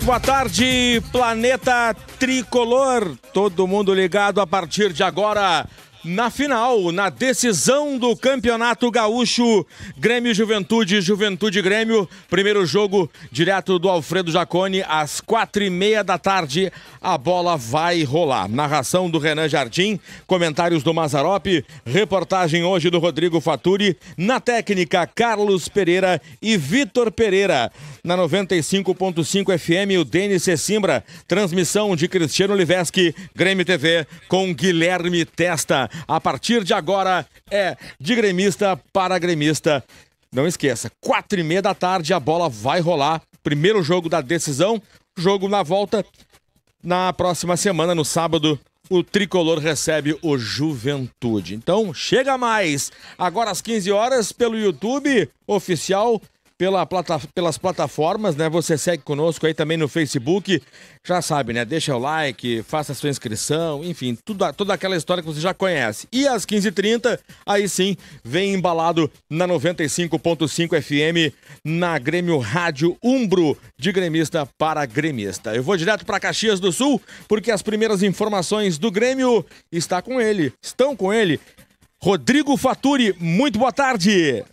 Muito boa tarde, planeta tricolor. Todo mundo ligado a partir de agora na final, na decisão do Campeonato Gaúcho, Grêmio Juventude, Juventude Grêmio. Primeiro jogo direto do Alfredo Jacone, às quatro e meia da tarde. A bola vai rolar. Narração do Renan Jardim, comentários do Mazarop, reportagem hoje do Rodrigo Faturi. Na técnica, Carlos Pereira e Vitor Pereira. Na 95.5 FM, o Denis Simbra. Transmissão de Cristiano Liveski, Grêmio TV, com Guilherme Testa. A partir de agora é de gremista para gremista. Não esqueça, quatro e meia da tarde a bola vai rolar. Primeiro jogo da decisão, jogo na volta. Na próxima semana, no sábado, o tricolor recebe o Juventude. Então, chega mais. Agora às 15 horas, pelo YouTube oficial pela plata, pelas plataformas, né? Você segue conosco aí também no Facebook. Já sabe, né? Deixa o like, faça a sua inscrição, enfim, tudo, toda aquela história que você já conhece. E às 15h30, aí sim, vem embalado na 95.5 FM, na Grêmio Rádio Umbro, de gremista para gremista. Eu vou direto para Caxias do Sul, porque as primeiras informações do Grêmio está com ele, estão com ele. Rodrigo Faturi, muito boa tarde.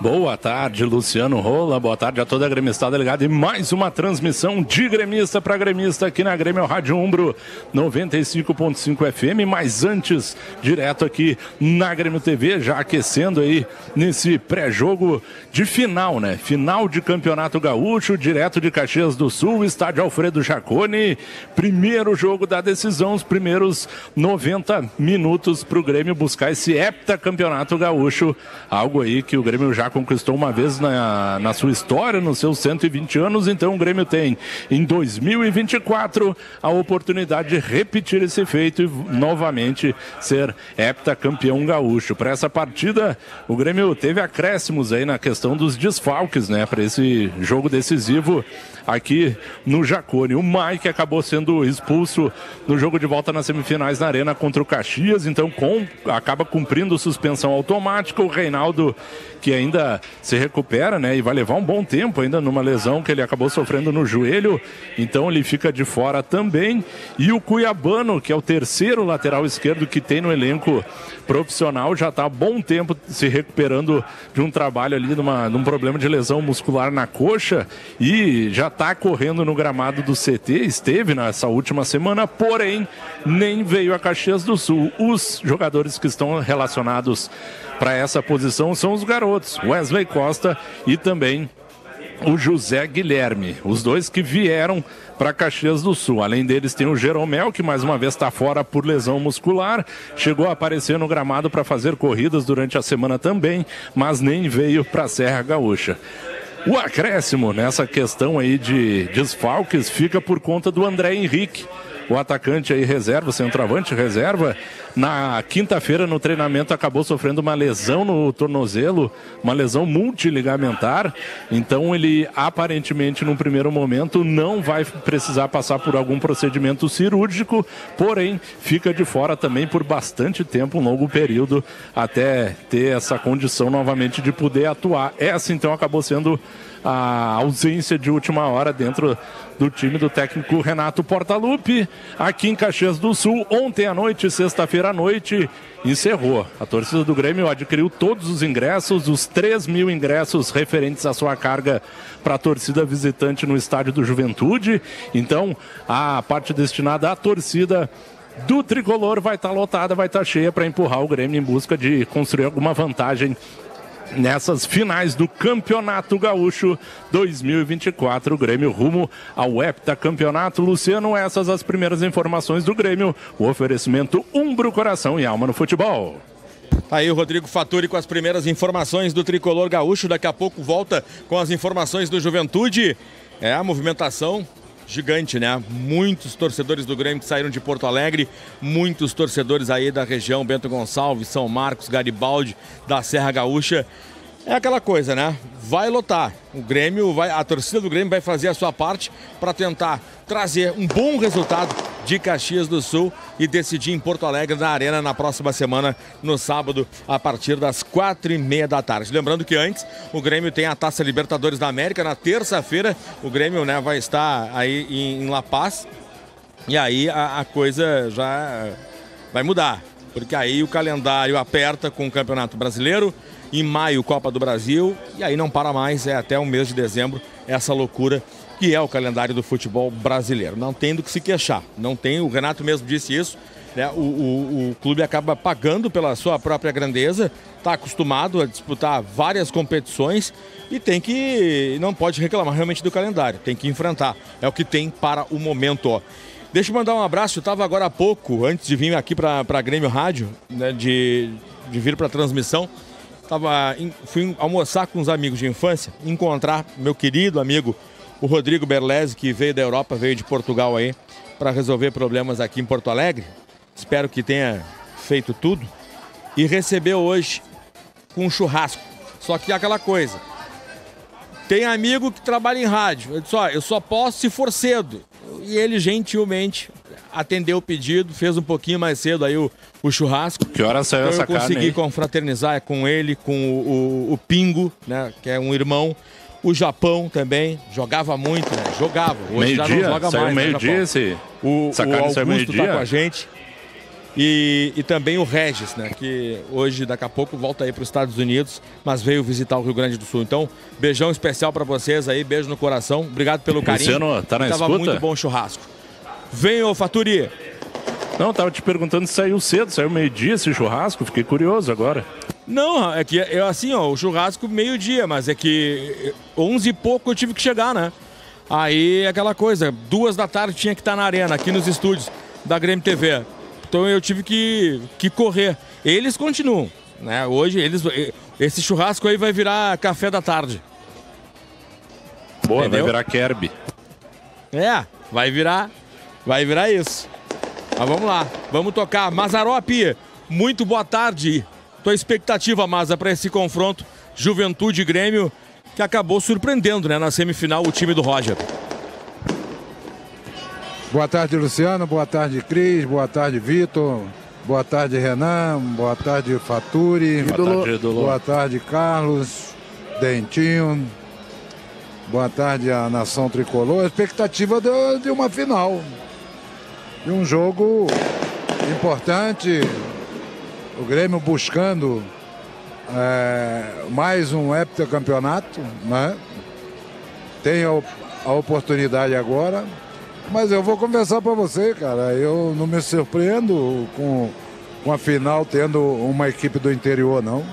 Boa tarde, Luciano Rola. Boa tarde a toda a gremistada ligada e mais uma transmissão de gremista para gremista aqui na Grêmio Rádio Umbro 95.5 FM. Mas antes, direto aqui na Grêmio TV, já aquecendo aí nesse pré-jogo de final, né? Final de Campeonato Gaúcho, direto de Caxias do Sul, estádio Alfredo Jaconi. Primeiro jogo da decisão, os primeiros 90 minutos para o Grêmio buscar esse heptacampeonato gaúcho. Algo aí que o Grêmio já conquistou uma vez na, na sua história, nos seus 120 anos, então o Grêmio tem em 2024 a oportunidade de repetir esse feito e novamente ser heptacampeão gaúcho. Para essa partida, o Grêmio teve acréscimos aí na questão dos desfalques, né, para esse jogo decisivo aqui no Jacone. O Mike acabou sendo expulso no jogo de volta nas semifinais na Arena contra o Caxias, então com, acaba cumprindo suspensão automática. O Reinaldo, que ainda se recupera, né, e vai levar um bom tempo ainda numa lesão que ele acabou sofrendo no joelho, então ele fica de fora também. E o Cuiabano, que é o terceiro lateral esquerdo que tem no elenco profissional, já está há bom tempo se recuperando de um trabalho ali, numa, num problema de lesão muscular na coxa e já está correndo no gramado do CT, esteve nessa última semana, porém nem veio a Caxias do Sul. Os jogadores que estão relacionados para essa posição são os garotos, Wesley Costa e também o José Guilherme, os dois que vieram para Caxias do Sul. Além deles tem o Jeromel, que mais uma vez está fora por lesão muscular, chegou a aparecer no gramado para fazer corridas durante a semana também, mas nem veio para a Serra Gaúcha. O acréscimo nessa questão aí de desfalques fica por conta do André Henrique. O atacante aí reserva, centroavante reserva, na quinta-feira no treinamento acabou sofrendo uma lesão no tornozelo, uma lesão multiligamentar. Então ele aparentemente no primeiro momento não vai precisar passar por algum procedimento cirúrgico, porém fica de fora também por bastante tempo, um longo período, até ter essa condição novamente de poder atuar. Essa então acabou sendo a ausência de última hora dentro do time do técnico Renato Portaluppi, aqui em Caxias do Sul. Ontem à noite, sexta-feira à noite, encerrou. A torcida do Grêmio adquiriu todos os ingressos, os 3 mil ingressos referentes à sua carga para a torcida visitante no estádio do Juventude. Então, a parte destinada à torcida do tricolor vai estar tá lotada, vai estar tá cheia para empurrar o Grêmio em busca de construir alguma vantagem nessas finais do Campeonato Gaúcho 2024. O Grêmio rumo ao heptacampeonato. Luciano, essas as primeiras informações do Grêmio. O oferecimento Umbro Coração e Alma no Futebol. Tá aí o Rodrigo Faturi com as primeiras informações do Tricolor Gaúcho. Daqui a pouco volta com as informações do Juventude. É a movimentação gigante, né? Muitos torcedores do Grêmio que saíram de Porto Alegre, muitos torcedores aí da região, Bento Gonçalves, São Marcos, Garibaldi, da Serra Gaúcha. É aquela coisa, né? Vai lotar. O Grêmio vai, a torcida do Grêmio vai fazer a sua parte para tentar trazer um bom resultado de Caxias do Sul e decidir em Porto Alegre na Arena na próxima semana, no sábado, a partir das quatro e meia da tarde. Lembrando que antes o Grêmio tem a Taça Libertadores da América na terça-feira. O Grêmio né, vai estar aí em, La Paz e aí a, a coisa já vai mudar, porque aí o calendário aperta com o Campeonato Brasileiro. Em maio, Copa do Brasil, e aí não para mais, é até o mês de dezembro, essa loucura que é o calendário do futebol brasileiro. Não tem do que se queixar. Não tem, o Renato mesmo disse isso. Né? O, o, o clube acaba pagando pela sua própria grandeza, está acostumado a disputar várias competições e tem que. não pode reclamar realmente do calendário, tem que enfrentar. É o que tem para o momento. Ó. Deixa eu mandar um abraço. Eu estava agora há pouco, antes de vir aqui para a Grêmio Rádio, né, de, de vir para a transmissão. Tava, fui almoçar com uns amigos de infância, encontrar meu querido amigo o Rodrigo Berlese, que veio da Europa, veio de Portugal aí, para resolver problemas aqui em Porto Alegre. Espero que tenha feito tudo. E recebeu hoje com um churrasco. Só que aquela coisa. Tem amigo que trabalha em rádio. Eu disse, ó, eu só posso se for cedo. E ele gentilmente atendeu o pedido, fez um pouquinho mais cedo aí o, o churrasco. Que hora saiu então essa carne? Eu consegui confraternizar com ele, com o, o, o Pingo, né, que é um irmão. O Japão também jogava muito, né? Jogava. Hoje meio já dia? não joga saiu mais. Meio né, dia esse. O, o Augusto está com a gente. E, e, também o Regis, né? Que hoje, daqui a pouco, volta aí para os Estados Unidos, mas veio visitar o Rio Grande do Sul. Então, beijão especial para vocês aí, beijo no coração. Obrigado pelo carinho. Luciano, tá na Tava muito bom o churrasco. Vem, ô Faturi. Não, tava te perguntando se saiu cedo, saiu meio-dia esse churrasco, fiquei curioso agora. Não, é que é assim, ó, o churrasco meio-dia, mas é que 11 e pouco eu tive que chegar, né? Aí aquela coisa, duas da tarde tinha que estar na arena, aqui nos estúdios da Grêmio TV. Então eu tive que, que correr. Eles continuam, né? Hoje eles esse churrasco aí vai virar café da tarde. Boa, Entendeu? vai virar Kerb. É, vai virar, vai virar isso. Mas vamos lá, vamos tocar. Mazarope, muito boa tarde. Tua expectativa, Maza, para esse confronto Juventude Grêmio, que acabou surpreendendo né, na semifinal o time do Roger. Boa tarde, Luciano. Boa tarde, Cris. Boa tarde, Vitor. Boa tarde, Renan. Boa tarde, Faturi. Boa tarde, Boa tarde, Carlos. Dentinho. Boa tarde, a nação tricolor. A expectativa de, de uma final. De um jogo importante, o Grêmio buscando é, mais um heptacampeonato, né? Tem a, a, oportunidade agora, mas eu vou conversar para você, cara. Eu não me surpreendo com, com a final tendo uma equipe do interior, não.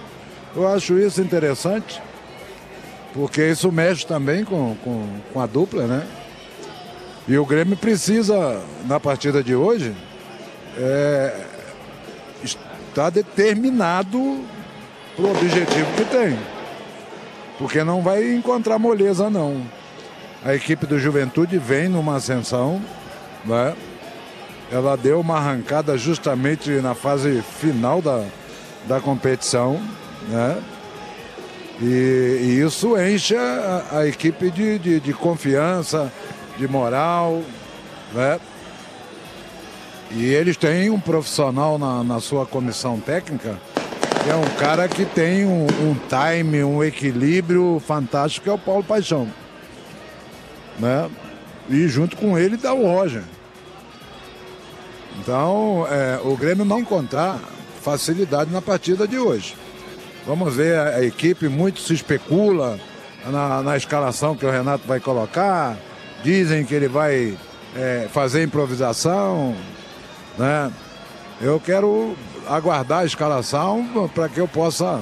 Eu acho isso interessante, porque isso mexe também com, com, com a dupla, né? E o Grêmio precisa, na partida de hoje, é, está determinado para o objetivo que tem. Porque não vai encontrar moleza, não. A equipe do Juventude vem numa ascensão, né? Ela deu uma arrancada justamente na fase final da, da competição, né? E, e isso enche a, a equipe de, de, de confiança, de moral, né? E eles têm um profissional na, na sua comissão técnica, que é um cara que tem um, um time, um equilíbrio fantástico, que é o Paulo Paixão. Né? E junto com ele está o Roger. Então, é, o Grêmio não encontrar facilidade na partida de hoje. Vamos ver a, a equipe, muito se especula na, na, escalação que o Renato vai colocar. Dizem que ele vai é, fazer improvisação. Né? Eu quero aguardar a escalação para que eu possa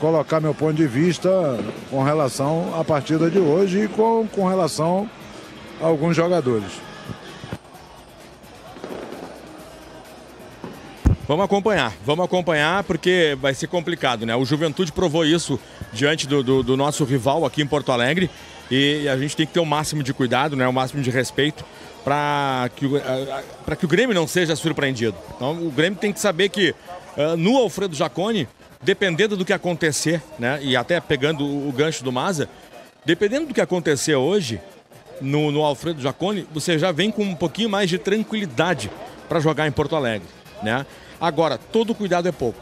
colocar meu ponto de vista com relação à partida de hoje e com, com relação a alguns jogadores. Vamos acompanhar, vamos acompanhar porque vai ser complicado, né? O Juventude provou isso diante do, do, do nosso rival aqui em Porto Alegre e a gente tem que ter o máximo de cuidado, né? o máximo de respeito para que, para que o Grêmio não seja surpreendido. Então o Grêmio tem que saber que uh, no Alfredo Jaconi, dependendo do que acontecer, né, e até pegando o gancho do Maza, dependendo do que acontecer hoje, no, no Alfredo Jaconi, você já vem com um pouquinho mais de tranquilidade para jogar em Porto Alegre, né? Agora, todo cuidado é pouco.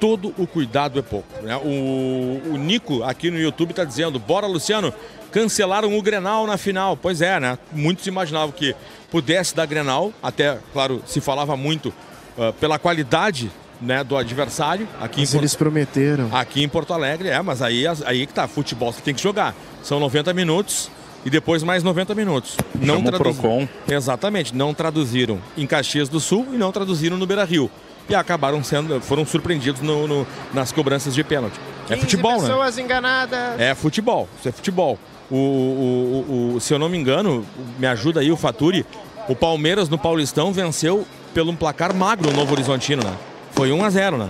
Todo o cuidado é pouco. Né? O, o Nico aqui no YouTube está dizendo: bora, Luciano, cancelaram o Grenal na final. Pois é, né? Muitos imaginavam que pudesse dar Grenal, até, claro, se falava muito uh, pela qualidade né, do adversário. Aqui mas em eles prometeram. Aqui em Porto Alegre, é, mas aí, aí que tá, futebol você tem que jogar. São 90 minutos e depois mais 90 minutos. Não traduziram. Exatamente, não traduziram em Caxias do Sul e não traduziram no Beira Rio. E acabaram sendo, foram surpreendidos no, no, nas cobranças de pênalti. É futebol, né? pessoas enganadas. É futebol, isso é futebol. O, o, o, se eu não me engano, me ajuda aí o Faturi, o Palmeiras no Paulistão venceu pelo um placar magro o Novo Horizontino, né? Foi 1 a 0 né?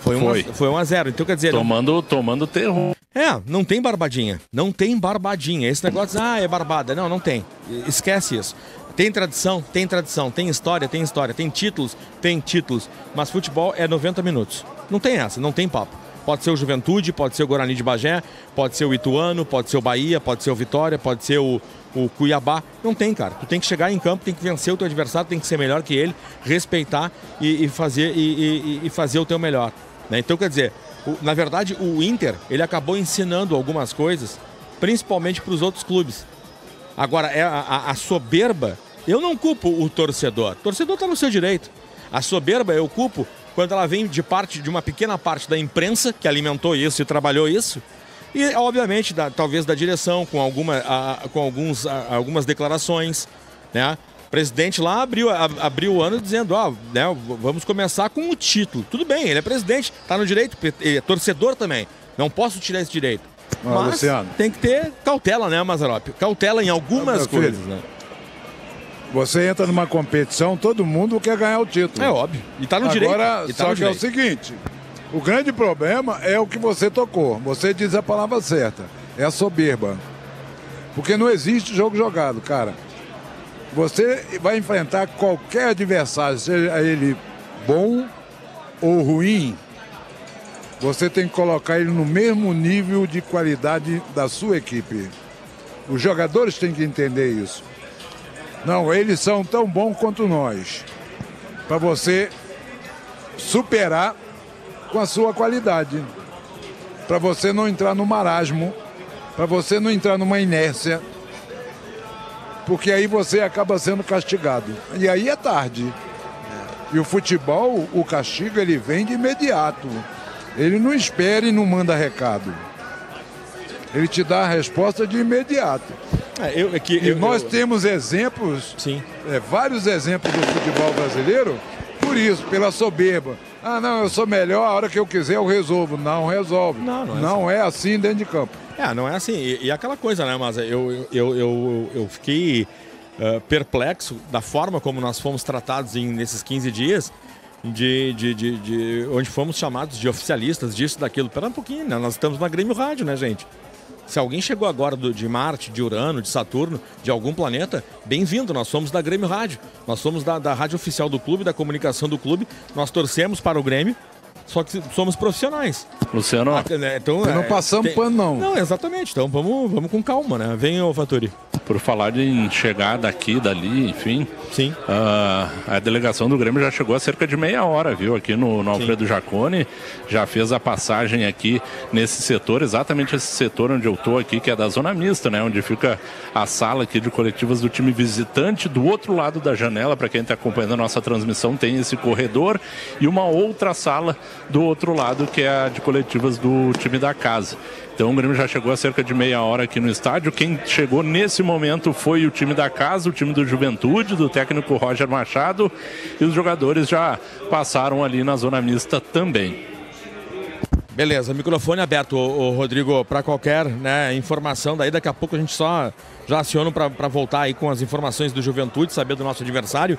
Foi 1 foi. A, foi 1 a 0 Então quer dizer. Tomando, não... tomando terror. É, não tem barbadinha. Não tem barbadinha. Esse negócio, ah, é barbada. Não, não tem. Esquece isso. Tem tradição, tem tradição, tem história, tem história, tem títulos, tem títulos. Mas futebol é 90 minutos. Não tem essa, não tem papo. Pode ser o Juventude, pode ser o Guarani de Bagé, pode ser o Ituano, pode ser o Bahia, pode ser o Vitória, pode ser o, o Cuiabá. Não tem, cara. Tu tem que chegar em campo, tem que vencer o teu adversário, tem que ser melhor que ele, respeitar e, e fazer, e, e, e, fazer o teu melhor. Né? Então, quer dizer, o, na verdade, o Inter ele acabou ensinando algumas coisas, principalmente para os outros clubes. Agora, é a, a, a soberba, eu não culpo o torcedor. O torcedor está no seu direito. A soberba eu culpo quando ela vem de parte de uma pequena parte da imprensa que alimentou isso e trabalhou isso, e obviamente da, talvez da direção com, alguma, a, com alguns, a, algumas declarações, né? O presidente lá abriu, a, abriu o ano dizendo, ó, né, vamos começar com o título. Tudo bem, ele é presidente, está no direito, ele é torcedor também. Não posso tirar esse direito. Ah, Mas Luciano. tem que ter cautela, né, Mazarop? Cautela em algumas ah, coisas, filho. né? Você entra numa competição, todo mundo quer ganhar o título. É óbvio. E tá no direito. Agora, tá só que direito. é o seguinte: o grande problema é o que você tocou. Você diz a palavra certa. É a soberba. Porque não existe jogo jogado, cara. Você vai enfrentar qualquer adversário, seja ele bom ou ruim, você tem que colocar ele no mesmo nível de qualidade da sua equipe. Os jogadores têm que entender isso. Não, eles são tão bons quanto nós. Para você superar com a sua qualidade. Para você não entrar no marasmo, para você não entrar numa inércia. Porque aí você acaba sendo castigado. E aí é tarde. E o futebol, o castigo, ele vem de imediato. Ele não espera e não manda recado. Ele te dá a resposta de imediato. É, eu, é que, e eu, nós eu... temos exemplos, Sim. É, vários exemplos do futebol brasileiro, por isso, pela soberba. Ah, não, eu sou melhor, a hora que eu quiser eu resolvo. Não resolve. Não, não, é, não assim. é assim dentro de campo. É, não é assim. E, e aquela coisa, né, mas eu, eu, eu, eu fiquei uh, perplexo da forma como nós fomos tratados em, nesses 15 dias. De, de, de, de, onde fomos chamados de oficialistas disso, daquilo. Pera um pouquinho, né? Nós estamos na Grêmio Rádio, né, gente? Se alguém chegou agora do, de Marte, de Urano, de Saturno, de algum planeta, bem-vindo. Nós somos da Grêmio Rádio. Nós somos da, da rádio oficial do clube, da comunicação do clube. Nós torcemos para o Grêmio só que somos profissionais. Luciano, ah, né, então, não é, passamos tem... pano, não. Não, exatamente. Então vamos, vamos com calma, né? Vem, ô Faturi. Por falar em chegar daqui, dali, enfim. Sim. Uh, a delegação do Grêmio já chegou a cerca de meia hora, viu? Aqui no, no Alfredo Sim. Jacone. Já fez a passagem aqui nesse setor, exatamente esse setor onde eu estou aqui, que é da zona mista, né? Onde fica a sala aqui de coletivas do time visitante. Do outro lado da janela, para quem está acompanhando a nossa transmissão, tem esse corredor e uma outra sala do outro lado, que é a de coletivas do time da casa. Então o Grêmio já chegou a cerca de meia hora aqui no estádio. Quem chegou nesse momento foi o time da casa, o time do Juventude, do técnico Roger Machado. E os jogadores já passaram ali na zona mista também. Beleza, microfone aberto, o, Rodrigo, para qualquer né, informação. Daí daqui a pouco a gente só já aciona para voltar aí com as informações do Juventude, saber do nosso adversário.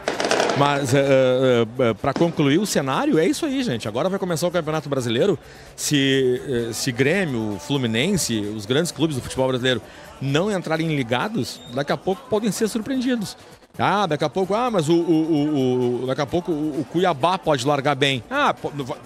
Mas uh, uh, uh, para concluir o cenário, é isso aí, gente. Agora vai começar o Campeonato Brasileiro. Se, se Grêmio, Fluminense, os grandes clubes do futebol brasileiro não entrarem ligados, daqui a pouco podem ser surpreendidos. Ah, daqui a pouco, ah, mas o, o, o, o daqui a pouco o, Cuiabá pode largar bem. Ah,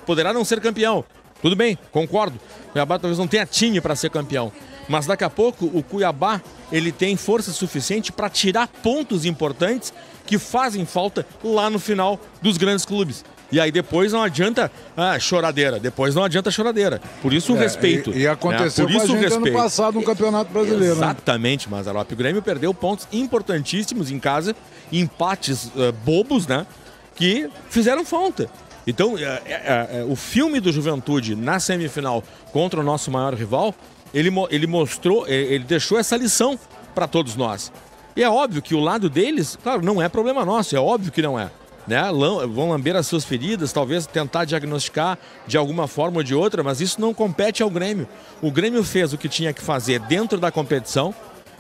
poderá não ser campeão. Tudo bem, concordo. O Cuiabá talvez não tenha time para ser campeão. Mas daqui a pouco o Cuiabá ele tem força suficiente para tirar pontos importantes que fazem falta lá no final dos grandes clubes. E aí depois não adianta ah, choradeira. Depois não adianta choradeira. Por isso o é, respeito. E, e aconteceu né? Por isso o respeito. ano passado no Campeonato Brasileiro. Né? Exatamente, né? Mazarop. O Grêmio perdeu pontos importantíssimos em casa, empates uh, bobos, né? Que fizeram falta. Então, é, é, o filme do Juventude na semifinal contra o nosso maior rival, ele, ele mostrou, ele deixou essa lição para todos nós. E é óbvio que o lado deles, claro, não é problema nosso, é óbvio que não é. Né? Vão lamber as suas feridas, talvez tentar diagnosticar de alguma forma ou de outra, mas isso não compete ao Grêmio. O Grêmio fez o que tinha que fazer dentro da competição,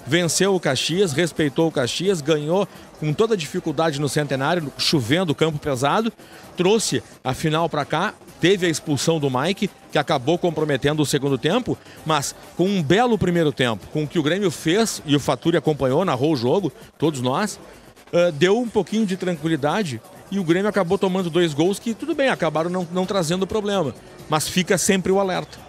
venceu o Caxias, respeitou o Caxias, ganhou com toda dificuldade no centenário, chovendo, campo pesado, trouxe a final para cá, teve a expulsão do Mike, que acabou comprometendo o segundo tempo, mas com um belo primeiro tempo, com o que o Grêmio fez e o Faturi acompanhou, narrou o jogo, todos nós, uh, deu um pouquinho de tranquilidade e o Grêmio acabou tomando dois gols que, tudo bem, acabaram não, não trazendo problema, mas fica sempre o alerta.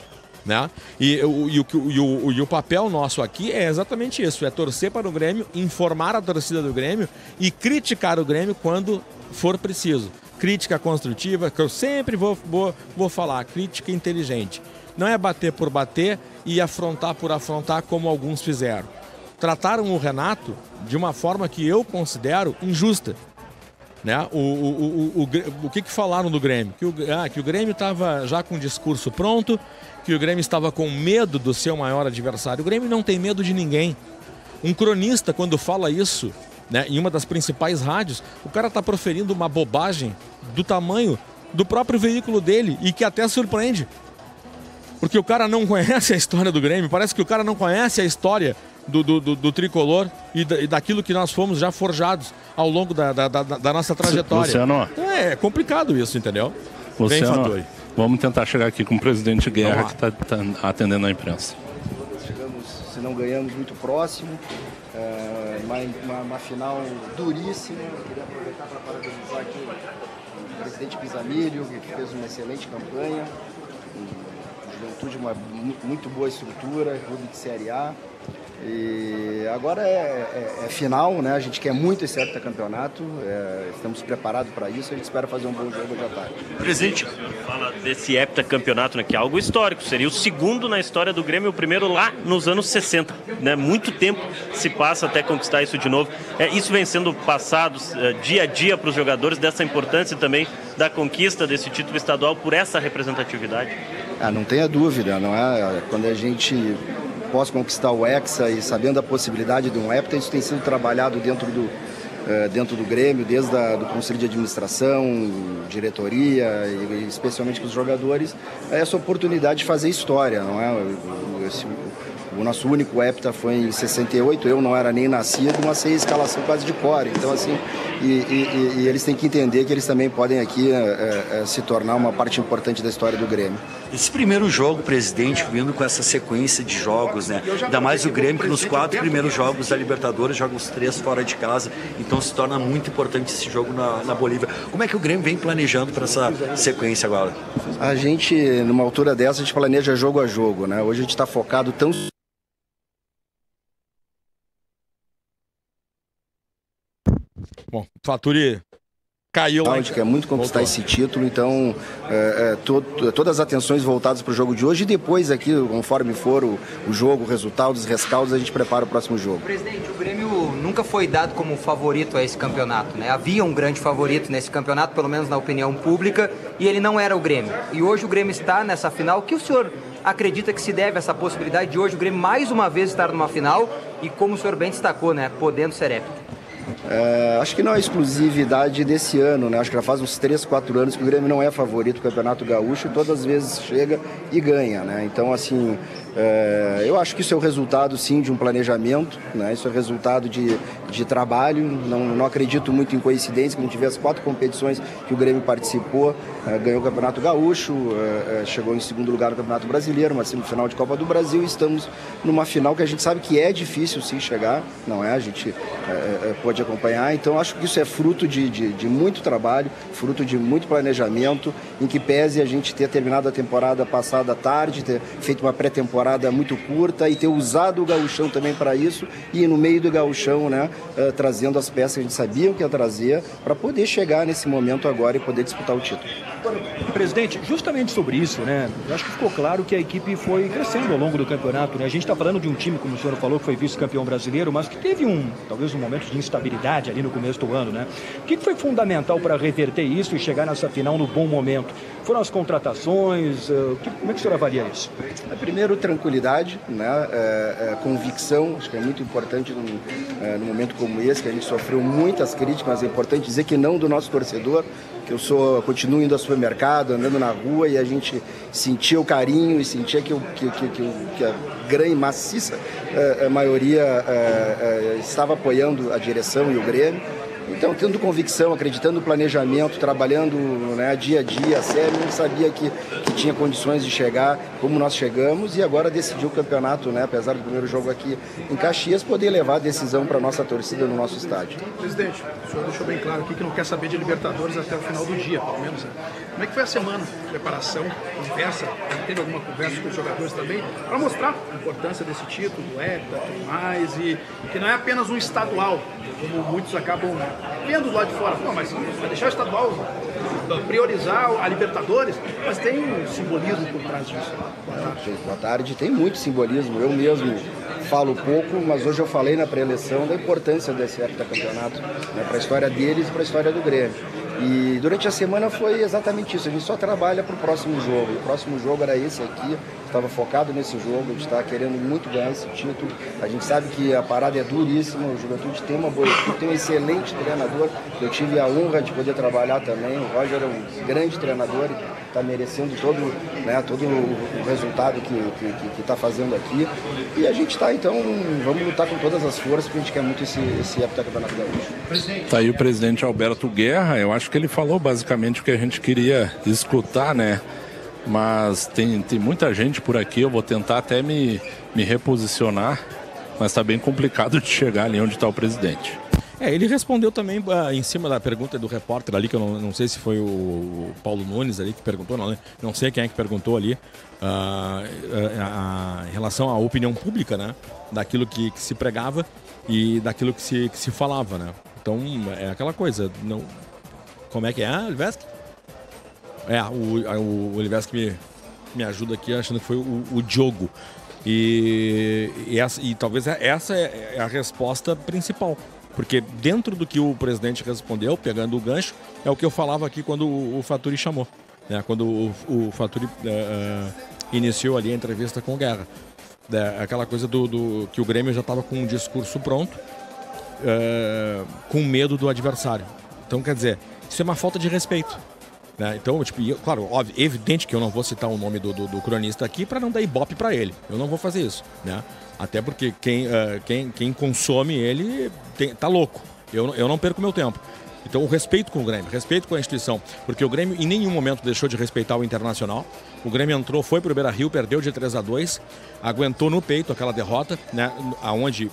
Né? E, e, o, e, o, e o papel nosso aqui é exatamente isso: é torcer para o Grêmio, informar a torcida do Grêmio e criticar o Grêmio quando for preciso. Crítica construtiva, que eu sempre vou, vou, vou falar, crítica inteligente. Não é bater por bater e afrontar por afrontar como alguns fizeram. Trataram o Renato de uma forma que eu considero injusta. Né? O, o, o, o, o, que, que falaram do Grêmio? Que o, ah, que o Grêmio estava já com o discurso pronto, que o Grêmio estava com medo do seu maior adversário. O Grêmio não tem medo de ninguém. Um cronista, quando fala isso, né, em uma das principais rádios, o cara está proferindo uma bobagem do tamanho do próprio veículo dele e que até surpreende. Porque o cara não conhece a história do Grêmio, parece que o cara não conhece a história do, do, do, do tricolor e, da, e, daquilo que nós fomos já forjados ao longo da, da, da, da nossa trajetória. Luciano. É, é complicado isso, entendeu? Luciano, Vem, vamos tentar chegar aqui com o presidente Guerra que está tá atendendo a imprensa. Chegamos, se não ganhamos, muito próximo. É, uma, uma, final duríssima. Eu queria aproveitar para parabenizar aqui o presidente Pisamilho, que fez uma excelente campanha. Juventude, uma muito boa estrutura, clube de Série A. E agora é, é, é, final, né? A gente quer muito esse heptacampeonato, é, estamos preparados para isso, a gente espera fazer um bom jogo hoje à tarde. Presidente, fala desse heptacampeonato, né, que é algo histórico, seria o segundo na história do Grêmio, o primeiro lá nos anos 60. Né? Muito tempo se passa até conquistar isso de novo. É, isso vem sendo passado é, dia a dia para os jogadores, dessa importância também da conquista desse título estadual por essa representatividade? Ah, não tenha dúvida, não é? Quando a gente após conquistar o Hexa e sabendo a possibilidade de um Hepta, isso tem sido trabalhado dentro do, uh, dentro do Grêmio, desde o do Conselho de Administração, diretoria e especialmente com os jogadores, é essa oportunidade de fazer história, não é? Esse, o nosso único hepta foi em 68, eu não era nem nascido, mas sei a escalação quase de core. Então, assim, e, e, e, eles têm que entender que eles também podem aqui é, é, se tornar uma parte importante da história do Grêmio. Esse primeiro jogo, presidente, vindo com essa sequência de jogos, né? Ainda mais o Grêmio, que nos quatro primeiros jogos da Libertadores joga os três fora de casa, então se torna muito importante esse jogo na, na Bolívia. Como é que o Grêmio vem planejando para essa sequência agora? A gente, numa altura dessa, a gente planeja jogo a jogo, né? Hoje a gente está focado tão Bom, Faturi caiu lá. quer muito conquistar Voltou. esse título, então é, é, to, todas as atenções voltadas para o jogo de hoje e depois aqui, conforme for o, o jogo, o resultado, os rescaldos, a gente prepara o próximo jogo. Presidente, o Grêmio nunca foi dado como favorito a esse campeonato, né? Havia um grande favorito nesse campeonato, pelo menos na opinião pública, e ele não era o Grêmio. E hoje o Grêmio está nessa final. O que o senhor acredita que se deve a essa possibilidade de hoje o Grêmio mais uma vez estar numa final e como o senhor bem destacou, né, podendo ser épico? É, acho que não é exclusividade desse ano, né? Acho que já faz uns 3, 4 anos que o Grêmio não é favorito do Campeonato Gaúcho e todas as vezes chega e ganha, né? Então, assim, É, eu acho que isso é o resultado, sim, de um planejamento, né? isso é resultado de, de trabalho. Não, não acredito muito em coincidência que a gente vê as quatro competições que o Grêmio participou. É, ganhou o Campeonato Gaúcho, é, é chegou em segundo lugar no Campeonato Brasileiro, uma semifinal de Copa do Brasil estamos numa final que a gente sabe que é difícil sim chegar, não é? A gente é, é, pode acompanhar. Então acho que isso é fruto de, de, de muito trabalho, fruto de muito planejamento, em que pese a gente ter terminado a temporada passada tarde, ter feito uma pré-temporada temporada muito curta e ter usado o gauchão também para isso e no meio do gauchão, né, uh, trazendo as peças que a gente sabia que ia trazer para poder chegar nesse momento agora e poder disputar o título. Presidente, justamente sobre isso, né? Acho que ficou claro que a equipe foi crescendo ao longo do campeonato, né? A gente está falando de um time, como o senhor falou, que foi vice-campeão brasileiro, mas que teve um, talvez um momento de instabilidade ali no começo do ano, né? O que foi fundamental para reverter isso e chegar nessa final no bom momento? Foram as contratações? Que, como é que o senhor avalia isso? É, primeiro, tranquilidade, né? É, é, convicção, acho que é muito importante num, é, num momento como esse, que a gente sofreu muitas críticas, mas é importante dizer que não do nosso torcedor, que eu sou, continuo indo ao supermercado, andando na rua e a gente sentia o carinho e sentia que, que, que, que a grande maciça a maioria estava apoiando a direção e o Grêmio. Então, tendo convicção, acreditando no planejamento, trabalhando né, dia a dia, sério, não sabia que, que tinha condições de chegar como nós chegamos e agora decidiu o campeonato, né, apesar do primeiro jogo aqui em Caxias, poder levar a decisão para a nossa torcida no nosso estádio. Presidente, o senhor deixou bem claro aqui que não quer saber de Libertadores até o final do dia, pelo menos. Né? Como é que foi a semana preparação, conversa? Teve alguma conversa com os jogadores também para mostrar a importância desse título, do ETA, tudo mais, e que não é apenas um estadual, como muitos acabam vendo do lado de fora. Mas vai deixar o estadual priorizar a Libertadores, mas tem um simbolismo por trás disso. Boa tarde. Boa tarde. Tem muito simbolismo. Eu mesmo falo pouco, mas hoje eu falei na pré-eleição da importância desse heptacampeonato né, para a história deles e para a história do Grêmio. E durante a semana foi exatamente isso. A gente só trabalha para o próximo jogo. O próximo jogo era esse aqui. Estava focado nesse jogo. A gente está querendo muito ganhar esse título. A gente sabe que a parada é duríssima. O Juventude tem uma boa equipe, tem um excelente treinador. Eu tive a honra de poder trabalhar também. O Roger é um grande treinador e está merecendo todo, né, todo o resultado que está fazendo aqui. E a gente está, então, vamos lutar com todas as forças, porque a gente quer muito esse, esse heptacampeonato gaúcho. Está aí o presidente Alberto Guerra. Eu acho que ele falou basicamente o que a gente queria escutar, né? Mas tem, tem muita gente por aqui, eu vou tentar até me, me reposicionar, mas está bem complicado de chegar ali onde está o presidente. É, ele respondeu também uh, em cima da pergunta do repórter ali, que eu não, não sei se foi o, Paulo Nunes ali que perguntou, não, né? não sei quem é que perguntou ali, uh, uh, em relação à opinião pública, né? Daquilo que, que se pregava e daquilo que se, que se falava, né? Então, é aquela coisa, não, como é que é, Olivesque? É, o, o Olivesque me, me ajuda aqui achando que foi o, o Diogo. E, e, essa, e talvez essa é, é a resposta principal. Porque dentro do que o presidente respondeu, pegando o gancho, é o que eu falava aqui quando o, o Faturi chamou. Né? Quando o, o Faturi uh, iniciou ali a entrevista com o Guerra. É, aquela coisa do, do, que o Grêmio já estava com um discurso pronto, com medo do adversário. Então, quer dizer, isso é uma falta de respeito. Né? Então, tipo, claro, óbvio, evidente que eu não vou citar o nome do, do, do cronista aqui para não dar ibope para ele. Eu não vou fazer isso, né? Até porque quem, uh, quem, quem consome ele tem, tá louco. Eu, eu não perco meu tempo. Então, o respeito com o Grêmio, respeito com a instituição, porque o Grêmio em nenhum momento deixou de respeitar o Internacional. O Grêmio entrou, foi para o Beira Rio, perdeu de 3 a 2 aguentou no peito aquela derrota, né, aonde,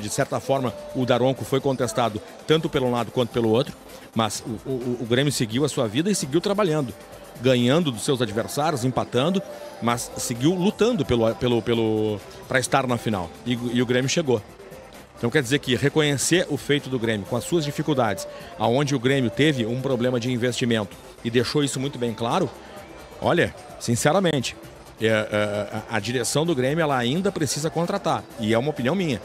de certa forma, o Daronco foi contestado tanto pelo lado quanto pelo outro, mas o, o, o Grêmio seguiu a sua vida e seguiu trabalhando, ganhando dos seus adversários, empatando, mas seguiu lutando pelo, pelo, pelo, para estar na final. E, e o Grêmio chegou. Então quer dizer que reconhecer o feito do Grêmio com as suas dificuldades, aonde o Grêmio teve um problema de investimento e deixou isso muito bem claro, olha, sinceramente, é, é, a direção do Grêmio ela ainda precisa contratar e é uma opinião minha.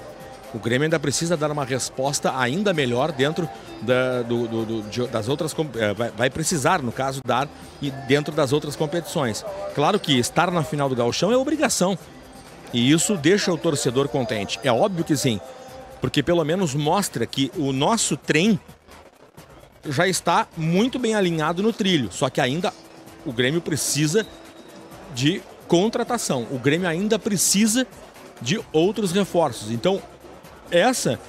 O Grêmio ainda precisa dar uma resposta ainda melhor dentro da, do, do, do, das outras é, vai, vai precisar no caso dar e dentro das outras competições. Claro que estar na final do Gauchão é obrigação e isso deixa o torcedor contente. É óbvio que sim porque pelo menos mostra que o nosso trem já está muito bem alinhado no trilho, só que ainda o Grêmio precisa de contratação. O Grêmio ainda precisa de outros reforços. Então, essa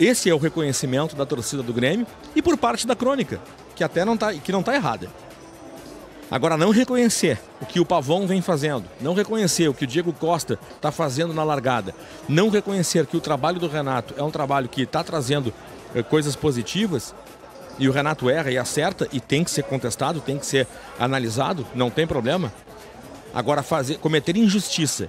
esse é o reconhecimento da torcida do Grêmio e por parte da crônica, que até não está que não tá errada. Agora, não reconhecer o que o Pavão vem fazendo, não reconhecer o que o Diego Costa está fazendo na largada, não reconhecer que o trabalho do Renato é um trabalho que está trazendo eh, coisas positivas, e o Renato erra e acerta, e tem que ser contestado, tem que ser analisado, não tem problema. Agora, fazer, cometer injustiça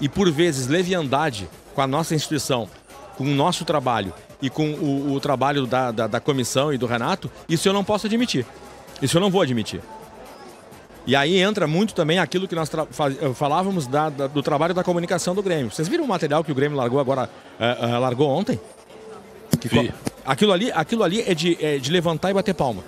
e, por vezes, leviandade com a nossa instituição, com o nosso trabalho e com o, o trabalho da, da, da comissão e do Renato, isso eu não posso admitir. Isso eu não vou admitir. E aí entra muito também aquilo que nós eh, falávamos da, da, do trabalho da comunicação do Grêmio. Vocês viram o material que o Grêmio largou agora, uh, uh, largou ontem? Que, aquilo ali, aquilo ali é, de, é de levantar e bater palma.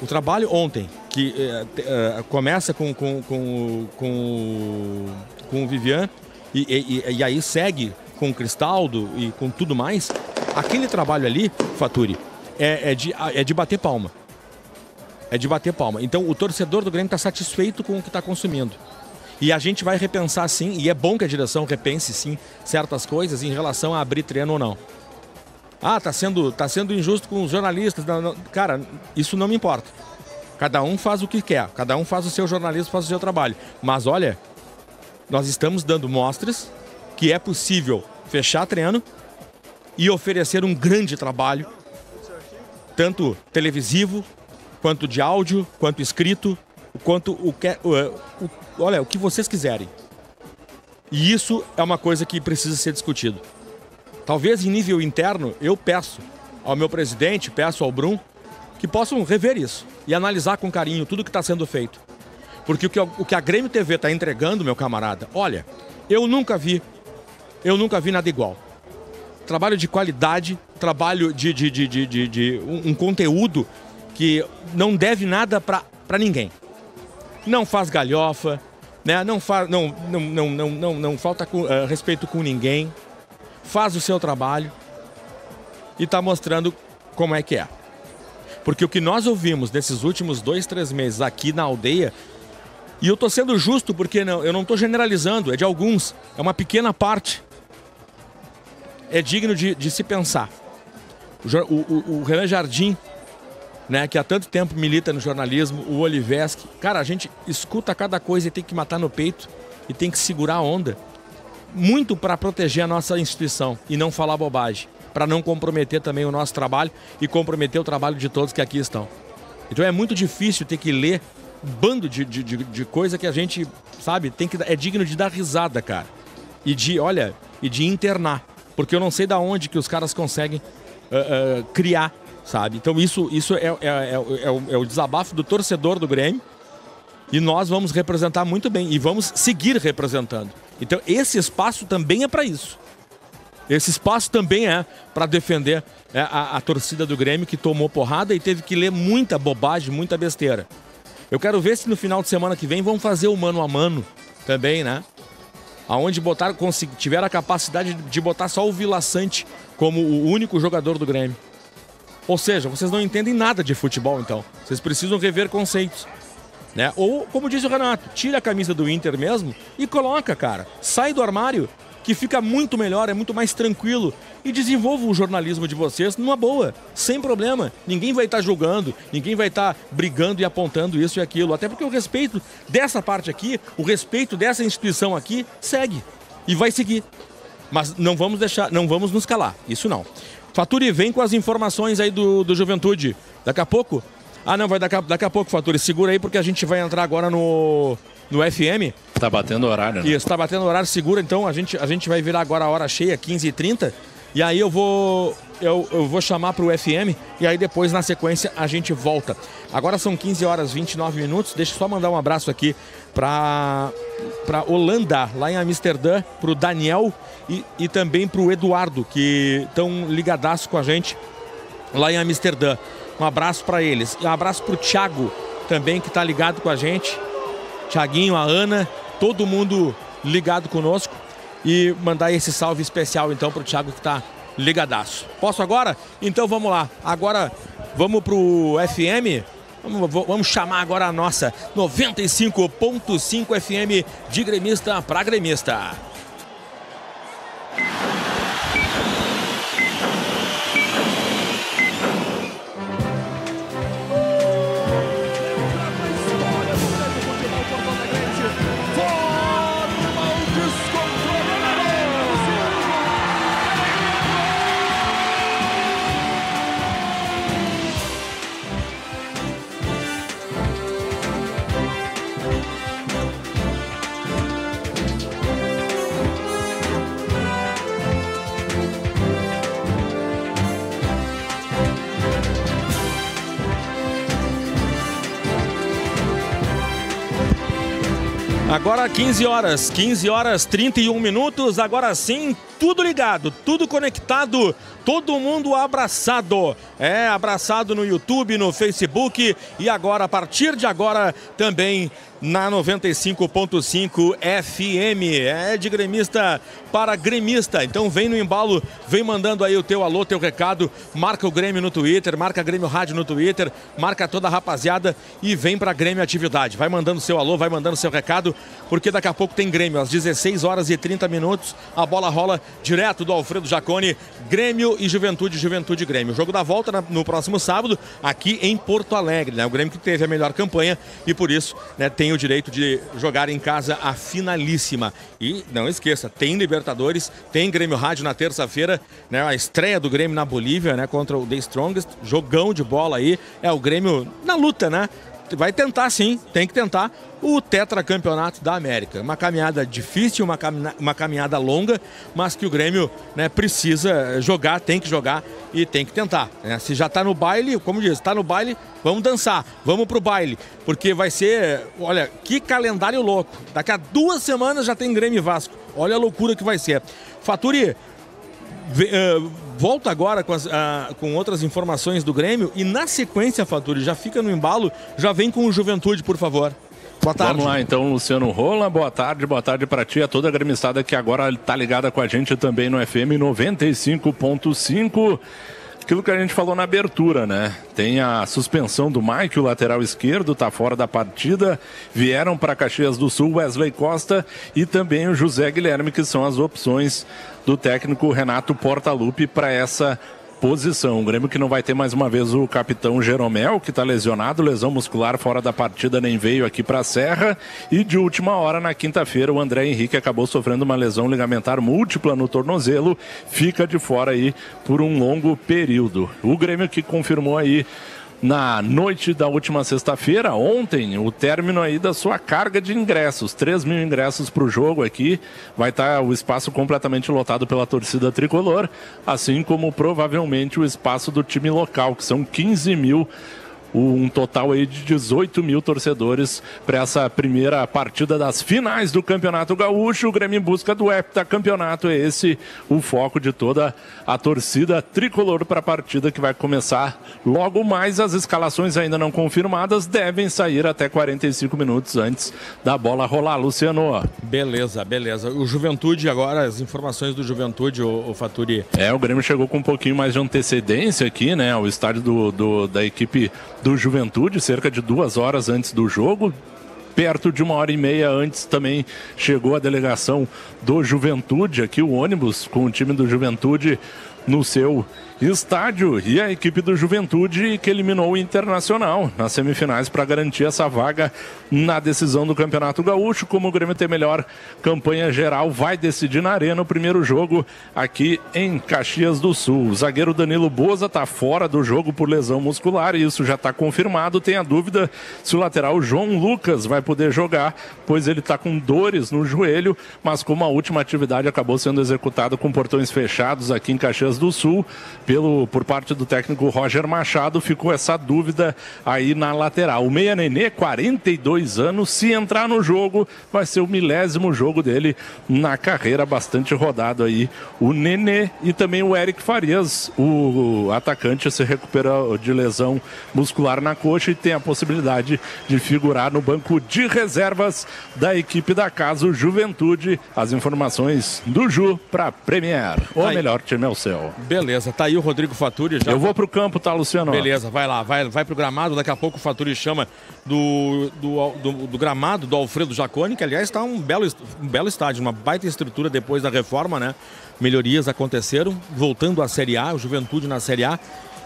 O trabalho ontem, que uh, começa com, com, com, com, com o Vivian e, e, e aí segue com o Cristaldo e com tudo mais, aquele trabalho ali, Faturi, é, é, de, é de bater palma. É de bater palma. Então o torcedor do Grêmio está satisfeito com o que está consumindo. E a gente vai repensar sim, e é bom que a direção repense sim certas coisas em relação a abrir treino ou não. Ah, tá sendo, tá sendo injusto com os jornalistas. Não, não. Cara, isso não me importa. Cada um faz o que quer, cada um faz o seu jornalismo, faz o seu trabalho. Mas olha, nós estamos dando mostras que é possível fechar treino e oferecer um grande trabalho, tanto televisivo quanto de áudio, quanto escrito, quanto o que, o, o, olha, o que vocês quiserem. E isso é uma coisa que precisa ser discutido. Talvez em nível interno, eu peço ao meu presidente, peço ao Brum, que possam rever isso e analisar com carinho tudo que está sendo feito. Porque o que, o que a Grêmio TV está entregando, meu camarada, olha, eu nunca vi, eu nunca vi nada igual. Trabalho de qualidade, trabalho de, de, de, de, de, de um, um conteúdo que não deve nada para ninguém. Não faz galhofa, né? não, faz, não, não, não, não, não, não falta com, uh, respeito com ninguém, faz o seu trabalho e está mostrando como é que é. Porque o que nós ouvimos nesses últimos dois, três meses aqui na aldeia, e eu estou sendo justo porque não, eu não estou generalizando, é de alguns, é uma pequena parte. É digno de, de se pensar. O, o, o Renan Jardim né, que há tanto tempo milita no jornalismo, o Oliveski. Cara, a gente escuta cada coisa e tem que matar no peito e tem que segurar a onda. Muito para proteger a nossa instituição e não falar bobagem, para não comprometer também o nosso trabalho e comprometer o trabalho de todos que aqui estão. Então é muito difícil ter que ler bando de, de, de, coisa que a gente, sabe, tem que é digno de dar risada, cara. E de, olha, e de internar. Porque eu não sei da onde que os caras conseguem uh, uh, criar sabe? Então isso, isso é, é, é, é, o, é o desabafo do torcedor do Grêmio e nós vamos representar muito bem e vamos seguir representando. Então esse espaço também é para isso. Esse espaço também é para defender é, a, a, torcida do Grêmio que tomou porrada e teve que ler muita bobagem, muita besteira. Eu quero ver se no final de semana que vem vão fazer o mano a mano também, né? Aonde botar, tiveram a capacidade de botar só o Vila Sante como o único jogador do Grêmio. Ou seja, vocês não entendem nada de futebol, então. Vocês precisam rever conceitos. Né? Ou, como diz o Renato, tira a camisa do Inter mesmo e coloca, cara. Sai do armário, que fica muito melhor, é muito mais tranquilo. E desenvolva o jornalismo de vocês numa boa, sem problema. Ninguém vai estar tá julgando, ninguém vai estar tá brigando e apontando isso e aquilo. Até porque o respeito dessa parte aqui, o respeito dessa instituição aqui, segue. E vai seguir. Mas não vamos deixar, não vamos nos calar. Isso não. Faturi, vem com as informações aí do, do Juventude. Daqui a pouco? Ah, não, vai daqui a, daqui a pouco, Faturi. Segura aí, porque a gente vai entrar agora no, no FM. Tá batendo horário, né? Isso, tá batendo horário, segura. Então a gente, a gente vai virar agora a hora cheia, 15h30. E aí eu vou eu, eu vou chamar para o FM e aí depois na sequência a gente volta. Agora são 15 horas 29 minutos. Deixa eu só mandar um abraço aqui para para Holanda, lá em Amsterdã, para o Daniel e, e também para o Eduardo, que estão ligadaços com a gente lá em Amsterdã. Um abraço para eles. E um abraço para o Thiago também, que está ligado com a gente. Tiaguinho, a Ana, todo mundo ligado conosco. E mandar esse salve especial então para o Thiago que está ligadaço. Posso agora? Então vamos lá. Agora vamos para o FM Vamos, vamos chamar agora a nossa 95.5 FM de gremista para gremista. Agora 15 horas, 15 horas 31 minutos. Agora sim, tudo ligado, tudo conectado, todo mundo abraçado. É, abraçado no YouTube, no Facebook e agora, a partir de agora, também na 95.5 FM. É de gremista para gremista. Então vem no embalo, vem mandando aí o teu alô, teu recado. Marca o Grêmio no Twitter, marca Grêmio Rádio no Twitter, marca toda a rapaziada e vem para Grêmio Atividade. Vai mandando seu alô, vai mandando seu recado, porque daqui a pouco tem Grêmio. Às 16 horas e 30 minutos, a bola rola direto do Alfredo Jacone, Grêmio e Juventude, Juventude Grêmio. O jogo da volta no próximo sábado, aqui em Porto Alegre. Né? O Grêmio que teve a melhor campanha e por isso né, tem o direito de jogar em casa a finalíssima. E não esqueça, tem Libertadores, tem Grêmio Rádio na terça-feira, né, a estreia do Grêmio na Bolívia né, contra o The Strongest. Jogão de bola aí. É o Grêmio na luta, né? Vai tentar sim, tem que tentar o tetracampeonato da América. Uma caminhada difícil, uma, caminhada, uma caminhada longa, mas que o Grêmio né, precisa jogar, tem que jogar e tem que tentar. Né? Se já está no baile, como diz, está no baile, vamos dançar, vamos pro baile, porque vai ser, olha, que calendário louco. Daqui a duas semanas já tem Grêmio e Vasco. Olha a loucura que vai ser. Faturi, volta agora com, as, uh, com, outras informações do Grêmio e na sequência, Faturi, já fica no embalo, já vem com o Juventude, por favor. Boa tarde. Vamos lá, então, Luciano Rola. Boa tarde, boa tarde para ti, a toda a gremistada que agora está ligada com a gente também no FM 95.5 aquilo que a gente falou na abertura, né? Tem a suspensão do Mike, o lateral esquerdo, tá fora da partida. Vieram para Caxias do Sul Wesley Costa e também o José Guilherme, que são as opções do técnico Renato Portaluppi para essa posição. O Grêmio que não vai ter mais uma vez o capitão Jeromel, que está lesionado, lesão muscular fora da partida, nem veio aqui para a Serra. E de última hora, na quinta-feira, o André Henrique acabou sofrendo uma lesão ligamentar múltipla no tornozelo, fica de fora aí por um longo período. O Grêmio que confirmou aí na noite da última sexta-feira, ontem, o término aí da sua carga de ingressos. 3 mil ingressos para o jogo aqui. Vai estar tá o espaço completamente lotado pela torcida tricolor, assim como provavelmente o espaço do time local, que são 15 mil um total aí de 18 mil torcedores para essa primeira partida das finais do Campeonato Gaúcho. O Grêmio em busca do heptacampeonato. É esse o foco de toda a torcida tricolor para a partida que vai começar logo mais. As escalações ainda não confirmadas devem sair até 45 minutos antes da bola rolar. Luciano. Beleza, beleza. O Juventude agora, as informações do Juventude, o, o Faturi. É, o Grêmio chegou com um pouquinho mais de antecedência aqui, né? O estádio do, do da equipe do Juventude, cerca de duas horas antes do jogo. Perto de uma hora e meia antes também chegou a delegação do Juventude, aqui o ônibus com o time do Juventude no seu estádio e a equipe do Juventude que eliminou o Internacional nas semifinais para garantir essa vaga na decisão do Campeonato Gaúcho. Como o Grêmio tem melhor campanha geral, vai decidir na Arena o primeiro jogo aqui em Caxias do Sul. O zagueiro Danilo Boza está fora do jogo por lesão muscular e isso já está confirmado. Tem a dúvida se o lateral João Lucas vai poder jogar, pois ele está com dores no joelho, mas como a última atividade acabou sendo executada com portões fechados aqui em Caxias do Sul, pelo, por parte do técnico Roger Machado, ficou essa dúvida aí na lateral. O Meia Nenê, 42 anos, se entrar no jogo, vai ser o milésimo jogo dele na carreira, bastante rodado aí. O Nenê e também o Eric Farias, o atacante, se recupera de lesão muscular na coxa e tem a possibilidade de figurar no banco de reservas da equipe da casa, o Juventude. As informações do Ju para Premier. Ou melhor, time é o céu. Beleza, tá aí o Rodrigo Faturi. Já Eu vou pro campo, tá, Luciano? Beleza, vai lá, vai, vai pro gramado. Daqui a pouco o Faturi chama do, do, do, do gramado do Alfredo Jaconi, que aliás está um belo, um belo estádio, uma baita estrutura depois da reforma, né? Melhorias aconteceram, voltando à Série A, o Juventude na Série A.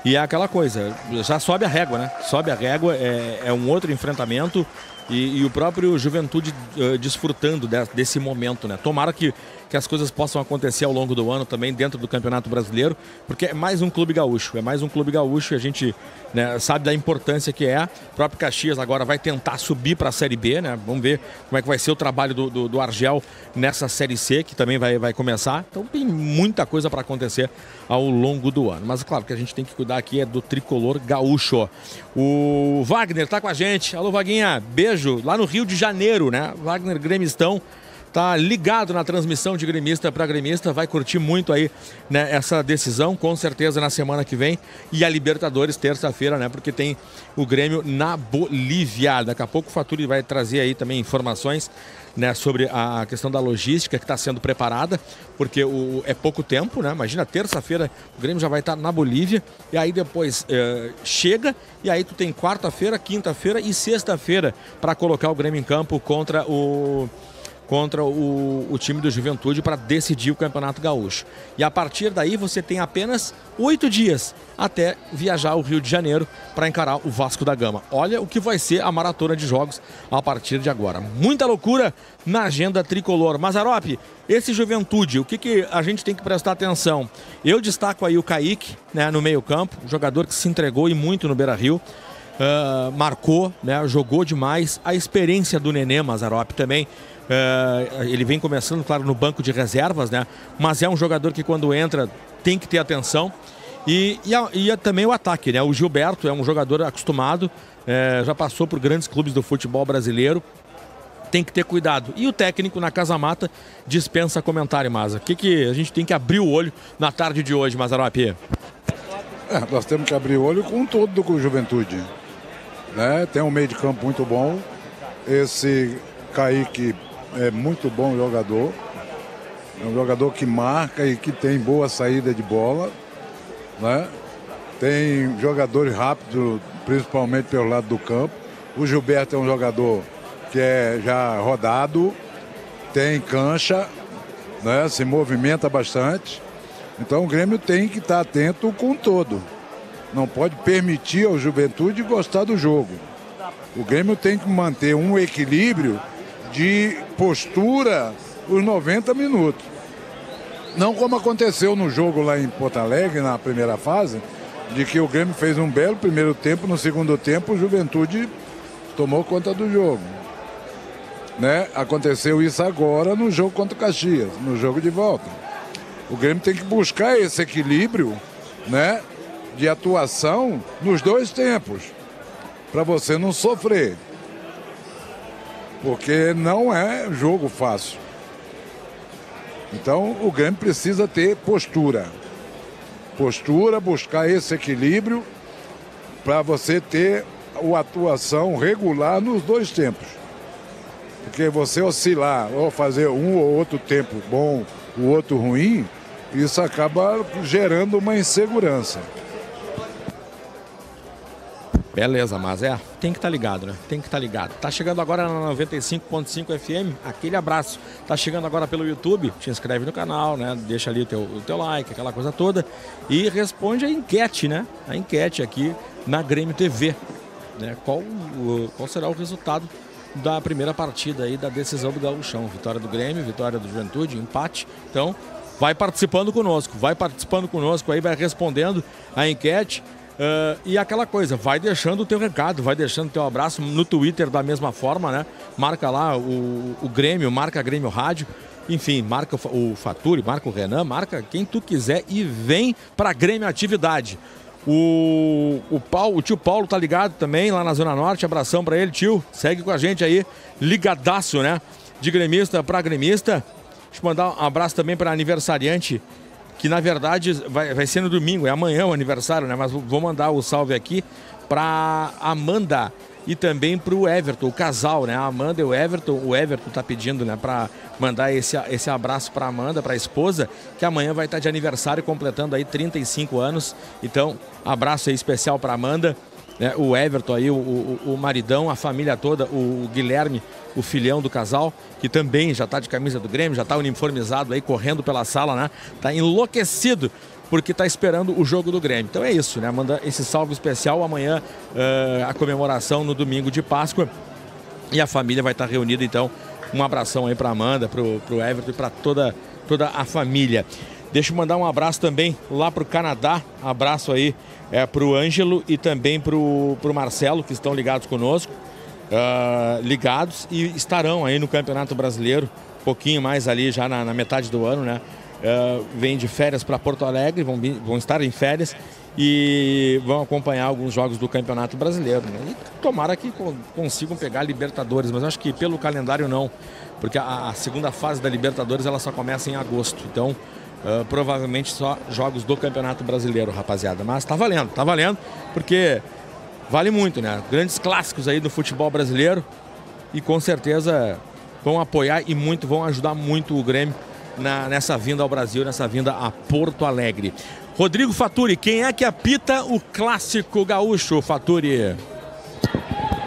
E é aquela coisa, já sobe a régua, né? Sobe a régua, é, é um outro enfrentamento e, e o próprio Juventude uh, desfrutando de, desse momento, né? Tomara que, que as coisas possam acontecer ao longo do ano também dentro do Campeonato Brasileiro, porque é mais um clube gaúcho, é mais um clube gaúcho e a gente né, sabe da importância que é. O próprio Caxias agora vai tentar subir para a Série B, né? Vamos ver como é que vai ser o trabalho do, do, do Argel nessa Série C, que também vai, vai começar. Então tem muita coisa para acontecer ao longo do ano. Mas claro que a gente tem que cuidar aqui é do tricolor gaúcho. O Wagner está com a gente. Alô, Vaguinha, beijo lá no Rio de Janeiro, né? Wagner Gremistão tá ligado na transmissão de gremista para gremista, vai curtir muito aí né, essa decisão, com certeza na semana que vem. E a Libertadores, terça-feira, né? Porque tem o Grêmio na Bolívia. Daqui a pouco o Faturi vai trazer aí também informações né, sobre a questão da logística que está sendo preparada, porque o, é pouco tempo, né? Imagina, terça-feira o Grêmio já vai estar na Bolívia, e aí depois eh, chega, e aí tu tem quarta-feira, quinta-feira e sexta-feira para colocar o Grêmio em campo contra o contra o, o, time do Juventude para decidir o Campeonato Gaúcho. E a partir daí você tem apenas oito dias até viajar ao Rio de Janeiro para encarar o Vasco da Gama. Olha o que vai ser a maratona de jogos a partir de agora. Muita loucura na agenda tricolor. Mazarop, esse Juventude, o que, que a gente tem que prestar atenção? Eu destaco aí o Kaique né, no meio-campo, jogador que se entregou e muito no Beira Rio. Uh, marcou, né, jogou demais. A experiência do Nenê Mazarop também Uh, ele vem começando, claro, no banco de reservas, né? Mas é um jogador que quando entra tem que ter atenção. E, e, a, e a, também o ataque, né? O Gilberto é um jogador acostumado, é, já passou por grandes clubes do futebol brasileiro. Tem que ter cuidado. E o técnico na Casa Mata dispensa comentário, Maza. O que, que a gente tem que abrir o olho na tarde de hoje, Mazaropi? É, nós temos que abrir o olho com todo do Juventude. Né? Tem um meio de campo muito bom. Esse Kaique é muito bom jogador. É um jogador que marca e que tem boa saída de bola. Né? Tem jogadores rápidos, principalmente pelo lado do campo. O Gilberto é um jogador que é já rodado, tem cancha, né? se movimenta bastante. Então o Grêmio tem que estar atento com todo. Não pode permitir ao juventude gostar do jogo. O Grêmio tem que manter um equilíbrio de postura os 90 minutos. Não como aconteceu no jogo lá em Porto Alegre, na primeira fase, de que o Grêmio fez um belo primeiro tempo, no segundo tempo o Juventude tomou conta do jogo. Né? Aconteceu isso agora no jogo contra o Caxias, no jogo de volta. O Grêmio tem que buscar esse equilíbrio né, de atuação nos dois tempos, para você não sofrer porque não é jogo fácil. Então o Grêmio precisa ter postura. Postura, buscar esse equilíbrio para você ter a atuação regular nos dois tempos. Porque você oscilar ou fazer um ou outro tempo bom, o outro ruim, isso acaba gerando uma insegurança. Beleza, mas é, tem que estar tá ligado, né? Tem que estar tá ligado. Tá chegando agora na 95.5 FM, aquele abraço. Tá chegando agora pelo YouTube, te inscreve no canal, né? Deixa ali o teu, o teu like, aquela coisa toda. E responde a enquete, né? A enquete aqui na Grêmio TV. Né? Qual, qual será o resultado da primeira partida aí da decisão do Gauchão? Vitória do Grêmio, vitória do Juventude, empate. Então, vai participando conosco, vai participando conosco aí, vai respondendo a enquete. Uh, e aquela coisa, vai deixando o teu recado, vai deixando o teu abraço no Twitter da mesma forma, né? Marca lá o, o Grêmio, marca Grêmio Rádio, enfim, marca o, Faturi, marca o Renan, marca quem tu quiser e vem pra Grêmio Atividade. O, o, Paulo, o tio Paulo tá ligado também lá na Zona Norte, abração para ele, tio. Segue com a gente aí, ligadaço, né? De gremista para gremista. Deixa eu mandar um abraço também para aniversariante que na verdade vai, vai ser no domingo, é amanhã o aniversário, né? Mas vou mandar o salve aqui para Amanda e também para o Everton, o casal, né? A Amanda e o Everton. O Everton está pedindo, né, para mandar esse, esse abraço para Amanda, para a esposa, que amanhã vai estar de aniversário, completando aí 35 anos. Então, abraço aí especial para Amanda. Né, o Everton aí, o, o, o, maridão, a família toda, o Guilherme, o filhão do casal, que também já está de camisa do Grêmio, já está uniformizado aí, correndo pela sala, né? Tá enlouquecido porque está esperando o jogo do Grêmio. Então é isso, né? Manda esse salve especial amanhã, uh, a comemoração no domingo de Páscoa. E a família vai estar reunida, então. Um abração aí para Amanda, para o Everton e para toda, toda a família. Deixa eu mandar um abraço também lá para o Canadá. Abraço aí é, para o Ângelo e também para o Marcelo, que estão ligados conosco. Uh, ligados e estarão aí no Campeonato Brasileiro, pouquinho mais ali já na, na metade do ano, né? uh, vêm de férias para Porto Alegre, vão, vão estar em férias e vão acompanhar alguns jogos do Campeonato Brasileiro. Né? E tomara que consigam pegar Libertadores, mas acho que pelo calendário não, porque a, a, segunda fase da Libertadores ela só começa em agosto. Então, uh, provavelmente só jogos do Campeonato Brasileiro, rapaziada. Mas tá valendo, tá valendo, porque vale muito, né? Grandes clássicos aí do futebol brasileiro e com certeza vão apoiar e muito, vão ajudar muito o Grêmio na, nessa vinda ao Brasil, nessa vinda a Porto Alegre. Rodrigo Faturi, quem é que apita o clássico gaúcho, Faturi?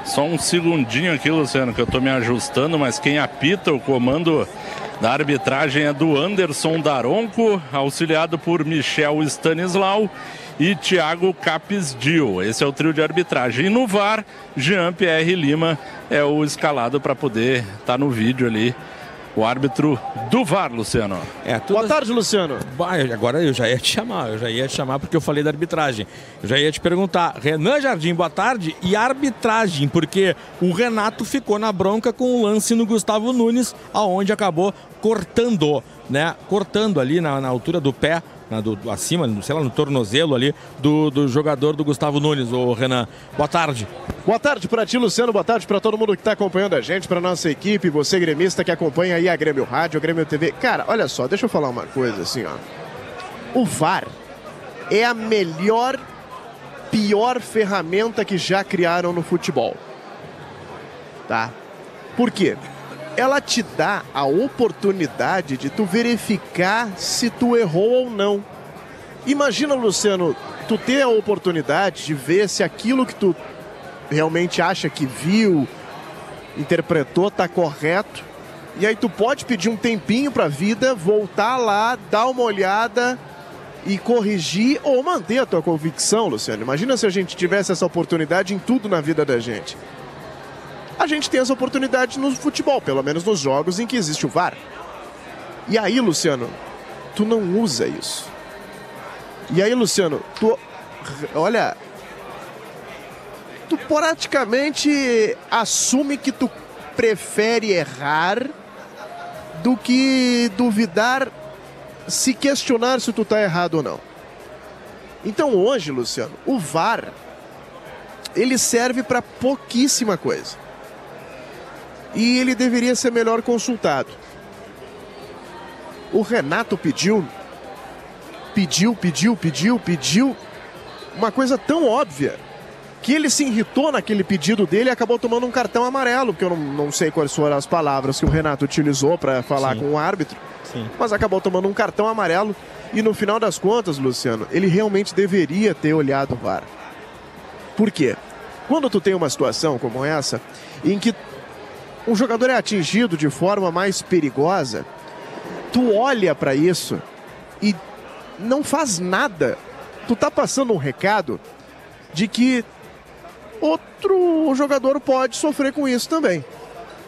Só um segundinho aqui, Luciano, que eu estou me ajustando, mas quem apita o comando da arbitragem é do Anderson Daronco, auxiliado por Michel Stanislau e Thiago Capes Dio. Esse é o trio de arbitragem. E no VAR, Jean-Pierre Lima é o escalado para poder estar tá no vídeo ali o árbitro do VAR, Luciano. É, Boa tarde, Luciano. Agora eu já ia te chamar, eu já ia te chamar porque eu falei da arbitragem. Eu já ia te perguntar, Renan Jardim, boa tarde. E arbitragem, porque o Renato ficou na bronca com o lance no Gustavo Nunes, aonde acabou cortando, né? Cortando ali na, na altura do pé na, do, acima, sei lá, no tornozelo ali do, do jogador do Gustavo Nunes, o Renan. Boa tarde. Boa tarde para ti, Luciano. Boa tarde para todo mundo que está acompanhando a gente, para nossa equipe, você gremista que acompanha aí a Grêmio Rádio, a Grêmio TV. Cara, olha só, deixa eu falar uma coisa assim, ó. O VAR é a melhor, pior ferramenta que já criaram no futebol. Tá? Por quê? Ela te dá a oportunidade de tu verificar se tu errou ou não. Imagina, Luciano, tu ter a oportunidade de ver se aquilo que tu realmente acha que viu, interpretou, tá correto. E aí tu pode pedir um tempinho para a vida, voltar lá, dar uma olhada e corrigir ou manter a tua convicção, Luciano. Imagina se a gente tivesse essa oportunidade em tudo na vida da gente a gente tem essa oportunidade no futebol, pelo menos nos jogos em que existe o VAR. E aí, Luciano, tu não usa isso. E aí, Luciano, tu. Olha. Tu praticamente assume que tu prefere errar do que duvidar, se questionar se tu tá errado ou não. Então hoje, Luciano, o VAR ele serve para pouquíssima coisa e ele deveria ser melhor consultado. O Renato pediu, pediu, pediu, pediu, pediu uma coisa tão óbvia que ele se irritou naquele pedido dele e acabou tomando um cartão amarelo, que eu não, não sei quais foram as palavras que o Renato utilizou para falar Sim. com o árbitro, Sim. mas acabou tomando um cartão amarelo e no final das contas, Luciano, ele realmente deveria ter olhado o VAR. Por quê? Quando tu tem uma situação como essa, em que um jogador é atingido de forma mais perigosa, tu olha para isso e não faz nada. Tu tá passando um recado de que outro jogador pode sofrer com isso também.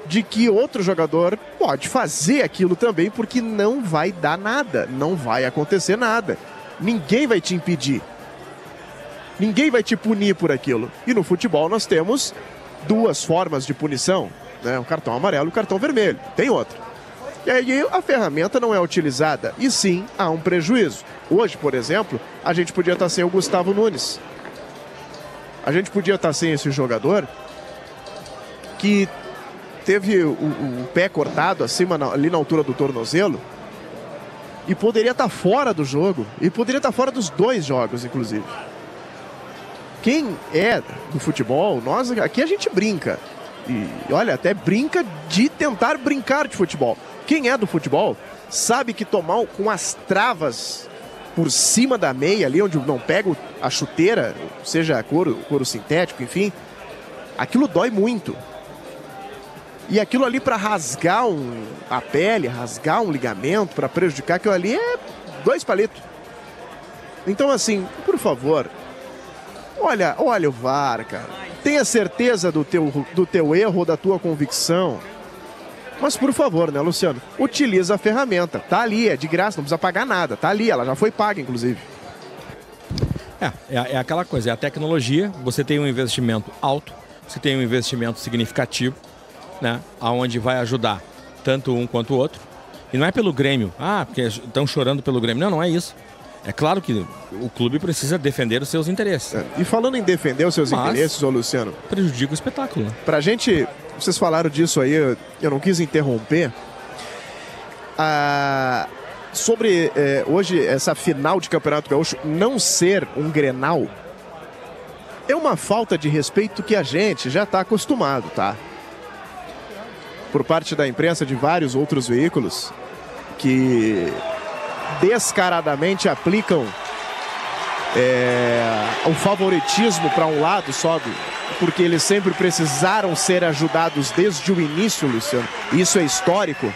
De que outro jogador pode fazer aquilo também, porque não vai dar nada, não vai acontecer nada. Ninguém vai te impedir. Ninguém vai te punir por aquilo. E no futebol nós temos duas formas de punição né? O cartão amarelo e o cartão vermelho. Tem outra. E aí a ferramenta não é utilizada e sim há um prejuízo. Hoje, por exemplo, a gente podia estar sem o Gustavo Nunes. A gente podia estar sem esse jogador que teve o, o pé cortado acima ali na altura do tornozelo e poderia estar fora do jogo e poderia estar fora dos dois jogos, inclusive. quem é do futebol, nós aqui a gente brinca. E olha, até brinca de tentar brincar de futebol. Quem é do futebol sabe que tomar com as travas por cima da meia ali, onde não pega a chuteira, seja couro, couro sintético, enfim, aquilo dói muito. E aquilo ali para rasgar um, a pele, rasgar um ligamento, para prejudicar, aquilo ali é dois palitos. Então, assim, por favor, olha, olha o VAR, cara. Tenha certeza do teu, do teu erro, da tua convicção. Mas por favor, né, Luciano? Utiliza a ferramenta. Tá ali, é de graça, não precisa pagar nada. Tá ali, ela já foi paga, inclusive. É, é, é aquela coisa, é a tecnologia, você tem um investimento alto, você tem um investimento significativo, né? Aonde vai ajudar tanto um quanto o outro. E não é pelo Grêmio, ah, porque estão chorando pelo Grêmio. Não, não é isso. É claro que o clube precisa defender os seus interesses. É, e falando em defender os seus Mas interesses, ô Luciano. Prejudica o espetáculo. Pra gente. Vocês falaram disso aí, eu não quis interromper. Ah, sobre eh, hoje essa final de Campeonato Gaúcho não ser um grenal é uma falta de respeito que a gente já está acostumado, tá? Por parte da imprensa de vários outros veículos que descaradamente aplicam é, o favoritismo para um lado só, do, porque eles sempre precisaram ser ajudados desde o início, Luciano. Isso é histórico.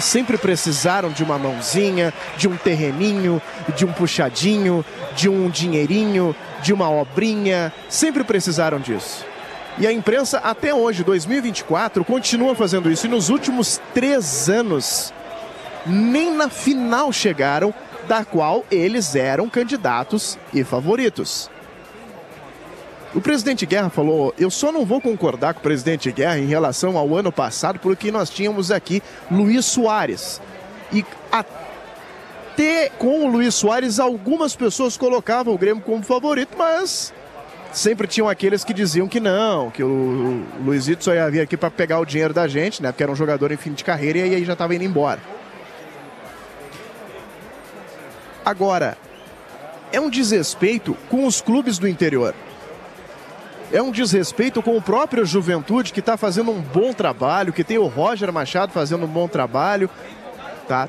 Sempre precisaram de uma mãozinha, de um terreninho, de um puxadinho, de um dinheirinho, de uma obrinha. Sempre precisaram disso. E a imprensa, até hoje, 2024, continua fazendo isso. E nos últimos três anos, nem na final chegaram, da qual eles eram candidatos e favoritos. O presidente Guerra falou: eu só não vou concordar com o presidente Guerra em relação ao ano passado, porque nós tínhamos aqui Luiz Soares. E até com o Luiz Soares, algumas pessoas colocavam o Grêmio como favorito, mas sempre tinham aqueles que diziam que não, que o Luizito só ia vir aqui para pegar o dinheiro da gente, né? Porque era um jogador em fim de carreira e aí já estava indo embora. Agora, é um desrespeito com os clubes do interior. É um desrespeito com o próprio Juventude, que está fazendo um bom trabalho, que tem o Roger Machado fazendo um bom trabalho, tá?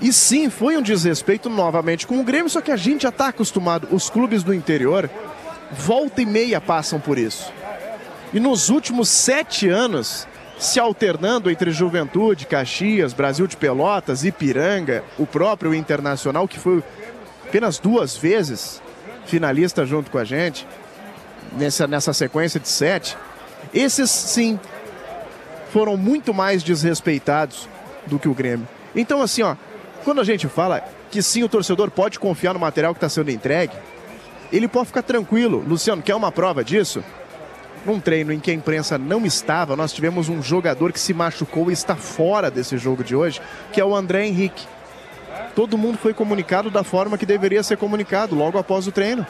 E sim, foi um desrespeito novamente com o Grêmio, só que a gente já está acostumado. Os clubes do interior, volta e meia passam por isso. E nos últimos sete anos, se alternando entre Juventude, Caxias, Brasil de Pelotas, Ipiranga, o próprio Internacional, que foi apenas duas vezes finalista junto com a gente, nessa, nessa sequência de sete. Esses, sim, foram muito mais desrespeitados do que o Grêmio. Então, assim, ó, quando a gente fala que sim, o torcedor pode confiar no material que está sendo entregue, ele pode ficar tranquilo. Luciano, quer uma prova disso? Num treino em que a imprensa não estava, nós tivemos um jogador que se machucou e está fora desse jogo de hoje, que é o André Henrique. Todo mundo foi comunicado da forma que deveria ser comunicado, logo após o treino.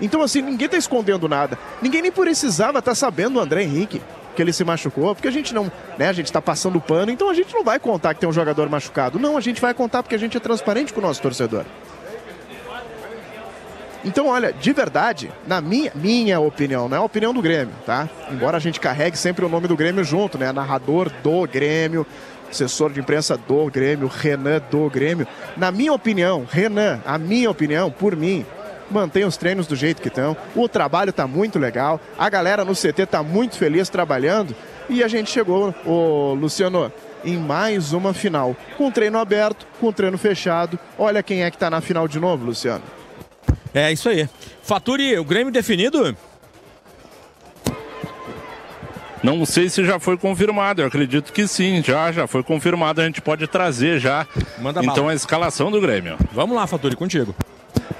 Então, assim, ninguém está escondendo nada. Ninguém nem precisava estar tá sabendo do André Henrique que ele se machucou, porque a gente não, né, a gente está passando pano, então a gente não vai contar que tem um jogador machucado. Não, a gente vai contar porque a gente é transparente com o nosso torcedor. Então, olha, de verdade, na minha, minha opinião, não é a opinião do Grêmio, tá? Embora a gente carregue sempre o nome do Grêmio junto, né? Narrador do Grêmio, assessor de imprensa do Grêmio, Renan do Grêmio. Na minha opinião, Renan, a minha opinião, por mim, mantém os treinos do jeito que estão. O trabalho está muito legal, a galera no CT está muito feliz trabalhando e a gente chegou, o Luciano, em mais uma final. Com treino aberto, com treino fechado. Olha quem é que está na final de novo, Luciano. É isso aí. Faturi, o Grêmio definido? Não sei se já foi confirmado, eu acredito que sim, já, já foi confirmado, a gente pode trazer já. Manda então bala. a escalação do Grêmio. Vamos lá, Faturi, contigo.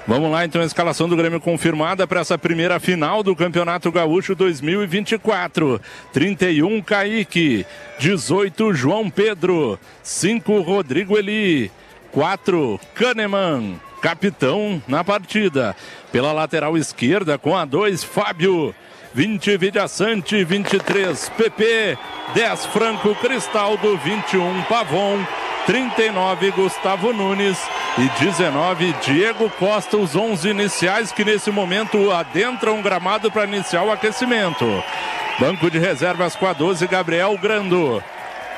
Vamos lá, então, a escalação do Grêmio confirmada para essa primeira final do Campeonato Gaúcho 2024. 31, Kaique. 18, João Pedro. 5, Rodrigo Eli. 4, Kahneman capitão na partida. Pela lateral esquerda, com a 2, Fábio. 20, Vidiaçante, 23, PP. 10, Franco Cristaldo. 21, Pavon. 39, Gustavo Nunes. e 19. Diego Costa, os 11 iniciais que nesse momento adentram o gramado para iniciar o aquecimento. Banco de reservas com a 12, Gabriel Grando.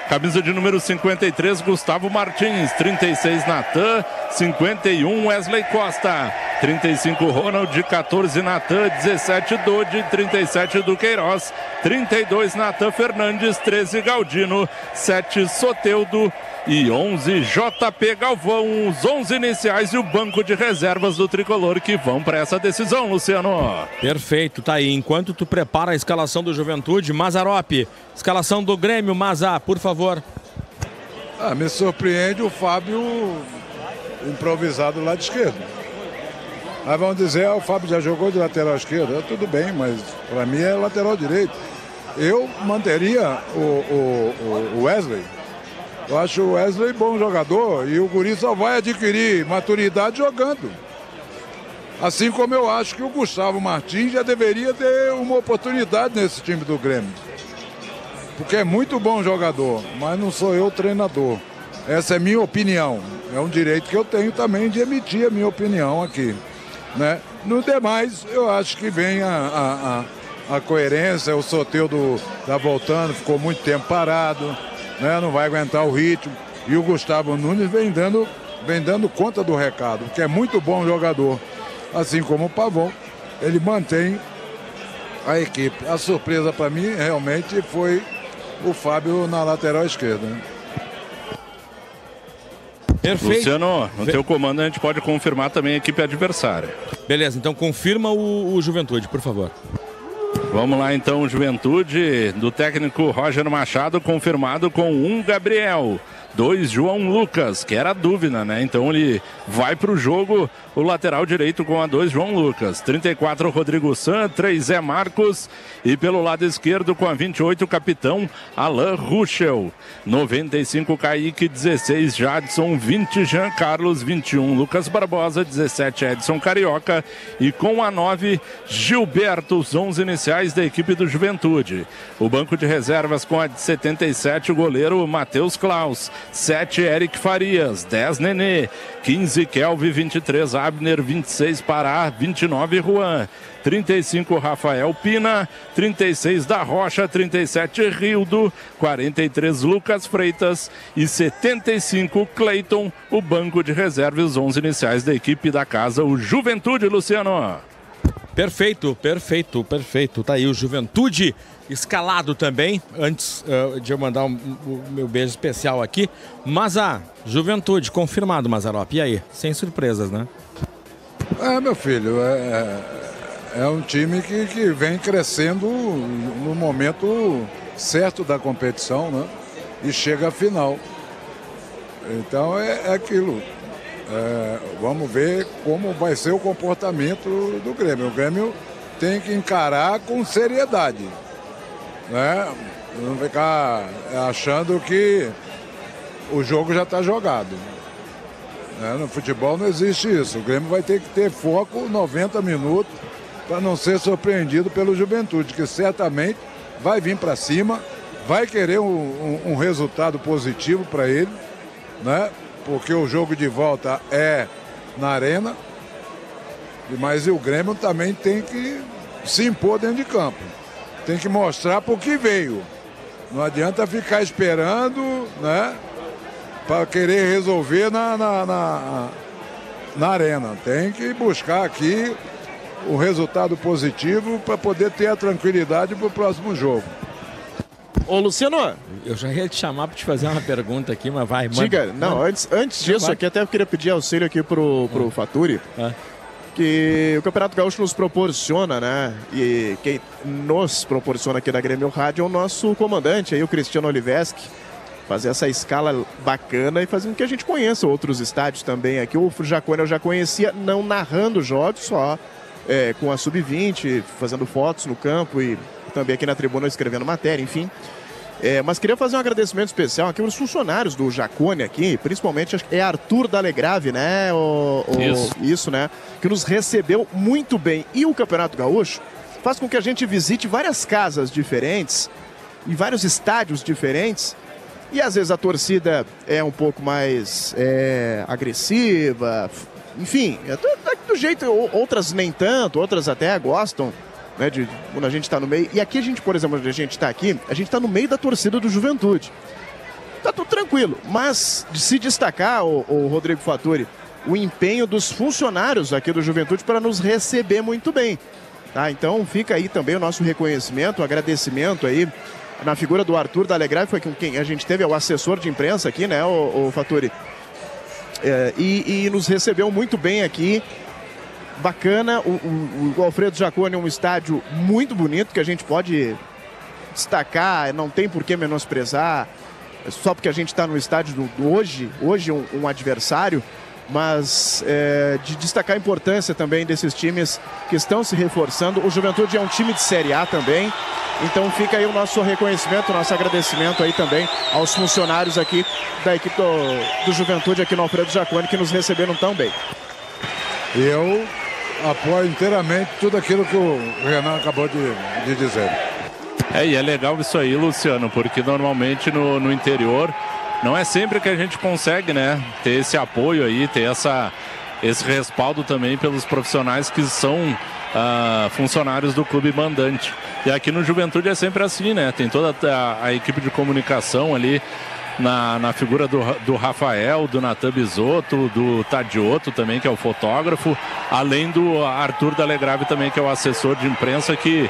Camisa de número 53, Gustavo Martins. 36, Natan. 51, Wesley Costa. 35, Ronald. 14, Natan. 17, Dodi. 37, Duqueiroz. 32, Natan Fernandes. 13, Galdino. 7, Soteudo. E 11, JP Galvão. Os 11 iniciais e o banco de reservas do tricolor que vão para essa decisão, Luciano. Perfeito, tá aí. Enquanto tu prepara a escalação do Juventude, Mazarop, escalação do Grêmio, Mazar, por favor. Ah, me surpreende o Fábio improvisado lá de esquerda. Aí vão dizer, ah, o Fábio já jogou de lateral esquerdo. É, tudo bem, mas para mim é lateral direito. Eu manteria o, o, o Wesley. Eu acho o Wesley bom jogador e o Guri só vai adquirir maturidade jogando. Assim como eu acho que o Gustavo Martins já deveria ter uma oportunidade nesse time do Grêmio. Porque é muito bom jogador, mas não sou eu treinador. Essa é minha opinião. É um direito que eu tenho também de emitir a minha opinião aqui. Né? No demais, eu acho que vem a, a, a, coerência, o Soteudo tá voltando, ficou muito tempo parado, né? não vai aguentar o ritmo. E o Gustavo Nunes vem dando, vem dando conta do recado, que é muito bom jogador. Assim como o Pavão, ele mantém a equipe. A surpresa para mim realmente foi o Fábio na lateral esquerda. Né? Perfeito. Luciano, no teu comando a gente pode confirmar também a equipe adversária. Beleza, então confirma o, o Juventude, por favor. Vamos lá então, Juventude, do técnico Roger Machado, confirmado com um Gabriel. 2 João Lucas, que era a dúvida, né? Então ele vai para o jogo, o lateral direito com a 2 João Lucas. 34 Rodrigo San, 3 Zé Marcos e pelo lado esquerdo com a 28 o capitão Alain Ruschel. 95 Kaique, 16 Jadson, 20 Jean Carlos, 21 Lucas Barbosa, 17 Edson Carioca e com a 9 Gilberto, os 11 iniciais da equipe do Juventude. O banco de reservas com a de 77 o goleiro Matheus Klaus. 7 Eric Farias, 10 Nenê, 15 Kelvin, 23 Abner, 26 Pará, 29 Juan, 35 Rafael Pina, 36 da Rocha, 37 Rildo, 43 Lucas Freitas. E 75 Cleiton, o banco de reservas. 11 iniciais da equipe da casa, o Juventude, Luciano. Perfeito, perfeito, perfeito. Tá aí o Juventude escalado também. Antes uh, de eu mandar o um, um, meu beijo especial aqui. Mas a Juventude, confirmado, Mazarop. E aí? Sem surpresas, né? É, meu filho, é, é, é um time que, que vem crescendo no momento certo da competição, né? E chega à final. Então é, é aquilo. É, vamos ver como vai ser o comportamento do Grêmio. O Grêmio tem que encarar com seriedade. Né? Não ficar achando que o jogo já está jogado. Né? No futebol não existe isso. O Grêmio vai ter que ter foco 90 minutos para não ser surpreendido pelo Juventude, que certamente vai vir para cima, vai querer um, um, um resultado positivo para ele, né? Porque o jogo de volta é na arena. Mas o Grêmio também tem que se impor dentro de campo. Tem que mostrar por que veio. Não adianta ficar esperando, né? Para querer resolver na, na, na, na arena. Tem que buscar aqui o resultado positivo para poder ter a tranquilidade para o próximo jogo. Ô, Luciano. Eu já ia te chamar para te fazer uma pergunta aqui, mas vai, manda. Diga, não, manda. antes, antes disso aqui, até eu queria pedir auxílio aqui pro, pro Faturi. Ah. Que o Campeonato Gaúcho nos proporciona, né? E quem nos proporciona aqui na Grêmio Rádio é o nosso comandante aí, o Cristiano Oliveski. Fazer essa escala bacana e fazer com que a gente conheça outros estádios também aqui. O Jacone eu já conhecia, não narrando jogos, só é, com a Sub-20, fazendo fotos no campo e também aqui na tribuna escrevendo matéria, enfim. É, mas queria fazer um agradecimento especial aqui aos funcionários do Jacone aqui, principalmente é Arthur Dalegrave, né? O, o, isso. isso, né? Que nos recebeu muito bem. E o Campeonato Gaúcho faz com que a gente visite várias casas diferentes e vários estádios diferentes E às vezes a torcida é um pouco mais é, agressiva, enfim, é do, é do jeito, ou- outras nem tanto, outras até gostam, né, de quando a gente está no meio. E aqui a gente, por exemplo, a gente está aqui, a gente está no meio da torcida do Juventude. Tá tudo tranquilo, mas de se destacar, o, o Rodrigo Faturi, o empenho dos funcionários aqui do Juventude para nos receber muito bem. Tá? Então fica aí também o nosso reconhecimento, o agradecimento aí na figura do Arthur da Alegrave, foi com quem a gente teve, é o assessor de imprensa aqui, né, o, Faturi? É, e, e nos recebeu muito bem aqui. Bacana, o, o- o Alfredo Jacone é um estádio muito bonito que a gente pode destacar, não tem por que menosprezar, só porque a gente está no estádio do, do hoje, hoje um, um adversário, mas é, de destacar a importância também desses times que estão se reforçando. O Juventude é um time de Série A também, então fica aí o nosso reconhecimento, nosso agradecimento aí também aos funcionários aqui da equipe do, do Juventude aqui no Alfredo Jacone que nos receberam tão bem. Eu apoio inteiramente tudo aquilo que o Renan acabou de, de dizer. É, e é legal isso aí, Luciano, porque normalmente no, no interior não é sempre que a gente consegue, né, ter esse apoio aí, ter essa, esse respaldo também pelos profissionais que são ah, funcionários do clube mandante. E aqui no Juventude é sempre assim, né? Tem toda a, a equipe de comunicação ali na, na figura do, do Rafael, do Natan Bisotto, do Tadioto também, que é o fotógrafo, além do Arthur Dalegrave também, que é o assessor de imprensa, que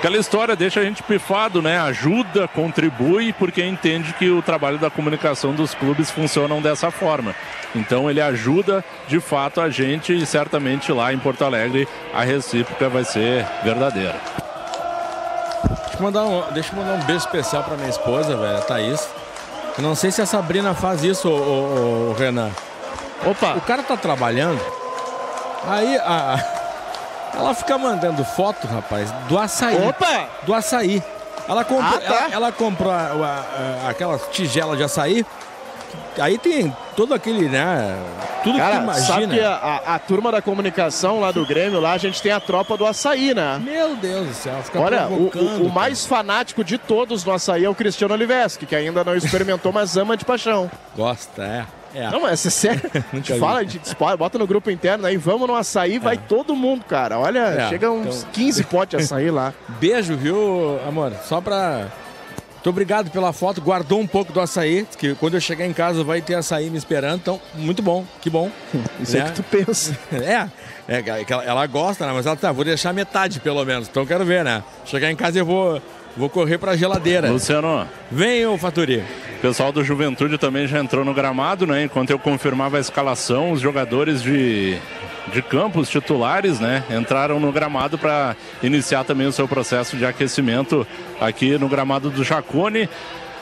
Aquela história deixa a gente pifado, né? Ajuda, contribui, porque entende que o trabalho da comunicação dos clubes funcionam dessa forma. Então ele ajuda de fato a gente e certamente lá em Porto Alegre a recíproca vai ser verdadeira. Deixa eu mandar um, deixa eu mandar um beijo especial pra minha esposa, velho, a Thaís. Não sei se a Sabrina faz isso, ô, ô, ô, Renan. Opa! O cara tá trabalhando, aí a, ela fica mandando foto, rapaz, do açaí. Opa! Do açaí. Ela comprou, Ah, tá. ela, ela comprou a- a- aquela tigela de açaí. Aí tem todo aquele, né? Tudo que tu Cara, imagina. sabe que a, a- a turma da comunicação lá do Grêmio, lá a gente tem a tropa do açaí, né? Meu Deus do céu, fica Olha, o, o- o mais fanático de todos no açaí é o Cristiano Oliveski, que ainda não experimentou, mas ama de paixão. Gosta, é. é. Não, mas é sério. A gente fala, a gente dispara, bota no grupo interno aí, vamos no açaí, vai todo mundo, cara. Olha, É, chega uns então- 15 potes de açaí lá. Beijo, viu, amor? Só pra. Muito obrigado pela foto. Guardou um pouco do açaí, que quando eu chegar em casa vai ter açaí me esperando. Então, muito bom, que bom. Isso é Né? que tu pensa. É, é ela, ela gosta, né? Mas ela tá, vou deixar metade pelo menos. Então quero ver, né? Chegar em casa eu vou, vou correr pra geladeira. Luciano, Vem, ô Faturi. o pessoal do Juventude também já entrou no gramado, né? Enquanto eu confirmava a escalação, os jogadores de, de campos titulares, né? Entraram no gramado para iniciar também o seu processo de aquecimento aqui no gramado do Jacone.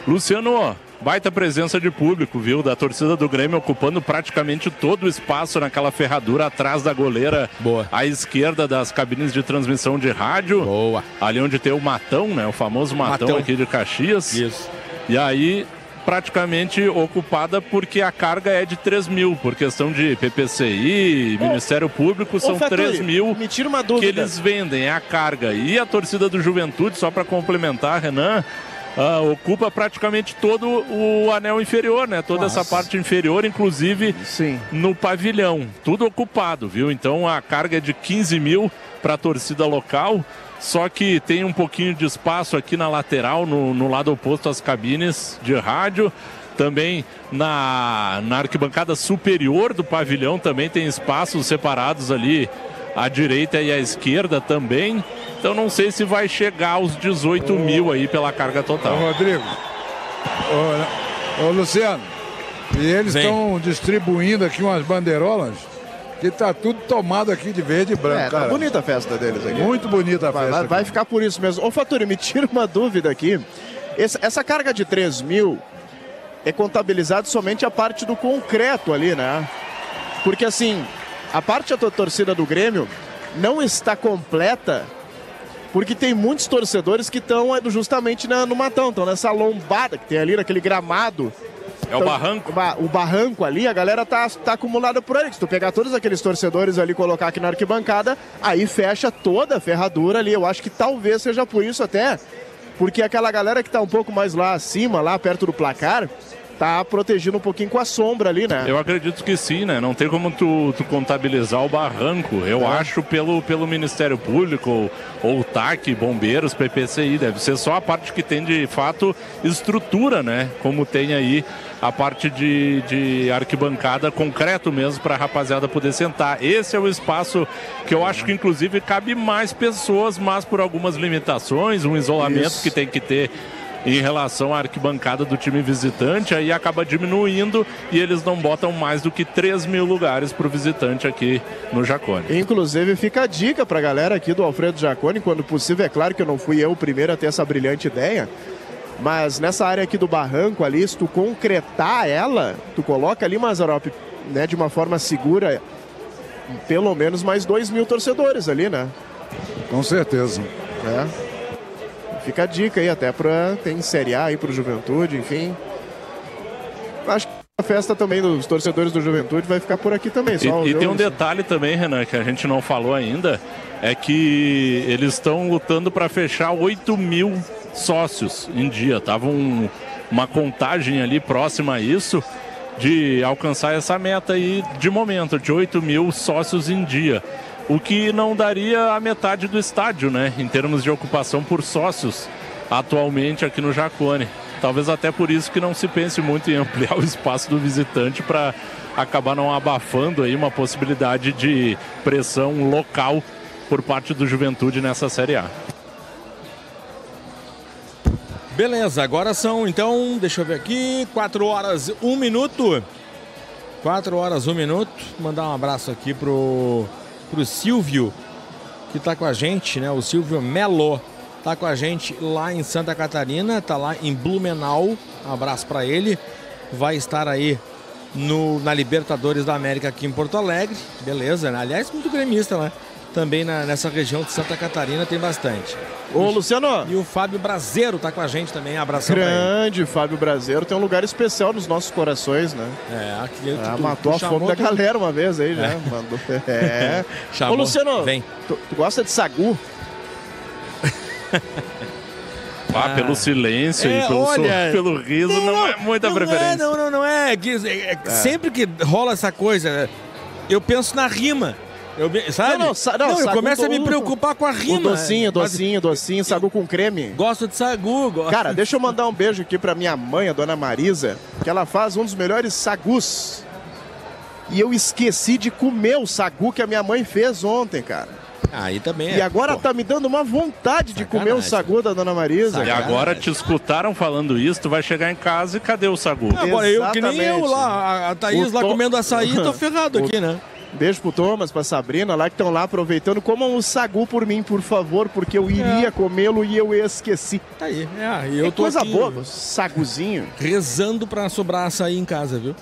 Luciano, baita presença de público, viu? Da torcida do Grêmio ocupando praticamente todo o espaço naquela ferradura atrás da goleira Boa. à esquerda das cabines de transmissão de rádio. Boa. Ali onde tem o Matão, né? O famoso Matão, Matão. aqui de Caxias. Isso. E aí, praticamente ocupada porque a carga é de 3 mil, por questão de PPCI, Ministério Público, são Ô, Faturi, 3 mil Me tira uma que dúvida. eles vendem, é a carga. E a torcida do Juventude, só para complementar, Renan, ah, ocupa praticamente todo o anel inferior, né? Toda Nossa. essa parte inferior, inclusive Sim. no pavilhão. Tudo ocupado, viu? Então a carga é de 15 mil para a torcida local. Só que tem um pouquinho de espaço aqui na lateral, no, no lado oposto às cabines de rádio. Também na, na arquibancada superior do pavilhão também tem espaços separados ali à direita e à esquerda também. Então não sei se vai chegar aos 18 mil aí pela carga Ô, total. Rodrigo. Ô, ô, Luciano. E eles estão distribuindo aqui umas bandeirolas que tá tudo tomado aqui de verde e branco, É, tá cara. bonita a festa deles aqui. Muito bonita a Vai, festa. vai- vai ficar por isso mesmo. Ô, Faturi, me tira uma dúvida aqui. Essa, essa carga de 3 mil é contabilizado somente a parte do concreto ali, né? Porque assim, a parte da torcida do Grêmio não está completa porque tem muitos torcedores que estão é, justamente na- no matão, estão nessa lombada que tem ali, naquele gramado. É o barranco? O, ba- o barranco ali, a galera tá, tá acumulada por ali. Se tu pegar todos aqueles torcedores ali e colocar aqui na arquibancada, aí fecha toda a ferradura ali. Eu acho que talvez seja por isso até porque aquela galera que tá um pouco mais lá acima, lá perto do placar, tá protegendo um pouquinho com a sombra ali, né? Eu acredito que sim, né? Não tem como tu, tu contabilizar o barranco. Eu É. acho pelo, pelo Ministério Público ou, ou TAC, bombeiros, PPCI. Deve ser só a parte que tem de fato estrutura, né? Como tem aí a parte de, de arquibancada concreto mesmo para a rapaziada poder sentar. Esse é o espaço que eu acho que inclusive cabe mais pessoas, mas por algumas limitações, um isolamento Isso. que tem que ter em relação à arquibancada do time visitante, aí acaba diminuindo e eles não botam mais do que 3 mil lugares para o visitante aqui no Jacone. Inclusive, fica a dica pra galera aqui do Alfredo Jaconi, quando possível, é claro que eu não fui eu o primeiro a ter essa brilhante ideia, mas nessa área aqui do barranco ali, se tu concretar ela, tu coloca ali, Mazarop, né, de uma forma segura, pelo menos mais dois mil torcedores ali, né? Com certeza. É. Fica a dica aí até pra tem Série A aí pro Juventude, enfim. Acho que a festa também dos torcedores do Juventude vai ficar por aqui também. E, Só e eu- tem um detalhe também, Renan, que a gente não falou ainda, é que eles estão lutando para fechar 8 mil sócios em dia. Tava um- uma contagem ali próxima a isso de alcançar essa meta aí de momento, de 8 mil sócios em dia. O que não daria a metade do estádio, né? Em termos de ocupação por sócios atualmente aqui no Jacone. Talvez até por isso que não se pense muito em ampliar o espaço do visitante para acabar não abafando aí uma possibilidade de pressão local por parte do Juventude nessa Série A. Beleza, agora são então, deixa eu ver aqui, 4 horas, 1 minuto. 4 horas, 1 minuto. Mandar um abraço aqui pro, pro Silvio, que tá com a gente, né? O Silvio Melo tá com a gente lá em Santa Catarina, tá lá em Blumenau. Um abraço para ele. Vai estar aí no, na Libertadores da América aqui em Porto Alegre. Beleza, né? Aliás, muito gremista, né? Também na- nessa região de Santa Catarina tem bastante. Ô, Luciano. E o Fábio Braseiro tá com a gente também. Ele. Grande Fábio Brasileiro tem um lugar especial nos nossos corações, né? É, aqui Ah, tu- matou tu a fome da tu- galera uma vez aí, né? É. Mandou. É. Chamou. Ô, Luciano, Vem. Tu, tu gosta de sagu? Ah, pelo silêncio É, e pelo, so- olha, pelo riso não, é muita não preferência. É, não, não, não é. Que- é- é- Sempre que rola essa coisa, eu penso na rima. Eu, me- sabe? Não, não, sa- não, eu sagu começo a me preocupar com a O rima. docinho, docinho, docinho, sagu com creme. Gosto de sagu. Gosto. Cara, deixa eu mandar um beijo aqui pra minha mãe, a dona Marisa, que ela faz um dos melhores sagus. E eu esqueci de comer o sagu que a minha mãe fez ontem, cara. Aí também é. E agora pô. tá me dando uma vontade de comer o Sacanagem. sagu da dona Marisa. E cara. agora te escutaram falando isso, tu vai chegar em casa e cadê o Sagu? Agora eu, que nem eu lá, a- a Thaís O lá to- comendo açaí, tô ferrado O- aqui, né? Beijo pro Thomas, pra Sabrina lá que estão lá aproveitando. Comam o sagu por mim, por favor, porque eu iria comê-lo e eu esqueci. Tá aí. É, e eu É tô coisa aqui boa, saguzinho. rezando pra sobrar açaí em casa, viu?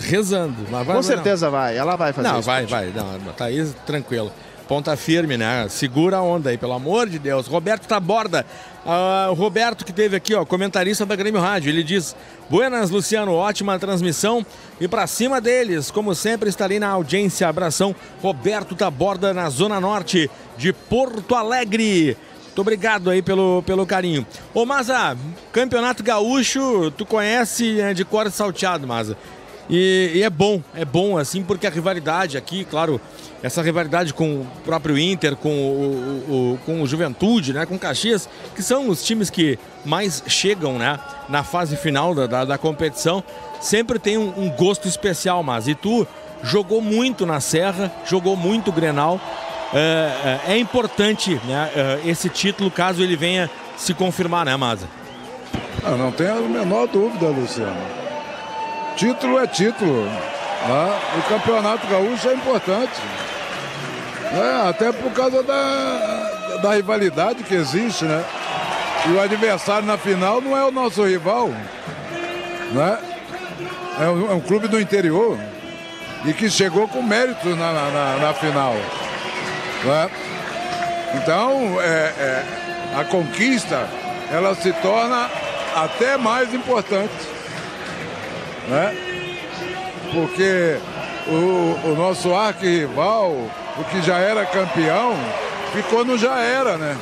Rezando. Mas vai- Com vai- certeza vai, ela vai fazer Não, isso. vai, vai. Não, Thaís, tranquilo. Ponta firme, né? Segura a onda aí, pelo amor de Deus. Roberto Taborda. Ah, o Roberto que teve aqui, ó, comentarista da Grêmio Rádio. Ele diz: Buenas, Luciano, ótima transmissão. E pra cima deles, como sempre, estarei na audiência. Abração, Roberto Taborda, na Zona Norte de Porto Alegre. Muito obrigado aí pelo, pelo carinho. Ô, Maza, Campeonato Gaúcho, tu conhece né, de cor salteado, Maza. E, e é bom, é bom assim, porque a rivalidade aqui, claro, essa rivalidade com o próprio Inter, com o, o- o- com o Juventude, né, com o Caxias, que são os times que mais chegam né, na fase final da, da, da competição, sempre tem um, um gosto especial, mas e tu jogou muito na Serra, jogou muito Grenal. É, é- é importante né, é, esse título caso ele venha se confirmar, né, Maza? Ah, não tenho a menor dúvida, Luciano. Título é título. né? O campeonato gaúcho é importante. né? Até por causa da, da rivalidade que existe, né? E o adversário na final não é o nosso rival. Né? É, um, é um clube do interior e que chegou com méritos na, na, na- na final. né? Então, é, é, a conquista ela se torna até mais importante, né? Porque o, o nosso arquirrival, o que já era campeão, ficou no já era, né?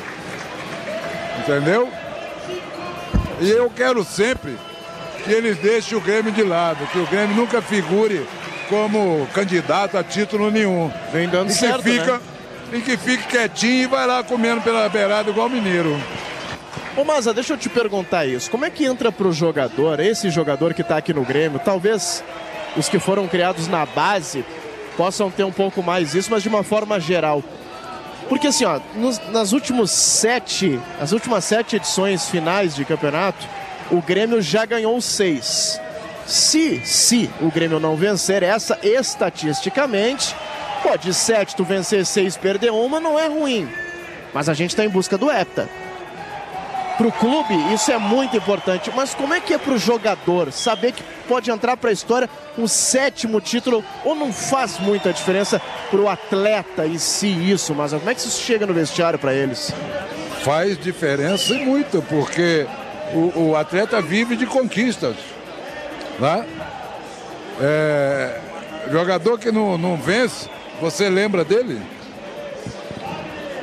Entendeu? E eu quero sempre que eles deixem o Grêmio de lado, que o Grêmio nunca figure como candidato a título nenhum. Vem dando e que certo, fica, né? E que fique quietinho e vai lá comendo pela beirada igual mineiro. Ô Maza, deixa eu te perguntar isso. Como é que entra pro jogador, esse jogador que tá aqui no Grêmio, talvez os que foram criados na base possam ter um pouco mais isso, mas de uma forma geral. Porque assim, ó, nos, nas últimos sete, as últimas sete edições finais de campeonato, o Grêmio já ganhou seis. Se, se o Grêmio não vencer essa, estatisticamente, pode sete, tu vencer seis, perder uma, não é ruim. Mas a gente está em busca do hepta. Pro clube, isso é muito importante. Mas como é que é pro jogador saber que pode entrar pra história um sétimo título ou não faz muita diferença pro atleta em si isso? Mas como é que isso chega no vestiário para eles? Faz diferença e muito, porque o, o atleta vive de conquistas. Né? É, jogador que não, não vence, você lembra dele?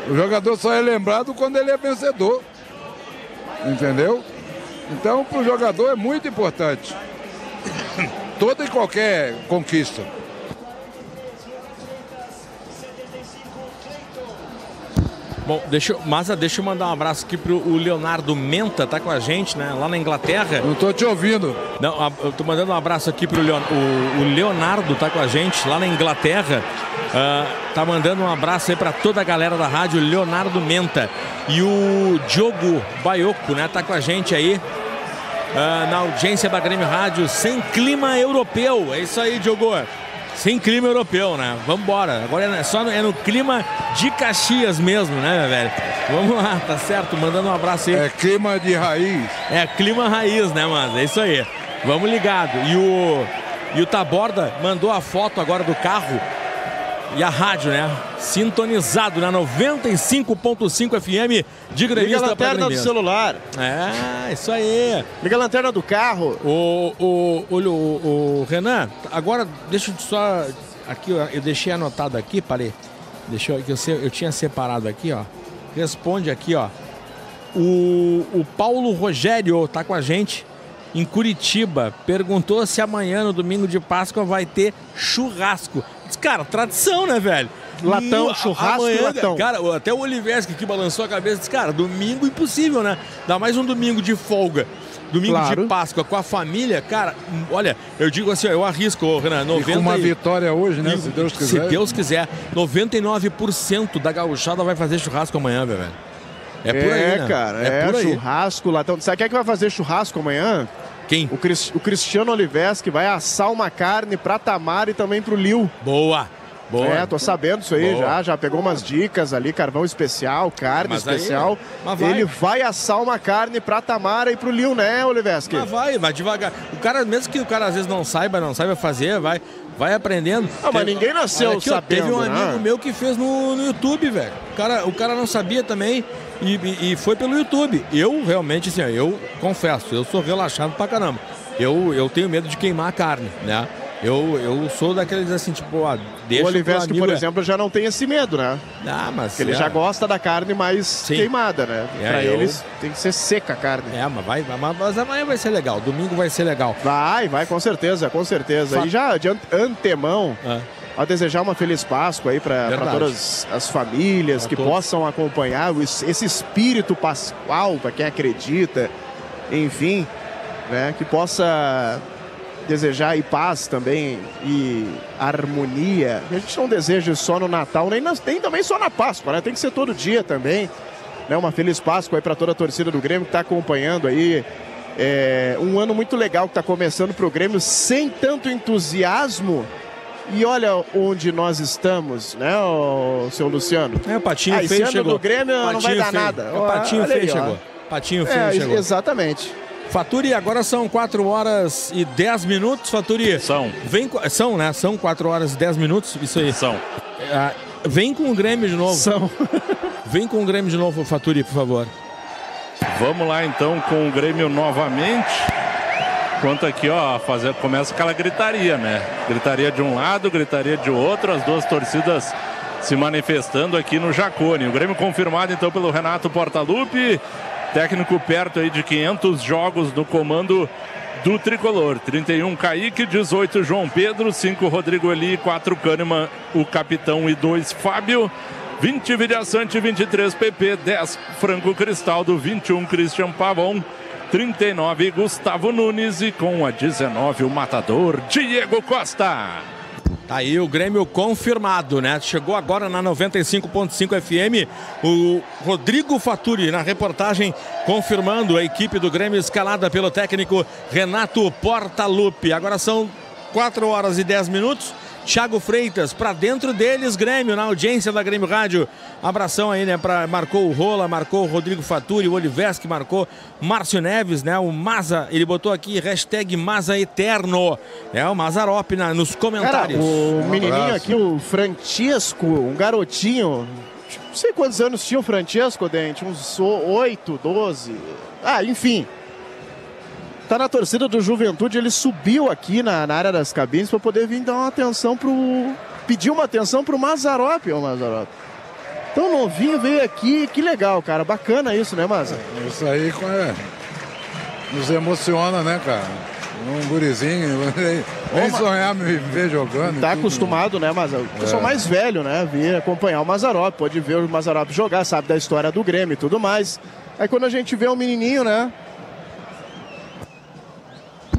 O jogador só é lembrado quando ele é vencedor. Entendeu? Então, para o jogador é muito importante. Toda e qualquer conquista. Bom, deixa eu, Maza, deixa eu mandar um abraço aqui pro o Leonardo Menta, tá com a gente, né? Lá na Inglaterra. Não tô te ouvindo. Não, a- eu tô mandando um abraço aqui pro Leon, o, o Leonardo, tá com a gente lá na Inglaterra. Ah, tá mandando um abraço aí pra toda a galera da rádio, Leonardo Menta. E o Diogo Baioco, né? Tá com a gente aí. ah, na audiência da Grêmio Rádio, sem clima europeu. É isso aí, Diogo. Sem clima europeu, né? Vambora. Agora é só no, é no clima de Caxias mesmo, né, velho? Vamos lá, tá certo? Mandando um abraço aí. É clima de raiz. É clima raiz, né, mano? É isso aí. Vamos ligado. E o, e o Taborda mandou a foto agora do carro e a rádio, né? Sintonizado na 95.5 FM de Liga a gremista lanterna do gremista. celular. É, isso aí. Liga a lanterna do carro. O, o, o, o, o Renan, agora deixa eu só. Aqui, eu deixei anotado aqui, parei. Deixa eu, eu, eu tinha separado aqui, ó. Responde aqui, ó. O, o Paulo Rogério tá com a gente em Curitiba. Perguntou se amanhã, no domingo de Páscoa, vai ter churrasco. Cara, tradição, né, velho? Latão, churrasco e latão. Cara, até o Oliveski que balançou a cabeça disse, cara, domingo impossível, né? Dá mais um domingo de folga. Domingo Claro. de Páscoa com a família, cara, olha, eu digo assim, eu arrisco, Renan, 90 E com uma vitória hoje, né? e- Se Deus Se quiser. Deus quiser, 99% da gauchada vai fazer churrasco amanhã, velho. É por aí, É, né? cara. É, É, por aí. churrasco, latão. Sabe quem é que vai fazer churrasco amanhã? Quem? O, Cris- o Cristiano Olives, que vai assar uma carne pra Tamara e também pro Lil. Boa. Boa. É, tô sabendo isso aí Boa. já. Já pegou umas dicas ali, carvão especial, carne Mas aí- especial. mas vai. Ele vai assar uma carne pra Tamara e pro Lil, né, Oliveski? Mas vai, vai devagar. O cara, mesmo que o cara às vezes não saiba, não saiba fazer, vai, vai aprendendo. Ah, mas Teve- ninguém nasceu aqui, ó, Teve um sabendo, né? amigo meu que fez no, no YouTube, velho. O cara, o cara não sabia também e, e- foi pelo YouTube. Eu realmente, assim, eu confesso, eu sou relaxado pra caramba. Eu, eu tenho medo de queimar a carne, né? Eu, eu sou daqueles assim, tipo, ah, deixa o Oliveski, amigo, por exemplo, já não tem esse medo, né? Ah, mas. Porque ele é. já gosta da carne mais queimada, né? É, pra eu- eles tem que ser seca a carne. É, mas vai, mas amanhã vai ser legal. Domingo vai ser legal. Vai, vai, com certeza, com certeza. Fa- E já de an- antemão, É. a desejar uma feliz Páscoa aí para todas as famílias Pra que todos. possam acompanhar esse espírito pascual, para quem acredita, enfim, né, que possa desejar aí paz também e harmonia. A gente não deseja só no Natal, nem, nas- nem também só na Páscoa, né? Tem que ser todo dia também. Né? Uma feliz Páscoa aí para toda a torcida do Grêmio que está acompanhando aí. É, um ano muito legal que está começando para o Grêmio sem tanto entusiasmo. E olha onde nós estamos, né, ô, seu Luciano? É, o Patinho ah, esse feio ano chegou. do Grêmio não vai Patinho dar feio. nada. É, o Patinho Olha feio ó. chegou. Patinho feio É, chegou. exatamente. Faturi, agora são 4 horas e 10 minutos, Faturi. São. Vem, são, né? São 4 horas e 10 minutos, isso aí. São. Ah, vem com o Grêmio de novo. São. Vem com o Grêmio de novo, Faturi, por favor. Vamos lá então com o Grêmio novamente. Enquanto aqui, ó, fazer, começa aquela gritaria, né? Gritaria de um lado, gritaria de outro, as duas torcidas se manifestando aqui no Jacone. O Grêmio confirmado então pelo Renato Portaluppi. Técnico perto aí de 500 jogos no comando do tricolor. 31 Kaique, 18 João Pedro, 5 Rodrigo Eli, 4 Kahneman, o capitão e 2 Fábio. 20 Vidiaçante, 23 PP, 10 Franco Cristaldo, 21 Christian Pavon, 39 Gustavo Nunes e com a 19 o matador Diego Costa. Tá aí o Grêmio confirmado, né? Chegou agora na 95.5 FM o Rodrigo Faturi na reportagem confirmando a equipe do Grêmio escalada pelo técnico Renato Portaluppi. Agora são 4 horas e 10 minutos. Thiago Freitas, para dentro deles, Grêmio, na audiência da Grêmio Rádio. Abração aí, né? Pra, marcou o Rola, marcou o Rodrigo Faturi, o Oliveski marcou Márcio Neves, né? O Maza, ele botou aqui hashtag Maza Eterno. É o Mazarop na, nos comentários. Cara, o Um menininho abraço. aqui, o Francesco, um garotinho. Não sei quantos anos tinha o Francesco, Dente. Uns 8, 12. Ah, enfim. Tá na torcida do Juventude, ele subiu aqui na, na área das cabines para poder vir dar uma atenção pro. pedir uma atenção pro Mazarop, ô Mazarop. Tão novinho veio aqui, que legal, cara. Bacana isso, né, Maza? Isso aí é, nos emociona, né, cara? Um gurizinho, nem, Ô, sonhar me ver jogando. Tá acostumado, né, Mazarop? O pessoal É. mais velho, né? Vir acompanhar o Mazarop, pode ver o Mazarop jogar, sabe da história do Grêmio e tudo mais. Aí quando a gente vê um menininho, né?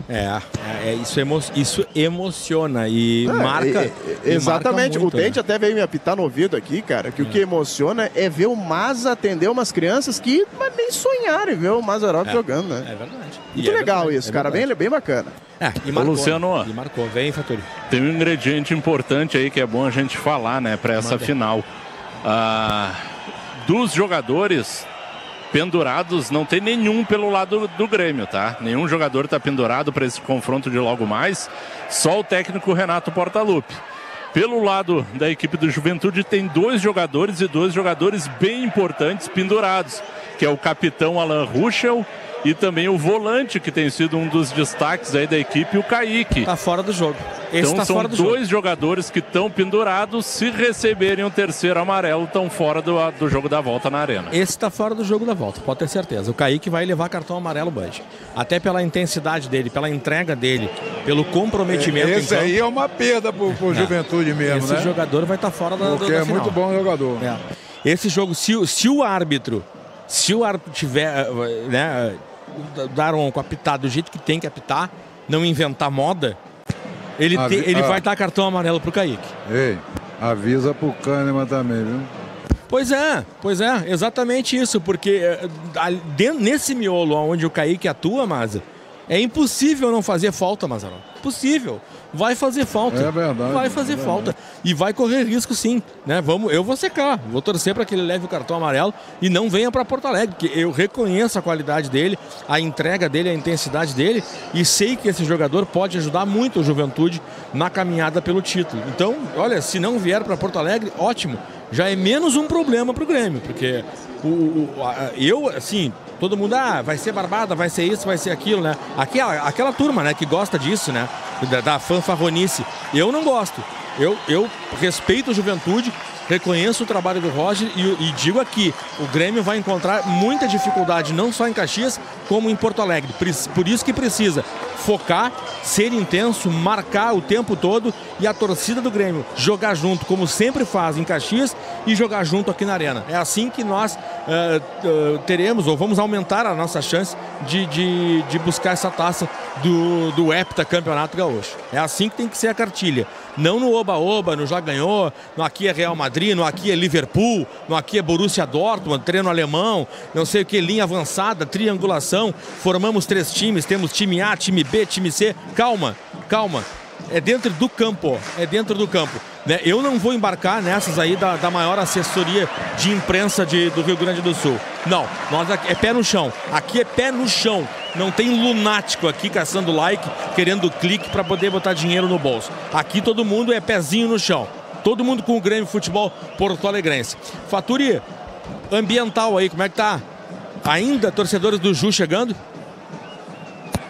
É, é, é, isso, emo, isso emociona e É, marca. e- e- e exatamente. marca muito, o Dente né? até veio me apitar no ouvido aqui, cara, que o que emociona é ver o Maza atender umas crianças que mas nem sonharam em ver o Mazarop É, jogando, né? É verdade. Muito E é legal verdade, isso, é cara. verdade. Bem, bem bacana. É, e Ô, marcou. Luciano. E marcou. Vem, Faturi. Tem um ingrediente importante aí que é bom a gente falar, né, para essa Manda. final. Ah, dos jogadores pendurados, não tem nenhum pelo lado do Grêmio, tá? Nenhum jogador está pendurado para esse confronto de logo mais. Só o técnico Renato Portaluppi. Pelo lado da equipe do Juventude tem dois jogadores e dois jogadores bem importantes pendurados, que é o capitão Alan Ruschel e também o volante que tem sido um dos destaques aí da equipe, o Kaique. Tá fora do jogo. Esse então tá são fora do dois jogo. jogadores que estão pendurados. Se receberem o terceiro amarelo, estão fora do, do jogo da volta na arena. Esse tá fora do jogo da volta, pode ter certeza. O Kaique vai levar cartão amarelo Bud. Até pela intensidade dele, pela entrega dele, pelo comprometimento. Esse então, aí é uma perda pro, pro É. Juventude mesmo, esse né? jogador vai estar fora da, Porque da é final. muito bom jogador. É. Esse jogo, se, se o árbitro, se o árbitro tiver, eh, né, dar um apitar do jeito que tem que apitar, não inventar moda, ele, te- ele ah. vai dar cartão amarelo pro Kaique. Ei, avisa pro Kahneman também, viu? Pois é, pois é, exatamente isso, porque eh, dentro- nesse miolo onde o Kaique atua, Maza, é impossível não fazer falta, Mazarão. Impossível. Vai fazer falta. É verdade, Vai fazer é verdade. falta. E vai correr risco sim, né? Vamos, eu vou secar, vou torcer para que ele leve o cartão amarelo e não venha para Porto Alegre, porque eu reconheço a qualidade dele, a entrega dele, a intensidade dele e sei que esse jogador pode ajudar muito o Juventude na caminhada pelo título. Então, olha, se não vier para Porto Alegre, ótimo. Já é menos um problema para o Grêmio, porque o, o- a- eu, assim, todo mundo, ah, vai ser barbada, vai ser isso, vai ser aquilo, né? Aquela, aquela turma, né, que gosta disso, né? Da, da fanfarronice. Eu não gosto. Eu, eu respeito a juventude, reconheço o trabalho do Roger e, e digo aqui: o Grêmio vai encontrar muita dificuldade, não só em Caxias, como em Porto Alegre. Por isso que precisa focar, ser intenso, marcar o tempo todo e a torcida do Grêmio jogar junto, como sempre faz em Caxias, e jogar junto aqui na Arena. É assim que nós eh, eh, teremos, ou vamos aumentar a nossa chance de, de, de buscar essa taça do, do Hepta Campeonato Gaúcho. É assim que tem que ser a cartilha. Não no oba-oba, no já ganhou, no aqui é Real Madrid, no aqui é Liverpool, no aqui é Borussia Dortmund, treino alemão, não sei o que, linha avançada, triangulação, formamos três times, temos time A, time B, time C. Calma, calma. É dentro do campo, é dentro do campo. Né? Eu não vou embarcar nessas aí da, da maior assessoria de imprensa de- do Rio Grande do Sul. Não, nós aqui, é pé no chão. Aqui é pé no chão. Não tem lunático aqui caçando like, querendo clique para poder botar dinheiro no bolso. Aqui todo mundo é pezinho no chão. Todo mundo com o Grêmio Futebol Porto Alegrense. Faturi, ambiental aí, como é que tá? Ainda torcedores do Ju chegando?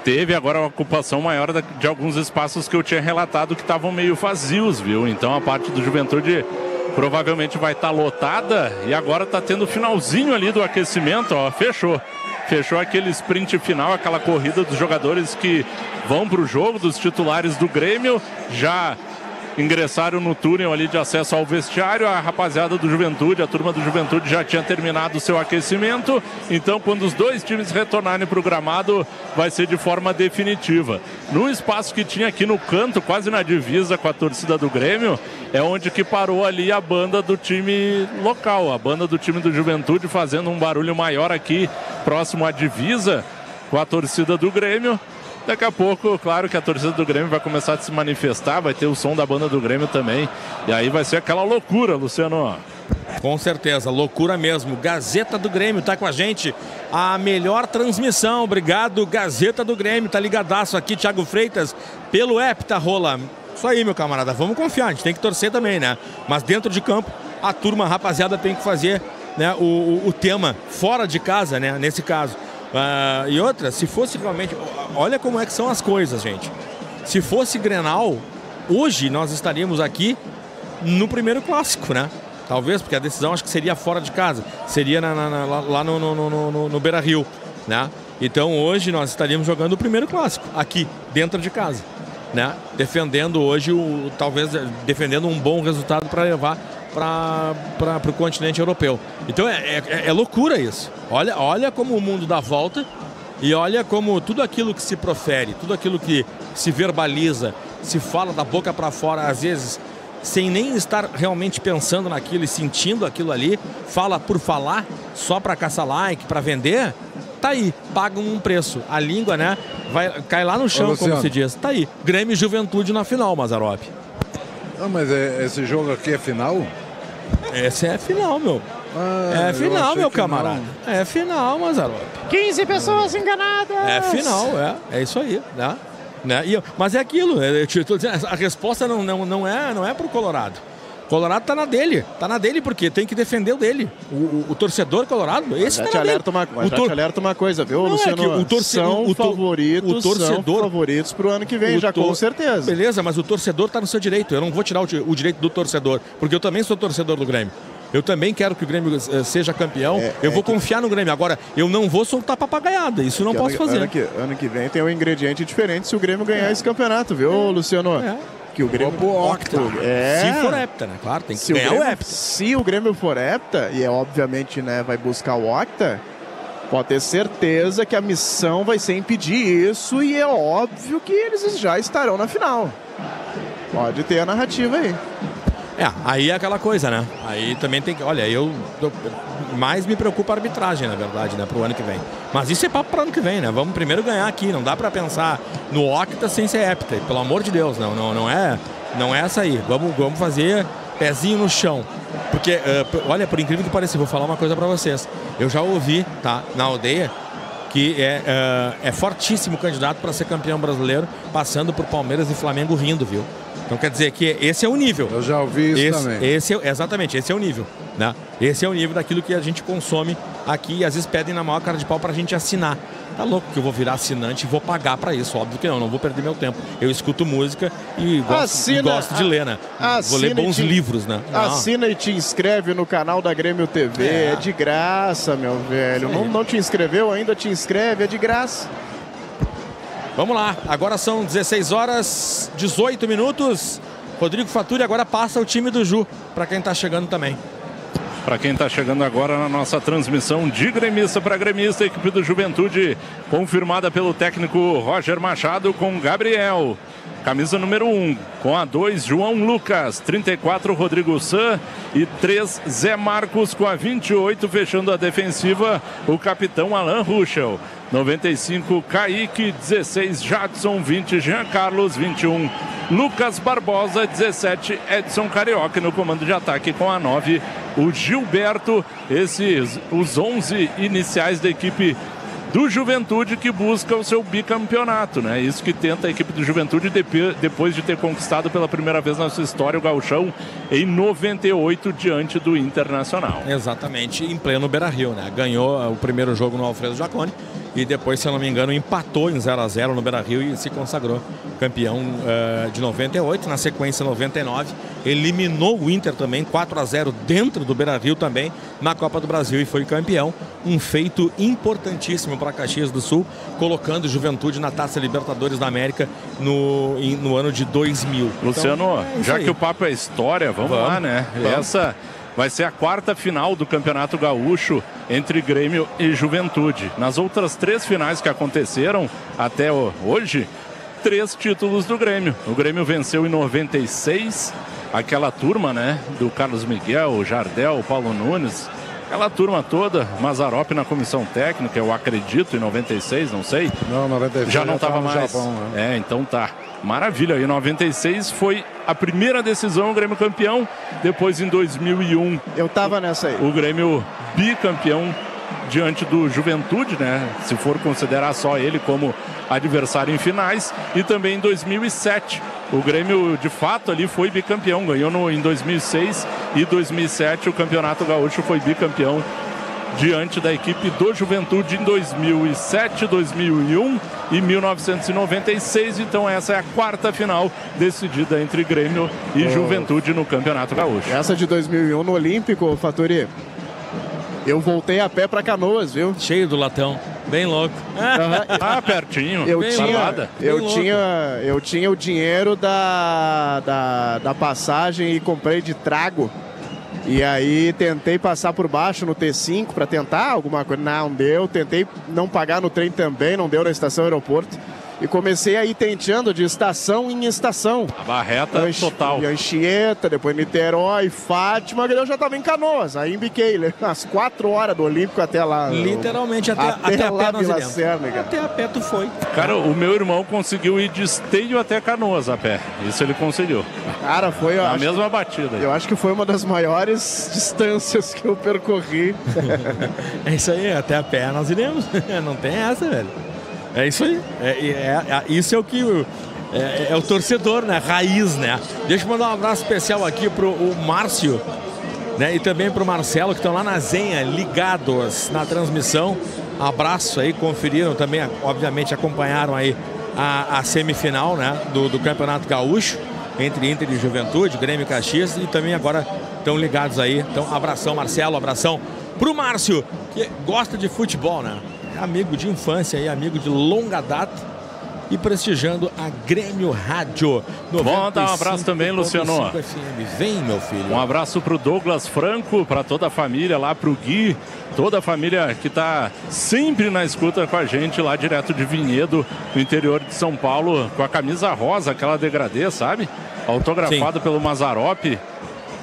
Teve agora uma ocupação maior de alguns espaços que eu tinha relatado que estavam meio vazios, viu? Então a parte do Juventude provavelmente vai estar lotada e agora está tendo o finalzinho ali do aquecimento, ó, fechou. fechou aquele sprint final, aquela corrida dos jogadores que vão para o jogo, dos titulares do Grêmio, já ingressaram no túnel ali de acesso ao vestiário. A rapaziada do Juventude, a turma do Juventude já tinha terminado o seu aquecimento. Então, quando os dois times retornarem para o gramado, vai ser de forma definitiva. No espaço que tinha aqui no canto, quase na divisa com a torcida do Grêmio, é onde que parou ali a banda do time local, a banda do time do Juventude fazendo um barulho maior aqui próximo à divisa com a torcida do Grêmio. Daqui a pouco, claro que a torcida do Grêmio vai começar a se manifestar, vai ter o som da banda do Grêmio também. E aí vai ser aquela loucura, Luciano. Com certeza, loucura mesmo. Gazeta do Grêmio tá com a gente. A melhor transmissão. Obrigado, Gazeta do Grêmio. Tá ligadaço aqui, Thiago Freitas, pelo Hepta Rola. Isso aí, meu camarada. Vamos confiar, a gente tem que torcer também, né? Mas dentro de campo, a turma, a rapaziada, tem que fazer né, o, o, o tema fora de casa, né? Nesse caso. Uh, e outra, se fosse realmente. Olha como é que são as coisas, gente. Se fosse Grenal, hoje nós estaríamos aqui no primeiro clássico, né? Talvez, porque a decisão acho que seria fora de casa. Seria na, na, na, lá no, no, no, no, Beira Rio, né? Então hoje nós estaríamos jogando o primeiro clássico, aqui, dentro de casa. Né? Defendendo hoje, o, talvez defendendo um bom resultado para levar para o continente europeu. Então é, é, é, loucura isso. Olha, olha como o mundo dá volta e olha como tudo aquilo que se profere, tudo aquilo que se verbaliza, se fala da boca para fora, às vezes sem nem estar realmente pensando naquilo e sentindo aquilo ali, fala por falar, só para caçar like, para vender, tá aí, paga um preço. A língua, né, vai, cai lá no chão, Ô, como se diz. Tá aí, Grêmio e Juventude na final, Mazarop. Não, mas é, esse jogo aqui é final? Essa é a final, meu. Ah, é final, meu camarada. Não. É final, Mazarop. 15 pessoas enganadas. É final, é. É isso aí, né? né? E, mas é aquilo, é, a resposta não, não, não, é, não é pro Colorado. Colorado tá na dele. Tá na dele porque tem que defender o dele. O, o, o torcedor colorado, esse tá te alerta uma, o tor... alerta uma coisa, viu, não Luciano? É o torcedor, são o, favoritos, o torcedor, são favoritos pro ano que vem, já tor... com certeza. Beleza, mas o torcedor tá no seu direito. Eu não vou tirar o, o direito do torcedor, porque eu também sou torcedor do Grêmio. Eu também quero que o Grêmio uh, seja campeão. É, eu é vou que... confiar no Grêmio. Agora, eu não vou soltar papagaiada. Isso não posso ano, fazer. Ano que, ano que, vem tem um ingrediente diferente se o Grêmio ganhar é. esse campeonato, viu, é. Luciano? É que o Grêmio for Octa. É. Se for hepta, né? Claro, tem que se ganhar o, Grêmio, o hepta. Se o Grêmio for hepta, e é obviamente né, vai buscar o octa, pode ter certeza que a missão vai ser impedir isso e é óbvio que eles já estarão na final. Pode ter a narrativa aí. É, aí é aquela coisa, né? Aí também tem que. Olha, eu, eu. mais me preocupa a arbitragem, na verdade, né? Pro ano que vem. Mas isso é papo pro ano que vem, né? Vamos primeiro ganhar aqui. Não dá para pensar no Octa sem ser hepta. Pelo amor de Deus, não, não, não é. Não é essa aí. Vamos, vamos fazer pezinho no chão. Porque, uh, olha, por incrível que pareça, vou falar uma coisa para vocês. Eu já ouvi, tá? Na aldeia, que é, uh, é fortíssimo candidato para ser campeão brasileiro, passando por Palmeiras e Flamengo rindo, viu? Então quer dizer que esse é o nível. Eu já ouvi isso esse, também. Esse é, exatamente, esse é o nível. Né? Esse é o nível daquilo que a gente consome aqui e às vezes pedem na maior cara de pau para a gente assinar. Tá louco que eu vou virar assinante e vou pagar para isso. Óbvio que não, não vou perder meu tempo. Eu escuto música e gosto, Assina, e gosto de ler, né? Vou ler bons te, livros, né? Não. Assina e te inscreve no canal da Grêmio TV. É, é de graça, meu velho. Não, não te inscreveu ainda? Te inscreve, é de graça. Vamos lá, agora são 16 horas 18 minutos. Rodrigo Faturi agora passa o time do Ju, para quem está chegando também. Para quem está chegando agora na nossa transmissão de gremista para gremista, equipe do Juventude, confirmada pelo técnico Roger Machado com Gabriel. Camisa número 1, com a 2, João Lucas, 34, Rodrigo San e 3, Zé Marcos, com a 28, fechando a defensiva, o capitão Alan Ruschel. 95, Kaique, 16, Jadson, 20, Jean Carlos, 21, Lucas Barbosa, 17, Edson Carioca no comando de ataque com a 9, o Gilberto, esses os 11 iniciais da equipe do Juventude que busca o seu bicampeonato, né? Isso que tenta a equipe do Juventude depois de ter conquistado pela primeira vez na sua história o Gauchão em 98 diante do Internacional. Exatamente, em pleno Beira-Rio, né? Ganhou o primeiro jogo no Alfredo Jaconi e depois, se eu não me engano, empatou em 0 a 0 no Beira-Rio e se consagrou campeão uh, de 98, na sequência 99, eliminou o Inter também 4 a 0 dentro do Beira-Rio também na Copa do Brasil e foi campeão, um feito importantíssimo para Caxias do Sul, colocando Juventude na Taça Libertadores da América no, no ano de 2000. Luciano, então, é já aí. que o papo é história, vamos, vamos lá, né? Vamos. Essa vai ser a quarta final do Campeonato Gaúcho entre Grêmio e Juventude. Nas outras três finais que aconteceram até hoje, três títulos do Grêmio. O Grêmio venceu em 96, aquela turma, né, do Carlos Miguel, Jardel, Paulo Nunes, aquela turma toda, Mazarop na comissão técnica, eu acredito, em 96, não sei. Não, 96 já não estava mais. Japão, né? É, então tá. Maravilha, em 96 foi a primeira decisão, o Grêmio campeão. Depois, em 2001, eu tava nessa aí. O Grêmio bicampeão diante do Juventude, né? Se for considerar só ele como adversário em finais. E também em 2007, o Grêmio de fato ali foi bicampeão, ganhou no, em 2006 e 2007 o Campeonato Gaúcho foi bicampeão diante da equipe do Juventude em 2007, 2001 e 1996. Então essa é a quarta final decidida entre Grêmio e oh. Juventude no Campeonato Gaúcho. Essa de 2001 no Olímpico, Faturi. Eu voltei a pé para Canoas, viu? Cheio do latão, bem louco. Uhum. ah, pertinho. Eu tinha, eu tinha, eu tinha o dinheiro da, da, da passagem e comprei de trago e aí tentei passar por baixo no T5 para tentar alguma coisa. Não deu. Tentei não pagar no trem também, não deu na estação aeroporto. E comecei a ir tenteando de estação em estação. A barreta Anchi total. E Anchieta, depois Niterói, Fátima, eu já estava em Canoas. Aí embiquei né? as quatro horas do Olímpico até lá. Literalmente, até, até, até lá, a pé nós Serra, Até a pé tu foi. Cara, o meu irmão conseguiu ir de esteio até Canoas a pé. Isso ele conseguiu. Cara, foi... A mesma batida. Eu acho que foi uma das maiores distâncias que eu percorri. é isso aí, até a pé nós iremos. Não tem essa, velho. É isso aí. É, é, é, isso é o que. É, é, o torcedor, né? Raiz, né? Deixa eu mandar um abraço especial aqui pro o Márcio, né? E também pro Marcelo, que estão lá na Zenha, ligados na transmissão. Abraço aí, conferiram também, obviamente acompanharam aí a, a semifinal, né? Do, do Campeonato Gaúcho, entre Inter e Juventude, Grêmio Caxias, e também agora estão ligados aí. Então, abração, Marcelo, abração pro Márcio, que gosta de futebol, né? Amigo de infância e amigo de longa data e prestigiando a Grêmio Rádio. Bom, dar um abraço também, Luciano. FM. Vem, meu filho. Um abraço para o Douglas Franco, para toda a família lá, para o Gui, toda a família que está sempre na escuta com a gente lá direto de Vinhedo, no interior de São Paulo, com a camisa rosa, aquela degradê, sabe? Autografado pelo Mazarop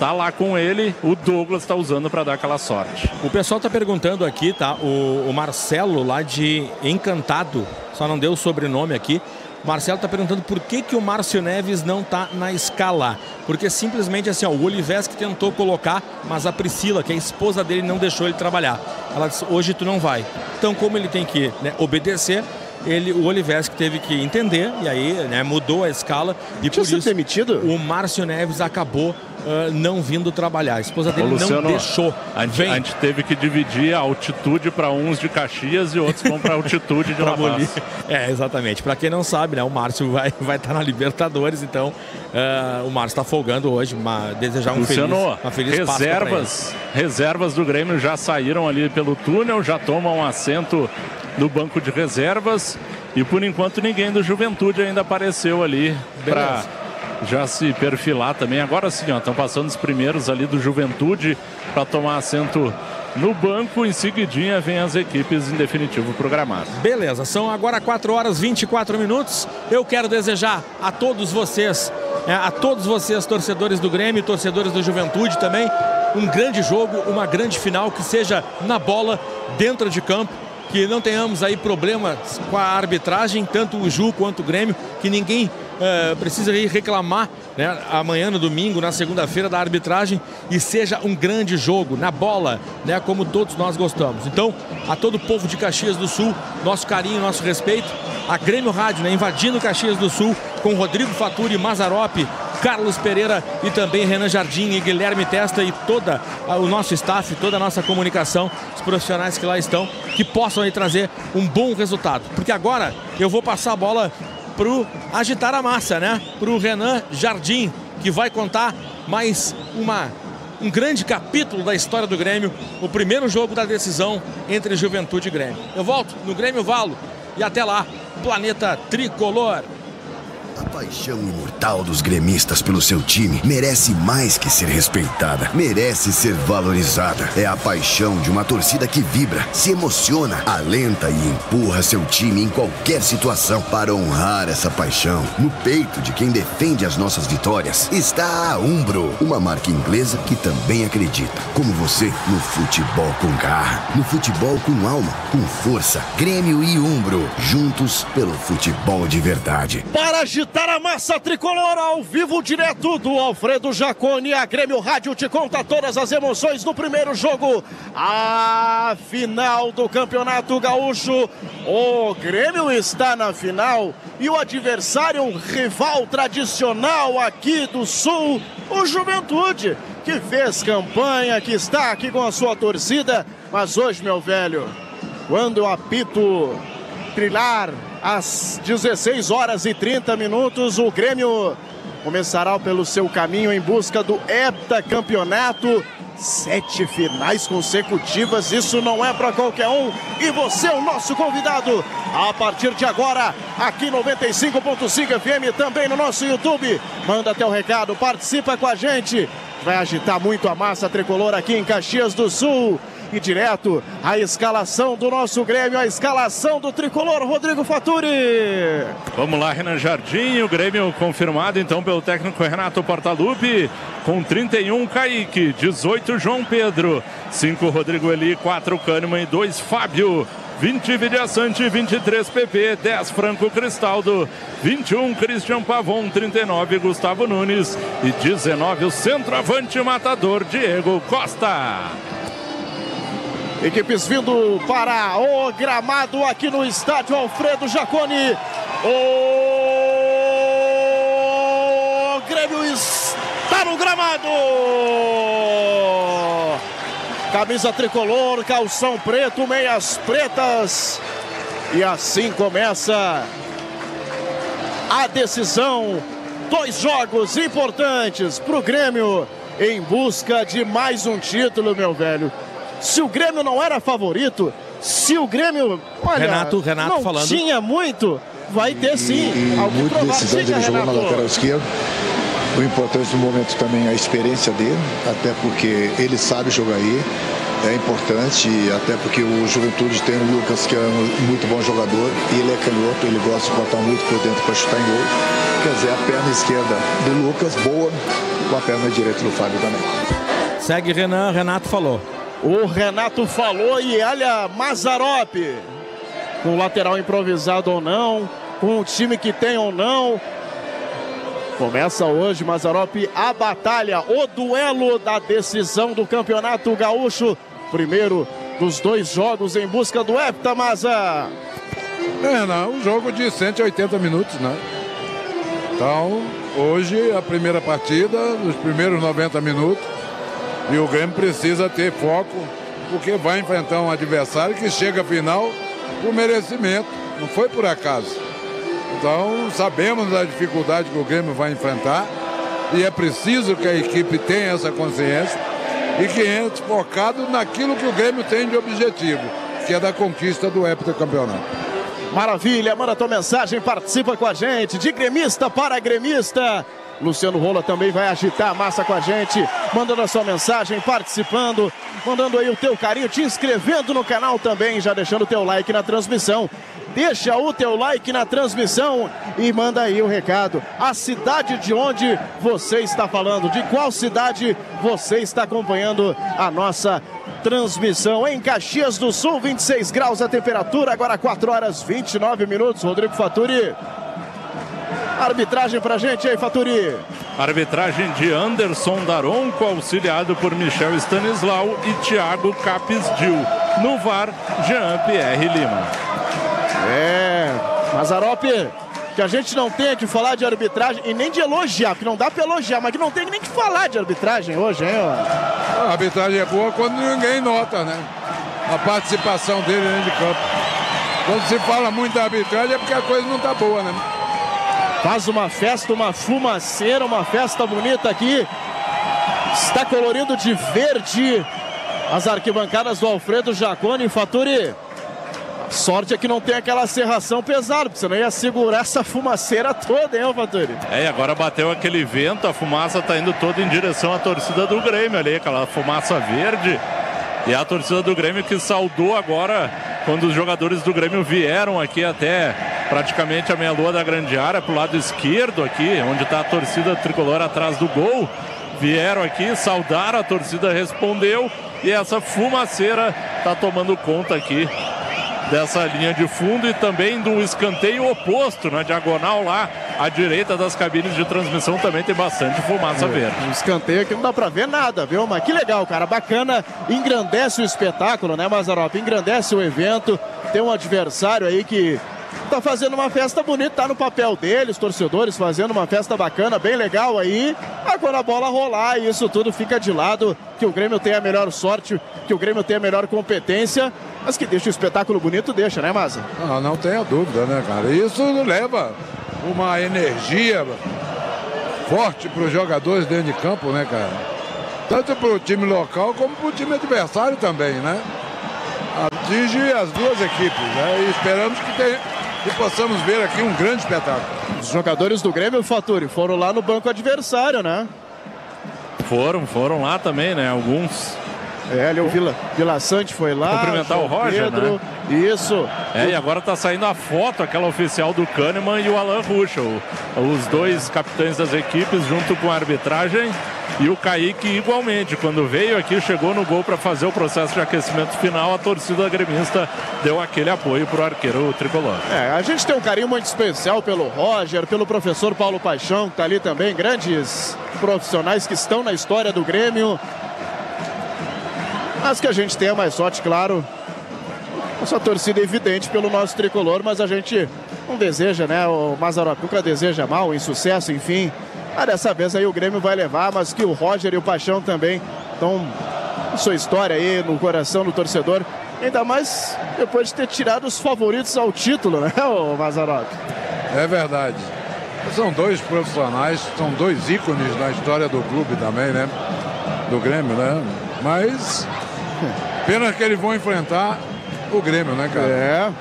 tá lá com ele, o Douglas está usando para dar aquela sorte. O pessoal está perguntando aqui, tá? O, o, Marcelo lá de Encantado, só não deu o sobrenome aqui. Marcelo está perguntando por que, que o Márcio Neves não está na escala. Porque simplesmente assim, ó, o que tentou colocar, mas a Priscila, que é a esposa dele, não deixou ele trabalhar. Ela disse, hoje tu não vai. Então, como ele tem que né, obedecer, ele, o Oliveski teve que entender e aí né, mudou a escala e Tinha por isso demitido? o Márcio Neves acabou Uh, não vindo trabalhar. A esposa dele Luciano, não deixou. A gente, a gente, teve que dividir a altitude para uns de Caxias e outros vão para altitude de La É, exatamente. Para quem não sabe, né, o Márcio vai estar vai tá na Libertadores, então uh, o Márcio está folgando hoje. Uma, desejar um Luciano, feliz, uma feliz reservas, reservas do Grêmio já saíram ali pelo túnel, já tomam um assento no banco de reservas. E por enquanto ninguém do Juventude ainda apareceu ali para já se perfilar também. Agora sim, estão passando os primeiros ali do Juventude para tomar assento no banco. Em seguidinha vem as equipes em definitivo programadas. Beleza, são agora 4 horas 24 minutos. Eu quero desejar a todos vocês, é, a todos vocês, torcedores do Grêmio, torcedores do Juventude também, um grande jogo, uma grande final que seja na bola, dentro de campo que não tenhamos aí problemas com a arbitragem, tanto o Ju quanto o Grêmio, que ninguém uh, precisa reclamar né, amanhã, no domingo, na segunda-feira, da arbitragem e seja um grande jogo, na bola, né, como todos nós gostamos. Então, a todo o povo de Caxias do Sul, nosso carinho, nosso respeito. A Grêmio Rádio, né, invadindo Caxias do Sul, com Rodrigo Faturi, Mazarop, Carlos Pereira e também Renan Jardim e Guilherme Testa e toda o nosso staff, toda a nossa comunicação, os profissionais que lá estão, que possam aí trazer um bom resultado. Porque agora eu vou passar a bola pro agitar a massa, né? Pro Renan Jardim, que vai contar mais uma um grande capítulo da história do Grêmio, o primeiro jogo da decisão entre Juventude e Grêmio. Eu volto no Grêmio Valo e até lá, Planeta Tricolor. A paixão imortal dos gremistas pelo seu time merece mais que ser respeitada, merece ser valorizada. É a paixão de uma torcida que vibra, se emociona, alenta e empurra seu time em qualquer situação. Para honrar essa paixão, no peito de quem defende as nossas vitórias, está a Umbro, uma marca inglesa que também acredita, como você, no futebol com garra, no futebol com alma, com força. Grêmio e Umbro, juntos pelo futebol de verdade. Para agitar a massa tricolor ao vivo, direto do Alfredo Jaconi. A Grêmio Rádio te conta todas as emoções do primeiro jogo. A final do Campeonato Gaúcho. O Grêmio está na final e o adversário, um rival tradicional aqui do Sul, o Juventude, que fez campanha, que está aqui com a sua torcida. Mas hoje, meu velho, quando o apito trilhar às 16 horas e 30 minutos. O Grêmio começará pelo seu caminho em busca do heptacampeonato. Sete finais consecutivas, isso não é para qualquer um. E você é o nosso convidado. A partir de agora, aqui 95.5 FM, também no nosso YouTube. Manda teu recado, participa com a gente. Vai agitar muito a massa tricolor aqui em Caxias do Sul e direto a escalação do nosso Grêmio, a escalação do tricolor Rodrigo Faturi. Vamos lá, Renan Jardim, o Grêmio confirmado então pelo técnico Renato Portaluppi, com 31 Kaique, 18 João Pedro, 5 Rodrigo Eli, 4 Kahneman e 2 Fábio. 20 Vidiaçante, 23 PP, 10 Franco Cristaldo, 21 Christian Pavon, 39 Gustavo Nunes e 19 o centroavante matador Diego Costa. Equipes vindo para o gramado aqui no estádio Alfredo Jaconi. O Grêmio está no gramado. Camisa tricolor, calção preto, meias pretas. E assim começa a decisão. Dois jogos importantes para o Grêmio em busca de mais um título, meu velho. Se o Grêmio não era favorito, se o Grêmio, olha, Renato, Renato não falando. tinha muito, vai ter sim. E, Algo muito decisão dele jogou na lateral esquerda. O importante no momento também é a experiência dele, até porque ele sabe jogar aí. É importante, até porque o Juventude tem o Lucas, que é um muito bom jogador, e ele é canhoto, ele gosta de botar muito por dentro para chutar em gol. Quer dizer, a perna esquerda do Lucas, boa, com a perna direita do Fábio também. Segue Renan, Renato falou. O Renato falou e olha, Mazarop, com lateral improvisado ou não, com o time que tem ou não. Começa hoje, Mazarop, a batalha, o duelo da decisão do Campeonato Gaúcho. Primeiro dos dois jogos em busca do Hepta, Maza. É, não, um jogo de 180 minutos, né? Então, hoje a primeira partida, os primeiros 90 minutos, e o Grêmio precisa ter foco, porque vai enfrentar um adversário que chega à final por merecimento, não foi por acaso. Então, sabemos da dificuldade que o Grêmio vai enfrentar e é preciso que a equipe tenha essa consciência e que entre focado naquilo que o Grêmio tem de objetivo, que é da conquista do heptacampeonato. Maravilha, manda tua mensagem, participa com a gente, de gremista para gremista. Luciano Rola também vai agitar a massa com a gente, mandando a sua mensagem, participando, mandando aí o teu carinho, te inscrevendo no canal também, já deixando o teu like na transmissão. Deixa o teu like na transmissão e manda aí o recado. A cidade de onde você está falando, de qual cidade você está acompanhando a nossa transmissão. Em Caxias do Sul, 26 graus a temperatura, agora 4 horas 29 minutos. Rodrigo Faturi. Arbitragem pra gente aí, Faturi. Arbitragem de Anderson Daronco, auxiliado por Michel Stanislau e Thiago Capes Dil. No VAR, Jean-Pierre Lima. É, Mazarop, que a gente não tenha que falar de arbitragem e nem de elogiar, porque não dá pra elogiar, mas que não tem nem que falar de arbitragem hoje, hein? ó? A arbitragem é boa quando ninguém nota, né? A participação dele dentro de campo. Quando se fala muito da arbitragem é porque a coisa não tá boa, né? Faz uma festa, uma fumaceira, uma festa bonita aqui. Está colorindo de verde as arquibancadas do Alfredo Jaconi. Faturi, sorte é que não tem aquela serração pesada, porque senão ia segurar essa fumaceira toda, hein, Faturi? É, e agora bateu aquele vento, a fumaça tá indo toda em direção à torcida do Grêmio ali, aquela fumaça verde. E a torcida do Grêmio que saudou agora quando os jogadores do Grêmio vieram aqui até praticamente a meia-lua da grande área, pro lado esquerdo aqui, onde está a torcida tricolor atrás do gol. Vieram aqui, saudaram, a torcida respondeu e essa fumaceira está tomando conta aqui dessa linha de fundo e também do escanteio oposto, na diagonal lá, à direita das cabines de transmissão também tem bastante fumaça verde. Um escanteio aqui não dá pra ver nada, viu? Mas que legal, cara. Bacana. Engrandece o espetáculo, né, Mazarop? Engrandece o evento. Tem um adversário aí que tá fazendo uma festa bonita, tá no papel deles, torcedores fazendo uma festa bacana, bem legal aí. Quando a bola rolar e isso tudo fica de lado, que o Grêmio tem a melhor sorte, que o Grêmio tem a melhor competência, mas que deixa o espetáculo bonito, deixa, né, Maza? Não, não tenha dúvida, né, cara? Isso leva uma energia forte para os jogadores dentro de campo, né, cara? Tanto para o time local como para o time adversário também, né? Atinge as duas equipes, né? E esperamos que, tenha, que possamos ver aqui um grande espetáculo. Os jogadores do Grêmio, Faturi, foram lá no banco adversário, né? Foram, foram lá também, né? Alguns. É, ali o Vila, Vila Sante foi lá. Cumprimentar o Roger, Pedro, Isso. É, e agora tá saindo a foto, aquela oficial do Kahneman e o Alan Ruschel. Os dois capitães das equipes junto com a arbitragem. E o Kaique igualmente, quando veio aqui, chegou no gol para fazer o processo de aquecimento final, a torcida gremista deu aquele apoio pro arqueiro tricolor. É, a gente tem um carinho muito especial pelo Roger, pelo professor Paulo Paixão, que tá ali também, grandes profissionais que estão na história do Grêmio. Mas que a gente tenha mais sorte, claro. Essa torcida é evidente pelo nosso tricolor, mas a gente não deseja, né? O Mazarapuca deseja mal, insucesso, enfim. Mas dessa vez aí o Grêmio vai levar, mas que o Roger e o Paixão também estão sua história aí no coração do torcedor. Ainda mais depois de ter tirado os favoritos ao título, né, o Mazarop? É verdade. São dois profissionais, são dois ícones na história do clube também, né? Do Grêmio, né? Mas pena que eles vão enfrentar o Grêmio, né, cara? É.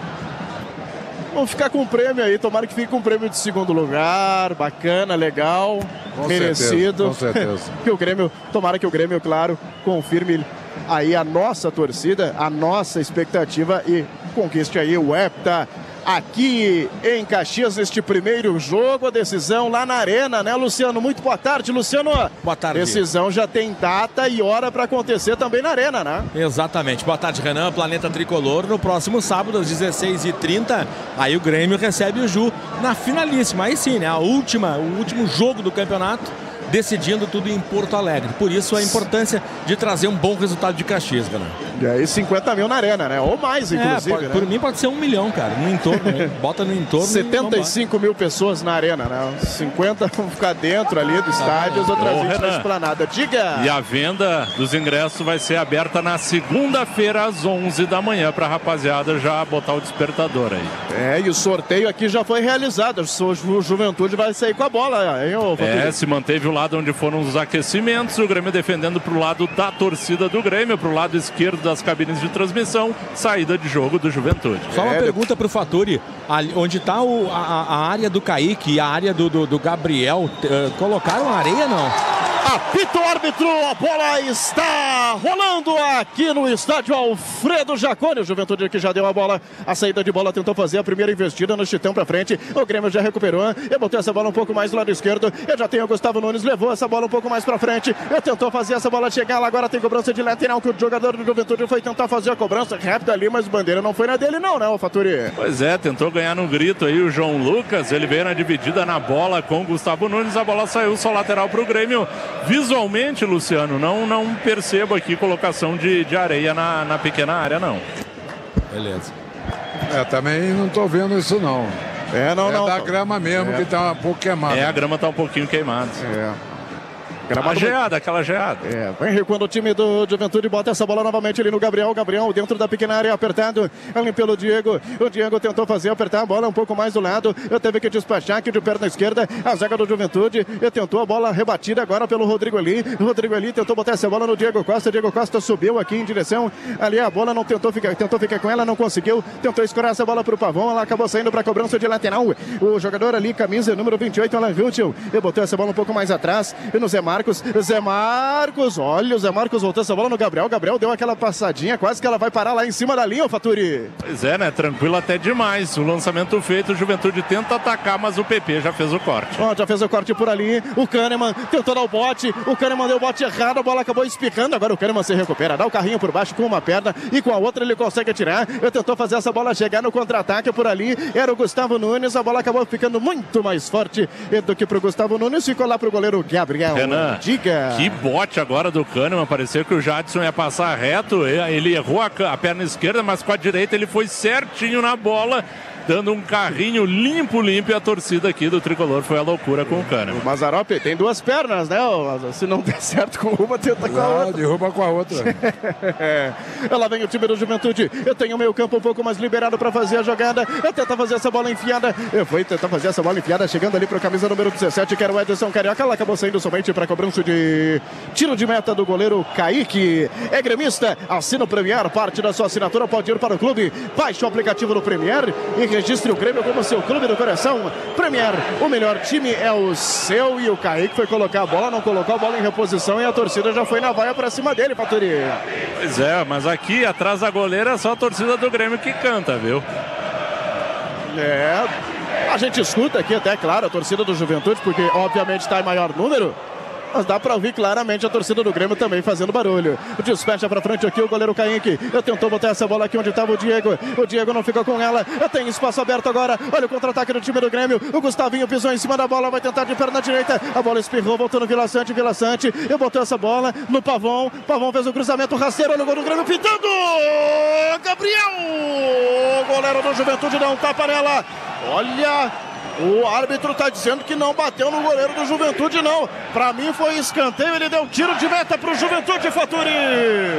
Vamos ficar com o prêmio aí, tomara que fique com o prêmio de segundo lugar, bacana, legal, Com merecido. certeza, com certeza. que o Grêmio, tomara que o Grêmio, claro, confirme aí a nossa torcida, a nossa expectativa e conquiste aí o hepta aqui em Caxias neste primeiro jogo, a decisão lá na arena, né, Luciano? Muito boa tarde, Luciano. Boa tarde. Decisão já tem data e hora para acontecer também na arena, né? Exatamente. Boa tarde, Renan. Planeta Tricolor. No próximo sábado, às 16h30, aí o Grêmio recebe o Ju na finalíssima. Aí sim, né? A última, o último jogo do campeonato, decidindo tudo em Porto Alegre. Por isso a importância de trazer um bom resultado de Caxias, Renan. E aí 50 mil na arena, né? Ou mais, inclusive. É, pode- né? Por mim pode ser um milhão, cara. No entorno. né? Bota no entorno. e 75 mil pessoas na arena, né? 50 vão ficar dentro ali do estádio, as outras Ô, 20 na esplanada. Diga! E a venda dos ingressos vai ser aberta na segunda-feira às 11 da manhã para a rapaziada já botar o despertador aí. É, e o sorteio aqui já foi realizado. O Ju- Juventude vai sair com a bola, hein, ô? É, se manteve o lado onde foram os aquecimentos, o Grêmio defendendo pro lado da torcida do Grêmio, pro lado esquerdo das cabines de transmissão, saída de jogo do Juventude. Só uma pergunta pro Faturi. Ali, onde está a, a área do Kaique e a área do, do, do Gabriel, eh, colocaram areia não? Apita o árbitro, a bola está rolando aqui no estádio Alfredo Jaconi. O Juventude que já deu a bola, a saída de bola tentou fazer a primeira investida no chitão pra frente. O Grêmio já recuperou, e botou essa bola um pouco mais do lado esquerdo. Eu já tenho o Gustavo Nunes, levou essa bola um pouco mais pra frente. Eu tentou fazer essa bola chegar lá, agora tem cobrança de lateral que o jogador do Juventude foi tentar fazer a cobrança rápida ali, mas bandeira não foi na dele não, né, ô Faturi? Pois é, tentou ganhar no grito aí o João Lucas, ele veio na dividida na bola com o Gustavo Nunes, a bola saiu só lateral pro Grêmio. Visualmente, Luciano, não, não percebo aqui colocação de, de areia na, na pequena área, não. Beleza. É, também não tô vendo isso não. É, não, é não. da grama mesmo, É. que tá um pouco queimada. É, a grama tá um pouquinho queimada. É. A Gramado geada, aquela geada. É, vem recuando o time do Juventude, bota essa bola novamente ali no Gabriel. Gabriel dentro da pequena área, apertado ali pelo Diego. O Diego tentou fazer, apertar a bola um pouco mais do lado. Eu teve que despachar aqui de perna esquerda. A zaga do Juventude e tentou a bola rebatida agora pelo Rodrigo ali. Rodrigo ali tentou botar essa bola no Diego Costa. Diego Costa subiu aqui em direção ali. A bola não tentou ficar, tentou ficar com ela, não conseguiu. Tentou escorar essa bola pro Pavão. Ela acabou saindo para cobrança de lateral. O jogador ali, camisa número 28, Alan Viltio. E botou essa bola um pouco mais atrás. E no Zé Marcos. Zé Marcos, olha, o Zé Marcos voltou essa bola no Gabriel. Gabriel deu aquela passadinha, quase que ela vai parar lá em cima da linha, ô Faturi. Pois é, né? Tranquilo até demais. O lançamento feito, o Juventude tenta atacar, mas o PP já fez o corte. Ó, já fez o corte por ali. O Kahneman tentou dar o bote. O Kahneman deu o bote errado. A bola acabou espicando. Agora o Kahneman se recupera. Dá o carrinho por baixo com uma perna e com a outra ele consegue atirar. Ele tentou fazer essa bola chegar no contra-ataque por ali. Era o Gustavo Nunes. A bola acabou ficando muito mais forte do que pro Gustavo Nunes. Ficou lá pro goleiro Gabriel. Renan, Diga. que bote agora do Kahneman. Pareceu que o Jadson ia passar reto. Ele errou a perna esquerda, mas com a direita ele foi certinho na bola. Dando um carrinho limpo, limpo. E a torcida aqui do tricolor foi a loucura com o Kahneman. O Mazarop tem duas pernas, né? Se não der certo com uma, tenta com a Ah, outra. derruba com a outra. É. Ela vem o time do Juventude. Eu tenho o meio campo um pouco mais liberado para fazer a jogada. Eu tento fazer essa bola enfiada. Eu vou tentar fazer essa bola enfiada, chegando ali para o camisa número 17, que era o Edson Carioca. Ela acabou saindo somente para cobrança de tiro de meta do goleiro Kaique. É gremista, assina o Premier, parte da sua assinatura pode ir para o clube. Baixe o aplicativo do Premier e registre o Grêmio como seu clube do coração. Premier, o melhor time é o seu e o Kaique foi colocar a bola, não colocou a bola em reposição e a torcida já foi na vaia para cima dele, Faturi. Pois é, mas aqui atrás da goleira é só a torcida do Grêmio que canta, viu? É, a gente escuta aqui até, claro, a torcida do Juventude, porque obviamente está em maior número. Mas dá para ouvir claramente a torcida do Grêmio também fazendo barulho. Despecha para frente aqui o goleiro Kaique. Tentou botar essa bola aqui onde estava o Diego. O Diego não ficou com ela. Tem espaço aberto agora. Olha o contra-ataque do time do Grêmio. O Gustavinho pisou em cima da bola. Vai tentar de perna direita. A bola espirrou, voltou no Vila Sante. Vila Sante. Eu botou essa bola no Pavão. Pavão fez o cruzamento rasteiro. Olha o gol do Grêmio pintando. Gabriel! O goleiro do Juventude dá um tapa nela. Olha. O árbitro está dizendo que não bateu no goleiro do Juventude, não. Para mim foi escanteio, ele deu tiro de meta para o Juventude, Faturi.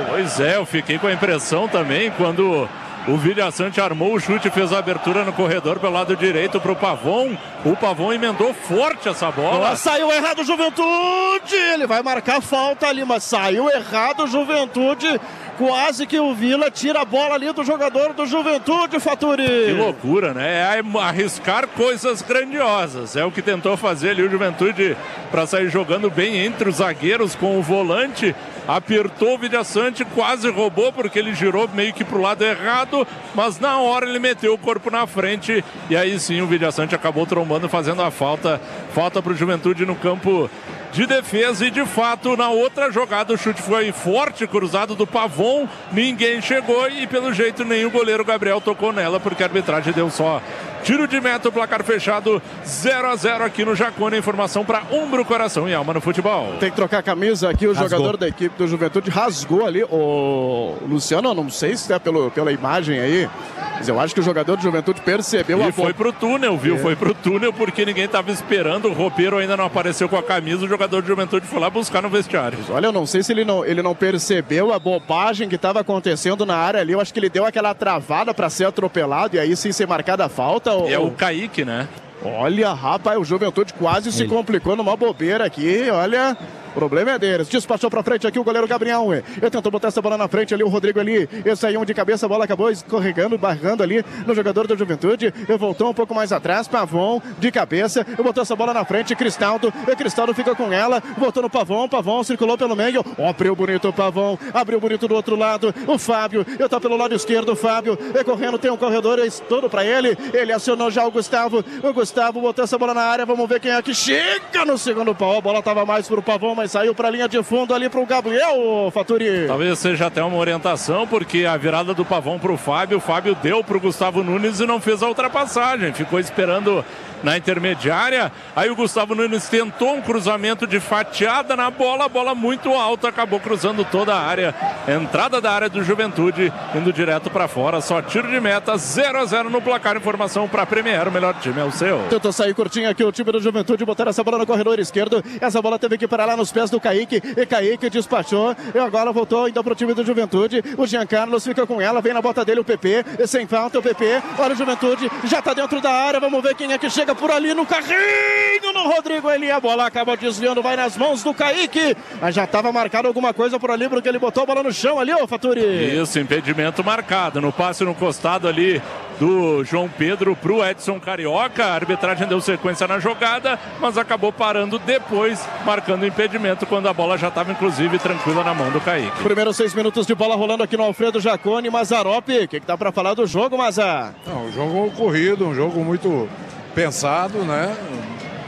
Pois é, eu fiquei com a impressão também quando o Vilhaçante armou o chute fez a abertura no corredor pelo lado direito para o Pavon. O Pavon emendou forte essa bola. Ó, saiu errado o Juventude. Ele vai marcar falta ali, mas saiu errado o Juventude. Quase que o Vila tira a bola ali do jogador do Juventude, Faturi. Que loucura, né? É arriscar coisas grandiosas. É o que tentou fazer ali o Juventude para sair jogando bem entre os zagueiros com o volante. Apertou o Vilhaçante, quase roubou porque ele girou meio que pro lado errado, mas na hora ele meteu o corpo na frente. E aí sim o Vilhaçante acabou trombando, fazendo a falta. Falta pro Juventude no campo de defesa. E de fato na outra jogada o chute foi forte, cruzado do Pavon, ninguém chegou e pelo jeito nem o goleiro Gabriel tocou nela porque a arbitragem deu só tiro de meta, o placar fechado 0 a 0 aqui no Jacone, informação para Umbro, Coração e Alma no futebol. Tem que trocar a camisa aqui, o Rasgou. jogador da equipe do Juventude rasgou ali. O Luciano, eu não sei se é pelo, pela imagem aí, mas eu acho que o jogador do Juventude percebeu E a foi pro túnel, viu? É. Foi pro túnel porque ninguém tava esperando. O roupeiro ainda não apareceu com a camisa. O jogador de juventude foi lá buscar no vestiário. Olha, eu não sei se ele não, ele não percebeu a bobagem que estava acontecendo na área ali. Eu acho que ele deu aquela travada para ser atropelado e aí sim ser marcada a falta. E é o Kaique, né? Olha, rapaz, o Juventude quase se complicou numa bobeira aqui. Olha, o problema é deles. Despachou pra frente aqui o goleiro Gabriel. Ele tentou botar essa bola na frente ali, o Rodrigo ali. Esse aí um de cabeça, a bola acabou escorregando, barrando ali no jogador do Juventude. Ele voltou um pouco mais atrás, Pavon de cabeça. Botou essa bola na frente, Cristaldo. E Cristaldo fica com ela. Voltou no Pavon, Pavon circulou pelo meio. Abriu bonito o Pavon, abriu bonito do outro lado. O Fábio, eu tô pelo lado esquerdo, o Fábio. E correndo, tem um corredor, todo pra ele. Ele acionou já o Gustavo. O Gustavo botou essa bola na área. Vamos ver quem é que chega no segundo pau. A bola tava mais pro Pavon, mas mas saiu para a linha de fundo ali para o Gabriel Faturi. Talvez seja até uma orientação, porque a virada do Pavão para o Fábio, o Fábio deu para o Gustavo Nunes e não fez a ultrapassagem. Ficou esperando na intermediária. Aí o Gustavo Nunes tentou um cruzamento de fatiada na bola, bola muito alta, acabou cruzando toda a área. Entrada da área do Juventude, indo direto para fora, só tiro de meta, 0 a 0 no placar. Informação para Premier, o melhor time é o seu. Tentou sair curtinho aqui o time do Juventude, botar essa bola no corredor esquerdo. Essa bola teve que parar lá nos pés do Kaique. E Kaique despachou. E agora voltou ainda pro time do Juventude. O Jean Carlos fica com ela, vem na bota dele o PP. Sem falta o PP. Olha o Juventude, já tá dentro da área. Vamos ver quem é que chega por ali no carrinho no Rodrigo Eli. A bola acaba desviando, vai nas mãos do Kaique. Mas já estava marcado alguma coisa por ali, porque ele botou a bola no chão ali, ô Faturi. Isso, impedimento marcado. No passe no costado ali do João Pedro para o Edson Carioca. A arbitragem deu sequência na jogada, mas acabou parando depois, marcando impedimento quando a bola já estava, inclusive, tranquila na mão do Kaique. Primeiros seis minutos de bola rolando aqui no Alfredo Jacone. Mazarop, o que, que dá para falar do jogo, Mazar? Não, um jogo corrido, um jogo muito pensado, né?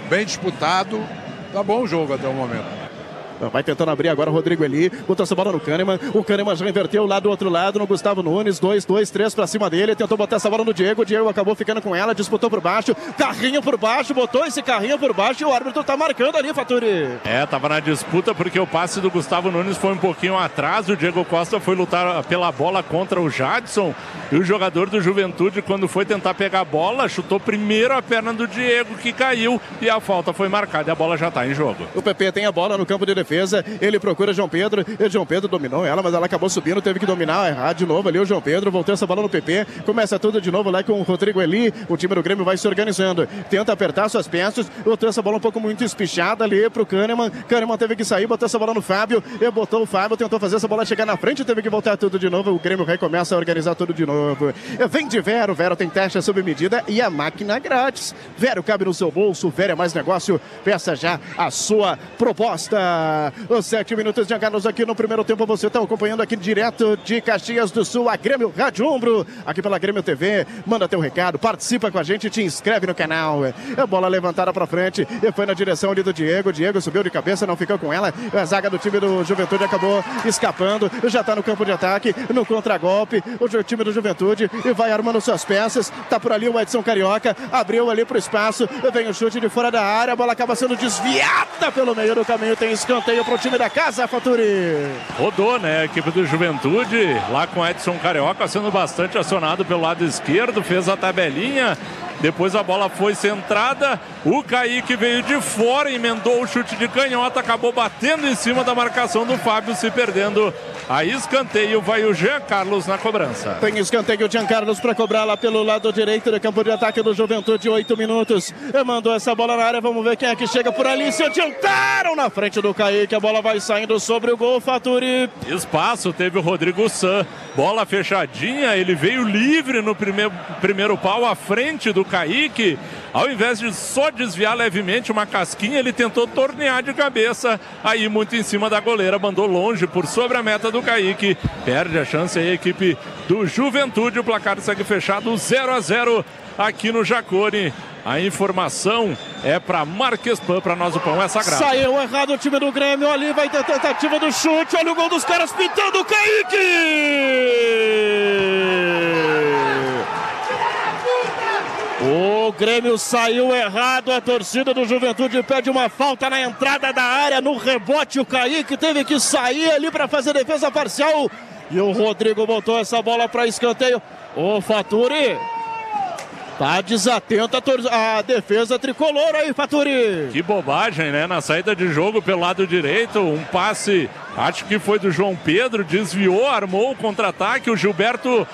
Bem disputado. Tá bom o jogo até o momento. Vai tentando abrir agora o Rodrigo Eli. Botou essa bola no Kahneman. O Kahneman já inverteu lá do outro lado no Gustavo Nunes. Dois, dois, três pra cima dele. Tentou botar essa bola no Diego. O Diego acabou ficando com ela. Disputou por baixo. Carrinho por baixo. Botou esse carrinho por baixo. E o árbitro tá marcando ali, Faturi. É, tava na disputa porque o passe do Gustavo Nunes foi um pouquinho atrás. O Diego Costa foi lutar pela bola contra o Jadson. E o jogador do Juventude, quando foi tentar pegar a bola, chutou primeiro a perna do Diego, que caiu. E a falta foi marcada e a bola já tá em jogo. O PP tem a bola no campo de defesa. Ele procura João Pedro. E João Pedro dominou ela, mas ela acabou subindo. Teve que dominar, errar de novo ali o João Pedro. Voltou essa bola no PP. Começa tudo de novo lá com o Rodrigo Eli. O time do Grêmio vai se organizando. Tenta apertar suas peças. Botou essa bola um pouco muito espichada ali pro Kahneman. Kahneman teve que sair, botou essa bola no Fábio. E botou o Fábio, tentou fazer essa bola chegar na frente. Teve que voltar tudo de novo. O Grêmio recomeça a organizar tudo de novo. Vem de Vero. Vero tem teste sob medida e a máquina grátis. Vero cabe no seu bolso. Vero é mais negócio. Peça já a sua proposta. Os sete minutos de Carlos aqui no primeiro tempo. Você está acompanhando aqui direto de Caxias do Sul, a Grêmio Rádio Umbro, aqui pela Grêmio TV. Manda teu recado, participa com a gente, te inscreve no canal. É bola levantada para frente e foi na direção ali do Diego. Diego subiu de cabeça, não ficou com ela. A zaga do time do Juventude acabou escapando. Já está no campo de ataque, no contragolpe. O time do Juventude e vai armando suas peças. Tá por ali o Edson Carioca, abriu ali pro espaço. Vem o chute de fora da área, a bola acaba sendo desviada pelo meio do caminho. Tem escanteio pro time da casa, Faturi. Rodou, né? A equipe do Juventude, lá com Edson Carioca, sendo bastante acionado pelo lado esquerdo, fez a tabelinha. Depois a bola foi centrada. O Kaique veio de fora, emendou o chute de canhota, acabou batendo em cima da marcação do Fábio, se perdendo. A escanteio vai o Jean Carlos na cobrança. Tem escanteio o Jean Carlos para cobrar lá pelo lado direito do campo de ataque do Juventude, oito minutos. Mandou essa bola na área, vamos ver quem é que chega por ali. Se adiantaram na frente do Kaique, a bola vai saindo sobre o gol, Faturi. Espaço, teve o Rodrigo San, bola fechadinha, ele veio livre no primeiro, primeiro pau à frente Kaique. Ao invés de só desviar levemente uma casquinha, ele tentou tornear de cabeça. Aí, muito em cima da goleira, mandou longe por sobre a meta do Kaique. Perde a chance aí a equipe do Juventude. O placar segue fechado 0 a 0 aqui no Jacone. A informação é para Marques Pan, para nós o pão é sagrado. Saiu errado o time do Grêmio ali, vai ter tentativa do chute. Olha o gol dos caras pintando o Kaique! O Grêmio saiu errado, a torcida do Juventude pede uma falta na entrada da área, no rebote o Kaique teve que sair ali para fazer defesa parcial. E o Rodrigo botou essa bola para escanteio. O Faturi Tá desatento a, a defesa tricolor aí, Faturi. Que bobagem, né? Na saída de jogo pelo lado direito, um passe, acho que foi do João Pedro, desviou, armou o contra-ataque. O Gilberto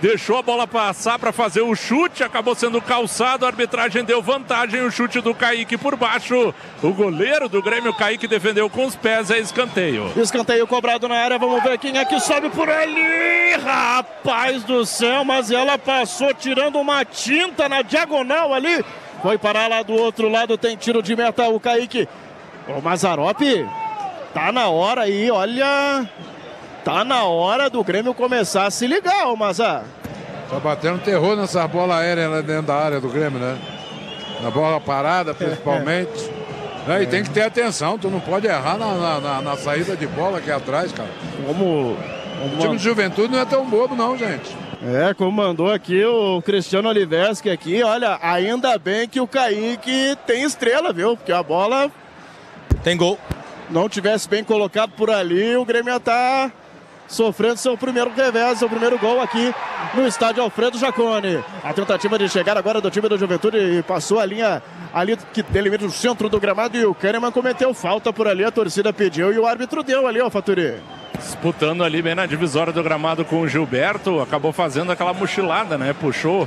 deixou a bola passar para fazer o chute, acabou sendo calçado. A arbitragem deu vantagem. O chute do Kaique por baixo. O goleiro do Grêmio, Kaique, defendeu com os pés. É escanteio. Escanteio cobrado na área, vamos ver quem é que sobe por ali. Rapaz do céu, mas ela passou tirando uma tinta na diagonal ali. Foi parar lá do outro lado, tem tiro de meta o Kaique. O Mazarop, tá na hora aí, olha. Tá na hora do Grêmio começar a se ligar, ô Mazar. Tá batendo terror nessa bola aérea lá dentro da área do Grêmio, né? Na bola parada, principalmente. É, e tem que ter atenção, tu não pode errar na, na, na- na saída de bola aqui atrás, cara. Como. O time de juventude não é tão bobo, não, gente. É, como mandou aqui o Cristiano Oliveski aqui, olha, ainda bem que o Kaique tem estrela, viu? Porque a bola. Tem gol. Não tivesse bem colocado por ali, o Grêmio ia estar sofrendo seu primeiro revés, seu primeiro gol aqui no estádio Alfredo Jacone. A tentativa de chegar agora do time da Juventude passou a linha ali que delimita o centro do gramado e o Kahneman cometeu falta por ali, a torcida pediu e o árbitro deu ali, ó, Faturi. Disputando ali bem na divisória do gramado com o Gilberto, acabou fazendo aquela mochilada, né? Puxou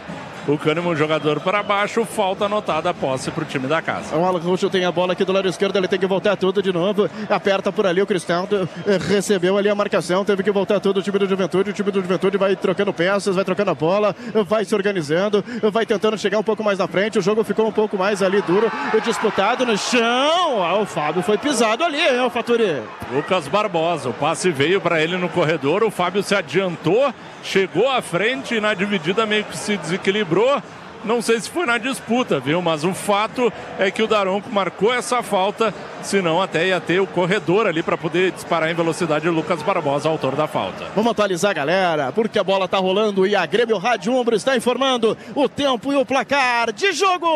o Kahneman, jogador para baixo, falta anotada, posse para o time da casa. O Alan Russo tem a bola aqui do lado esquerdo, ele tem que voltar tudo de novo. Aperta por ali o Cristaldo, eh, recebeu ali a marcação, teve que voltar tudo o time do Juventude. O time do Juventude vai trocando peças, vai trocando a bola, vai se organizando, vai tentando chegar um pouco mais na frente. O jogo ficou um pouco mais ali duro, disputado no chão. Ah, o Fábio foi pisado ali, hein, o Faturi? Lucas Barbosa, o passe veio para ele no corredor, o Fábio se adiantou, chegou à frente e na dividida meio que se desequilibrou. Não sei se foi na disputa, viu? Mas o fato é que o Daronco marcou essa falta, senão até ia ter o corredor ali para poder disparar em velocidade o Lucas Barbosa, autor da falta. Vamos atualizar, galera, porque a bola tá rolando e a Grêmio Rádio Umbro está informando o tempo e o placar de jogo.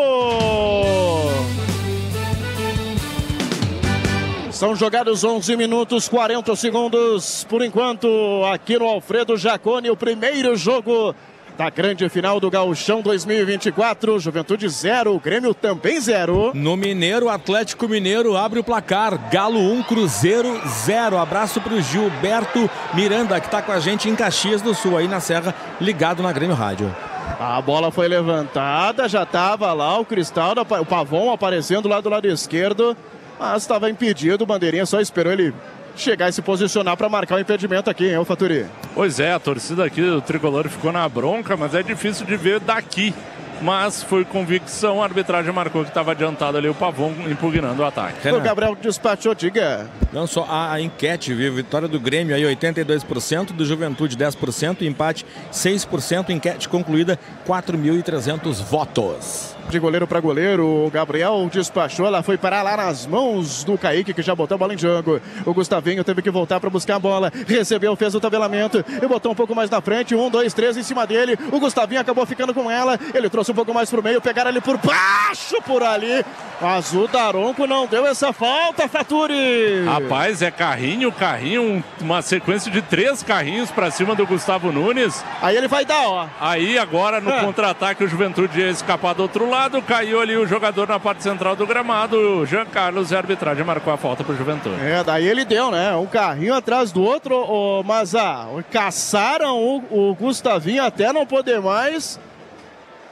São jogados 11 minutos 40 segundos por enquanto aqui no Alfredo Jacone, o primeiro jogo da grande final do Gauchão 2024. Juventude 0, Grêmio também 0. No Mineiro, Atlético Mineiro abre o placar. Galo 1, Cruzeiro 0. Abraço pro Gilberto Miranda, que tá com a gente em Caxias do Sul, aí na Serra, ligado na Grêmio Rádio. A bola foi levantada, já estava lá o Cristal, o Pavon aparecendo lá do lado esquerdo, mas estava impedido. O Bandeirinha só esperou ele chegar e se posicionar para marcar o impedimento aqui, hein, o Faturi? Pois é, a torcida aqui do Tricolor ficou na bronca, mas é difícil de ver daqui. Mas foi convicção, a arbitragem marcou que estava adiantado ali o Pavão impugnando o ataque. O Gabriel despachou, diga. Não só a, a enquete, viu? Vitória do Grêmio aí 82%, do Juventude 10%, empate 6%, enquete concluída 4.300 votos. De goleiro para goleiro, o Gabriel despachou, ela foi parar lá nas mãos do Kaique, que já botou a bola em jogo. O Gustavinho teve que voltar para buscar a bola, recebeu, fez o tabelamento e botou um pouco mais na frente. Um, dois, três em cima dele. O Gustavinho acabou ficando com ela, ele trouxe um pouco mais pro meio, pegaram ali por baixo por ali. Mas o Daronco não deu essa falta, Faturi. Rapaz, é carrinho, carrinho, uma sequência de três carrinhos para cima do Gustavo Nunes. Aí ele vai dar, ó. Aí agora no É. contra-ataque o Juventude ia escapar do outro lado, caiu ali o jogador na parte central do gramado, o Jean Carlos e a arbitragem marcou a falta pro Juventude. É, daí ele deu, né? Um carrinho atrás do outro, ô, mas ah, caçaram o, o Gustavinho até não poder mais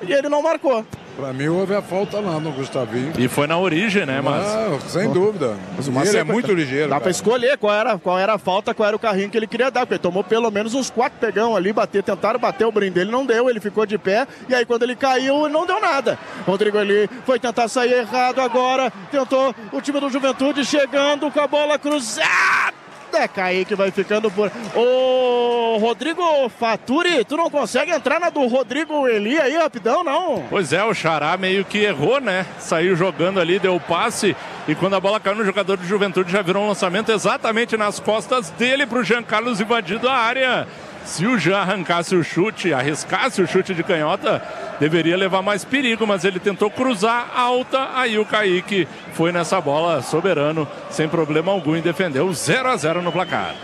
e ele não marcou. Pra mim houve a falta lá no Gustavinho. E foi na origem, né, mas... Ah, sem dúvida. Mas uma ele é sequ- muito ligeiro. Dá pra escolher qual era, qual era a falta, qual era o carrinho que ele queria dar, porque ele tomou pelo menos uns quatro pegão ali, bater, tentaram bater o brinde dele, não deu, ele ficou de pé, e aí quando ele caiu, não deu nada. Rodrigo ali foi tentar sair errado agora, tentou o time do Juventude chegando com a bola cruzada. É Kaique vai ficando por. Ô, Rodrigo Faturi, tu não consegue entrar na do Rodrigo Eli aí rapidão, não? Pois é, o Xará meio que errou, né? Saiu jogando ali, deu o passe e quando a bola caiu no jogador de Juventude já virou um lançamento exatamente nas costas dele pro Jean Carlos invadindo a área. Se o Jean arrancasse o chute, arriscasse o chute de canhota, deveria levar mais perigo, mas ele tentou cruzar alta, aí o Kaique foi nessa bola soberano, sem problema algum e defendeu 0 a 0 no placar.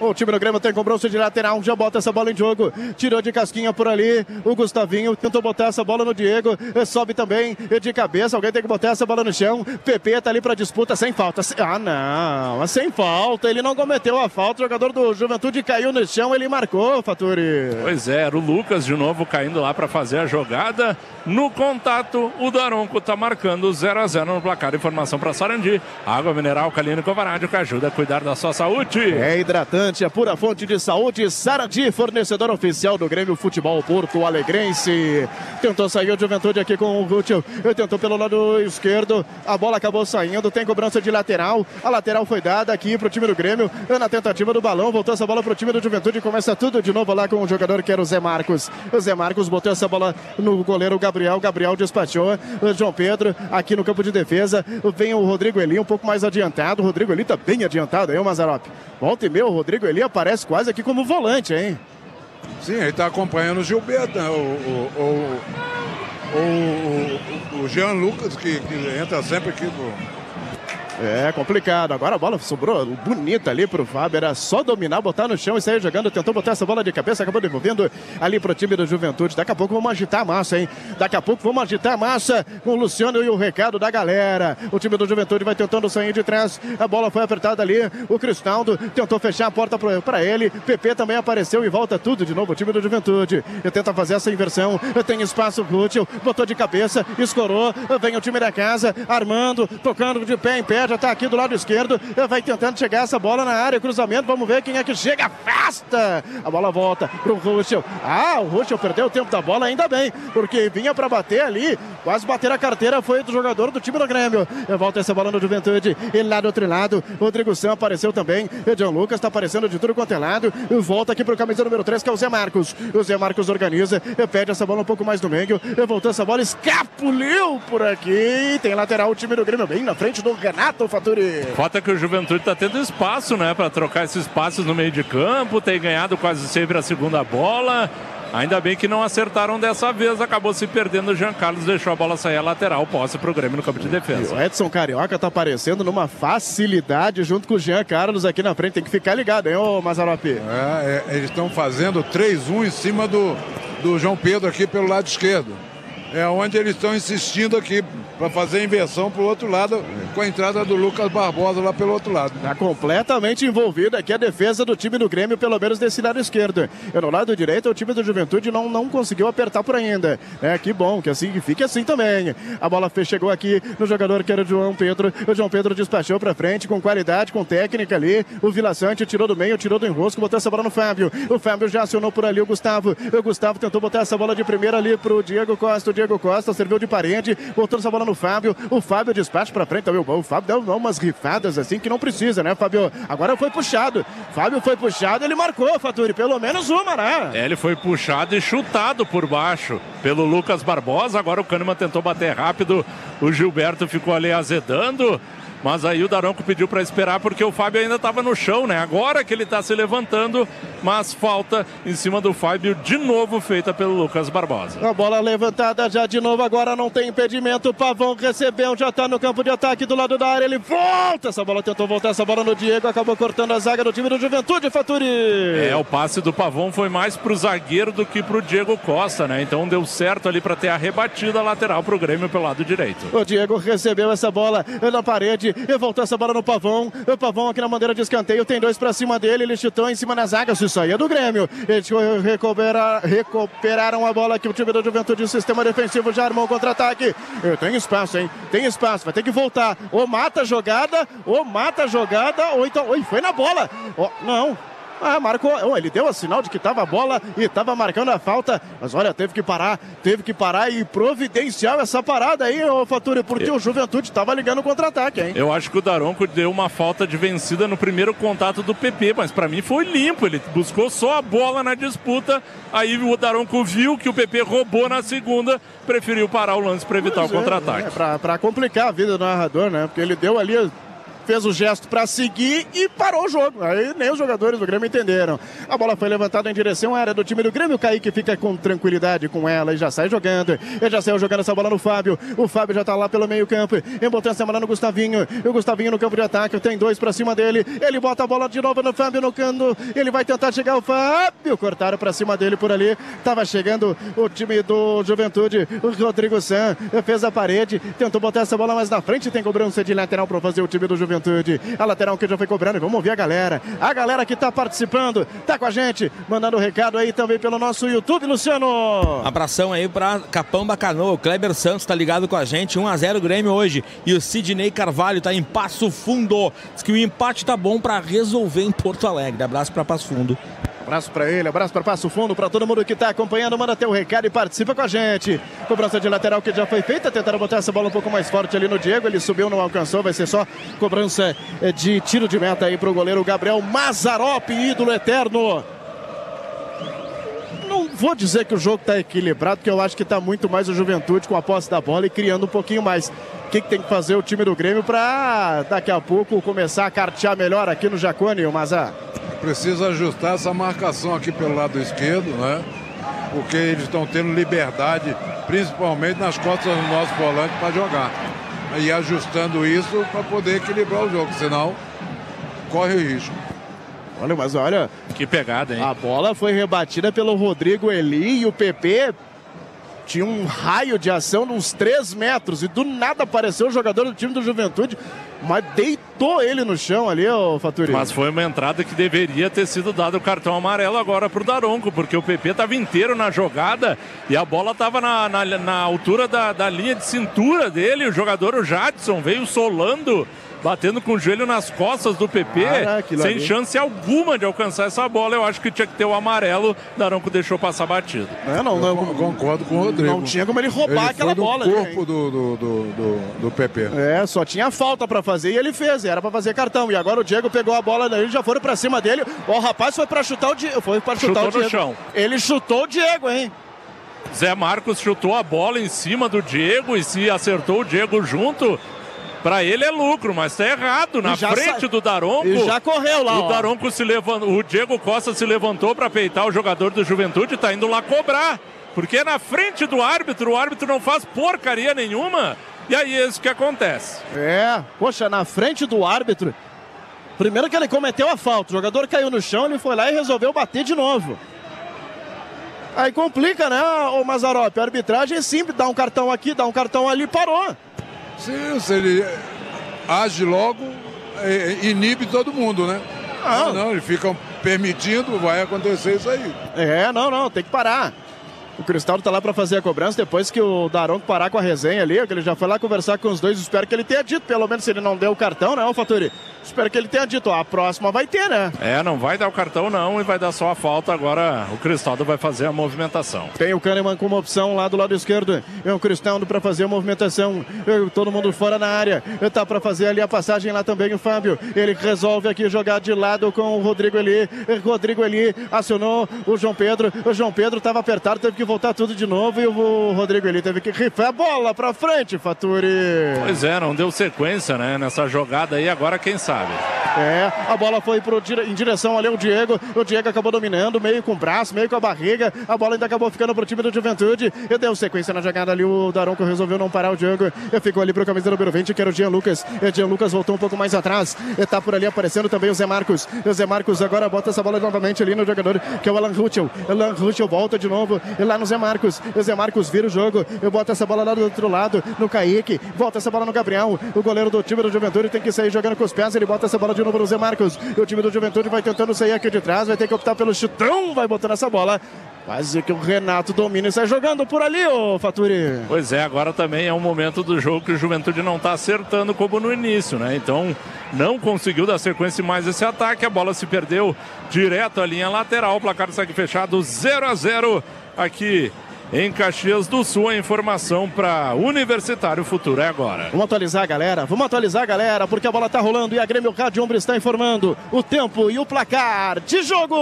O time do Grêmio tem cobrança de lateral, já bota essa bola em jogo. Tirou de casquinha por ali. O Gustavinho tentou botar essa bola no Diego. Sobe também de cabeça. Alguém tem que botar essa bola no chão. PP tá ali pra disputa sem falta. Ah, não. Mas sem falta. Ele não cometeu a falta. O jogador do Juventude caiu no chão. Ele marcou, Faturi. Pois é, era o Lucas de novo caindo lá para fazer a jogada. No contato, o Daronco tá marcando 0 a 0 no placar. Informação para Sarandi. Água mineral Calino Covarádio que ajuda a cuidar da sua saúde. É hidratante. A pura fonte de saúde, Sarandi, fornecedor oficial do Grêmio Futebol Porto Alegrense. Tentou sair o Juventude aqui com o Rútil, tentou pelo lado esquerdo, a bola acabou saindo, tem cobrança de lateral, a lateral foi dada aqui pro time do Grêmio, na tentativa do balão, voltou essa bola pro time do Juventude, começa tudo de novo lá com o jogador que era o Zé Marcos. O Zé Marcos botou essa bola no goleiro Gabriel, Gabriel despachou, o João Pedro aqui no campo de defesa, vem o Rodrigo Eli um pouco mais adiantado, o Rodrigo Eli tá bem adiantado aí, o Mazarop. Volta e o Rodrigo Eli aparece quase aqui como volante, hein? Sim, ele está acompanhando o Gilberto, né? o, o, o, o Jean Lucas, que, que entra sempre aqui no, É complicado. Agora a bola sobrou bonita ali pro Fábio. Era só dominar, botar no chão e sair jogando. Tentou botar essa bola de cabeça, acabou devolvendo ali pro time da Juventude. Daqui a pouco vamos agitar a massa, hein? Daqui a pouco vamos agitar a massa com o Luciano e o recado da galera. O time do Juventude vai tentando sair de trás. A bola foi apertada ali. O Cristaldo tentou fechar a porta para ele. PP também apareceu e volta tudo de novo. O time do Juventude e tenta fazer essa inversão. Tem espaço útil. Botou de cabeça, escorou. Vem o time da casa, armando, tocando de pé em pé. Já tá aqui do lado esquerdo. Vai tentando chegar essa bola na área. Cruzamento. Vamos ver quem é que chega. Festa! A bola volta pro Ruschel. Ah, o Ruschel perdeu o tempo da bola, ainda bem, porque vinha para bater ali. Quase bater a carteira foi do jogador do time do Grêmio. Volta essa bola no Juventude. E lá do outro lado, Rodrigo Sam apareceu também. E John Lucas tá aparecendo de tudo quanto é lado. Volta aqui pro camisa número 3, que é o Zé Marcos. O Zé Marcos organiza, pede essa bola um pouco mais do meio. Voltou essa bola, escapuliu por aqui. Tem lateral o time do Grêmio bem na frente do Renato Faturi. Falta que o Juventude tá tendo espaço, né, para trocar esses passos no meio de campo, tem ganhado quase sempre a segunda bola. Ainda bem que não acertaram dessa vez, acabou se perdendo. O Jean Carlos deixou a bola sair a lateral, posse para o Grêmio no campo de defesa. E o Edson Carioca tá aparecendo numa facilidade junto com o Jean Carlos aqui na frente. Tem que ficar ligado, hein, ô Mazaropi? É, é, eles estão fazendo 3-1 em cima do, do João Pedro aqui pelo lado esquerdo. É onde eles estão insistindo aqui para fazer inversão para o outro lado, com a entrada do Lucas Barbosa lá pelo outro lado. Está completamente envolvida aqui a defesa do time do Grêmio, pelo menos desse lado esquerdo. E no lado direito, o time do Juventude não, não conseguiu apertar por ainda. É, que bom, que assim fique assim também. A bola chegou aqui no jogador que era o João Pedro. O João Pedro despachou para frente com qualidade, com técnica ali. O Vila Sante tirou do meio, tirou do enrosco, botou essa bola no Fábio. O Fábio já acionou por ali o Gustavo. O Gustavo tentou botar essa bola de primeira ali pro Diego Costa. O Diego Costa serviu de parede, botou essa bola no Fábio. O Fábio despacha pra frente também. O Fábio deu umas rifadas assim que não precisa, né, Fábio? Agora foi puxado. Fábio foi puxado, ele marcou, Faturi, pelo menos uma, né? É, ele foi puxado e chutado por baixo pelo Lucas Barbosa. Agora o Kahneman tentou bater rápido. O Gilberto ficou ali azedando. Mas aí o Daronco pediu para esperar porque o Fábio ainda estava no chão, né? Agora que ele está se levantando, mas falta em cima do Fábio, de novo feita pelo Lucas Barbosa. A bola levantada já de novo, agora não tem impedimento. O Pavão recebeu, já está no campo de ataque do lado da área. Ele volta, essa bola tentou voltar, essa bola no Diego, acabou cortando a zaga do time do Juventude, Faturi. É, o passe do Pavão foi mais pro zagueiro do que pro Diego Costa, né? Então deu certo ali para ter a rebatida lateral pro Grêmio pelo lado direito. O Diego recebeu essa bola na parede e voltou essa bola no Pavão. O Pavão aqui na bandeira de escanteio tem dois para cima dele. Ele chutou em cima da zaga. Se saía do Grêmio. Eles recupera, recuperaram a bola aqui. O time do Juventude. O sistema defensivo já armou o contra-ataque. Tem espaço, hein? Tem espaço. Vai ter que voltar. Ou mata a jogada, ou mata a jogada, ou então. Oi, foi na bola. Oh, não. Ah, marcou. Oh, ele deu o sinal de que estava a bola e estava marcando a falta. Mas olha, teve que parar, teve que parar e providenciar essa parada aí, ô Faturi, porque o Juventude estava ligando o contra-ataque, hein? Eu acho que o Daronco deu uma falta de vencida no primeiro contato do PP, mas para mim foi limpo. Ele buscou só a bola na disputa. Aí o Daronco viu que o PP roubou na segunda, preferiu parar o lance para evitar Pois o é, contra-ataque. É, para complicar a vida do narrador, né? Porque ele deu ali fez o gesto para seguir e parou o jogo. Aí nem os jogadores do Grêmio entenderam. A bola foi levantada em direção à área do time do Grêmio. O Kaique fica com tranquilidade com ela e já sai jogando. Ele já saiu jogando essa bola no Fábio. O Fábio já tá lá pelo meio-campo. Embotou essa bola no Gustavinho. O Gustavinho no campo de ataque. Tem dois para cima dele. Ele bota a bola de novo no Fábio no canto. Ele vai tentar chegar o Fábio. Cortaram para cima dele por ali. Tava chegando o time do Juventude. O Rodrigo San fez a parede. Tentou botar essa bola mais na frente. Tem cobrança de lateral para fazer o time do Juventude. Juventude. A lateral que já foi cobrando. Vamos ouvir a galera. A galera que tá participando, tá com a gente, mandando o um recado aí também pelo nosso YouTube, Luciano. Abração aí pra Capão Bacanô. O Kleber Santos tá ligado com a gente. 1x0 Grêmio hoje. E o Sidney Carvalho tá em Passo Fundo. Diz que o empate tá bom para resolver em Porto Alegre. Abraço para Passo Fundo. Abraço para ele, abraço para Passo Fundo, para todo mundo que está acompanhando. Manda teu recado e participa com a gente. Cobrança de lateral que já foi feita. Tentaram botar essa bola um pouco mais forte ali no Diego. Ele subiu, não alcançou. Vai ser só cobrança eh, de tiro de meta aí para o goleiro Gabriel Mazarop, ídolo eterno. Não vou dizer que o jogo está equilibrado, porque eu acho que está muito mais o Juventude com a posse da bola e criando um pouquinho mais. O que, que tem que fazer o time do Grêmio para daqui a pouco começar a cartear melhor aqui no Jacone, o Mazar? Precisa ajustar essa marcação aqui pelo lado esquerdo, né? Porque eles estão tendo liberdade, principalmente nas costas do nosso volante, para jogar. E ajustando isso para poder equilibrar o jogo, senão corre o risco. Olha, mas olha. Que pegada, hein? A bola foi rebatida pelo Rodrigo Eli e o PP tinha um raio de ação de uns 3 metros e do nada apareceu o jogador do time do Juventude, mas deitou ele no chão ali, ô Faturi. Mas foi uma entrada que deveria ter sido dado o cartão amarelo agora pro Daronco, porque o PP estava inteiro na jogada e a bola estava na, na, na, altura da, da linha de cintura dele. O jogador, o Jadson, veio solando batendo com o joelho nas costas do PP, sem ali. chance alguma de alcançar essa bola. Eu acho que tinha que ter o amarelo. Daronco deixou passar batido. É, não, não, concordo com o Rodrigo. Não tinha como ele roubar ele aquela bola. No corpo do, do, do, do, PP. É, só tinha falta para fazer e ele fez. Era para fazer cartão. E agora o Diego pegou a bola daí, já foram para cima dele. O rapaz foi para chutar o Diego. Foi para chutar Chutou o Diego. chão. Ele chutou o Diego, hein? Zé Marcos chutou a bola em cima do Diego e se acertou o Diego junto, para ele é lucro, mas tá errado. Na frente do Daronco. E já correu lá. O ó. Daronco se levantou. O Diego Costa se levantou para peitar o jogador do Juventude, tá indo lá cobrar. Porque é na frente do árbitro, o árbitro não faz porcaria nenhuma. E aí é isso que acontece. É, poxa, na frente do árbitro. Primeiro que ele cometeu a falta, o jogador caiu no chão, ele foi lá e resolveu bater de novo. Aí complica, né, o Mazarop? A arbitragem é simples, dá um cartão aqui, dá um cartão ali, parou. Sim, se ele age logo, é, inibe todo mundo, né? Não. não, não, eles ficam permitindo, vai acontecer isso aí. É, não, não, tem que parar. O Cristaldo tá lá para fazer a cobrança depois que o Daronco parar com a resenha ali, que ele já foi lá conversar com os dois. Espero que ele tenha dito, pelo menos se ele não deu o cartão, né, o Faturi? Espero que ele tenha dito, ó, a próxima vai ter, né? É, não vai dar o cartão não e vai dar só a falta. Agora o Cristaldo vai fazer a movimentação. Tem o Kahneman com uma opção lá do lado esquerdo. É o Cristaldo para fazer a movimentação. Todo mundo fora na área. Tá para fazer ali a passagem lá também o Fábio. Ele resolve aqui jogar de lado com o Rodrigo Eli. Rodrigo Eli acionou o João Pedro. O João Pedro estava apertado, teve que voltar tudo de novo e o Rodrigo Eli teve que rifar a bola para frente, Faturi. Pois é, não deu sequência, né, nessa jogada aí. Agora quem sabe sabe. É, a bola foi pro, em direção ali ao Diego. O Diego acabou dominando, meio com o braço, meio com a barriga. A bola ainda acabou ficando pro time do Juventude. E deu sequência na jogada ali. O Daronco resolveu não parar o Diego. E ficou ali pro camisa número 20, que era o Jean Lucas. E Jean Lucas voltou um pouco mais atrás. E tá por ali aparecendo também o Zé Marcos. E o Zé Marcos agora bota essa bola novamente ali no jogador, que é o Alan Ruschel. Alan Ruschel volta de novo. E lá no Zé Marcos. E o Zé Marcos vira o jogo. E bota essa bola lá do outro lado, no Kaique. Volta essa bola no Gabriel. O goleiro do time do Juventude tem que sair jogando com os pés. Ele bota essa bola de novo no Zé Marcos. E o time do Juventude vai tentando sair aqui de trás. Vai ter que optar pelo chutão. Vai botando essa bola. Quase que o Renato domina e sai jogando por ali, ô Faturi. Pois é, agora também é um momento do jogo que o Juventude não está acertando como no início, né? Então não conseguiu dar sequência mais esse ataque. A bola se perdeu direto à linha lateral. O placar segue fechado 0 a 0 aqui em Caxias do Sul. A informação para Universitário Futuro é agora. Vamos atualizar, galera. Vamos atualizar, galera, porque a bola tá rolando e a Grêmio Rádio Ombro está informando o tempo e o placar de jogo.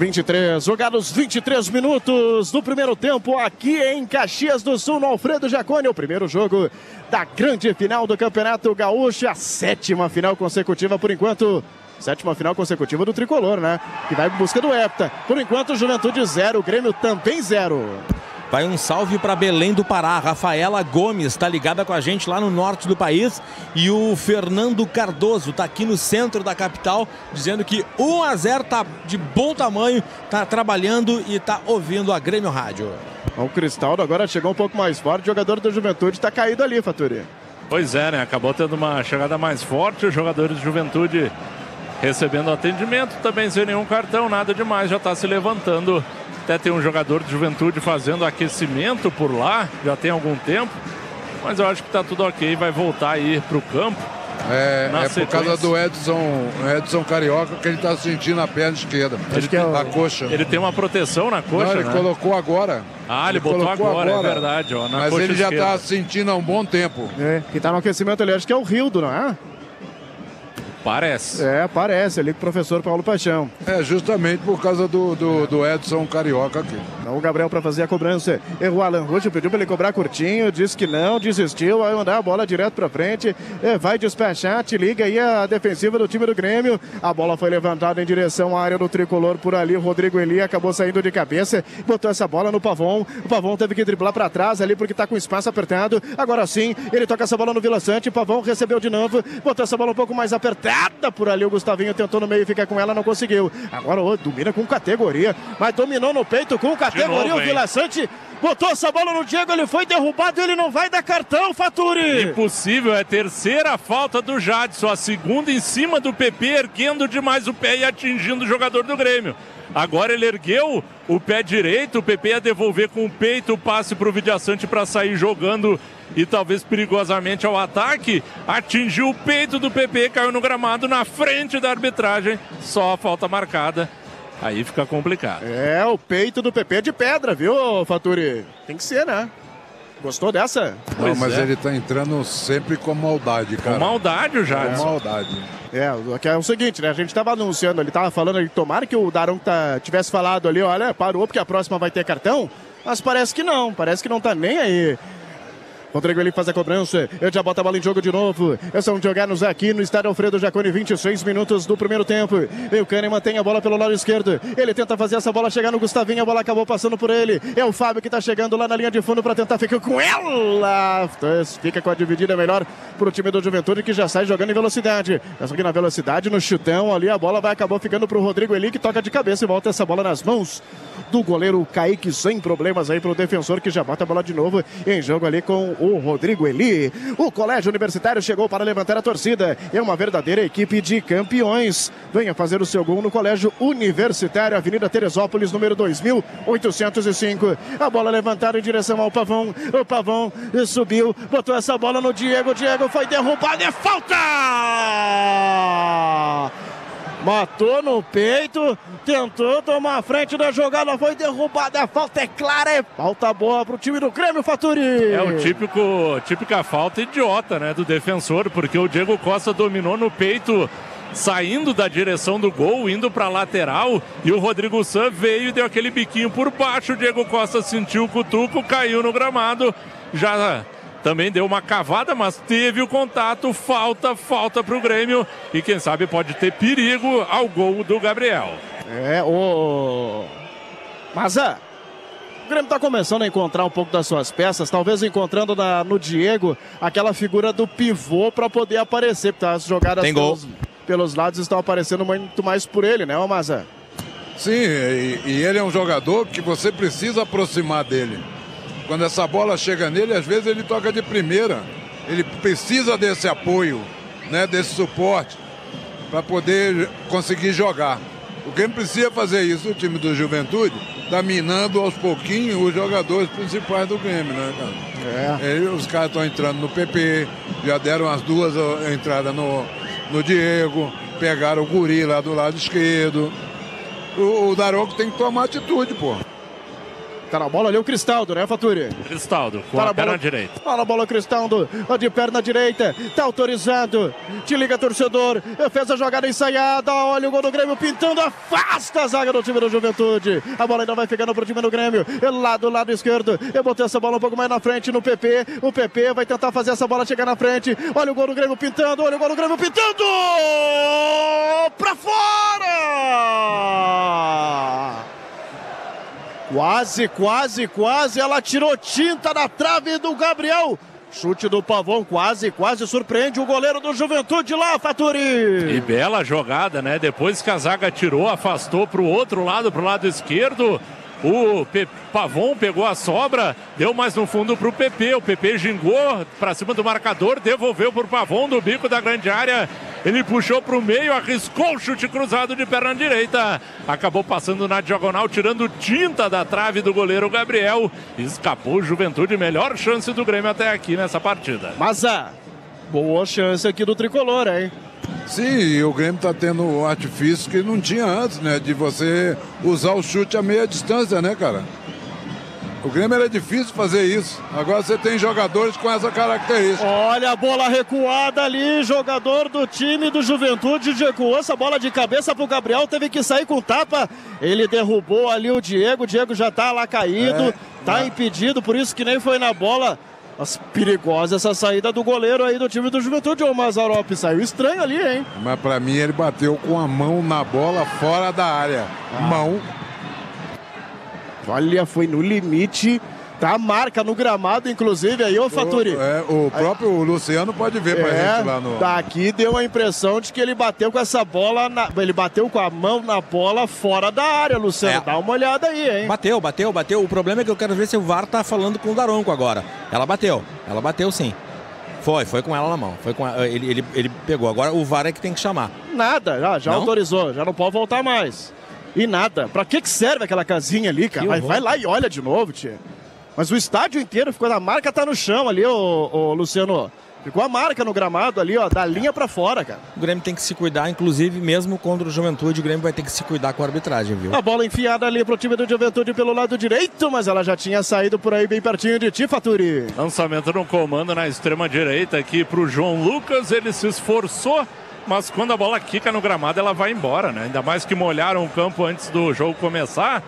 23, jogados 23 minutos do primeiro tempo aqui em Caxias do Sul, no Alfredo Jacone. O primeiro jogo da grande final do Campeonato Gaúcho, a sétima final consecutiva por enquanto. Sétima final consecutiva do tricolor, né? Que vai em busca do Hepta. Por enquanto, Juventude zero, Grêmio também zero. Vai um salve para Belém do Pará. Rafaela Gomes está ligada com a gente lá no norte do país. E o Fernando Cardoso está aqui no centro da capital, dizendo que 1 a 0 tá de bom tamanho, tá trabalhando e tá ouvindo a Grêmio Rádio. O Cristaldo agora chegou um pouco mais forte. O jogador da Juventude está caído ali, Faturi. Pois é, né? Acabou tendo uma chegada mais forte. Os jogadores de Juventude recebendo atendimento, também sem nenhum cartão, nada demais, já está se levantando. Até tem um jogador de Juventude fazendo aquecimento por lá, já tem algum tempo. Mas eu acho que está tudo ok, vai voltar aí para o campo. É, é por causa do Edson, Edson Carioca que ele está sentindo a perna esquerda. a coxa. Ele tem uma proteção na coxa, Não, ele né? colocou agora. Ah, ele botou colocou agora, é verdade, ó, na Mas coxa ele já está sentindo há um bom tempo. É, que tá no aquecimento ali, acho que é o Rildo, não é? Parece. É, parece ali com o professor Paulo Paixão. É, justamente por causa do, do, do Edson Carioca aqui. Então o Gabriel para fazer a cobrança. Errou o Alan Russo, pediu para ele cobrar curtinho, disse que não, desistiu, vai mandar a bola direto para frente, é, vai despachar, te liga aí a defensiva do time do Grêmio. A bola foi levantada em direção à área do tricolor por ali. O Rodrigo Eli acabou saindo de cabeça, botou essa bola no Pavon. O Pavon teve que driblar para trás ali porque tá com espaço apertado. Agora sim, ele toca essa bola no Vila Sante. O Pavon recebeu de novo, botou essa bola um pouco mais apertada por ali. O Gustavinho tentou no meio ficar com ela, não conseguiu. Agora ô, domina com categoria, mas dominou no peito com categoria. novo, o? Vila Sante botou essa bola no Diego, ele foi derrubado, ele não vai dar cartão, Faturi. Impossível, é terceira falta do Jadson, a segunda em cima do PP, erguendo demais o pé e atingindo o jogador do Grêmio. Agora ele ergueu o pé direito, o PP ia devolver com o peito o passe para o Vidiaçante para sair jogando e talvez perigosamente ao ataque. Atingiu o peito do PP, caiu no gramado na frente da arbitragem, só a falta marcada. Aí fica complicado. É, o peito do PP é de pedra, viu, Faturi? Tem que ser, né? Gostou dessa? Não, mas ele está entrando sempre com maldade, cara. Com maldade o Jadson. Com maldade. É, o que é o seguinte, né? A gente tava anunciando, ele tava falando ali, tomara que o Darão tá, tivesse falado ali, olha, parou porque a próxima vai ter cartão. Mas parece que não, parece que não tá nem aí. Rodrigo ele faz a cobrança, ele já bota a bola em jogo de novo. São jogados aqui no estádio Alfredo Jaconi, 26 minutos do primeiro tempo. E o Kahneman tem a bola pelo lado esquerdo. Ele tenta fazer essa bola chegar no Gustavinho, a bola acabou passando por ele. É o Fábio que tá chegando lá na linha de fundo para tentar ficar com ela. Fica com a dividida melhor pro time do Juventude que já sai jogando em velocidade. Essa aqui na velocidade, no chutão ali, a bola vai acabou ficando pro Rodrigo Eli que toca de cabeça e volta essa bola nas mãos do goleiro Kaique sem problemas aí pro defensor que já bota a bola de novo em jogo ali com o Rodrigo Eli. O Colégio Universitário chegou para levantar a torcida. É uma verdadeira equipe de campeões. Venha fazer o seu gol no Colégio Universitário, Avenida Teresópolis, número 2805. A bola levantada em direção ao Pavão. O Pavão subiu, botou essa bola no Diego. Diego foi derrubado. É falta! Matou no peito, tentou tomar a frente da jogada, foi derrubada. A falta é clara, é falta boa pro time do Grêmio Faturi. É o típico, típica falta idiota, né, do defensor, porque o Diego Costa dominou no peito, saindo da direção do gol, indo para lateral, e o Rodrigo San veio e deu aquele biquinho por baixo. O Diego Costa sentiu o cutuco, caiu no gramado, já também deu uma cavada, mas teve o contato, falta, falta para o Grêmio e quem sabe pode ter perigo ao gol do Gabriel. É, o. Mas é. O Grêmio está começando a encontrar um pouco das suas peças, talvez encontrando na- no Diego aquela figura do pivô para poder aparecer, porque as jogadas Tem gol. pelos, pelos lados estão aparecendo muito mais por ele, né, ô Maza? Sim, e, e ele é um jogador que você precisa aproximar dele. Quando essa bola chega nele, às vezes ele toca de primeira. Ele precisa desse apoio, né, desse suporte, para poder conseguir jogar. O Grêmio precisa fazer isso, o time do Juventude está minando aos pouquinhos os jogadores principais do Grêmio, né, cara? É. Ele- os caras estão entrando no PP, já deram as duas entradas no, no Diego, pegaram o Guri lá do lado esquerdo. O, o Daronco tem que tomar atitude, pô. Tá na bola ali o Cristaldo, né, Faturi? Cristaldo, com Tá a perna bola- direita. Tá na bola o Cristaldo, de perna direita, tá autorizado. Te liga, torcedor. Fez a jogada ensaiada. Olha o gol do Grêmio pintando, afasta a zaga do time do Juventude. A bola ainda vai ficando pro time do Grêmio. Lá do lado esquerdo. Eu botei essa bola um pouco mais na frente no PP. O PP vai tentar fazer essa bola chegar na frente. Olha o gol do Grêmio pintando, olha o gol do Grêmio pintando! Pra fora! Quase, quase, quase. Ela tirou tinta da trave do Gabriel. Chute do Pavão, quase, quase surpreende o goleiro do Juventude lá, Faturi. E bela jogada, né? Depois que a zaga tirou, afastou para o outro lado, para o lado esquerdo. O Pe Pavon pegou a sobra, deu mais no fundo para o PP. O PP gingou para cima do marcador, devolveu para o Pavon do bico da grande área. Ele puxou para o meio, arriscou o chute cruzado de perna direita. Acabou passando na diagonal, tirando tinta da trave do goleiro Gabriel. Escapou Juventude, melhor chance do Grêmio até aqui nessa partida. Mas a boa chance aqui do tricolor, hein? Sim, e o Grêmio está tendo um artifício que não tinha antes, né? De você usar o chute a meia distância, né, cara? O Grêmio era difícil fazer isso. Agora você tem jogadores com essa característica. Olha a bola recuada ali, jogador do time do Juventude recuou essa bola de cabeça pro Gabriel, teve que sair com tapa. Ele derrubou ali o Diego, o Diego já tá lá caído, é, tá é. impedido, por isso que nem foi na bola. Perigosa essa saída do goleiro aí do time do Juventude. O Mazarop saiu estranho ali, hein? Mas para mim ele bateu com a mão na bola fora da área. Ah. Mão. Olha, foi no limite. Tá a marca no gramado, inclusive, aí, ô Faturi. O, é, o próprio aí, Luciano pode ver pra é, gente lá no. Daqui deu a impressão de que ele bateu com essa bola. Na, ele bateu com a mão na bola fora da área, Luciano. É. Dá uma olhada aí, hein? Bateu, bateu, bateu. O problema é que eu quero ver se o VAR tá falando com o Daronco agora. Ela bateu. Ela bateu sim. Foi, foi com ela na mão. Foi com a, ele, ele, ele pegou. Agora o VAR é que tem que chamar. Nada, já, já autorizou, já não pode voltar mais. E nada. Pra que, que serve aquela casinha ali, cara? Vai, vai lá e olha de novo, tia. Mas o estádio inteiro ficou. A marca tá no chão ali, ô, ô Luciano. Ficou a marca no gramado ali, ó, da linha para fora, cara. O Grêmio tem que se cuidar, inclusive mesmo contra o Juventude, o Grêmio vai ter que se cuidar com a arbitragem, viu? A bola enfiada ali pro time do Juventude pelo lado direito, mas ela já tinha saído por aí bem pertinho de ti, Faturi. Lançamento no comando na extrema direita aqui pro João Lucas, ele se esforçou, mas quando a bola quica no gramado, ela vai embora, né? Ainda mais que molharam o campo antes do jogo começar.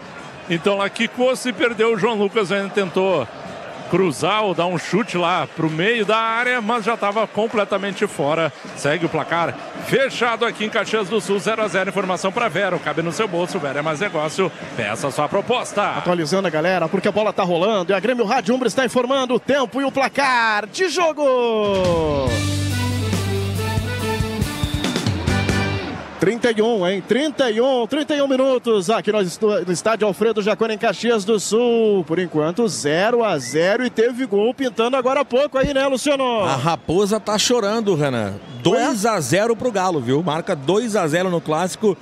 Então lá quicou, se perdeu. O João Lucas ainda tentou cruzar ou dar um chute lá para o meio da área, mas já estava completamente fora. Segue o placar fechado aqui em Caxias do Sul, 0 a 0 Informação para Vero. Cabe no seu bolso, Vero é mais negócio. Peça sua proposta. Atualizando a galera, porque a bola está rolando e a Grêmio Rádio Umbra está informando o tempo e o placar de jogo. 31, hein? 31, 31 minutos aqui no, estádio Alfredo Jacone em Caxias do Sul. Por enquanto, 0 a 0 e teve gol pintando agora há pouco aí, né, Luciano? A Raposa tá chorando, Renan. 2 a 0 pro Galo, viu? Marca 2 a 0 no clássico.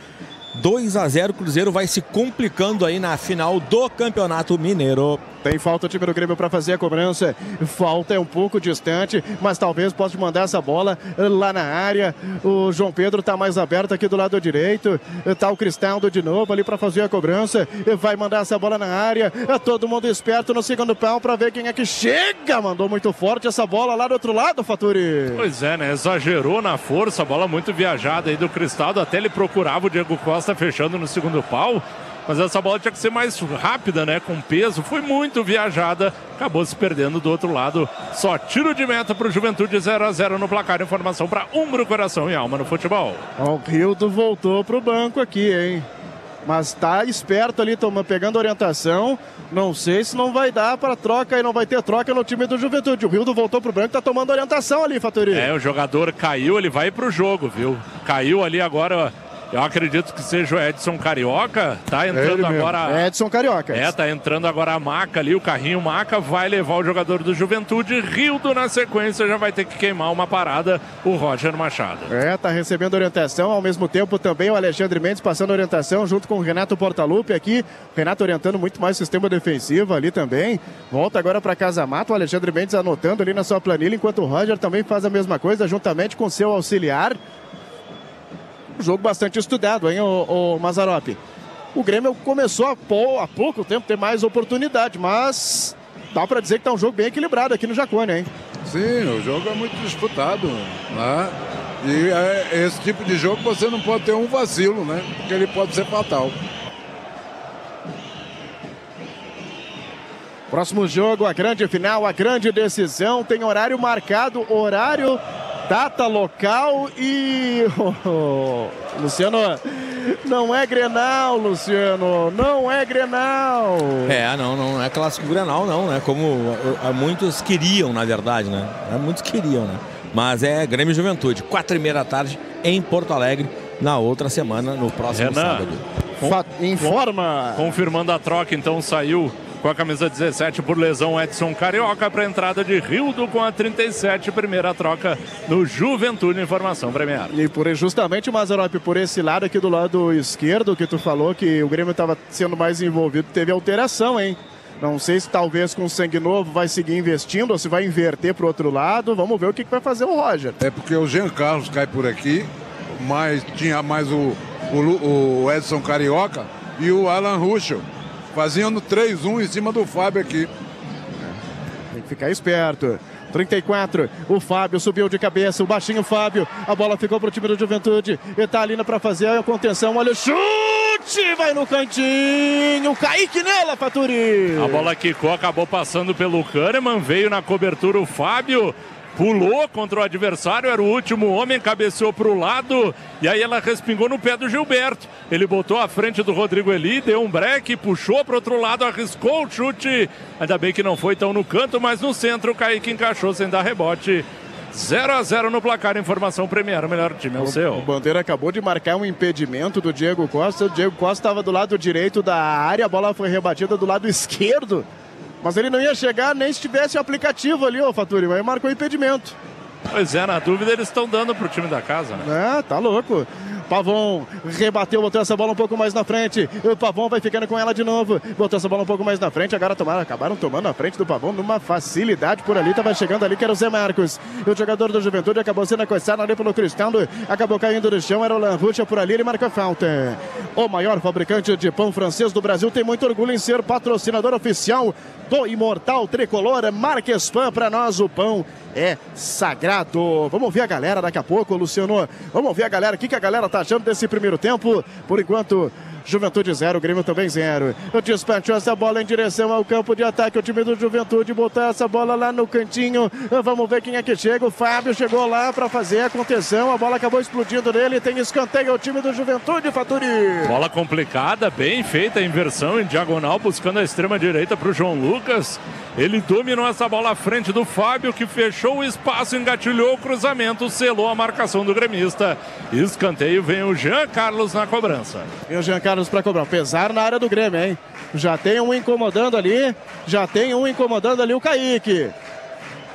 2 a 0 Cruzeiro vai se complicando aí na final do Campeonato Mineiro. Tem falta o time do Grêmio para fazer a cobrança. Falta é um pouco distante, mas talvez possa mandar essa bola lá na área. O João Pedro está mais aberto aqui do lado direito. Tá o Cristaldo de novo ali para fazer a cobrança. Vai mandar essa bola na área. Todo mundo esperto no segundo pau para ver quem é que chega. Mandou muito forte essa bola lá do outro lado, Faturi. Pois é, né? Exagerou na força. Bola muito viajada aí do Cristaldo. Até ele procurava o Diego Costa fechando no segundo pau. Mas essa bola tinha que ser mais rápida, né? Com peso. Foi muito viajada. Acabou se perdendo do outro lado. Só tiro de meta para o Juventude 0 a 0 no placar. Informação para Umbro, Coração e Alma no futebol. O Rildo voltou para o banco aqui, hein? Mas tá esperto ali, toma, pegando orientação. Não sei se não vai dar para troca e não vai ter troca no time do Juventude. O Rildo voltou pro branco, tá tomando orientação ali, Faturi. É, o jogador caiu, ele vai pro jogo, viu? Caiu ali agora eu acredito que seja o Edson Carioca. Tá entrando agora. Edson Carioca. É, tá entrando agora a maca ali, o carrinho maca vai levar o jogador do Juventude. Rildo na sequência já vai ter que queimar uma parada, o Roger Machado. É, tá recebendo orientação. Ao mesmo tempo também o Alexandre Mendes passando orientação junto com o Renato Portaluppi aqui. O Renato orientando muito mais o sistema defensivo ali também. Volta agora para Casa Mata. O Alexandre Mendes anotando ali na sua planilha, enquanto o Roger também faz a mesma coisa juntamente com seu auxiliar jogo bastante estudado, hein, o, o Mazarop? O Grêmio começou há, pou, há pouco tempo ter mais oportunidade, mas dá para dizer que tá um jogo bem equilibrado aqui no Jacone, hein? Sim, o jogo é muito disputado, né? E é esse tipo de jogo você não pode ter um vacilo, né? Porque ele pode ser fatal. Próximo jogo, a grande final, a grande decisão. Tem horário marcado, horário data local e. Oh, Luciano, não é Grenal, Luciano, não é Grenal. É, não, não é clássico Grenal, não, né? Como muitos queriam, na verdade, né? Muitos queriam, né? Mas é Grêmio Juventude, quatro e meia da tarde em Porto Alegre, na outra semana, no próximo Renan, sábado. Informa. Confirmando a troca, então saiu com a camisa 17 por lesão Edson Carioca para a entrada de Rildo com a 37, primeira troca no Juventude Informação Premier. E por justamente, Mazarop, por esse lado aqui do lado esquerdo que tu falou que o Grêmio estava sendo mais envolvido, teve alteração, hein? Não sei se talvez com sangue novo vai seguir investindo ou se vai inverter para o outro lado. Vamos ver o que, que vai fazer o Roger. É porque o Jean Carlos cai por aqui, mas tinha mais o, o o Edson Carioca e o Alan Ruschel. Fazendo 3-1 em cima do Fábio aqui. Tem que ficar esperto. 34, o Fábio subiu de cabeça, o baixinho Fábio, a bola ficou pro time do Juventude, e tá ali para fazer a contenção, olha o chute, vai no cantinho, Kaique nela, Faturi. A bola quicou, acabou passando pelo Kahneman, veio na cobertura o Fábio, pulou contra o adversário, era o último homem, cabeceou para o lado e aí ela respingou no pé do Gilberto. Ele botou à frente do Rodrigo Eli, deu um break, puxou para outro lado, arriscou o chute. Ainda bem que não foi tão no canto, mas no centro o Kaique encaixou sem dar rebote. 0 a 0 no placar, informação Premier, o melhor time é o O seu. Bandeira acabou de marcar um impedimento do Diego Costa. O Diego Costa estava do lado direito da área, a bola foi rebatida do lado esquerdo. Mas ele não ia chegar nem se tivesse o aplicativo ali, ô Faturi, mas marcou impedimento. Pois é, na dúvida eles estão dando pro time da casa, né? É, tá louco. Pavon rebateu, botou essa bola um pouco mais na frente. O Pavon vai ficando com ela de novo. Botou essa bola um pouco mais na frente. Agora tomaram, acabaram tomando a frente do Pavon numa facilidade por ali. Tava chegando ali que era o Zé Marcos. O jogador do Juventude acabou sendo acossado ali pelo Cristaldo. Acabou caindo no chão. Era o Lanrucha por ali. Ele marcou falta. O maior fabricante de pão francês do Brasil tem muito orgulho em ser patrocinador oficial do Imortal Tricolor. Marques Pan para nós. O pão é sagrado. Vamos ver a galera daqui a pouco, Luciano. Vamos ver a galera. O que, que a galera tá achando desse primeiro tempo? Por enquanto. Juventude zero, Grêmio também zero. Despachou essa bola em direção ao campo de ataque. O time do Juventude botou essa bola lá no cantinho. Vamos ver quem é que chega. O Fábio chegou lá para fazer a contenção. A bola acabou explodindo nele. Tem escanteio o time do Juventude, Faturi. Bola complicada, bem feita inversão em diagonal, buscando a extrema direita para o João Lucas. Ele dominou essa bola à frente do Fábio, que fechou o espaço, engatilhou o cruzamento, selou a marcação do gremista. Escanteio vem o Jean Carlos na cobrança. E o Jean Carlos para cobrar. Pesar na área do Grêmio, hein? Já tem um incomodando ali. Já tem um incomodando ali o Kaique.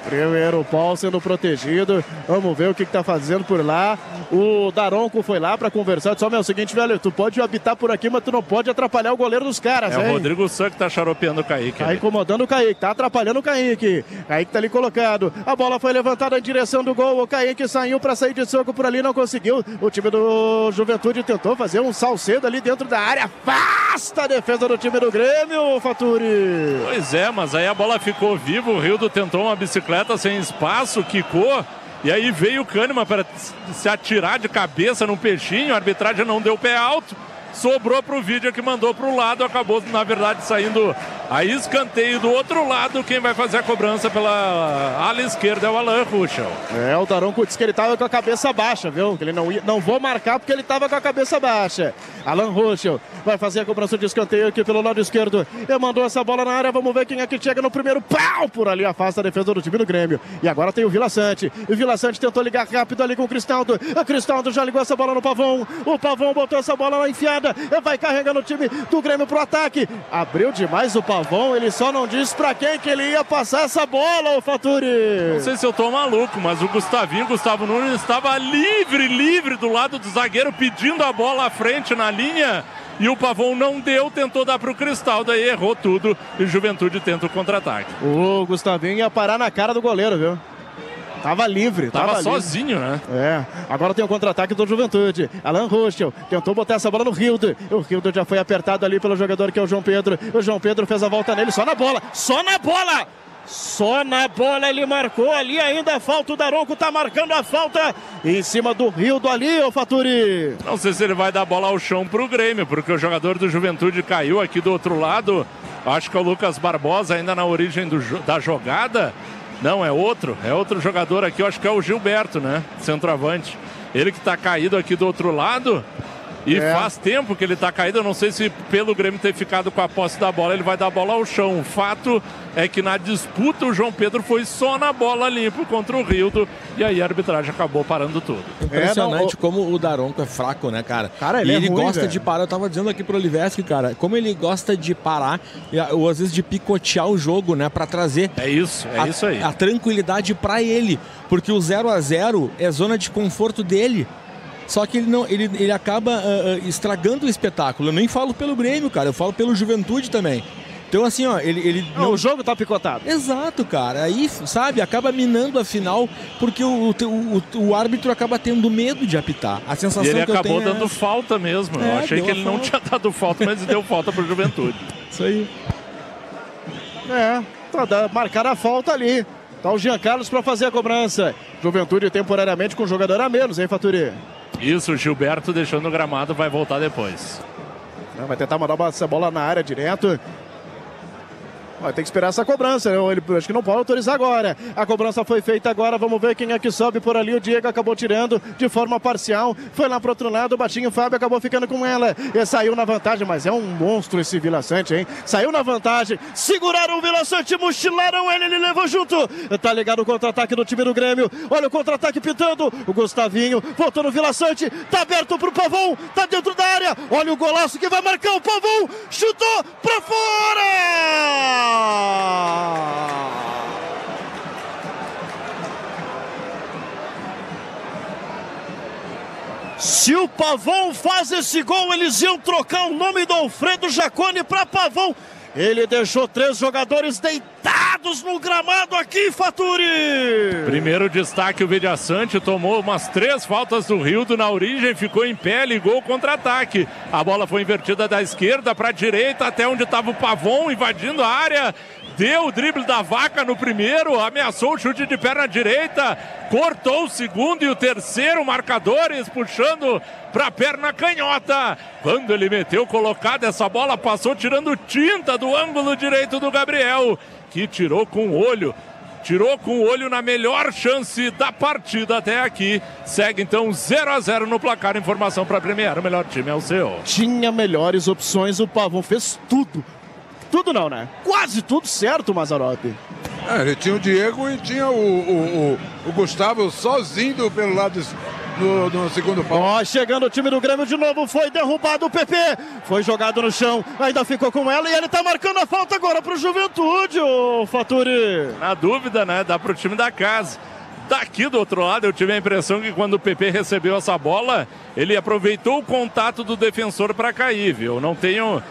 Primeiro pau sendo protegido. Vamos ver o que, está fazendo por lá. O Daronco foi lá para conversar. Só meu, é o seguinte, velho, tu pode habitar por aqui, mas tu não pode atrapalhar o goleiro dos caras, É o hein? Rodrigo San que tá xaropeando o Kaique. Tá ali. incomodando o Kaique, tá atrapalhando o Kaique. Kaique tá ali colocado. A bola foi levantada em direção do gol. O Kaique saiu para sair de soco por ali, não conseguiu. O time do Juventude tentou fazer um salcedo ali dentro da área. Afasta a defesa do time do Grêmio, Faturi. Pois é, mas aí a bola ficou viva. O Rildo tentou uma bicicleta sem espaço, quicou. E aí veio o Kahneman para se atirar de cabeça no peixinho. A arbitragem não deu pé alto. Sobrou para o vídeo que mandou para o lado. Acabou, na verdade, saindo a escanteio do outro lado. Quem vai fazer a cobrança pela ala esquerda é o Alan Ruschel. É, o Daronco disse que ele tava com a cabeça baixa, viu? Que ele não ia, não vou marcar porque ele tava com a cabeça baixa. Alan Ruschel vai fazer a cobrança de escanteio aqui pelo lado esquerdo. E mandou essa bola na área. Vamos ver quem é que chega no primeiro pau por ali. Afasta a defesa do time do Grêmio. E agora tem o Vila Sante. O Vila Sante tentou ligar rápido ali com o Cristaldo. O Cristaldo já ligou essa bola no Pavão. O Pavão botou essa bola na enfiada. Vai carregando o time do Grêmio pro ataque. Abriu demais o Pavão. Ele só não disse pra quem que ele ia passar essa bola, ô Faturi. Não sei se eu tô maluco, mas o Gustavinho, Gustavo Nunes, estava livre, livre do lado do zagueiro, pedindo a bola à frente na linha. E o Pavão não deu, tentou dar pro Cristal, daí errou tudo. E o Juventude tenta o contra-ataque. O Gustavinho ia parar na cara do goleiro, viu? Tava livre, Tava, tava, livre. sozinho, né? É, agora tem o contra-ataque do Juventude. Alan Ruschel tentou botar essa bola no Rildo. O Rildo já foi apertado ali pelo jogador que é o João Pedro. O João Pedro fez a volta nele, só na bola, só na bola! Só na bola ele marcou ali, ainda falta o Daronco, tá marcando a falta em cima do Rildo ali, ô Faturi. Não sei se ele vai dar a bola ao chão pro Grêmio, porque o jogador do Juventude caiu aqui do outro lado. Acho que é o Lucas Barbosa ainda na origem do da jogada. Não, é outro. É outro jogador aqui. Eu acho que é o Gilberto, né? Centroavante. Ele que tá caído aqui do outro lado. E É. faz tempo que ele tá caído. Eu não sei se pelo Grêmio ter ficado com a posse da bola, ele vai dar a bola ao chão. O fato é que na disputa o João Pedro foi só na bola limpo contra o Rildo. E aí a arbitragem acabou parando tudo. Impressionante como o Daronco é fraco, né, cara? Cara, ele e é ele ruim, gosta velho. de parar. Eu tava dizendo aqui pro Oliveski, cara, como ele gosta de parar, ou às vezes de picotear o jogo, né, Pra trazer. É isso, é a, isso aí. A tranquilidade pra ele. Porque o 0 a 0 é zona de conforto dele. Só que ele não, ele, ele acaba ah, estragando o espetáculo. Eu nem falo pelo Grêmio, cara, eu falo pelo Juventude também. Então, assim, ó, ele. ele Não, o jogo tá picotado. Exato, cara. Aí, sabe, acaba minando a final porque o, o, o, o árbitro acaba tendo medo de apitar. A sensação E ele que eu acabou tenho é dando essa. falta mesmo. Eu É, achei deu que ele não falta. tinha dado falta, mas deu falta pro Juventude. Isso aí. É, tá marcaram a falta ali. Tá o Jean Carlos pra fazer a cobrança. Juventude temporariamente com jogador a menos, hein, Faturi? Isso, o Gilberto deixando o gramado, vai voltar depois. Vai tentar mandar essa bola na área direto. Ter que esperar essa cobrança. né? Ele, acho que não pode autorizar agora. A cobrança foi feita agora. Vamos ver quem é que sobe por ali. O Diego acabou tirando de forma parcial. Foi lá pro outro lado. O Batinho Fábio acabou ficando com ela. E saiu na vantagem. Mas é um monstro esse Vila Sante, hein? Saiu na vantagem. Seguraram o Vila Sante. Mochilaram ele. Ele levou junto. Tá ligado o contra-ataque do time do Grêmio. Olha o contra-ataque pintando. O Gustavinho voltou no Vila Sante. Tá aberto pro Pavão. Tá dentro da área. Olha o golaço que vai marcar o Pavão. Chutou pra fora! Se o Pavão faz esse gol, eles iam trocar o nome do Alfredo Jacone para Pavão. Ele deixou três jogadores deitados no gramado aqui, Faturi. Primeiro destaque, o Vidiaçante tomou umas três faltas do Rildo na origem, ficou em pé, ligou o contra-ataque. A bola foi invertida da esquerda para a direita, até onde estava o Pavon invadindo a área. Deu o drible da vaca no primeiro, ameaçou o chute de perna direita, cortou o segundo e o terceiro marcadores, puxando para a perna canhota. Quando ele meteu colocada, essa bola passou tirando tinta do ângulo direito do Gabriel, que tirou com o olho. Tirou com o olho na melhor chance da partida até aqui. Segue então 0 a 0 no placar. Informação para Premier. O melhor time é o seu. Tinha melhores opções, o Pavão fez tudo. Tudo não, né? Quase tudo certo, Mazarop. É, ele tinha o Diego e tinha o, o, o- o Gustavo sozinho pelo lado no, no segundo pau. Ó, chegando o time do Grêmio de novo, foi derrubado o PP, foi jogado no chão, ainda ficou com ela e ele tá marcando a falta agora pro Juventude, ô Faturi. Na dúvida, né? Dá pro time da casa. Daqui do outro lado, eu tive a impressão que quando o PP recebeu essa bola, ele aproveitou o contato do defensor para cair, viu? Não tenho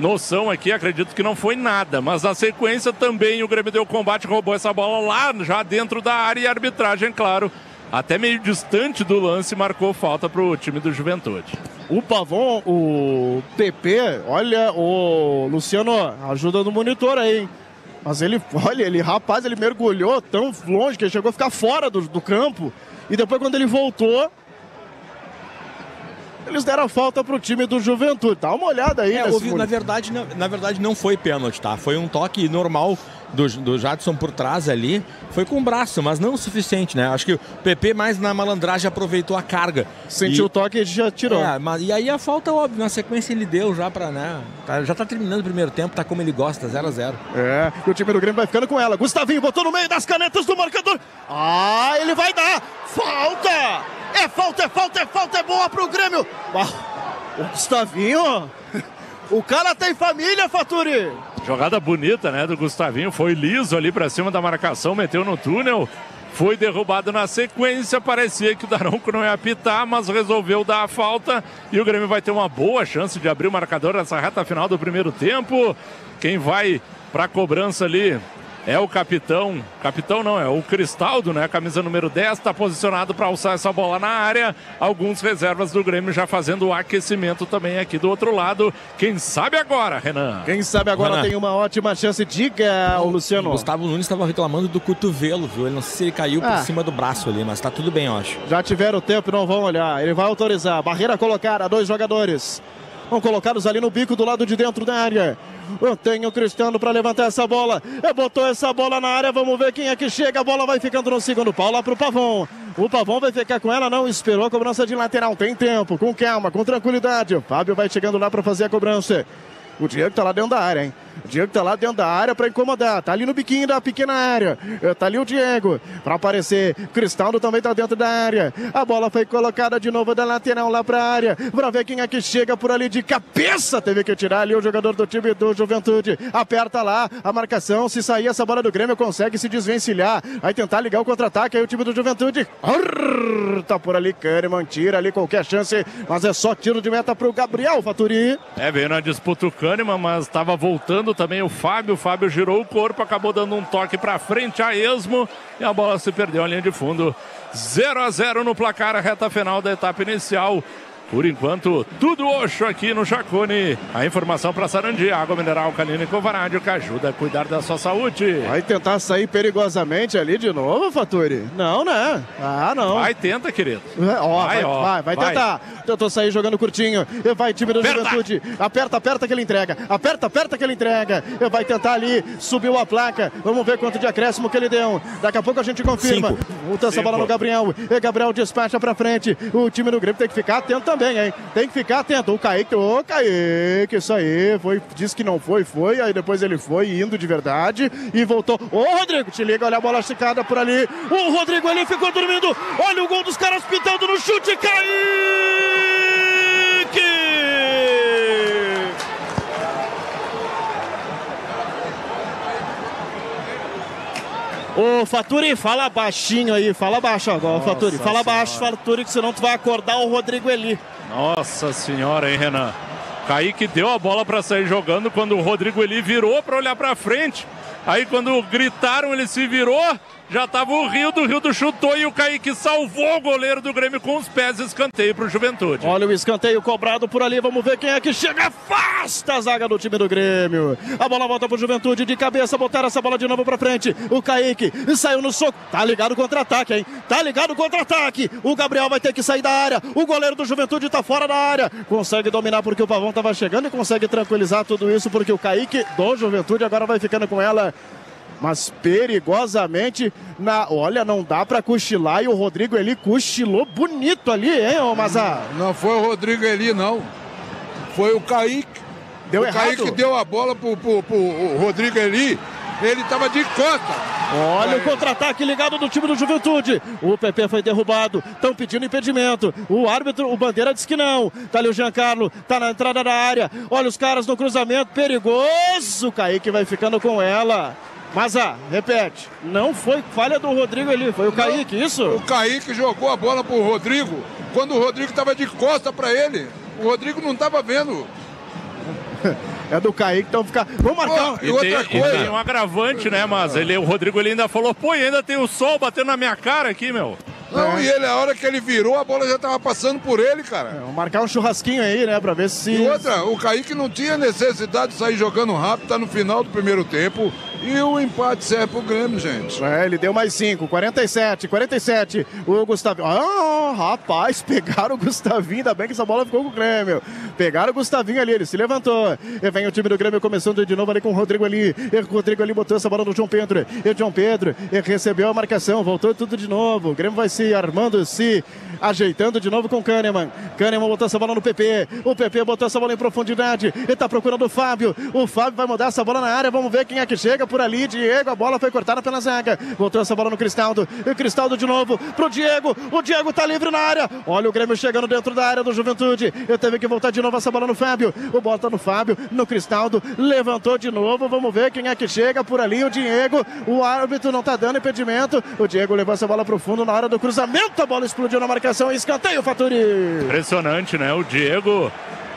noção aqui, acredito que não foi nada, mas na sequência também o Grêmio deu combate, roubou essa bola lá já dentro da área e a arbitragem, claro, até meio distante do lance, marcou falta pro time do Juventude. O Pavon, o PP, olha, o Luciano, ajuda no monitor aí, hein? Mas ele, olha, ele, rapaz, ele mergulhou tão longe que ele chegou a ficar fora do, do campo. E depois, quando ele voltou, eles deram a falta pro time do Juventude. Dá uma olhada aí É, houve- na, monitor. verdade, na, na verdade, não foi pênalti, tá? Foi um toque normal do, do Jadson por trás ali. Foi com o braço, mas não o suficiente, né? Acho que o PP mais na malandragem aproveitou a carga. Sentiu E- o toque e já tirou. É, mas, e aí a falta, óbvio, na sequência ele deu já pra, né? tá- já tá terminando o primeiro tempo, tá como ele gosta, 0 a 0 É, e o time do Grêmio vai ficando com ela. Gustavinho botou no meio das canetas do marcador. Ah, ele vai dar. Falta! É falta, é falta, é falta, é boa pro Grêmio. O Gustavinho, o cara tem família, Faturi. Jogada bonita, né, do Gustavinho. Foi liso ali pra cima da marcação, meteu no túnel. Foi derrubado na sequência. Parecia que o Daronco não ia apitar, mas resolveu dar a falta. E o Grêmio vai ter uma boa chance de abrir o marcador nessa reta final do primeiro tempo. Quem vai pra cobrança ali é o capitão. Capitão não, é o Cristaldo, né? Camisa número 10, está posicionado para alçar essa bola na área. Alguns reservas do Grêmio já fazendo o aquecimento também aqui do outro lado. Quem sabe agora, Renan? Quem sabe agora Renan. tem uma ótima chance. Diga, o Luciano. O Gustavo Nunes estava reclamando do cotovelo, viu? Ele não sei se ele caiu Ah. por cima do braço ali, mas tá tudo bem, eu acho. Já tiveram tempo, não vão olhar. Ele vai autorizar. Barreira colocada, dois jogadores. Vão colocados ali no bico do lado de dentro da área. Tem o Cristiano para levantar essa bola. É, botou essa bola na área. Vamos ver quem é que chega. A bola vai ficando no segundo pau lá pro Pavon. O Pavão vai ficar com ela, não esperou a cobrança de lateral. Tem tempo, com calma, com tranquilidade. O Fábio vai chegando lá para fazer a cobrança. O Diego tá lá dentro da área, hein? Diego tá lá dentro da área para incomodar. Tá ali no biquinho da pequena área. Eh, Tá ali o Diego para aparecer. Cristaldo também tá dentro da área. A bola foi colocada de novo da lateral lá para área. Para ver quem é que chega por ali de cabeça. Teve que tirar ali o jogador do time do Juventude. Aperta lá a marcação. Se sair essa bola do Grêmio, consegue se desvencilhar. Vai tentar ligar o contra-ataque aí o time do Juventude. Arr, Tá por ali Kahneman. Tira ali qualquer chance. Mas é só tiro de meta pro Gabriel Faturi. É, veio na disputa o Kahneman, mas estava voltando também o Fábio. O Fábio girou o corpo, acabou dando um toque para frente a esmo e a bola se perdeu à linha de fundo. 0 a 0 no placar, a reta final da etapa inicial. Por enquanto, tudo oxo aqui no Jacone. A informação para Sarandi, água mineral Calina e Covarádio, que ajuda a cuidar da sua saúde. Vai tentar sair perigosamente ali de novo, Faturi? Não, né? Ah, não. Vai, tenta, querido. É, Ó, vai, Vai, ó, vai, vai vai. tentar. Tentou sair jogando curtinho. E Vai, time do Aperta. Juventude. Aperta, aperta que ele entrega. Aperta, aperta que ele entrega. Vai tentar ali. Subiu a placa. Vamos ver quanto de acréscimo que ele deu. Daqui a pouco a gente confirma. Volta essa bola no Gabriel. E Gabriel despacha pra frente. O time do Grêmio tem que ficar atento também, hein? Tem que ficar atento. O Kaique, ô Kaique, isso aí. Foi, disse que não foi, foi. Aí depois ele foi indo de verdade. E voltou. Ô Rodrigo, te liga, olha a bola esticada por ali. O Rodrigo ali ficou dormindo. Olha o gol dos caras pintando no chute. Kaique! Ô, Faturi, fala baixinho aí, fala baixo agora, Nossa Faturi. Fala baixo, Senhora. Faturi, que senão tu vai acordar o Rodrigo Eli. Nossa senhora, hein, Renan? Kaique deu a bola para sair jogando quando o Rodrigo Eli virou para olhar para frente. Aí quando gritaram, ele se virou. Já tava o Rildo, o Rildo chutou e o Kaique salvou o goleiro do Grêmio com os pés escanteio pro Juventude. Olha o escanteio cobrado por ali, vamos ver quem é que chega. Afasta a zaga do time do Grêmio. A bola volta pro Juventude de cabeça, botaram essa bola de novo pra frente. O Kaique saiu no soco. Tá ligado o contra-ataque, hein? Tá ligado o contra-ataque. O Gabriel vai ter que sair da área. O goleiro do Juventude tá fora da área. Consegue dominar porque o Pavão tava chegando e consegue tranquilizar tudo isso porque o Kaique do Juventude agora vai ficando com ela mas perigosamente na. Olha, não dá pra cochilar e o Rodrigo Eli cochilou bonito ali, hein, ô Mazar? Não foi o Rodrigo Eli, não. Foi o Kaique. Deu o errado. Kaique deu a bola pro, pro, pro Rodrigo Eli. Ele tava de costa. Olha o contra-ataque ligado do time do Juventude. O PP foi derrubado. Estão pedindo impedimento. O árbitro, o Bandeira disse que não. Tá ali o Giancarlo, tá na entrada da área. Olha os caras no cruzamento. Perigoso. O Kaique vai ficando com ela. Mas, ah, repete, não foi falha do Rodrigo ali, foi o Kaique, isso? O Kaique jogou a bola pro Rodrigo quando o Rodrigo tava de costa pra ele. O Rodrigo não tava vendo. É do Kaique, então fica. Vamos marcar. Pô, e outra tem, coisa. tem um agravante, né, mas ele, o Rodrigo ele ainda falou, pô, e ainda tem o sol batendo na minha cara aqui, meu. Não, e ele, a hora que ele virou, a bola já tava passando por ele, cara. Vamos marcar um churrasquinho aí, né, pra ver se. E outra, o Kaique não tinha necessidade de sair jogando rápido, tá no final do primeiro tempo. E o empate serve pro Grêmio, gente. É, ele deu mais 5, 47, 47. O Gustavinho. Ah, rapaz, pegaram o Gustavinho. Ainda bem que essa bola ficou com o Grêmio. Pegaram o Gustavinho ali, ele se levantou. E vem o time do Grêmio começando de novo ali com o Rodrigo ali. E Rodrigo ali botou essa bola no João Pedro. E o João Pedro e recebeu a marcação, voltou tudo de novo. O Grêmio vai se armando, se ajeitando de novo com o Kahneman. Kahneman botou essa bola no PP. O PP botou essa bola em profundidade. Ele tá procurando o Fábio. O Fábio vai mandar essa bola na área. Vamos ver quem é que chega por ali. Diego, a bola foi cortada pela zaga. Botou essa bola no Cristaldo. E o Cristaldo de novo pro Diego. O Diego tá livre na área. Olha o Grêmio chegando dentro da área do Juventude. Eu teve que voltar de novo essa bola no Fábio. O bola tá no Fábio, no Cristaldo. Levantou de novo. Vamos ver quem é que chega por ali. O Diego. O árbitro não tá dando impedimento. O Diego levou essa bola pro fundo na hora do cruzamento. A bola explodiu na marcação. Escanteio, Faturi. Impressionante, né? O Diego,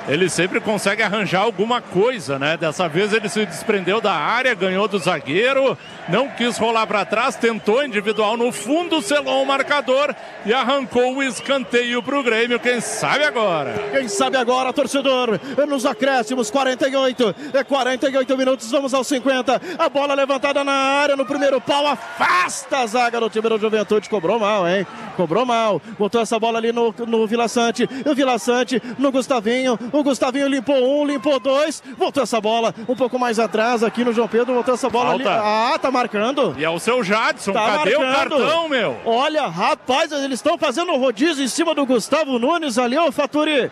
ele sempre consegue arranjar alguma coisa, né? Dessa vez ele se desprendeu da área, ganhou do zagueiro, não quis rolar para trás, tentou individual no fundo, selou o marcador e arrancou o escanteio pro Grêmio. Quem sabe agora? Quem sabe agora, torcedor, nos acréscimos, 48, é 48 minutos, vamos aos 50. A bola levantada na área no primeiro pau, afasta a zaga do time do Juventude, cobrou mal, hein? cobrou mal, botou essa bola ali no, no Vila Sante, o Vila Sante no Gustavinho, o Gustavinho limpou um, limpou dois, voltou essa bola um pouco mais atrás aqui no João Pedro, voltou essa bola Falta. ali. Ah, tá marcando. E é o seu Jadson, Tá cadê o marcando. cartão, meu? Olha, rapaz, eles estão fazendo rodízio em cima do Gustavo Nunes ali, ô Faturi.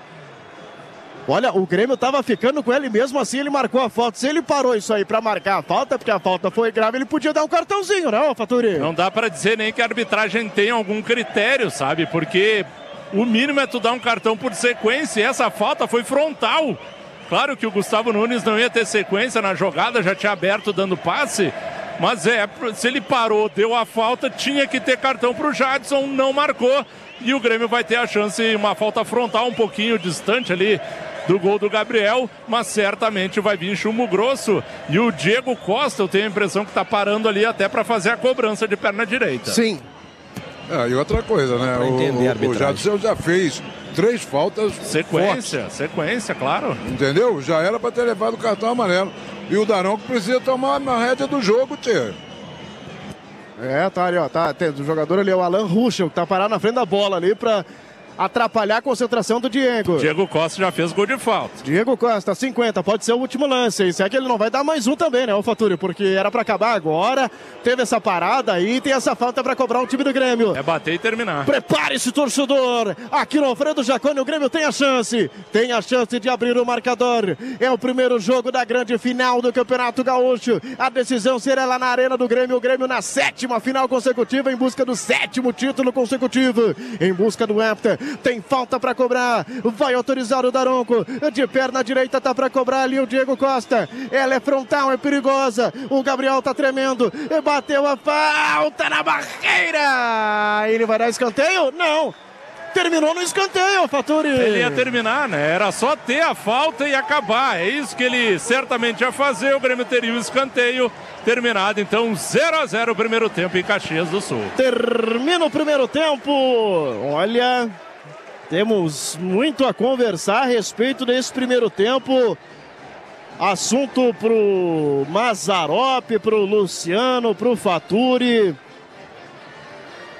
Olha, o Grêmio tava ficando com ele mesmo assim, ele marcou a falta. Se ele parou isso aí pra marcar a falta, porque a falta foi grave, ele podia dar um cartãozinho, né, ô Faturi? Não dá pra dizer nem que a arbitragem tem algum critério, sabe? Porque o mínimo é tu dar um cartão por sequência e essa falta foi frontal. Claro que o Gustavo Nunes não ia ter sequência na jogada, já tinha aberto dando passe. Mas é, se ele parou, deu a falta, tinha que ter cartão pro Jadson, não marcou. E o Grêmio vai ter a chance, uma falta frontal um pouquinho distante ali do gol do Gabriel, mas certamente vai vir chumbo grosso. E o Diego Costa, eu tenho a impressão que tá parando ali até para fazer a cobrança de perna direita. Sim. É, e outra coisa, né? Pra O, entender o. Jadson já fez três faltas Sequência, sequência, claro. fortes, entendeu? Já era para ter levado o cartão amarelo. E o Daronco precisa tomar uma rédea do jogo, Tia. É, tá ali, ó. Tá, tem, o jogador ali é o Alan Ruschel, que tá parado na frente da bola ali pra atrapalhar a concentração do Diego. Diego Costa já fez gol de falta. Diego Costa, 50, pode ser o último lance. E se é que ele não vai dar mais um também, né, o Faturi? Porque era pra acabar agora, teve essa parada aí, tem essa falta pra cobrar o time do Grêmio. É bater e terminar. Prepare-se, torcedor! Aqui no Alfredo Jacone, o Grêmio tem a chance. Tem a chance de abrir o marcador. É o primeiro jogo da grande final do Campeonato Gaúcho. A decisão será lá na Arena do Grêmio. O Grêmio na sétima final consecutiva, em busca do sétimo título consecutivo. Em busca do hepta. Tem falta para cobrar. Vai autorizar o Daronco. De perna direita tá para cobrar ali o Diego Costa. Ela é frontal, é perigosa. O Gabriel tá tremendo. Bateu a falta na barreira. Ele vai dar escanteio? Não. Terminou no escanteio, Faturi. Ele ia terminar, né? Era só ter a falta e acabar. É isso que ele certamente ia fazer. O Grêmio teria o escanteio terminado. Então, 0 a 0 o primeiro tempo em Caxias do Sul. Termina o primeiro tempo. Olha, temos muito a conversar a respeito desse primeiro tempo. Assunto pro Mazarop, pro Luciano, pro Faturi.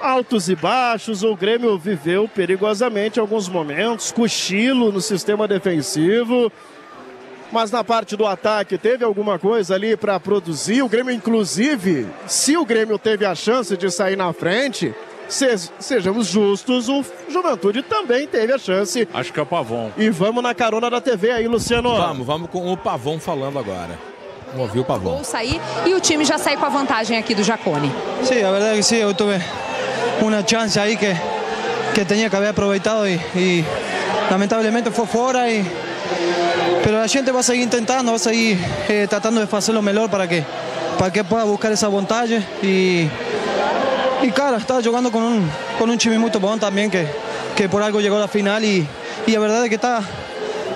Altos e baixos, o Grêmio viveu perigosamente alguns momentos, cochilo no sistema defensivo. Mas na parte do ataque teve alguma coisa ali para produzir. O Grêmio, inclusive, se o Grêmio teve a chance de sair na frente, sejamos justos, o Juventude também teve a chance. Acho que é o Pavon. E vamos na carona da TV aí, Luciano. Vamos, vamos com o Pavão falando agora. Vamos ouvir o Pavão. Gol sair e o time já sai com a vantagem aqui do Jacone. Sí, la verdad que sí, yo tuve una chance ahí que, que tenía que aprovechado y, y lamentablemente fue fuera. Y, pero la gente va a seguir intentando, va a seguir eh, tratando de hacer lo mejor para que, para que pueda buscar esa ventaja. Y, y claro, estaba jugando con un, con un time muy bom también que, que por algo llegó a la final y, y la verdad es que está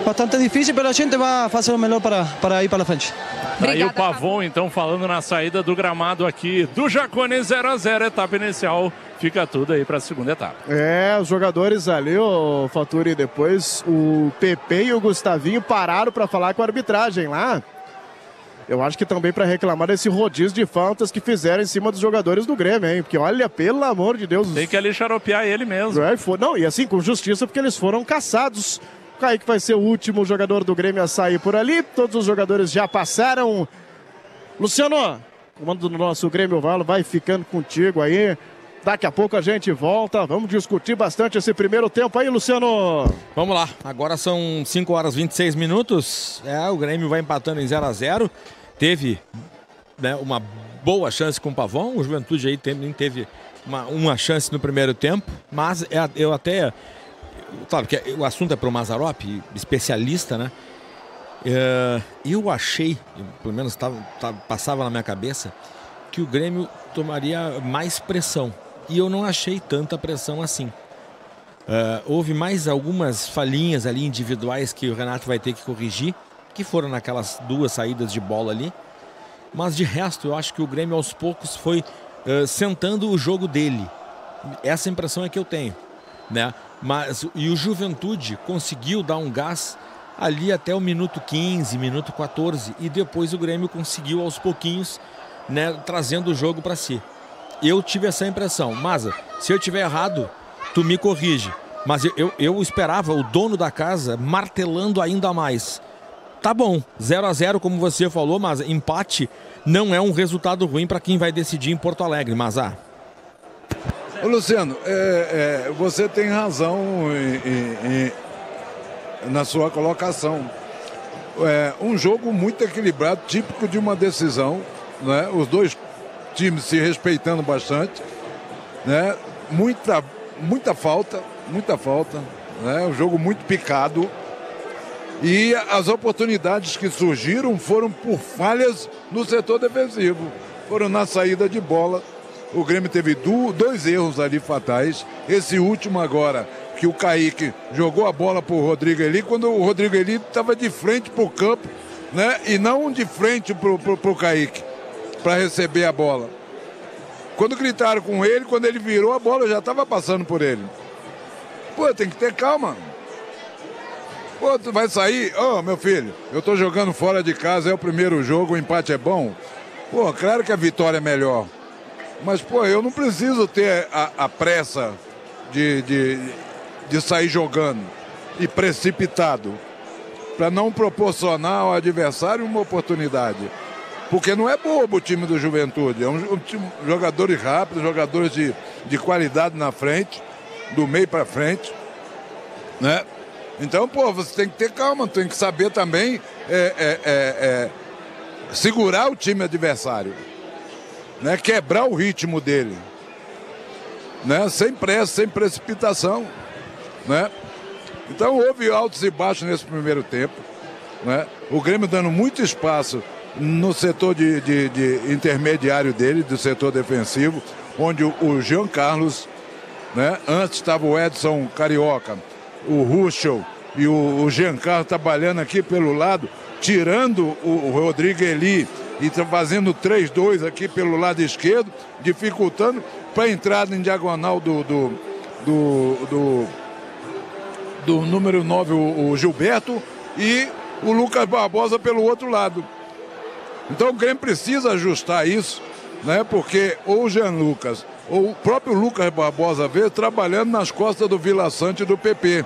bastante difícil, pero la gente va a hacer lo mejor para, para ir para la frente. Tá aí o Pavon, então, falando na saída do gramado aqui do Jacone 0 a 0 etapa inicial. Fica tudo aí para a segunda etapa. É, os jogadores ali, o Faturi, depois o PP e o Gustavinho pararam para falar com a arbitragem lá. Eu acho que também para reclamar desse rodízio de faltas que fizeram em cima dos jogadores do Grêmio, hein? Porque olha, pelo amor de Deus. Tem que ali xaropear ele mesmo. É, foi- não, e assim, com justiça, porque eles foram caçados. O Kaique vai ser o último jogador do Grêmio a sair por ali. Todos os jogadores já passaram. Luciano, comando do nosso Grêmio Valo vai ficando contigo aí. Daqui a pouco a gente volta. Vamos discutir bastante esse primeiro tempo aí, Luciano. Vamos lá, agora são 5 horas e 26 minutos. É, o Grêmio vai empatando em 0 a 0 Teve né, uma boa chance com o Pavão. O Juventude aí também teve uma, uma chance no primeiro tempo. Mas é- eu até. Claro que o assunto é para o Mazarop, especialista, né? É, eu achei, pelo menos tava- tava- passava na minha cabeça, que o Grêmio tomaria mais pressão. E eu não achei tanta pressão assim. É, houve mais algumas falhinhas ali individuais que o Renato vai ter que corrigir, que foram naquelas duas saídas de bola ali. Mas de resto, eu acho que o Grêmio aos poucos foi é, sentando o jogo dele. Essa impressão é que eu tenho, né? Mas e o Juventude conseguiu dar um gás ali até o minuto 15, minuto 14 e depois o Grêmio conseguiu aos pouquinhos, né, trazendo o jogo para si. Eu tive essa impressão. Maza, se eu tiver errado, tu me corrige. Mas eu, eu, eu esperava o dono da casa martelando ainda mais. Tá bom, 0 a 0 como você falou, mas empate não é um resultado ruim para quem vai decidir em Porto Alegre, mas ah. Ô, Luciano, é, é, você tem razão em, em, na sua colocação. É um jogo muito equilibrado, típico de uma decisão, né? Os dois times se respeitando bastante, né? Muita, muita falta, muita falta, né? Um jogo muito picado. E as oportunidades que surgiram foram por falhas no setor defensivo. Foram na saída de bola. O Grêmio teve dois erros ali fatais. Esse último agora, que o Kaique jogou a bola para o Rodrigo Eli, quando o Rodrigo Eli estava de frente para o campo, né? E não de frente para o Kaique, para receber a bola. Quando gritaram com ele, quando ele virou, a bola já estava passando por ele. Pô, tem que ter calma. Pô, tu vai sair? Ô, oh, meu filho, eu tô jogando fora de casa, é o primeiro jogo, o empate é bom. Pô, claro que a vitória é melhor. Mas, pô, eu não preciso ter a, a pressa de, de, de sair jogando e precipitado para não proporcionar ao adversário uma oportunidade. Porque não é bobo o time do Juventude, é um, um time, jogadores rápidos, jogadores de, de qualidade na frente, do meio para frente, né? Então, pô, você tem que ter calma, tem que saber também é, é, é, é, segurar o time adversário, né? Quebrar o ritmo dele, né? Sem pressa, sem precipitação, né? Então houve altos e baixos nesse primeiro tempo, né? O Grêmio dando muito espaço no setor de, de, de intermediário dele, do setor defensivo, onde o, Jean Carlos, né? Antes estava o Edson Carioca o Ruschel e o, o Giancarlo trabalhando aqui pelo lado, tirando o, Rodrigo Eli e fazendo 3-2 aqui pelo lado esquerdo, dificultando para a entrada em diagonal do, do, do, do, do número 9, o, o Gilberto, e o Lucas Barbosa pelo outro lado. Então o Grêmio precisa ajustar isso, né? Porque ou o Jean Lucas ou o próprio Lucas Barbosa veio trabalhando nas costas do Vila Sante e do PP.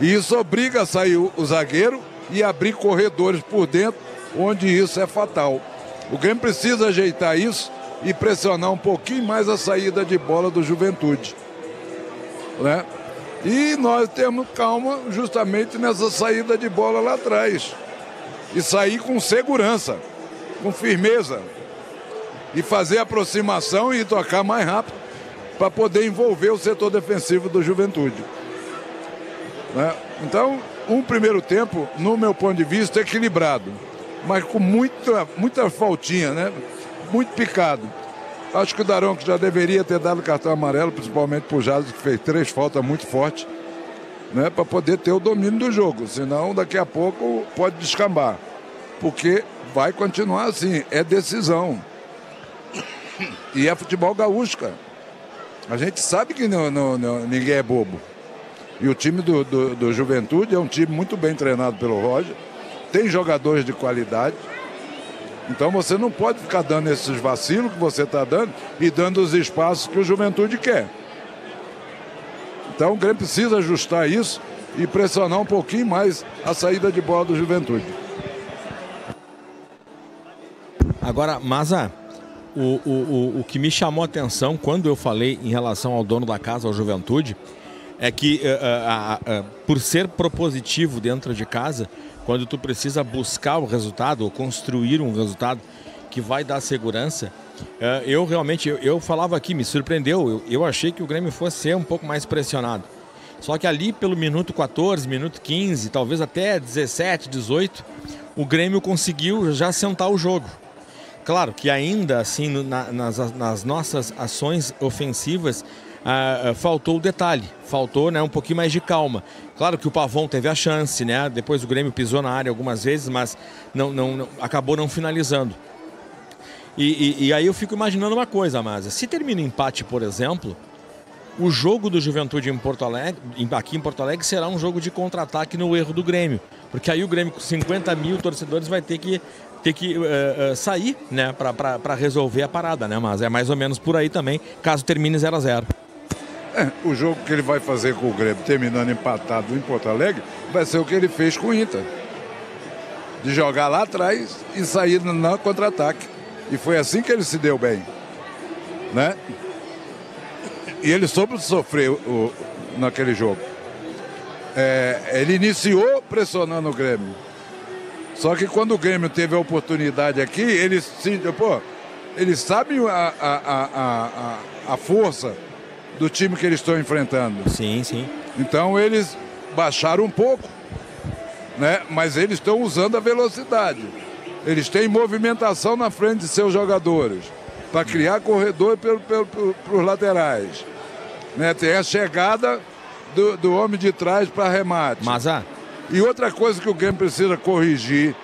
E isso obriga a sair o, zagueiro e abrir corredores por dentro, onde isso é fatal. O Grêmio precisa ajeitar isso e pressionar um pouquinho mais a saída de bola do Juventude. Né? E nós temos calma justamente nessa saída de bola lá atrás. E sair com segurança, com firmeza e fazer aproximação e tocar mais rápido para poder envolver o setor defensivo do Juventude. Né? Então, um primeiro tempo, no meu ponto de vista, equilibrado, mas com muita, muita faltinha, né? muito picado. Acho que o Daronco já deveria ter dado cartão amarelo, principalmente para o Jazz, que fez três faltas muito fortes, né? para poder ter o domínio do jogo. Senão, daqui a pouco, pode descambar. Porque vai continuar assim, é decisão. E é futebol gaúcho, cara. A gente sabe que não, não, não, ninguém é bobo. E o time do, do, do, Juventude é um time muito bem treinado pelo Roger. Tem jogadores de qualidade. Então você não pode ficar dando esses vacilos que você está dando e dando os espaços que o Juventude quer. Então o Grêmio precisa ajustar isso e pressionar um pouquinho mais a saída de bola do Juventude. Agora, Maza, o, o, o, que me chamou a atenção quando eu falei em relação ao dono da casa, ao Juventude, é que uh, uh, uh, por ser propositivo dentro de casa, quando tu precisa buscar o resultado ou construir um resultado que vai dar segurança, eh, eu realmente, eu, eu, falava aqui, me surpreendeu, eu, eu achei que o Grêmio fosse ser um pouco mais pressionado. Só que ali pelo minuto 14, minuto 15, talvez até 17, 18, o Grêmio conseguiu já sentar o jogo. Claro que ainda assim na, nas, nas, nossas ações ofensivas ah, ah, faltou o detalhe, faltou né, um pouquinho mais de calma. Claro que o Pavão teve a chance, né? Depois o Grêmio pisou na área algumas vezes, mas não, não, não acabou não finalizando. E, e, e, aí eu fico imaginando uma coisa, Masa. Se termina empate, por exemplo, o jogo do Juventude em Porto Alegre, aqui em Porto Alegre, será um jogo de contra-ataque no erro do Grêmio. Porque aí o Grêmio com 50 mil torcedores vai ter que ter que eh, eh, sair, né, pra resolver a parada, né? Mas é mais ou menos por aí também, caso termine 0 a 0 É, o jogo que ele vai fazer com o Grêmio, terminando empatado em Porto Alegre, vai ser o que ele fez com o Inter. De jogar lá atrás e sair no contra-ataque. E foi assim que ele se deu bem. Né? E ele soube sofrer o, naquele jogo. É, ele iniciou pressionando o Grêmio. Só que quando o Grêmio teve a oportunidade aqui, eles, se, pô, eles sabem a, a, a, a, força do time que eles estão enfrentando. Sim, sim. Então eles baixaram um pouco, né? Mas eles estão usando a velocidade. Eles têm movimentação na frente de seus jogadores para criar corredor para os laterais. Né? Tem a chegada do, do homem de trás para remate. Mas ah. E outra coisa que o Grêmio precisa corrigir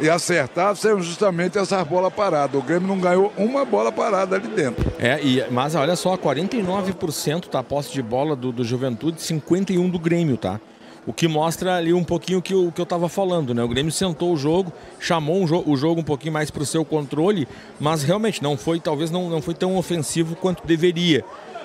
e acertar são justamente essas bolas paradas. O Grêmio não ganhou uma bola parada ali dentro. É, e, mas olha só, 49% tá a posse de bola do, do Juventude, 51% do Grêmio, tá? O que mostra ali um pouquinho que o que eu estava falando, né? O Grêmio sentou o jogo, chamou um jo o jogo um pouquinho mais para o seu controle, mas realmente não foi, talvez não, não foi tão ofensivo quanto deveria.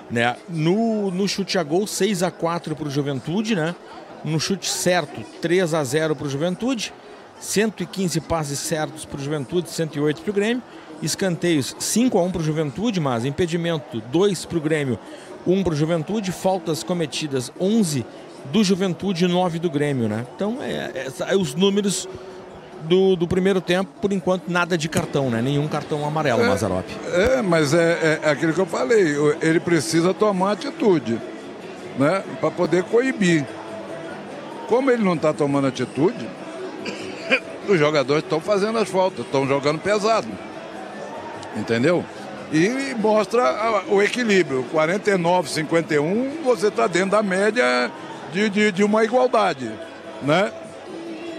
Né? No, no chute a gol, 6 a 4 para o Juventude, né? No chute certo, 3 a 0 para o Juventude. 115 passes certos para o Juventude, 108 para o Grêmio. Escanteios 5 a 1 para o Juventude, mas impedimento 2 para o Grêmio, 1 para o Juventude. Faltas cometidas 11 do Juventude e 9 do Grêmio, né? Então, é, é, é os números do, do, primeiro tempo, por enquanto, nada de cartão, né? Nenhum cartão amarelo, é, Mazarop. É, mas é, é, aquilo que eu falei. Ele precisa tomar atitude, né? Para poder coibir. Como ele não está tomando atitude, os jogadores estão fazendo as faltas, estão jogando pesado. Entendeu? E mostra o equilíbrio. 49, 51, você está dentro da média de, de, de, uma igualdade. Né?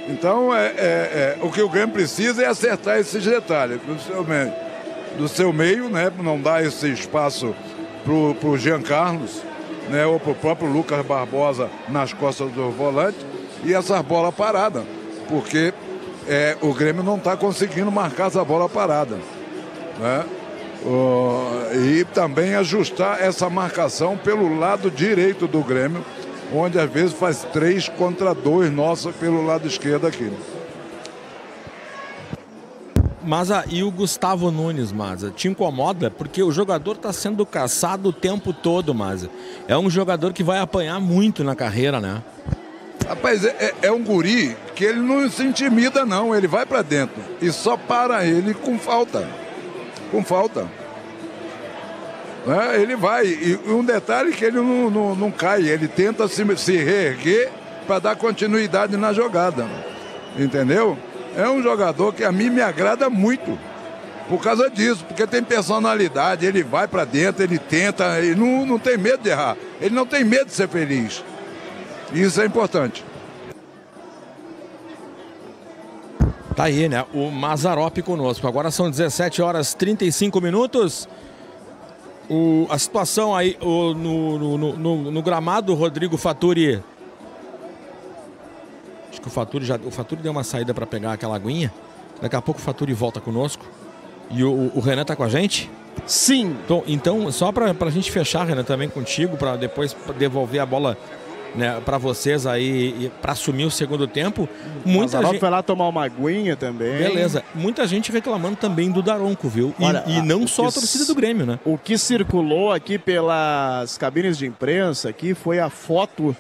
Então, é, é, é, o que o Grêmio precisa é acertar esses detalhes do seu meio, do seu meio né? não dar esse espaço para o Jean Carlos né? ou para o próprio Lucas Barbosa nas costas do volante e essas bolas paradas, porque é, o Grêmio não está conseguindo marcar essa bola parada. Né? Uh, e também ajustar essa marcação pelo lado direito do Grêmio, onde às vezes faz três contra dois nossa pelo lado esquerdo aqui. Mas ah, e o Gustavo Nunes, Maza? Te incomoda? Porque o jogador está sendo caçado o tempo todo, Maza. É um jogador que vai apanhar muito na carreira, né? Rapaz, é, é, um guri que ele não se intimida, não. Ele vai para dentro. E só para ele com falta. Com falta. É, ele vai. E um detalhe que ele não, não, não cai. Ele tenta se, se reerguer para dar continuidade na jogada. Entendeu? É um jogador que a mim me agrada muito. Por causa disso, porque tem personalidade, ele vai para dentro, ele tenta, ele não, não tem medo de errar. Ele não tem medo de ser feliz. Isso é importante. Tá aí, né? O Mazarop conosco. Agora são 17 horas 35 minutos. O, a situação aí o, no, no, no, no, gramado, Rodrigo Faturi. Acho que o Faturi já. O Faturi deu uma saída para pegar aquela aguinha. Daqui a pouco o Faturi volta conosco. E o, o Renan tá com a gente? Sim. Então, então só para a gente fechar, Renan, também contigo, para depois devolver a bola né, para vocês aí, para assumir o segundo tempo. Muita gente vai lá tomar uma aguinha também. Beleza. Muita gente reclamando também do Daronco, viu? E, Olha, e não só a torcida do Grêmio, né? O que circulou aqui pelas cabines de imprensa aqui foi a foto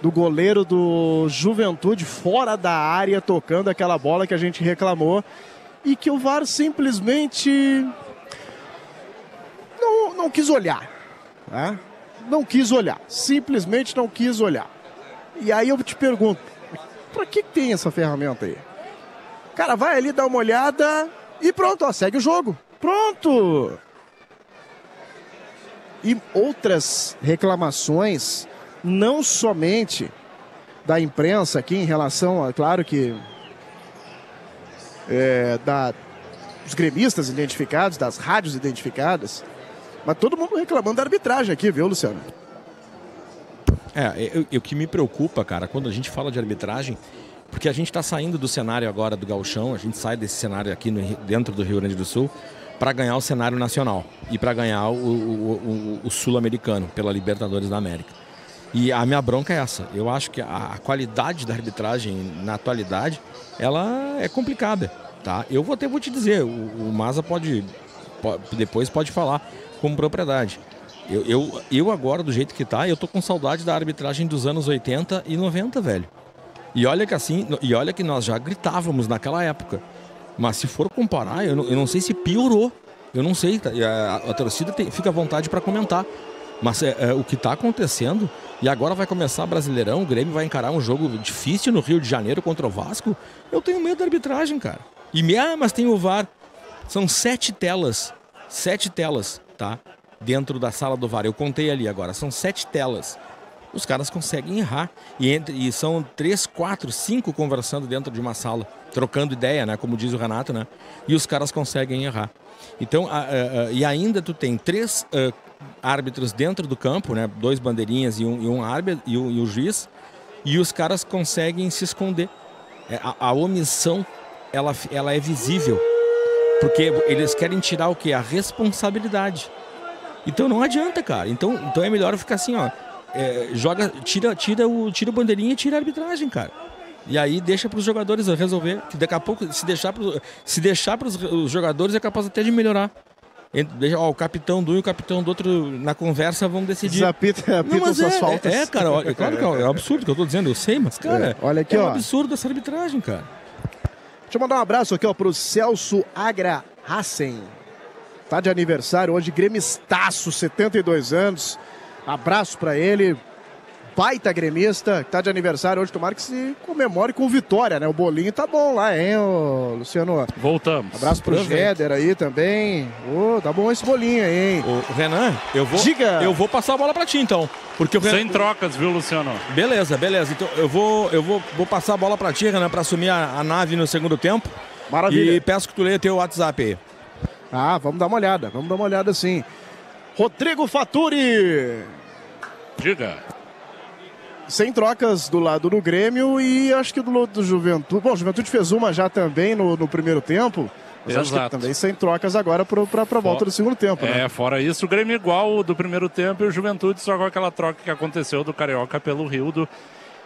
do goleiro do Juventude fora da área tocando aquela bola que a gente reclamou e que o VAR simplesmente não, não quis olhar. Né? não quis olhar. Simplesmente não quis olhar. E aí eu te pergunto, para que tem essa ferramenta aí? Cara, vai ali dar uma olhada e pronto, ó, segue o jogo. Pronto! E outras reclamações, não somente da imprensa aqui em relação a, claro que é, da, dos gremistas identificados, das rádios identificadas, mas todo mundo reclamando da arbitragem aqui, viu, Luciano? É, o que me preocupa, cara, quando a gente fala de arbitragem, Porque a gente está saindo do cenário agora do gauchão, a gente sai desse cenário aqui no dentro do Rio Grande do Sul para ganhar o cenário nacional e para ganhar o, o- o- o sul-americano pela Libertadores da América. E a minha bronca é essa. Eu acho que a, a qualidade da arbitragem na atualidade, ela é complicada, tá? Eu vou até vou te dizer, o, o Maza pode, po- depois pode falar com propriedade. Eu, eu, eu agora, do jeito que tá, eu tô com saudade da arbitragem dos anos 80 e 90, velho. E olha que assim, e olha que nós já gritávamos naquela época. Mas se for comparar, eu não, eu não sei se piorou. Eu não sei, tá? E a, a torcida tem- fica à vontade para comentar. Mas é, é, o que está acontecendo, e agora vai começar Brasileirão, o Grêmio vai encarar um jogo difícil no Rio de Janeiro contra o Vasco. Eu tenho medo da arbitragem, cara. E me, ah, mas tem o VAR. São sete telas. Sete telas, tá? Dentro da sala do VAR. Eu contei ali agora. São sete telas. Os caras conseguem errar. E, entre, e são três, quatro, cinco conversando dentro de uma sala, trocando ideia, né? Como diz o Renato, né? E os caras conseguem errar. Então, a- a- a- e ainda tu tem três árbitros dentro do campo, né? Dois bandeirinhas e um, e um árbitro e o, e o juiz, e os caras conseguem se esconder. É, a, a omissão, ela, ela é visível. Porque eles querem tirar o quê? A responsabilidade. Então não adianta, cara. Então, então é melhor ficar assim, ó. é, joga, tira, tira o, tira o bandeirinha e tira a arbitragem, cara. E aí deixa para os jogadores resolver. Que daqui a pouco, se deixar para os jogadores, é capaz até de melhorar. Ent- Deixa, ó, o capitão de um e o capitão do outro na conversa vão decidir. Apita, Não, suas é, faltas. É, cara, olha, claro que é um absurdo que eu tô dizendo, eu sei, mas, cara, É, olha aqui, é um ó. absurdo essa arbitragem, cara. Deixa eu mandar um abraço aqui, ó, pro Celso Agra Hassen. Tá de aniversário hoje, gremistaço, 72 anos. Abraço pra ele. Baita gremista, tá de aniversário hoje, tomara que se comemore com vitória, né? O bolinho tá bom lá, hein, ô, Luciano? Voltamos. Abraço pro. Jeder aí também. Ô, tá bom esse bolinho aí, hein? Ô, Renan, eu vou, Diga. eu vou passar a bola pra ti, então. Porque o Renan- Sem trocas, viu, Luciano? Beleza, beleza. Então eu vou, eu vou, vou passar a bola pra ti, Renan, pra assumir a, a nave no segundo tempo. Maravilha. E peço que tu leia teu WhatsApp aí. Ah, vamos dar uma olhada, vamos dar uma olhada sim. Rodrigo Faturi. Diga. Sem trocas do lado do Grêmio e acho que do lado do Juventude. Bom, o Juventude fez uma já também no, no primeiro tempo. Mas acho que Exato. também sem trocas agora para a volta do segundo tempo, né? É, fora isso, o Grêmio igual do primeiro tempo e o Juventude só com aquela troca que aconteceu do Carioca pelo Rildo.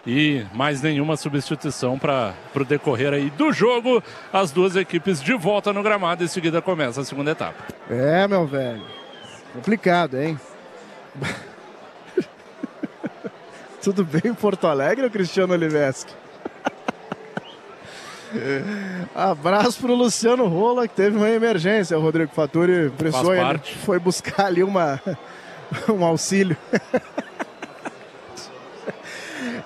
E mais nenhuma substituição para o decorrer aí do jogo. As duas equipes de volta no gramado. Em seguida começa a segunda etapa. É, meu velho. Complicado, hein? Tudo bem em Porto Alegre, Cristiano Oliveski? Abraço pro Luciano Rola, que teve uma emergência. O Rodrigo Faturi precisou, ele parte. foi buscar ali uma, um auxílio.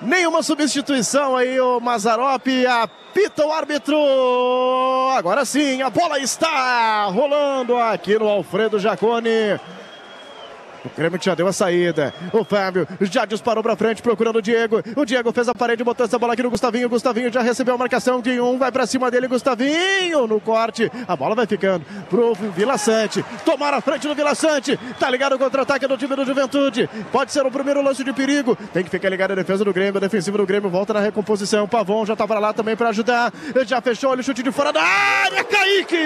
Nenhuma substituição aí, o Mazarop apita o árbitro. Agora sim, a bola está rolando aqui no Alfredo Jacone. O Grêmio já deu a saída. O Fábio já disparou pra frente procurando o Diego. O Diego fez a parede, botou essa bola aqui no Gustavinho. O Gustavinho já recebeu a marcação de um. Vai pra cima dele, Gustavinho no corte. A bola vai ficando pro Vila Sante. Tomar a frente do Vila Sante. Tá ligado o contra-ataque do time do Juventude. Pode ser o primeiro lance de perigo. Tem que ficar ligado a defesa do Grêmio. A defensiva do Grêmio volta na recomposição. Pavon já pra lá também pra ajudar. Ele já fechou o chute de fora da área. Kaique!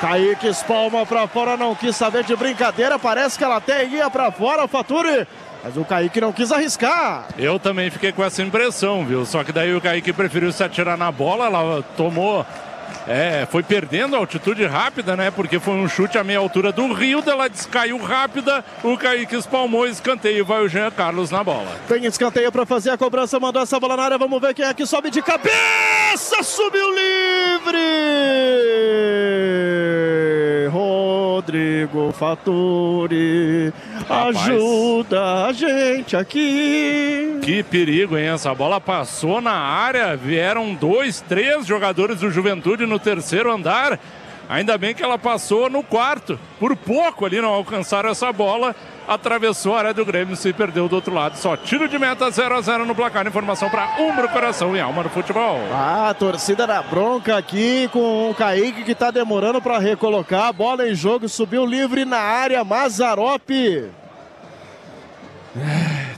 Kaique espalma pra fora, não quis saber de brincadeira. Parece que ela até ia pra fora, Faturi. Mas o Kaique não quis arriscar. Eu também fiquei com essa impressão, viu? Só que daí o Kaique preferiu se atirar na bola, ela tomou. É, foi perdendo a altitude rápida, né? Porque foi um chute à meia altura do Rio, ela descaiu rápida, o Kaique espalmou, escanteio, vai o Jean Carlos na bola. Tem escanteio pra fazer a cobrança, mandou essa bola na área. Vamos ver quem é que sobe de cabeça. Subiu livre. Rodrigo Faturi. Rapaz. Ajuda a gente aqui. Que perigo, hein? Essa bola passou na área, vieram dois, três jogadores do Juventude no terceiro andar. Ainda bem que ela passou no quarto. Por pouco ali não alcançaram essa bola. Atravessou a área do Grêmio, se perdeu do outro lado. Só tiro de meta 0 a 0 no placar. Informação para Umbro Coração e Alma no Futebol. Ah, a torcida na bronca aqui com o Kaique que tá demorando para recolocar. Bola em jogo, subiu livre na área. Mazarop.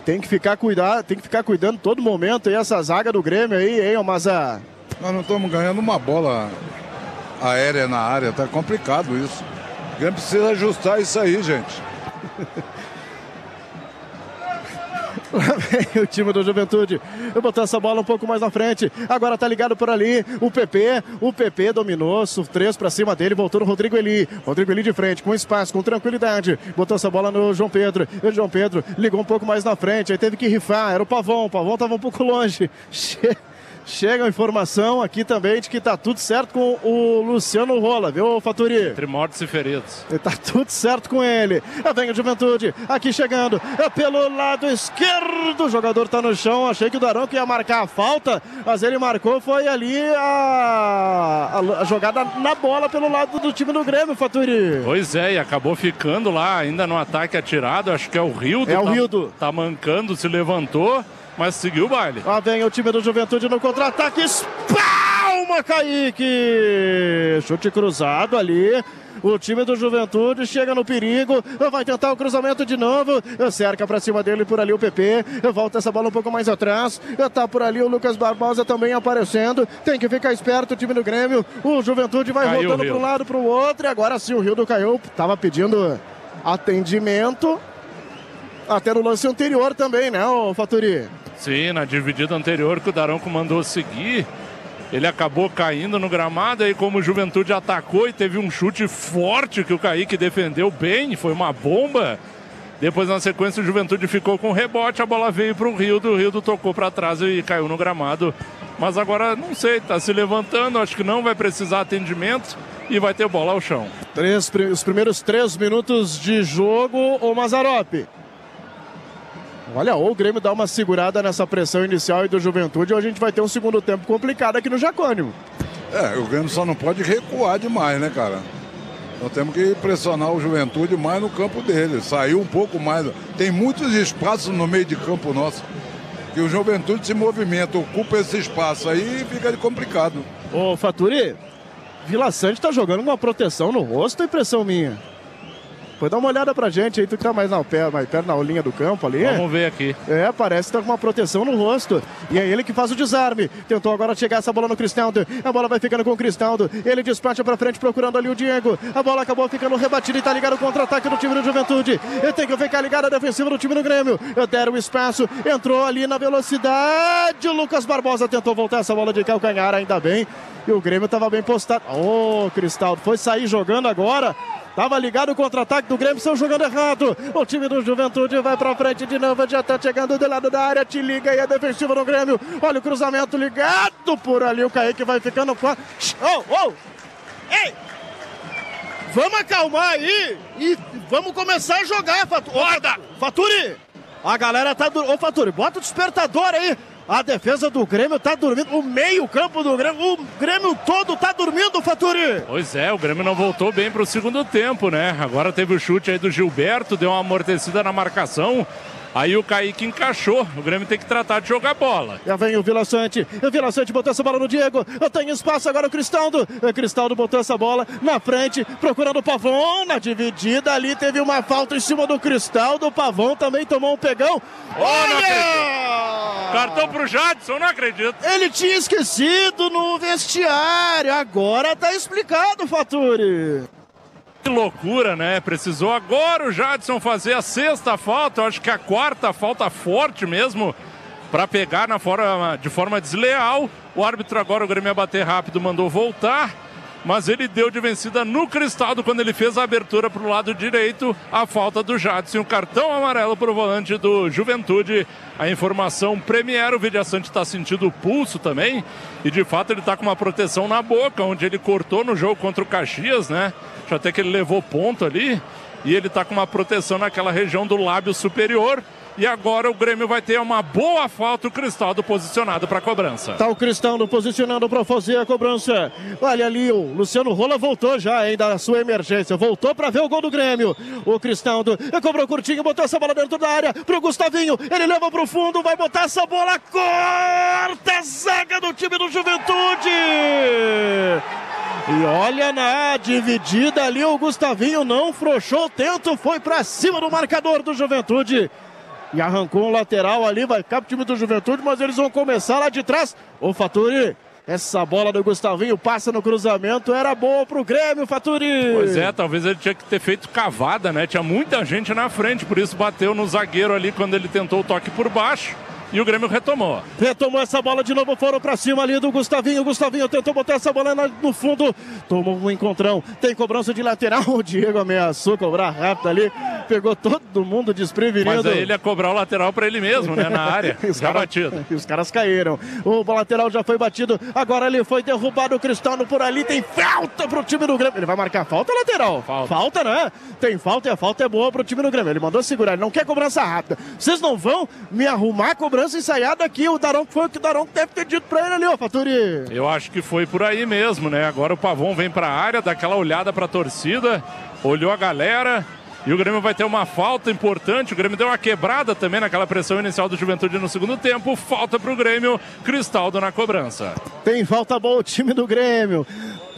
tem que ficar cuidado, tem que ficar cuidando todo momento aí essa zaga do Grêmio aí, hein, ô Maza? Nós não estamos ganhando uma bola aérea na área, tá complicado isso. O Grêmio precisa ajustar isso aí, gente. O time do Juventude. Eu botou essa bola um pouco mais na frente. Agora tá ligado por ali. O PP. O PP dominou. Três pra cima dele. Voltou no Rodrigo Eli. Rodrigo Eli de frente, com espaço, com tranquilidade. Botou essa bola no João Pedro. E o João Pedro ligou um pouco mais na frente. Aí teve que rifar. Era o Pavão. O Pavão tava um pouco longe. Chega a informação aqui também de que tá tudo certo com o Luciano Rola, viu, Faturi? Entre mortos e feridos. E tá tudo certo com ele. Vem o Juventude, aqui chegando, é pelo lado esquerdo. O jogador tá no chão. Achei que o Daronco ia marcar a falta, mas ele marcou. Foi ali a, a, a jogada na bola pelo lado do time do Grêmio, Faturi. Pois é, e acabou ficando lá ainda no ataque atirado. Acho que é o Rildo. É o tá, Rildo. Tá mancando, se levantou, mas seguiu o baile. Lá vem o time do Juventude no contra-ataque. Espalma, Kaique! Chute cruzado ali. O time do Juventude chega no perigo, vai tentar o cruzamento de novo, cerca pra cima dele por ali o PP, volta essa bola um pouco mais atrás, tá por ali o Lucas Barbosa também aparecendo, tem que ficar esperto o time do Grêmio, o Juventude vai Caiu o para um lado pro outro, e agora sim o Rio do caiu, tava pedindo atendimento, até no lance anterior também, né, ô Faturi? Sim, na dividida anterior que o Daronco mandou seguir, ele acabou caindo no gramado, aí como o Juventude atacou e teve um chute forte que o Kaique defendeu bem, foi uma bomba. Depois na sequência o Juventude ficou com rebote, a bola veio para o Rildo, o Rildo tocou para trás e caiu no gramado. Mas agora não sei, está se levantando, acho que não vai precisar atendimento e vai ter bola ao chão. Três, os primeiros três minutos de jogo, o Mazarop. Olha, ou o Grêmio dá uma segurada nessa pressão inicial e do Juventude, ou a gente vai ter um segundo tempo complicado aqui no Jacônimo. É, o Grêmio só não pode recuar demais, né, cara? Nós temos que pressionar o Juventude mais no campo dele, sair um pouco mais. Tem muitos espaços no meio de campo nosso. Que o Juventude se movimenta, ocupa esse espaço aí e fica complicado. Ô, Faturi, Vila Sante tá jogando com uma proteção no rosto, é impressão minha. Foi dar uma olhada pra gente aí, tu que tá mais, na, mais perto na linha do campo ali. Vamos ver aqui. É, parece que tá com uma proteção no rosto. E é ele que faz o desarme. Tentou agora chegar essa bola no Cristaldo. A bola vai ficando com o Cristaldo. Ele despacha pra frente procurando ali o Diego. A bola acabou ficando rebatida e tá ligado o contra-ataque do time do Juventude. Ele tem que ficar ligado a defensiva do time do Grêmio. Deram espaço, entrou ali na velocidade. O Lucas Barbosa tentou voltar essa bola de calcanhar, ainda bem. E o Grêmio tava bem postado. Ô, Cristaldo, foi sair jogando agora. Tava ligado o contra-ataque do Grêmio, saiu jogando errado. O time do Juventude vai pra frente de novo, já tá chegando do lado da área. Te liga aí a defensiva do Grêmio. Olha o cruzamento ligado por ali. O Kaique vai ficando com a. Oh, oh! Ei! Vamos acalmar aí e vamos começar a jogar, Faturi. Faturi! A galera tá. dur- Ô, Faturi, bota o despertador aí. A defesa do Grêmio tá dormindo. O meio-campo do Grêmio. O Grêmio todo tá dormindo, Faturi. Pois é, o Grêmio não voltou bem para o segundo tempo, né? Agora teve o chute aí do Gilberto, deu uma amortecida na marcação. Aí o Kaique encaixou. O Grêmio tem que tratar de jogar bola. Já vem o Vila Sante. O Vila Sante botou essa bola no Diego. Tem espaço agora o Cristaldo. O Cristaldo botou essa bola na frente, procurando o Pavon. Na dividida ali teve uma falta em cima do Cristaldo. O Pavon também tomou um pegão. Olha! Cartão pro Jadson, não acredito. Ele tinha esquecido no vestiário. Agora tá explicado, Faturi. Que loucura, né? Precisou agora o Jadson fazer a sexta falta, acho que a quarta falta forte mesmo, para pegar na forma, de forma desleal. O árbitro agora, o Grêmio ia bater rápido, mandou voltar. Mas ele deu de vencida no Cristaldo quando ele fez a abertura para o lado direito. A falta do Jadson, o cartão amarelo para o volante do Juventude. A informação Premier, o Vidiaçante está sentindo o pulso também. E de fato ele está com uma proteção na boca, onde ele cortou no jogo contra o Caxias, né? Já até que ele levou ponto ali. E ele está com uma proteção naquela região do lábio superior. E agora o Grêmio vai ter uma boa falta, o Cristaldo posicionado para a cobrança. Tá o Cristaldo posicionando para fazer a cobrança. Olha ali, o Luciano Rola voltou já, hein, da sua emergência. Voltou para ver o gol do Grêmio. O Cristaldo cobrou curtinho, botou essa bola dentro da área pro Gustavinho. Ele leva pro fundo, vai botar essa bola, corta a zaga do time do Juventude. E olha na dividida ali, o Gustavinho não frouxou, o tento foi para cima do marcador do Juventude. E arrancou um lateral ali, vai ficar pro time do Juventude, mas eles vão começar lá de trás. Ô, Faturi, essa bola do Gustavinho passa no cruzamento, era boa pro Grêmio, Faturi. Pois é, talvez ele tinha que ter feito cavada, né? Tinha muita gente na frente, por isso bateu no zagueiro ali quando ele tentou o toque por baixo. E o Grêmio retomou. Retomou essa bola de novo, foram pra cima ali do Gustavinho. O Gustavinho tentou botar essa bola no fundo. Tomou um encontrão. Tem cobrança de lateral. O Diego ameaçou cobrar rápido ali. Pegou todo mundo desprevenido. Mas aí ele ia cobrar o lateral para ele mesmo, né? Na área. os já cara- batido. E os caras caíram. O lateral já foi batido. Agora ele foi derrubado. O Cristiano por ali. Tem falta pro time do Grêmio. Ele vai marcar falta, lateral? Falta. né? Tem falta e a falta é boa pro time do Grêmio. Ele mandou segurar. Ele não quer cobrança rápida. Vocês não vão me arrumar a cobrança ensaiada aqui. O Daronco foi o que o Daronco deve ter dito pra ele ali, ó, Faturi. Eu acho que foi por aí mesmo, né? Agora o Pavon vem para a área, dá aquela olhada para a torcida, olhou a galera. E o Grêmio vai ter uma falta importante. O Grêmio deu uma quebrada também naquela pressão inicial do Juventude no segundo tempo. Falta para o Grêmio. Cristaldo na cobrança. Tem falta boa o time do Grêmio.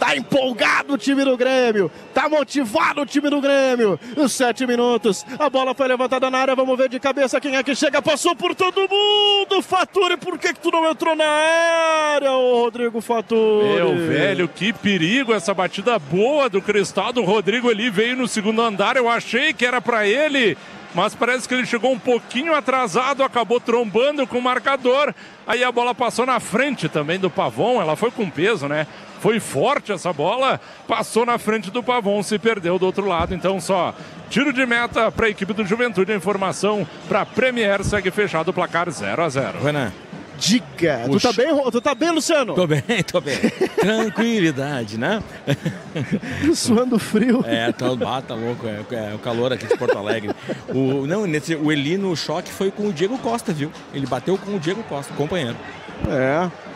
Tá empolgado o time do Grêmio. Tá motivado o time do Grêmio. Os sete minutos. A bola foi levantada na área. Vamos ver de cabeça quem é que chega. Passou por todo mundo. Faturi, por que, que tu não entrou na área, ô Rodrigo Faturi? Meu velho, que perigo essa batida boa do Cristaldo. O Rodrigo ali veio no segundo andar. Eu achei que era para ele. Mas parece que ele chegou um pouquinho atrasado, acabou trombando com o marcador. Aí a bola passou na frente também do Pavon. Ela foi com peso, né? Foi forte essa bola, passou na frente do Pavon, se perdeu do outro lado. Então, só tiro de meta para a equipe do Juventude. A informação para a Premier segue fechado o placar 0 a 0 Renan. Diga. Tu tá bem, tu tá bem, Luciano? Tô bem, tô bem. Tranquilidade, né? Suando frio. É, tá, ah, tá louco, é, é o calor aqui de Porto Alegre. O, não, nesse, o Eli no choque foi com o Diego Costa, viu? Ele bateu com o Diego Costa, companheiro. É.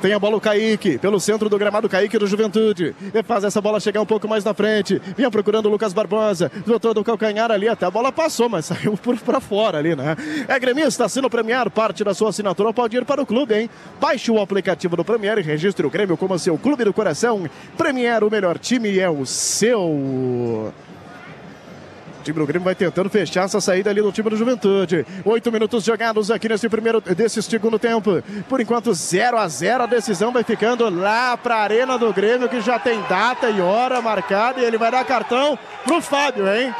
Tem a bola o Kaique, pelo centro do gramado Kaique do Juventude. E faz essa bola chegar um pouco mais na frente. Vinha procurando o Lucas Barbosa. Botou do calcanhar ali, até a bola passou, mas saiu por pra fora ali, né? É gremista, assina o Premier, parte da sua assinatura pode ir para o clube, hein? Baixe o aplicativo do Premier e registre o Grêmio como seu clube do coração. Premier, o melhor time é o seu. O time do Grêmio vai tentando fechar essa saída ali do time do Juventude. Oito minutos jogados aqui nesse primeiro, desse segundo tempo. Por enquanto, 0 a 0 A decisão vai ficando lá para a Arena do Grêmio, que já tem data e hora marcada. E ele vai dar cartão pro Fábio, hein?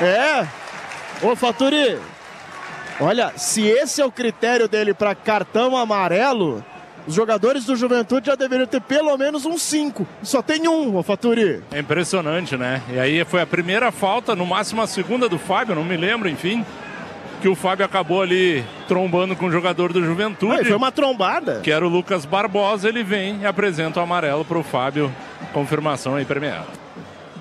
É. Ô, Faturi. Olha, se esse é o critério dele para cartão amarelo, os jogadores do Juventude já deveriam ter pelo menos um 5. Só tem um, ô Faturi. É impressionante, né? E aí foi a primeira falta, no máximo a segunda do Fábio, não me lembro, enfim. Que o Fábio acabou ali trombando com o jogador do Juventude. Foi uma trombada. Que era o Lucas Barbosa, ele vem e apresenta o amarelo pro Fábio. Confirmação aí, Premier.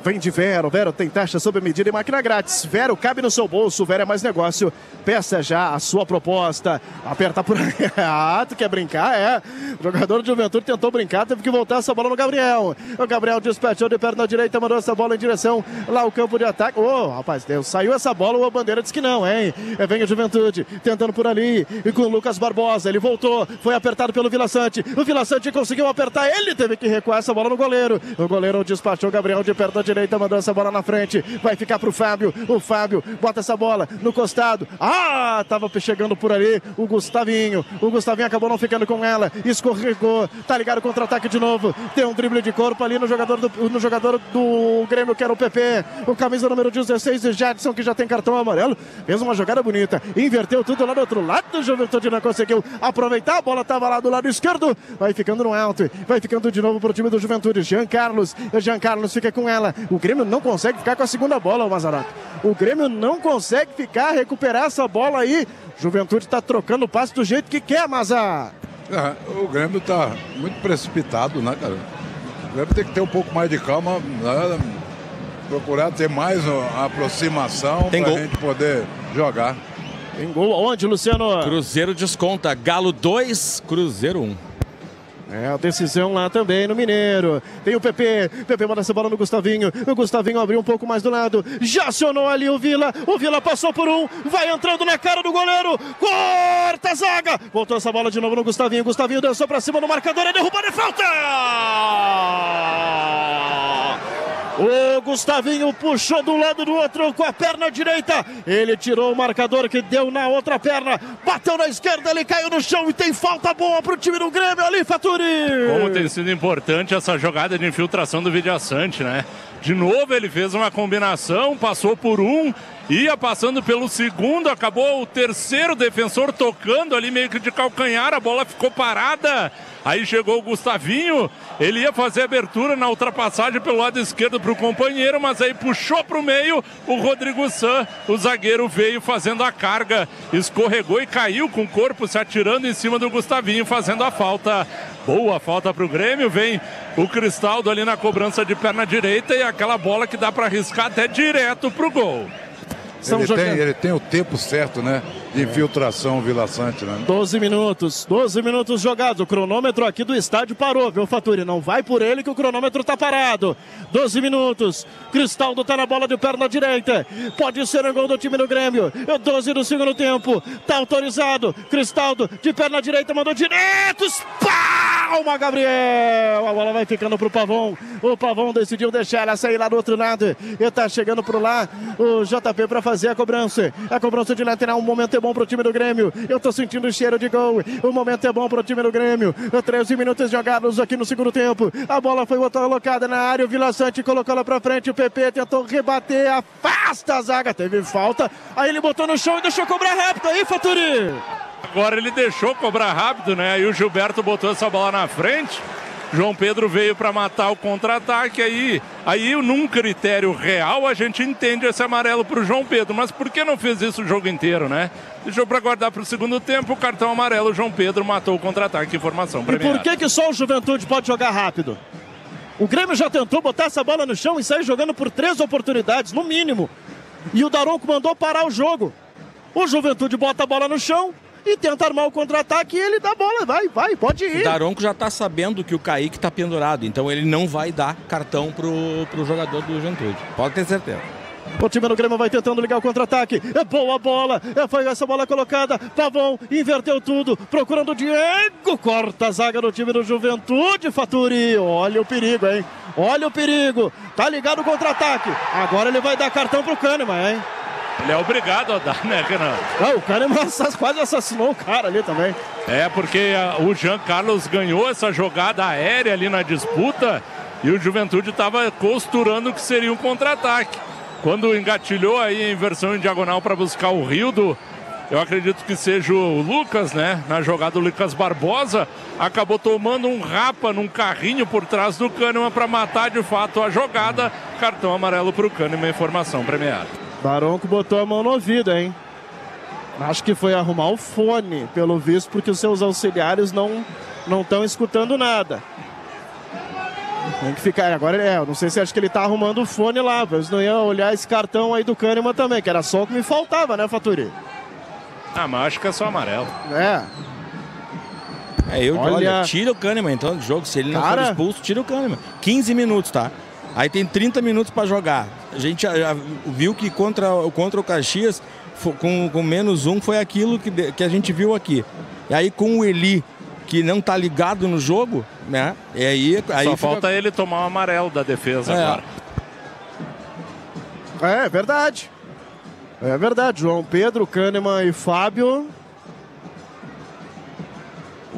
Vem de Vero, Vero tem taxa sob medida e máquina grátis. Vero cabe no seu bolso, Vero é mais negócio. Peça já a sua proposta. Aperta por. Ah, tu quer brincar? É. O jogador de Juventude tentou brincar, teve que voltar essa bola no Gabriel. O Gabriel despachou de perna direita, mandou essa bola em direção lá ao campo de ataque. Ô, rapaz, Deus, saiu essa bola, o Bandeira disse que não, hein? É, vem o Juventude, tentando por ali. E com o Lucas Barbosa, ele voltou, foi apertado pelo Vila Sante. O Vila Sante conseguiu apertar, ele teve que recuar essa bola no goleiro. O goleiro despachou o Gabriel de perna direita, mandou essa bola na frente. Vai ficar pro Fábio. O Fábio bota essa bola no costado. Ah, tava chegando por ali o Gustavinho. O Gustavinho acabou não ficando com ela. Escorregou. Tá ligado contra-ataque de novo. Tem um drible de corpo ali no jogador do, no jogador do Grêmio, que era o PP. O camisa número 16, o Jadson, que já tem cartão amarelo. Fez uma jogada bonita. Inverteu tudo lá do outro lado. O Juventude não conseguiu aproveitar. A bola tava lá do lado esquerdo. Vai ficando no alto. Vai ficando de novo pro time do Juventude. Jean Carlos. Jean Carlos fica com ela. O Grêmio não consegue ficar com a segunda bola, o Mazarato. O Grêmio não consegue ficar, recuperar essa bola aí. Juventude tá trocando o passe do jeito que quer, Mazar. É, o Grêmio tá muito precipitado, né, cara? O Grêmio tem que ter um pouco mais de calma, né? procurar ter mais aproximação pra gol. gente poder jogar. Tem gol onde, Luciano? Cruzeiro desconta. Galo 2, Cruzeiro 1. É, a decisão lá também no Mineiro. Tem o PP. PP manda essa bola no Gustavinho. O Gustavinho abriu um pouco mais do lado. Já acionou ali o Vila. O Vila passou por um. Vai entrando na cara do goleiro. Corta a zaga. Voltou essa bola de novo no Gustavinho. Gustavinho dançou pra cima no marcador. É derrubada e falta! O Gustavinho puxou do lado do outro com a perna direita. Ele tirou o marcador que deu na outra perna. Bateu na esquerda, ele caiu no chão e tem falta boa para o time do Grêmio ali, Faturi. Como tem sido importante essa jogada de infiltração do Vidiaçante, né? De novo ele fez uma combinação, passou por um, ia passando pelo segundo, acabou o terceiro defensor tocando ali meio que de calcanhar, a bola ficou parada. Aí chegou o Gustavinho, ele ia fazer abertura na ultrapassagem pelo lado esquerdo para o companheiro, mas aí puxou para o meio. O Rodrigo San, o zagueiro, veio fazendo a carga, escorregou e caiu com o corpo se atirando em cima do Gustavinho, fazendo a falta. Boa falta para o Grêmio. Vem o Cristaldo ali na cobrança de perna direita e aquela bola que dá para arriscar até direto para o gol. Ele tem, ele tem o tempo certo, né? De infiltração, o Vila Sante, né? 12 minutos, 12 minutos jogados. O cronômetro aqui do estádio parou, viu, Faturi? Não vai por ele que o cronômetro tá parado. 12 minutos. Cristaldo tá na bola de perna direita. Pode ser um gol do time do Grêmio. 12 do segundo tempo. Tá autorizado. Cristaldo de perna direita mandou direto. Palma, Gabriel. A bola vai ficando pro Pavão. O Pavão decidiu deixar ela sair lá do outro lado. E tá chegando pro lá o JP para fazer a cobrança. A cobrança de lateral. Um momento é bom pro time do Grêmio. Eu tô sentindo o cheiro de gol. O momento é bom pro time do Grêmio. 13 minutos jogados aqui no segundo tempo. A bola foi colocada na área. O Vila Sante colocou ela pra frente. O PP tentou rebater. Afasta a zaga. Teve falta. Aí ele botou no chão e deixou cobrar rápido. Aí, Faturi. Agora ele deixou cobrar rápido, né? Aí o Gilberto botou essa bola na frente. João Pedro veio para matar o contra-ataque aí. Aí, num critério real, a gente entende esse amarelo para o João Pedro. Mas por que não fez isso o jogo inteiro, né? Deixou para guardar para o segundo tempo, o cartão amarelo, João Pedro matou o contra-ataque. Informação E premiada. por que, que só o Juventude pode jogar rápido? O Grêmio já tentou botar essa bola no chão e sair jogando por três oportunidades, no mínimo. E o Daronco mandou parar o jogo. O Juventude bota a bola no chão e tenta armar o contra-ataque e ele dá a bola. Vai, vai, pode O ir. Daronco já tá sabendo que o Kaique tá pendurado, então ele não vai dar cartão pro, pro jogador do Juventude. Pode ter certeza. O time do Grêmio vai tentando ligar o contra-ataque. É boa bola. É, foi essa bola colocada. Pavão inverteu tudo. Procurando o Diego. Corta a zaga do time do Juventude, Faturi. Olha o perigo, hein? Olha o perigo. Tá ligado o contra-ataque. Agora ele vai dar cartão pro Kahneman, hein? Ele é obrigado a dar, né, Renan? Ah, o Kahneman assa- quase assassinou o cara ali também. É, porque ah, o Jean Carlos ganhou essa jogada aérea ali na disputa e o Juventude estava costurando o que seria um contra-ataque. Quando engatilhou aí a inversão em diagonal para buscar o Rildo, eu acredito que seja o Lucas, né? Na jogada o Lucas Barbosa, acabou tomando um rapa num carrinho por trás do Kahneman para matar de fato a jogada. Cartão amarelo para o Kahneman, informação premiada. Daronco botou a mão no ouvido, hein? Acho que foi arrumar o fone, pelo visto, porque os seus auxiliares não não estão escutando nada. Tem que ficar. Agora, é, eu não sei se acho que ele tá arrumando o fone lá, mas não ia olhar esse cartão aí do Kahneman também, que era só o que me faltava, né, Faturi? Ah, mas acho que é só amarelo. É. É, eu, olha, Olha- tira o Kahneman então do jogo. Se ele não Cara- for expulso, tira o Kahneman. 15 minutos, tá? Aí tem 30 minutos pra jogar. A gente já- viu que contra, contra o Caxias, com, com menos um, foi aquilo que, que a gente viu aqui. E aí com o Eli, que não tá ligado no jogo, né? E aí, aí Só fica- falta ele tomar o amarelo da defesa É. agora. É verdade. É verdade. João Pedro, Kahneman e Fábio.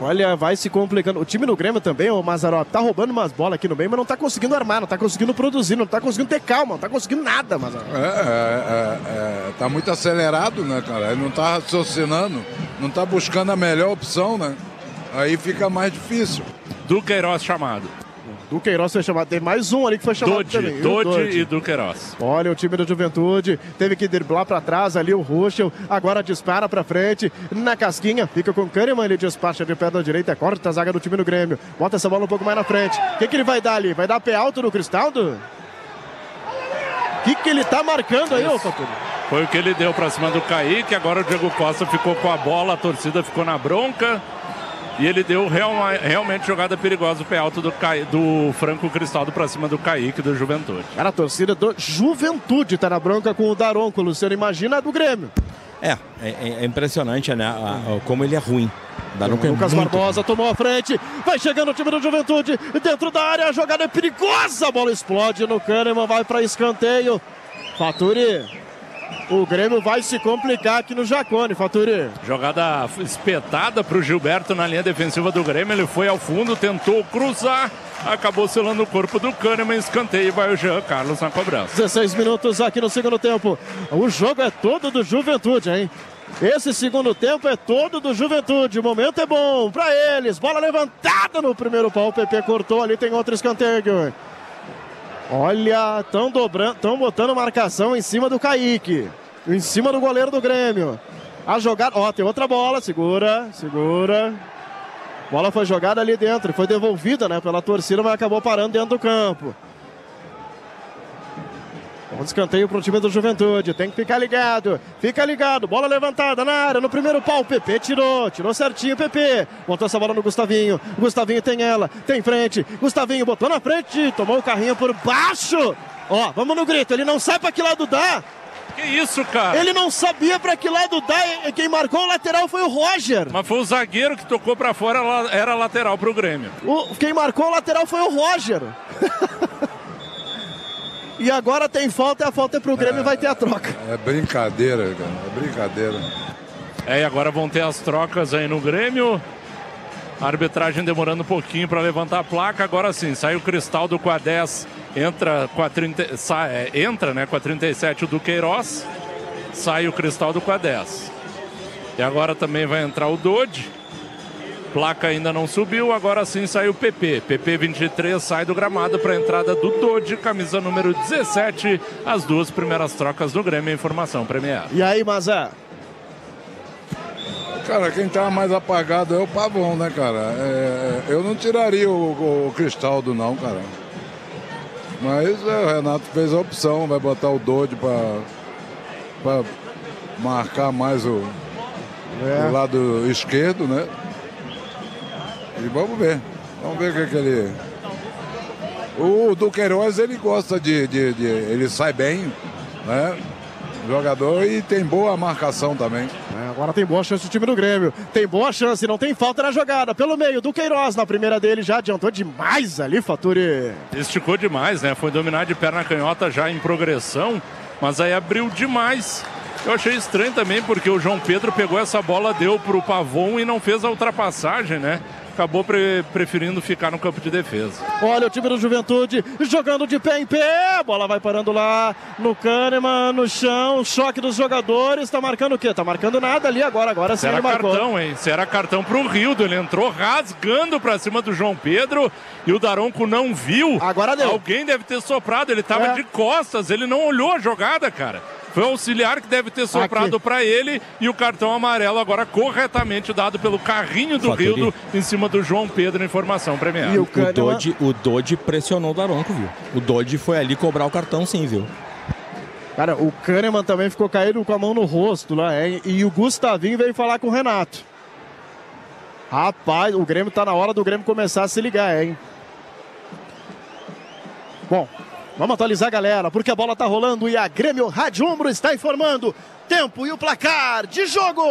Olha, vai se complicando. O time do Grêmio também, o Mazarop, tá roubando umas bolas aqui no meio, mas não tá conseguindo armar, não tá conseguindo produzir, não tá conseguindo ter calma, não tá conseguindo nada, Mazarop. É, é, é, é, tá muito acelerado, né, cara? Ele não tá raciocinando, não tá buscando a melhor opção, né? Aí fica mais difícil. Duqueiroz chamado. Do Queiroz foi chamado. Tem mais um ali que foi chamado Dodi, também. viu? Dodi e Duqueiroz. Olha o time da Juventude, teve que driblar para trás ali o Ruschel, agora dispara para frente, na casquinha, fica com o Kahneman, ele despacha de perna direita, corta a zaga do time do Grêmio, bota essa bola um pouco mais na frente. O que, que ele vai dar ali? Vai dar pé alto no Cristaldo? O que, que ele tá marcando aí, ô Faturi? Foi o que ele deu pra cima do Kaique. Agora o Diego Costa ficou com a bola, a torcida ficou na bronca. E ele deu real- realmente jogada perigosa o pé alto do, do Franco Cristaldo pra cima do Kaique do Juventude. Cara, a torcida do Juventude tá na bronca com o Daronco, Luciano, imagina a do Grêmio. É, é, é impressionante, né? a- a- como ele é ruim. Daronco é Lucas muito Barbosa tomou a frente, vai chegando o time do Juventude, dentro da área, a jogada é perigosa, a bola explode no Kahneman, vai para escanteio. Faturi, o Grêmio vai se complicar aqui no Jacone, Faturi. Jogada espetada para o Gilberto na linha defensiva do Grêmio. Ele foi ao fundo, tentou cruzar, acabou selando o corpo do Kahneman. Escanteio e vai o Jean Carlos na cobrança. 16 minutos aqui no segundo tempo. O jogo é todo do Juventude, hein? Esse segundo tempo é todo do Juventude. O momento é bom para eles. Bola levantada no primeiro pau. O PP cortou ali, tem outro escanteio. Olha, estão dobrando, estão botando marcação em cima do Kaique. Em cima do goleiro do Grêmio. A jogada, ó, tem outra bola, segura, segura. Bola foi jogada ali dentro, foi devolvida, né, pela torcida, mas acabou parando dentro do campo. Um escanteio para o time do Juventude. Tem que ficar ligado. Fica ligado. Bola levantada na área. No primeiro pau. O PP tirou. Tirou certinho o PP. Botou essa bola no Gustavinho. Gustavinho tem ela. Tem frente. Gustavinho botou na frente. Tomou o carrinho por baixo. Ó, vamos no grito. Ele não sabe para que lado dá. Que isso, cara? Ele não sabia para que lado dá. Quem marcou o lateral foi o Roger. Mas foi o zagueiro que tocou para fora, era lateral para o Grêmio. O, quem marcou o lateral foi o Roger. E agora tem falta, e a falta é pro Grêmio e vai ter a troca. É brincadeira, cara. É brincadeira. É, e agora vão ter as trocas aí no Grêmio. A arbitragem demorando um pouquinho para levantar a placa. Agora sim, sai o Cristaldo com a 10, entra com a 30, sai, é, entra, né, com a 37 o Duqueiroz, sai o Cristaldo com a 10. E agora também vai entrar o Dodi. Placa ainda não subiu, agora sim saiu o PP. PP 23 sai do gramado para a entrada do Dodi, camisa número 17. As duas primeiras trocas do Grêmio, informação premiada. E aí, Mazé? Cara, quem tá mais apagado é o Pavão, né, cara? É, eu não tiraria o, o, Cristaldo, não, cara. Mas é, o Renato fez a opção, vai botar o Dodi para marcar mais o, é. o lado esquerdo, né? E vamos ver. Vamos ver o que, que ele. O Duqueiroz, ele gosta de, de, de, Ele sai bem, né? Jogador e tem boa marcação também. É, agora tem boa chance o time do Grêmio. Tem boa chance, não tem falta na jogada. Pelo meio, Duqueiroz na primeira dele já adiantou demais ali, Faturi. Esticou demais, né? Foi dominar de perna canhota já em progressão, mas aí abriu demais. Eu achei estranho também porque o João Pedro pegou essa bola, deu pro Pavon e não fez a ultrapassagem, né? Acabou pre preferindo ficar no campo de defesa. Olha o time do Juventude jogando de pé em pé. A bola vai parando lá no Kahneman, no chão. Choque dos jogadores. Tá marcando o quê? Tá marcando nada ali agora. Agora sim Será ele marcou. cartão, hein? Será cartão pro Rildo. Ele entrou rasgando pra cima do João Pedro e o Daronco não viu. Agora deu. Alguém deve ter soprado. Ele tava é. de costas. Ele não olhou a jogada, cara. Foi o auxiliar que deve ter soprado para ele e o cartão amarelo agora corretamente dado pelo carrinho do Faturi. Rildo em cima do João Pedro, informação premiada. E o, o, Dodge, o Dodge pressionou o Daronco, viu? O Dodge foi ali cobrar o cartão sim, viu? Cara, o Kahneman também ficou caído com a mão no rosto lá, hein? E o Gustavinho veio falar com o Renato. Rapaz, o Grêmio tá na hora do Grêmio começar a se ligar, hein? Bom, Vamos atualizar galera, porque a bola tá rolando e a Grêmio Rádio Umbro está informando tempo e o placar de jogo.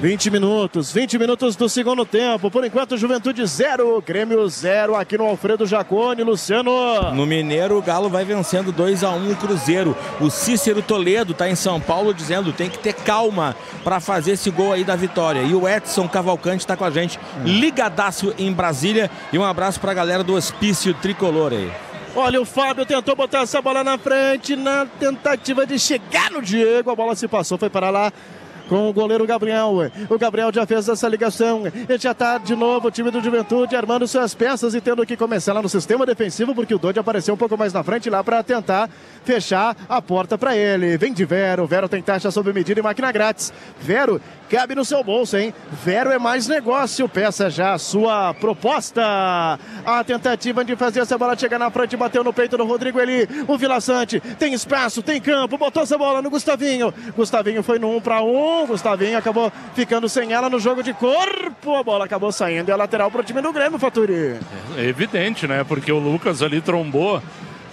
20 minutos, 20 minutos do segundo tempo. Por enquanto, Juventude 0, Grêmio 0 aqui no Alfredo Jacone. Luciano. No Mineiro, o Galo vai vencendo 2 a 1 o Cruzeiro. O Cícero Toledo está em São Paulo dizendo tem que ter calma para fazer esse gol aí da vitória. E o Edson Cavalcante está com a gente, ligadaço em Brasília. E um abraço para a galera do Hospício Tricolor aí. Olha, o Fábio tentou botar essa bola na frente na tentativa de chegar no Diego. A bola se passou, foi para lá com o goleiro Gabriel. O Gabriel já fez essa ligação. Ele já está de novo o time do Juventude armando suas peças e tendo que começar lá no sistema defensivo, porque o Dodi apareceu um pouco mais na frente lá para tentar fechar a porta para ele. Vem de Vero. Vero tem taxa sob medida e máquina grátis. Vero cabe no seu bolso, hein? Vero é mais negócio. Peça já a sua proposta. A tentativa de fazer essa bola chegar na frente, bateu no peito do Rodrigo Eli. O Vila Sante tem espaço, tem campo, botou essa bola no Gustavinho. Gustavinho foi no 1 para 1. Gustavinho acabou ficando sem ela no jogo de corpo. A bola acabou saindo a lateral para o time do Grêmio, Faturi. É evidente, né? Porque o Lucas ali trombou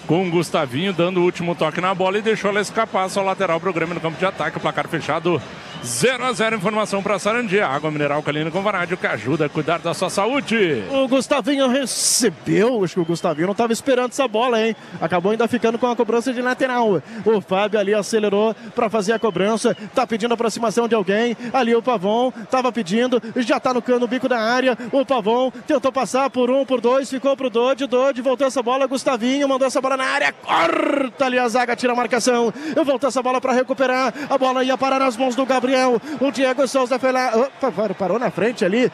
com o Gustavinho dando o último toque na bola e deixou ela escapar, só lateral para o Grêmio no campo de ataque, o placar fechado 0 a 0 informação para Sarandi, água mineral calina com vanádio que ajuda a cuidar da sua saúde. O Gustavinho recebeu, acho que o Gustavinho não estava esperando essa bola, hein? Acabou ainda ficando com a cobrança de lateral. O Fábio ali acelerou para fazer a cobrança, tá pedindo aproximação de alguém. Ali o Pavão tava pedindo, já tá no cano bico da área. O Pavão tentou passar por um, por dois, ficou pro Dodge, Dodge voltou essa bola, Gustavinho mandou essa bola na área, corta ali a zaga, tira a marcação. Voltou essa bola para recuperar. A bola ia parar nas mãos do Gabriel. O Diego Souza foi lá, opa, parou na frente ali.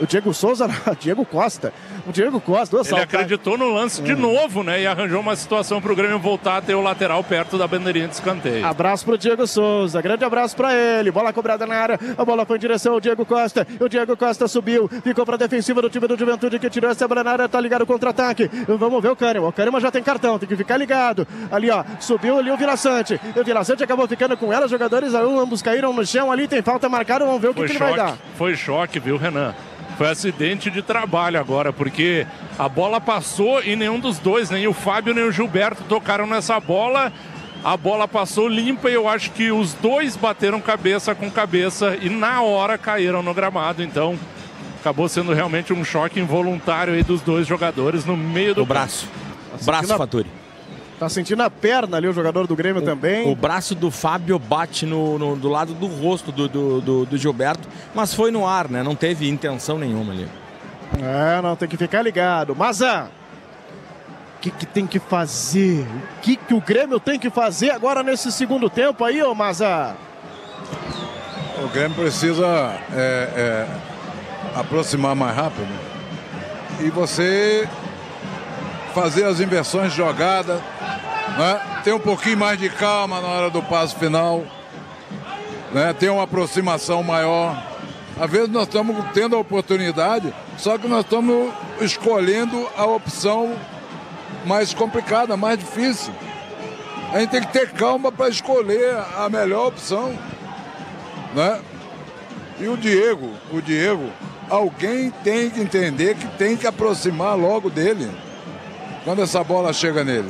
O Diego Souza, Diego Costa. O Diego Costa, Ele acreditou no lance de novo, né? E arranjou uma situação para o Grêmio voltar a ter o lateral perto da bandeirinha de escanteio. Abraço pro Diego Souza, grande abraço para ele. Bola cobrada na área, a bola foi em direção ao Diego Costa. O Diego Costa subiu, ficou para defensiva do time do Juventude que tirou essa bola na área, tá ligado o contra-ataque. Vamos ver o Kahneman. O Kahneman já tem cartão, tem que ficar ligado. Ali, ó, subiu ali o Vila Sante. O Vila Sante acabou ficando com ela, jogadores ambos caíram no chão ali, tem falta marcada, vamos ver o que, que ele vai dar. Foi choque, viu, Renan? Foi acidente de trabalho agora, porque a bola passou e nenhum dos dois, nem o Fábio nem o Gilberto tocaram nessa bola. A bola passou limpa e eu acho que os dois bateram cabeça com cabeça e na hora caíram no gramado. Então acabou sendo realmente um choque involuntário aí dos dois jogadores no meio do o braço. Braço, Faturi. Tá sentindo a perna ali o jogador do Grêmio o, também. O braço do Fábio bate no, no do lado do rosto do, do, do, do, Gilberto, mas foi no ar, né? Não teve intenção nenhuma ali. É, não, tem que ficar ligado. Maza, o que, que tem que fazer? O que, que o Grêmio tem que fazer agora nesse segundo tempo aí, ô Maza? O Grêmio precisa é, é, aproximar mais rápido. E você fazer as inversões de jogada, né? ter um pouquinho mais de calma na hora do passo final, né? ter uma aproximação maior. Às vezes nós estamos tendo a oportunidade, só que nós estamos escolhendo a opção mais complicada, mais difícil. A gente tem que ter calma para escolher a melhor opção. Né? E o Diego, o Diego, alguém tem que entender que tem que aproximar logo dele. Quando essa bola chega nele.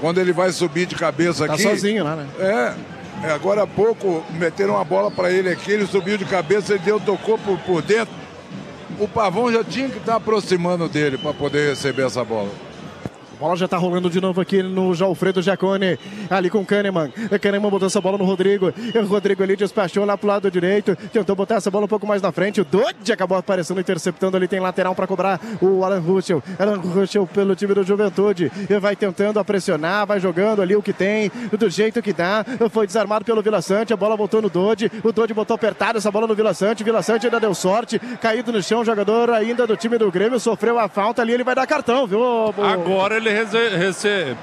Quando ele vai subir de cabeça tá aqui. Tá sozinho lá, né? É. é agora há pouco meteram uma bola para ele aqui, ele subiu de cabeça, ele deu, tocou por, por dentro. O Pavão já tinha que estar tá aproximando dele para poder receber essa bola. A bola já tá rolando de novo aqui no Jalfredo Jacone. Ali com o Kahneman. Kahneman botou essa bola no Rodrigo. O Rodrigo ali despachou lá pro lado direito. Tentou botar essa bola um pouco mais na frente. O Dodge acabou aparecendo, interceptando ali. Tem lateral para cobrar o Alan Ruschel. Alan Ruschel pelo time do Juventude. Vai tentando pressionar, vai jogando ali o que tem, do jeito que dá. Foi desarmado pelo Vila Sante. A bola voltou no Dodge. O Dodge botou apertada essa bola no Vila Sante. Vila Sante ainda deu sorte. Caído no chão, jogador ainda do time do Grêmio. Sofreu a falta ali. Ele vai dar cartão, viu? Agora ele Rece...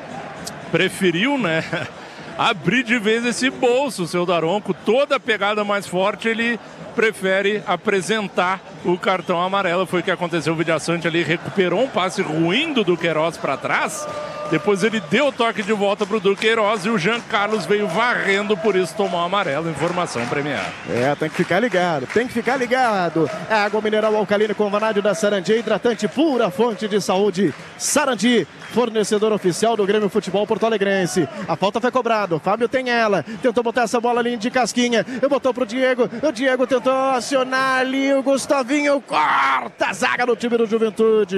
preferiu, né? Abrir de vez esse bolso, seu Daronco. Toda pegada mais forte, ele prefere apresentar o cartão amarelo. Foi o que aconteceu. O Vidiaçante ali recuperou um passe ruim do Duqueiroz para trás. Depois ele deu o toque de volta para o Duqueiroz e o Jean Carlos veio varrendo, por isso tomou amarelo. Informação premiada. É, tem que ficar ligado, tem que ficar ligado. É água mineral alcalina com vanádio da Sarandi, hidratante pura fonte de saúde. Sarandi, fornecedor oficial do Grêmio Futebol Porto Alegrense. A falta foi cobrada, o Fábio tem ela. Tentou botar essa bola ali de casquinha. Botou pro Diego. O Diego tentou acionar ali o Gustavinho. Corta a zaga do time do Juventude.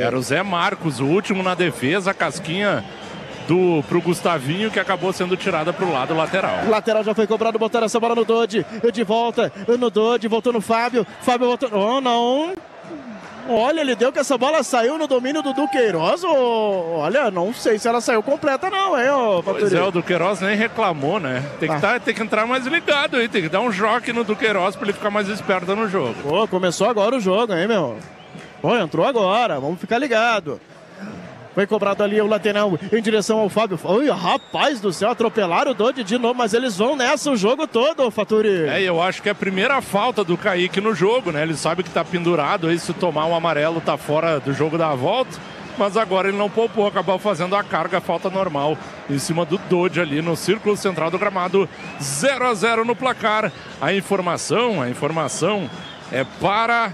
Era o Zé Marcos, o último na defesa casquinha do, pro Gustavinho, que acabou sendo tirada pro lado lateral. Lateral já foi cobrado, botaram essa bola no Dodge. De volta no Dodge, voltou no Fábio. Fábio voltou. Oh, não. Olha, ele deu que essa bola saiu no domínio do Duqueiroz. Oh, olha, não sei se ela saiu completa, não, hein, ô, Pois é, o Duqueiroz nem reclamou, né? Tem que, ah. tá, tem que entrar mais ligado aí, tem que dar um joque no Duqueiroz pra ele ficar mais esperto no jogo. Pô, começou agora o jogo, hein, meu? Pô, entrou agora, vamos ficar ligado. Foi cobrado ali o lateral em direção ao Fábio. Ui, rapaz do céu, atropelaram o Dodi de novo, mas eles vão nessa o jogo todo, Faturi. É, eu acho que é a primeira falta do Kaique no jogo, né? Ele sabe que tá pendurado aí, se tomar um amarelo tá fora do jogo da volta. Mas agora ele não poupou, acabou fazendo a carga, falta normal em cima do Dodge ali no círculo central do gramado. 0 a 0 no placar. A informação, a informação é para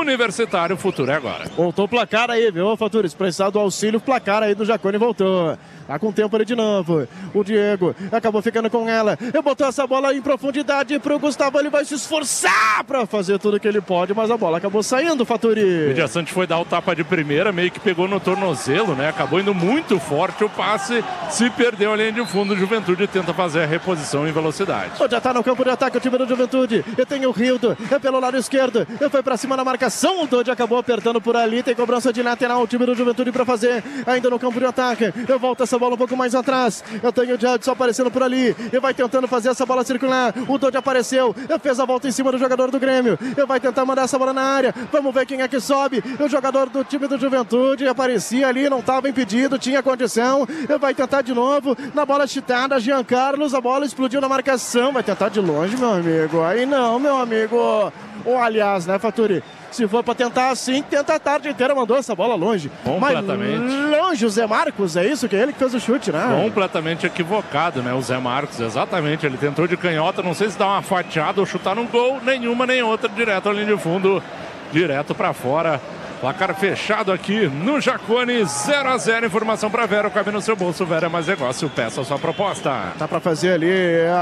Universitário, o futuro é agora. Voltou o placar aí, viu, Faturi? Expressado o auxílio, placar aí do Jacone voltou. Tá com tempo ali de novo. O Diego acabou ficando com ela. E botou essa bola em profundidade pro Gustavo. Ele vai se esforçar pra fazer tudo que ele pode, mas a bola acabou saindo, Faturi. O Diaçante foi dar o tapa de primeira, meio que pegou no tornozelo, né? Acabou indo muito forte o passe, se perdeu a linha de fundo. Juventude tenta fazer a reposição em velocidade. Já tá no campo de ataque o time do Juventude. E tem o Rildo, é pelo lado esquerdo. E foi pra cima na marcação. O Dodge acabou apertando por ali. Tem cobrança de lateral. O time do Juventude pra fazer. Ainda no campo de ataque. Eu volto essa bola um pouco mais atrás. Eu tenho o Jadson aparecendo por ali. E vai tentando fazer essa bola circular. O Dodge apareceu. Eu fez a volta em cima do jogador do Grêmio. Eu vai tentar mandar essa bola na área. Vamos ver quem é que sobe. O jogador do time do Juventude aparecia ali. Não estava impedido. Tinha condição. Eu vai tentar de novo. Na bola chitada. Jean Carlos. A bola explodiu na marcação. Vai tentar de longe, meu amigo. Aí não, meu amigo. Ou aliás, né, Faturi? Se for para tentar assim, tenta a tarde inteira, mandou essa bola longe. Completamente. Mas longe o Zé Marcos, é isso que é ele que fez o chute, né? Completamente equivocado, né? O Zé Marcos, exatamente. Ele tentou de canhota, não sei se dá uma fatiada ou chutar um gol, nenhuma nem outra, direto à linha de fundo, direto para fora. Placar fechado aqui no Jacone, 0 a 0 Informação para Vera, cabe no seu bolso. Vera é mais negócio, peça a sua proposta. Tá para fazer ali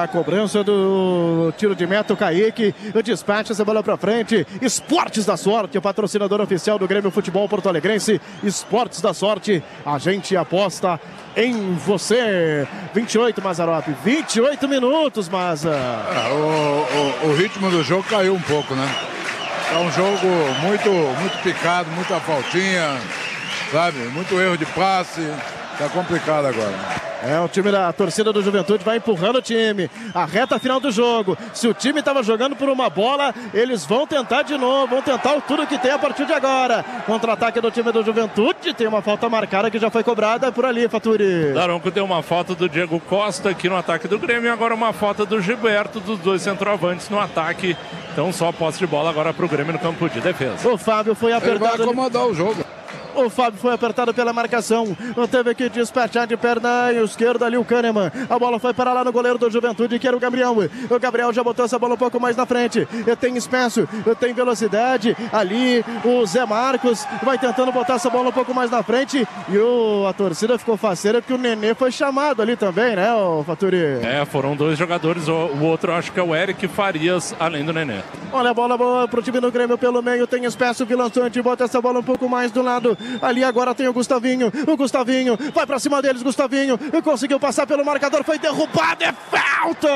a cobrança do tiro de meta, o Kaique. O despacho, essa bola para frente. Esportes da Sorte, o patrocinador oficial do Grêmio Futebol Porto Alegrense. Esportes da Sorte, a gente aposta em você. 28, Mazarop. 28 minutos, Maza. É, o, o, o ritmo do jogo caiu um pouco, né? É um jogo muito, muito picado, muita faltinha, sabe? Muito erro de passe. Tá complicado agora. É, o time da torcida do Juventude vai empurrando o time. A reta final do jogo. Se o time estava jogando por uma bola, eles vão tentar de novo. Vão tentar tudo que tem a partir de agora. Contra-ataque do time do Juventude. Tem uma falta marcada que já foi cobrada por ali, Faturi. Daronco deu uma falta do Diego Costa aqui no ataque do Grêmio. E agora uma falta do Gilberto, dos dois centroavantes no ataque. Então só posse de bola agora para o Grêmio no campo de defesa. O Fábio foi apertado. Ele vai acomodar o jogo. O Fábio foi apertado pela marcação. Teve que despachar de perna esquerda ali o Kahneman. A bola foi para lá no goleiro do Juventude, que era o Gabriel. O Gabriel já botou essa bola um pouco mais na frente. Tem espaço, tem velocidade. Ali o Zé Marcos vai tentando botar essa bola um pouco mais na frente. E o, a torcida ficou faceira porque o Nenê foi chamado ali também, né, o Faturi? É, foram dois jogadores. O, o outro acho que é o Eric Farias, além do Nenê. Olha a bola boa pro time do Grêmio pelo meio. Tem espaço, Vilançante bota essa bola um pouco mais do lado. Ali agora tem o Gustavinho. O Gustavinho vai pra cima deles. Gustavinho conseguiu passar pelo marcador. Foi derrubado. É falta!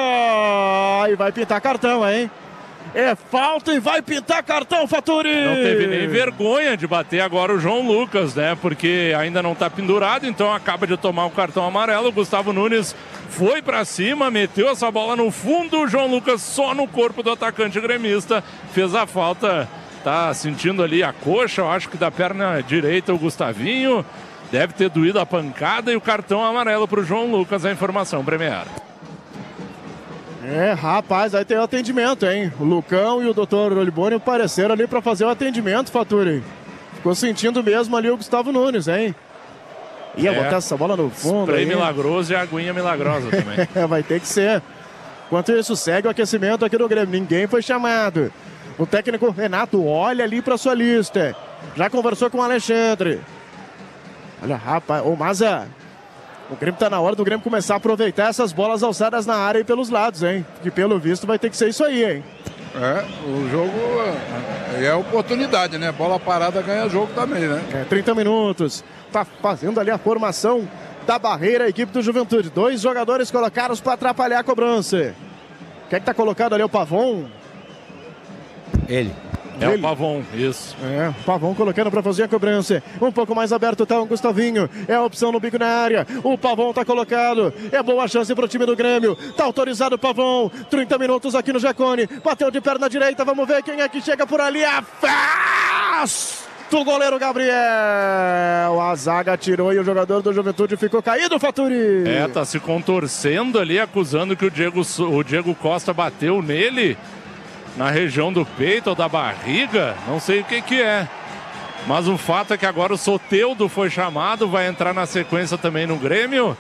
E vai pintar cartão, hein? É falta e vai pintar cartão, Faturi! Não teve nem vergonha de bater agora o João Lucas, né? Porque ainda não tá pendurado, então acaba de tomar o cartão amarelo. O Gustavo Nunes foi para cima, meteu essa bola no fundo. O João Lucas só no corpo do atacante gremista. Fez a falta, tá sentindo ali a coxa, eu acho que da perna direita o Gustavinho. Deve ter doído a pancada e o cartão amarelo para o João Lucas. A informação, Premier. É, rapaz, aí tem o atendimento, hein? O Lucão e o doutor Olibone apareceram ali para fazer o atendimento, Faturi. Ficou sentindo mesmo ali o Gustavo Nunes, hein? Ia É. botar essa bola no fundo. Spray aí. milagroso e aguinha milagrosa também. É, vai ter que ser. Enquanto isso, segue o aquecimento aqui do Grêmio. Ninguém foi chamado. O técnico Renato olha ali para sua lista. Já conversou com o Alexandre. Olha, rapaz, ô Maza. O Grêmio tá na hora do Grêmio começar a aproveitar essas bolas alçadas na área e pelos lados, hein? Que pelo visto vai ter que ser isso aí, hein? É, o jogo é, é oportunidade, né? Bola parada ganha jogo também, né? É, 30 minutos. Tá fazendo ali a formação da barreira a equipe do Juventude. Dois jogadores colocados para atrapalhar a cobrança. Quem é que tá colocado ali? O Pavon? Ele. É o Pavon, isso. É, o Pavão colocando para fazer a cobrança. Um pouco mais aberto tá o Gustavinho. É a opção no bico na área. O Pavão tá colocado. É boa chance para o time do Grêmio. Tá autorizado o Pavão. 30 minutos aqui no Jacone. Bateu de perna direita. Vamos ver quem é que chega por ali. Afasta o goleiro Gabriel. A zaga tirou e o jogador do Juventude ficou caído, Faturi. É, tá se contorcendo ali, acusando que o Diego, o Diego Costa bateu nele na região do peito ou da barriga. Não sei o que que é. Mas o fato é que agora o Soteudo foi chamado, vai entrar na sequência também no Grêmio.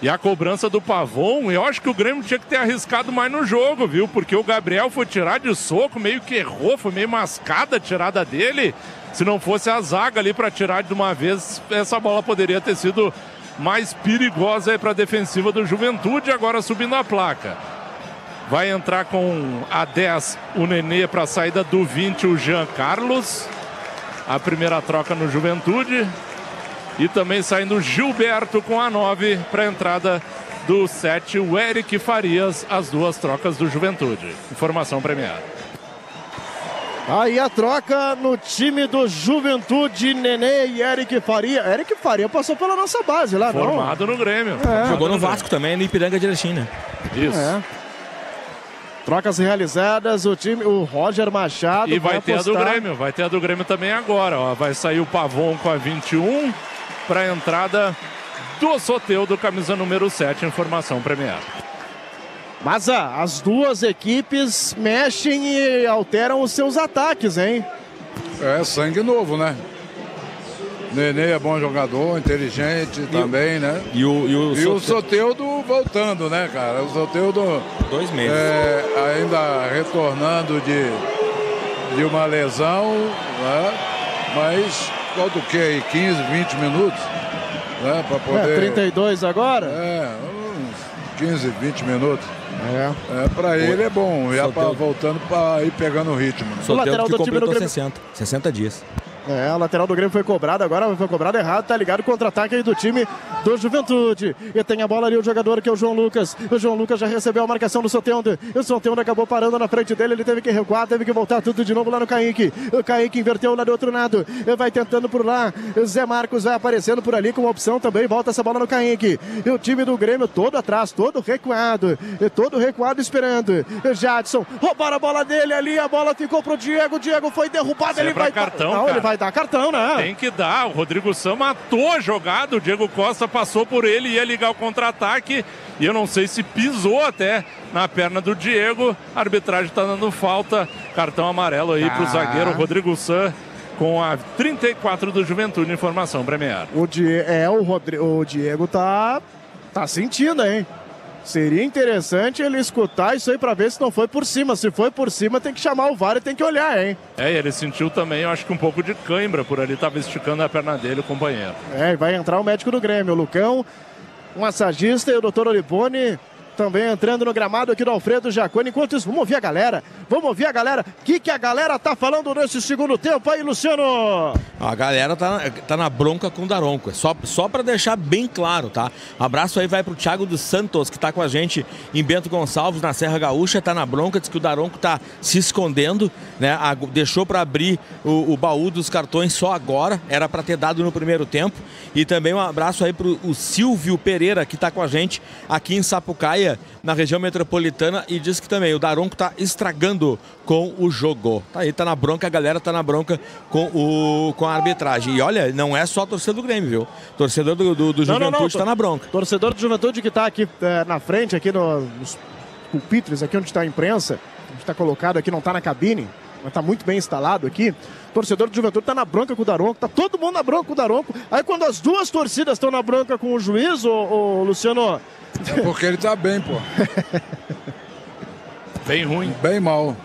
E a cobrança do Pavon, eu acho que o Grêmio tinha que ter arriscado mais no jogo, viu? Porque o Gabriel foi tirar de soco, meio que errou, foi meio mascada a tirada dele. Se não fosse a zaga ali para tirar de uma vez, essa bola poderia ter sido mais perigosa aí para a defensiva do Juventude, agora subindo a placa. Vai entrar com a 10 o Nenê para a saída do 20 o Jean Carlos. A primeira troca no Juventude. E também saindo Gilberto com a 9 para a entrada do 7, o Eric Farias, as duas trocas do Juventude. Informação premiada. Aí a troca no time do Juventude, Nenê e Eric Faria. Eric Faria passou pela nossa base lá, não? Formado no Grêmio. É. Jogou no Vasco também, no Ipiranga de Erechim, né? Isso. É. Trocas realizadas, o time, o Roger Machado. E vai ter a do apostar- Grêmio, vai ter a do Grêmio também agora. Ó. Vai sair o Pavon com a 21 para a entrada do Soteudo, camisa número 7, informação premiada. Mas ah, as duas equipes mexem e alteram os seus ataques, hein? É sangue novo, né? Nenê é bom jogador, inteligente também, né? E o, e o, E o Sote- Soteudo voltando, né, cara? O Soteudo. Dois meses. é, ainda retornando de, de uma lesão, né? Mas falta o quê aí? 15, 20 minutos? Né? Pra poder. É, 32 agora? É, uns 15, 20 minutos. É. É, pra ele é bom, já pra, voltando pra ir pegando o ritmo. né? O lateral Soteldo que do time do completou Grêmio. 60. 60 dias. É, a lateral do Grêmio foi cobrada, agora foi cobrado errado, tá ligado? Contra-ataque aí do time do Juventude. E tem a bola ali o jogador que é o João Lucas. O João Lucas já recebeu a marcação do Soteldo. E o Soteldo acabou parando na frente dele, ele teve que recuar, teve que voltar tudo de novo lá no Kaique. O Kaique inverteu lá do outro lado. Ele vai tentando por lá. O Zé Marcos vai aparecendo por ali com opção também. Volta essa bola no Kaique. E o time do Grêmio todo atrás, todo recuado. E todo recuado esperando. E Jadson roubaram a bola dele ali, a bola ficou pro Diego. O Diego foi derrubado, é ele vai cartão, Não, ele vai dar cartão, né? Tem que dar. O Rodrigo Sam matou a jogada. O Diego Costa passou por ele, ia ligar o contra-ataque. E eu não sei se pisou até na perna do Diego. A arbitragem está dando falta. Cartão amarelo aí pro Ah. zagueiro Rodrigo Sam com a 34 do Juventude. Informação premiada. O, Die... é, o, Rodri... o Diego tá... tá sentindo, hein? Seria interessante ele escutar isso aí pra ver se não foi por cima. Se foi por cima, tem que chamar o VAR e tem que olhar, hein? É, ele sentiu também, eu acho que um pouco de cãibra por ali. Tava esticando a perna dele, o companheiro. É, e vai entrar o médico do Grêmio, o Lucão, um massagista e o doutor Olibone também entrando no gramado aqui do Alfredo Jaconi. Enquanto isso, vamos ouvir a galera. Vamos ouvir a galera. O que, que a galera tá falando nesse segundo tempo aí, Luciano? A galera tá, tá na bronca com o Daronco. É só, só para deixar bem claro, tá? Abraço aí vai pro Thiago dos Santos, que tá com a gente em Bento Gonçalves, na Serra Gaúcha, tá na bronca, diz que o Daronco tá se escondendo, né? Deixou para abrir o, o baú dos cartões só agora, era para ter dado no primeiro tempo. E também um abraço aí pro o Silvio Pereira, que tá com a gente aqui em Sapucaia, na região metropolitana, e diz que também o Daronco tá estragando com o jogo. Tá aí, tá na bronca, a galera tá na bronca com, o, com a arbitragem. E olha, não é só a torcida do Grêmio, viu? Torcedor do, do, do Não, não, Juventude não, tá na bronca. Torcedor do Juventude que tá aqui eh, na frente, aqui no- nos pupitres, aqui onde está a imprensa, onde está colocado aqui, não tá na cabine, mas tá muito bem instalado aqui. Torcedor do Juventude tá na bronca com o Daronco, tá todo mundo na bronca com o Daronco. Aí quando as duas torcidas estão na bronca com o juiz, ô, ô, Luciano. É porque ele tá bem, pô. Bem ruim. Bem mal.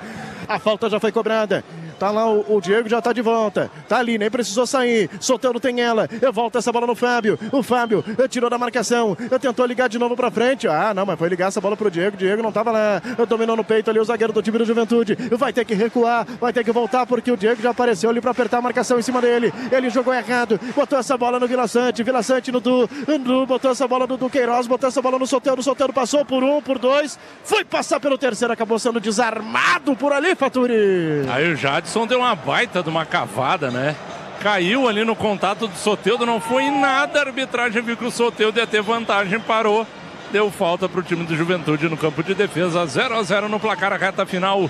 A falta já foi cobrada. Tá lá o, o Diego, já tá de volta. Tá ali, nem precisou sair. Solteiro tem ela. Eu volto essa bola no Fábio. O Fábio tirou da marcação. Tentou ligar de novo pra frente. Ah, não, mas foi ligar essa bola pro Diego. Diego não tava lá. Dominou no peito ali o zagueiro do time do Juventude. Vai ter que recuar, vai ter que voltar porque o Diego já apareceu ali pra apertar a marcação em cima dele. Ele jogou errado. Botou essa bola no Vila Sante. Vila Sante no Du. Du botou essa bola no Duqueiroz. Botou essa bola no Solteiro. O Solteiro passou por um, por dois. Foi passar pelo terceiro. Acabou sendo desarmado por ali, Faturi. Aí o Jadson deu uma baita de uma cavada, né? Caiu ali no contato do Soteudo, não foi em nada. A arbitragem viu que o Soteudo ia ter vantagem, parou. Deu falta para o time do Juventude no campo de defesa. 0 a 0 no placar, a reta final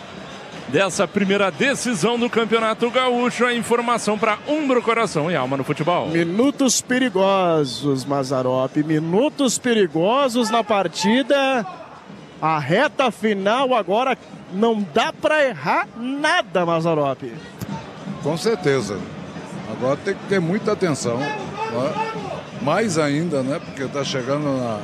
dessa primeira decisão do Campeonato Gaúcho. A informação para Umbro Coração e Alma no Futebol. Minutos perigosos, Mazarop. Minutos perigosos na partida. A reta final agora não dá pra errar nada, Mazarop. Com certeza. Agora tem que ter muita atenção. Mais ainda, né? Porque tá chegando na,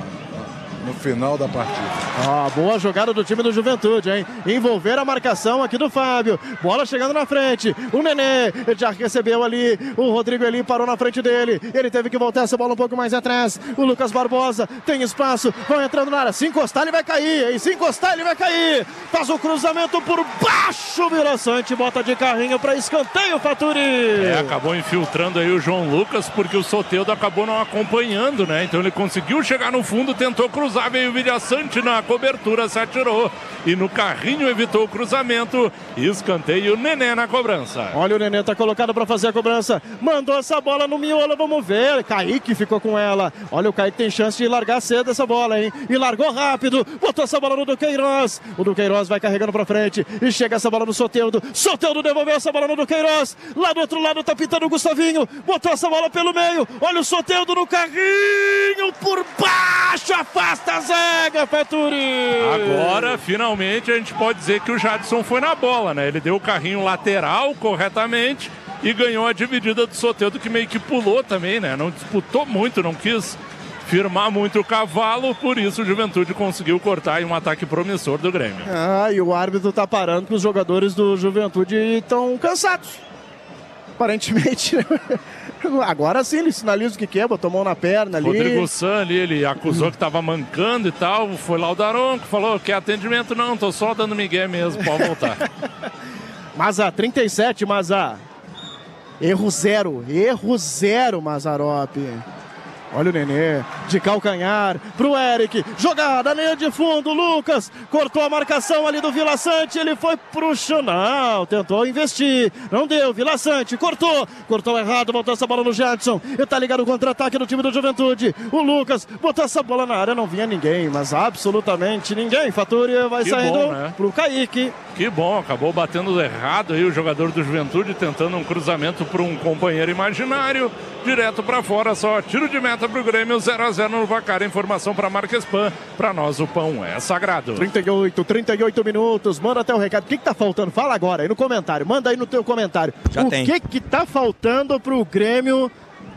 no final da partida. Ó, boa jogada do time do Juventude, hein? Envolver a marcação aqui do Fábio. Bola chegando na frente. O Nenê já recebeu ali. O Rodrigo ali parou na frente dele. Ele teve que voltar essa bola um pouco mais atrás. O Lucas Barbosa tem espaço. Vão entrando na área. Se encostar, ele vai cair, hein? Se encostar, ele vai cair. Faz o cruzamento por baixo. Vila Sante bota de carrinho para escanteio, Faturi. É, acabou infiltrando aí o João Lucas, porque o Soteudo acabou não acompanhando, né? Então ele conseguiu chegar no fundo, tentou cruzar, veio o Vilhaçante na cobertura, se atirou. E no carrinho evitou o cruzamento. E escanteio, Nenê na cobrança. Olha o Nenê tá colocado para fazer a cobrança. Mandou essa bola no miolo, vamos ver. Kaique ficou com ela. Olha, o Kaique tem chance de largar cedo essa bola, hein? E largou rápido. Botou essa bola no Duqueiroz. O Duqueiroz vai carregando para frente. E chega essa bola no Soteudo. Soteudo devolveu essa bola no Duqueiroz. Lá do outro lado tá pintando o Gustavinho. Botou essa bola pelo meio. Olha o Soteudo no carrinho. Por baixo. Afasta a zaga, Faturi. Agora, finalmente, a gente pode dizer que o Jadson foi na bola, né? Ele deu o carrinho lateral corretamente e ganhou a dividida do Soteudo, que meio que pulou também, né? Não disputou muito, não quis firmar muito o cavalo, por isso o Juventude conseguiu cortar em um ataque promissor do Grêmio. Ah, e o árbitro tá parando porque os jogadores do Juventude estão cansados. Aparentemente. Agora sim, ele sinaliza o que quer, botou mão na perna ali. Rodrigo San ali, ele acusou que tava mancando e tal. Foi lá o Daronco, falou: quer atendimento? Não, tô só dando migué mesmo, pode voltar. Maza, 37, Maza. Erro zero, erro zero, Mazarop. Olha o Nenê, de calcanhar pro Eric. Jogada, linha de fundo, Lucas. Cortou a marcação ali do Vila Sante. Ele foi pro chão. Não, tentou investir. Não deu. Vila Sante cortou. Cortou errado, botou essa bola no Jadson. E tá ligado o contra-ataque do time do Juventude. O Lucas botou essa bola na área. Não vinha ninguém, mas absolutamente ninguém. Fatúria vai Que saindo bom, né? pro Kaique. Que bom, acabou batendo errado aí o jogador do Juventude, tentando um cruzamento para um companheiro imaginário, direto para fora, só tiro de meta para o Grêmio, 0 a 0 no Vacar. Informação para Marques Pan, para nós o pão é sagrado. 38, 38 minutos. Manda até o recado. O que, que tá faltando? Fala agora aí no comentário. Manda aí no teu comentário. Já o tem. que que tá faltando pro Grêmio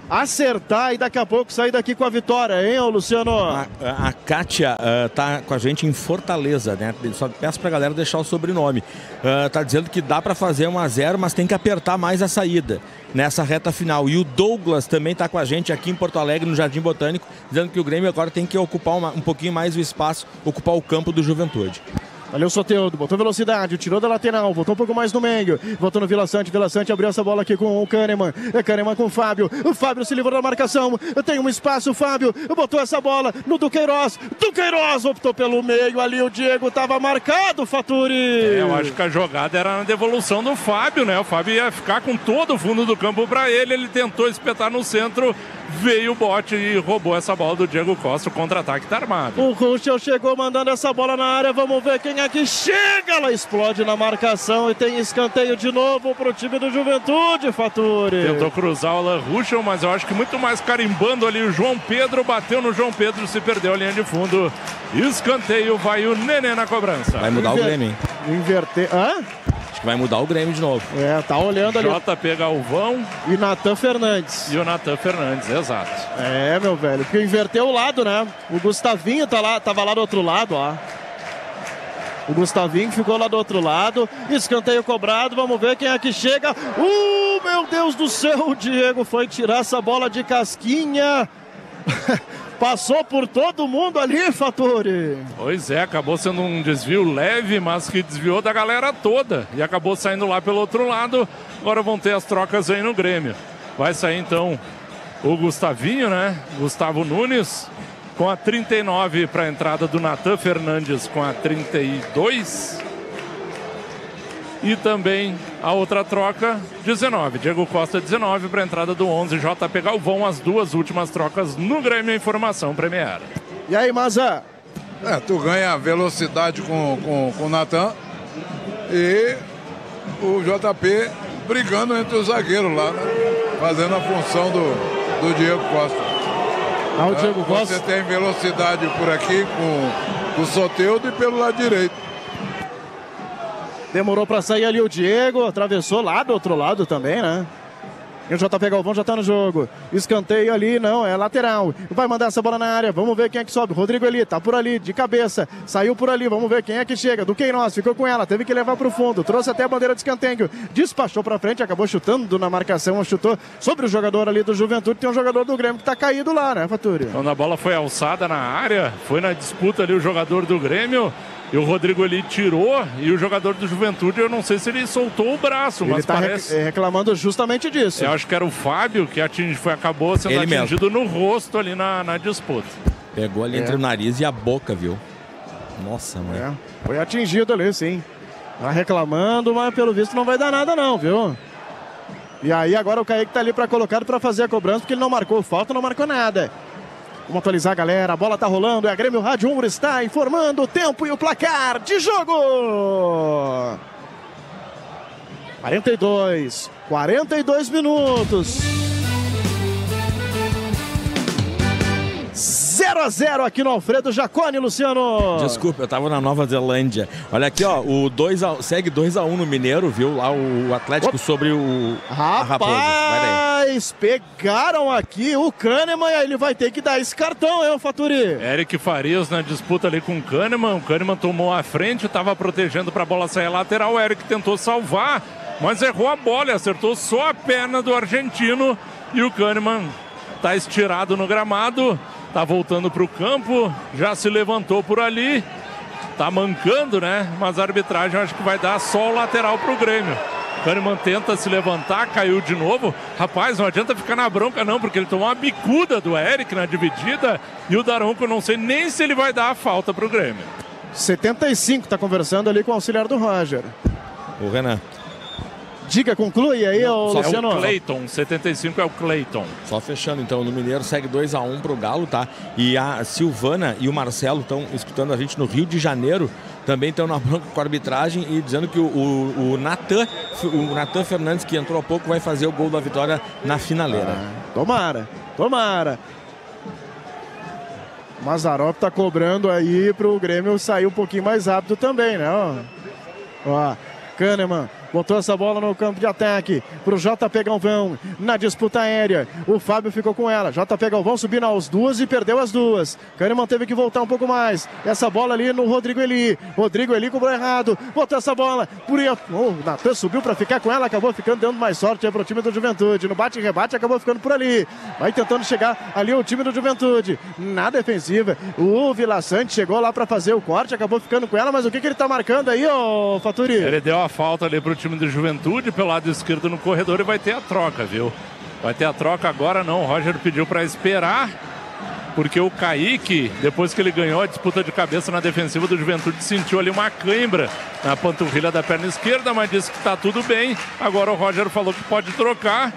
acertar e daqui a pouco sair daqui com a vitória, hein, Luciano? A, a Kátia ah, tá com a gente em Fortaleza, né? Só peço pra galera deixar o sobrenome. Ah, tá dizendo que dá pra fazer 1 a 0 mas tem que apertar mais a saída nessa reta final. E o Douglas também tá com a gente aqui em Porto Alegre, no Jardim Botânico, dizendo que o Grêmio agora tem que ocupar uma- um pouquinho mais o espaço, ocupar o campo do Juventude. Valeu, Soteudo. Botou velocidade, tirou da lateral, voltou um pouco mais no meio. Voltou no Vila Sante. Vila Sante abriu essa bola aqui com o Kahneman. É Kahneman com o Fábio. O Fábio se livrou da marcação. Tem um espaço, o Fábio botou essa bola no Duqueiroz. Duqueiroz optou pelo meio ali. O Diego tava marcado, Faturi. É, eu acho que a jogada era na devolução do Fábio, né? O Fábio ia ficar com todo o fundo do campo para ele, ele tentou espetar no centro, veio o bote e roubou essa bola do Diego Costa. O contra-ataque tá armado. O Ruschel chegou mandando essa bola na área. Vamos ver quem é que chega. Ela explode na marcação e tem escanteio de novo pro time do Juventude, Faturi. Tentou cruzar o Alan Ruschel, mas eu acho que muito mais carimbando ali o João Pedro, bateu no João Pedro, se perdeu a linha de fundo. Escanteio, vai o Nenê na cobrança. Vai mudar o Grêmio, hein? Inverter. Hã? Acho que vai mudar o Grêmio de novo. É, tá olhando ali. JP Galvão E Natan Fernandes. e o Natan Fernandes, exato. É, meu velho, porque inverteu o lado, né? O Gustavinho tá lá, tava lá do outro lado, ó. O Gustavinho ficou lá do outro lado. Escanteio cobrado. Vamos ver quem é que chega. Uh, meu Deus do céu! O Diego foi tirar essa bola de casquinha. Passou por todo mundo ali, Fatore. Pois é, acabou sendo um desvio leve, mas que desviou da galera toda. E acabou saindo lá pelo outro lado. Agora vão ter as trocas aí no Grêmio. Vai sair então o Gustavinho, né? Gustavo Nunes com a 39 para a entrada do Natan Fernandes com a 32. E também a outra troca, 19. Diego Costa, 19 para a entrada do 11. JP Galvão, as duas últimas trocas no Grêmio Informação Premier. E aí, Maza? É, tu ganha velocidade com, com, com o Natan e o JP brigando entre os zagueiros lá, né? Fazendo a função do, do Diego Costa. Ah, Diego Costa. Você tem velocidade por aqui com, com o Soteudo e pelo lado direito. Demorou pra sair ali o Diego, atravessou lá do outro lado também, né? E o JP Galvão já tá no jogo. Escanteio ali, não, é lateral. Vai mandar essa bola na área. Vamos ver quem é que sobe. Rodrigo Eli, tá por ali, de cabeça. Saiu por ali, vamos ver quem é que chega. Do Queiroz, ficou com ela, teve que levar pro fundo. Trouxe até a bandeira de escanteio. Despachou pra frente, acabou chutando na marcação. Chutou sobre o jogador ali do Juventude. Tem um jogador do Grêmio que tá caído lá, né, Faturi? Quando a bola foi alçada na área, foi na disputa ali o jogador do Grêmio. E o Rodrigo ali tirou e o jogador do Juventude, eu não sei se ele soltou o braço, Ele mas tá rec- parece. eh, reclamando justamente disso. Eu acho que era o Fábio que atingi, foi, acabou sendo Ele mesmo. atingido no rosto ali na, na disputa. Pegou ali É. entre o nariz e a boca, viu? Nossa, mãe. É, foi atingido ali, sim. Tá reclamando, mas pelo visto não vai dar nada não, viu? E aí agora o Kaique tá ali pra colocar pra fazer a cobrança, porque ele não marcou falta, não marcou nada. Vamos atualizar, galera. A bola tá rolando. É a Grêmio Rádio Umbro está informando o tempo e o placar de jogo. 42. 42 minutos. 0 a 0 aqui no Alfredo Jacone, Luciano. Desculpa, eu tava na Nova Zelândia. Olha aqui, ó, o 2 a, segue 2x1 no Mineiro, viu? Lá o Atlético sobre o a. Rapaz, pegaram aqui o Kahneman e aí ele vai ter que dar esse cartão, hein, Faturi? Eric Farias na disputa ali com o Kahneman. O Kahneman tomou a frente, estava protegendo para a bola sair lateral. O Eric tentou salvar, mas errou a bola e acertou só a perna do argentino. E o Kahneman está estirado no gramado, está voltando para o campo, já se levantou por ali. Tá mancando, né? Mas a arbitragem acho que vai dar só o lateral pro Grêmio. Kahneman tenta se levantar, caiu de novo. Rapaz, não adianta ficar na bronca não, porque ele tomou uma bicuda do Eric na dividida e o Daronco eu não sei nem se ele vai dar a falta pro Grêmio. 75 tá conversando ali com o auxiliar do Roger. O Renan. Diga, conclui aí, ô Só Luciano. é o Cleiton, 75 é o Cleiton. Só fechando então, no Mineiro segue 2x1 pro Galo, tá? E a Silvana e o Marcelo estão escutando a gente no Rio de Janeiro. Também estão na bronca com a arbitragem e dizendo que o, o, o Natan, o Natan Fernandes, que entrou há pouco, vai fazer o gol da vitória na finaleira. Tomara, tomara. Mazarop tá cobrando aí pro Grêmio sair um pouquinho mais rápido também, né? Ó, ó Kahneman botou essa bola no campo de ataque pro JP Galvão na disputa aérea. O Fábio ficou com ela. JP Galvão subindo aos duas e perdeu as duas. Kahneman teve que voltar um pouco mais. Essa bola ali no Rodrigo Eli. Rodrigo Eli cobrou errado. Botou essa bola. Por aí, oh, o Natan subiu para ficar com ela. Acabou ficando dando mais sorte aí pro time do Juventude. No bate e rebate acabou ficando por ali. Vai tentando chegar ali o time do Juventude. Na defensiva. O Vila Sante chegou lá para fazer o corte. Acabou ficando com ela. Mas o que, que ele tá marcando aí, ô Faturi? Ele deu a falta ali pro time do Juventude pelo lado esquerdo no corredor e vai ter a troca, viu? Vai ter a troca agora não. O Roger pediu para esperar, porque o Kaique, depois que ele ganhou a disputa de cabeça na defensiva do Juventude, sentiu ali uma cãibra na panturrilha da perna esquerda, mas disse que tá tudo bem. Agora o Roger falou que pode trocar.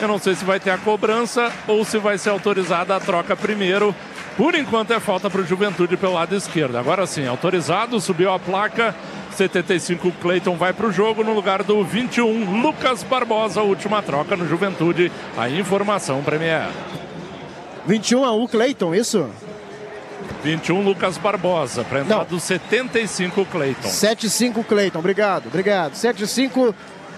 Eu não sei se vai ter a cobrança ou se vai ser autorizada a troca primeiro. Por enquanto é falta para o Juventude pelo lado esquerdo. Agora sim, autorizado, subiu a placa. 75 Cleiton vai para o jogo no lugar do 21 Lucas Barbosa, última troca no Juventude. A informação Premier. 21 a 1 Cleiton, isso? 21 Lucas Barbosa, para entrar do 75 Cleiton. 7-5 Cleiton, obrigado, obrigado. 7-5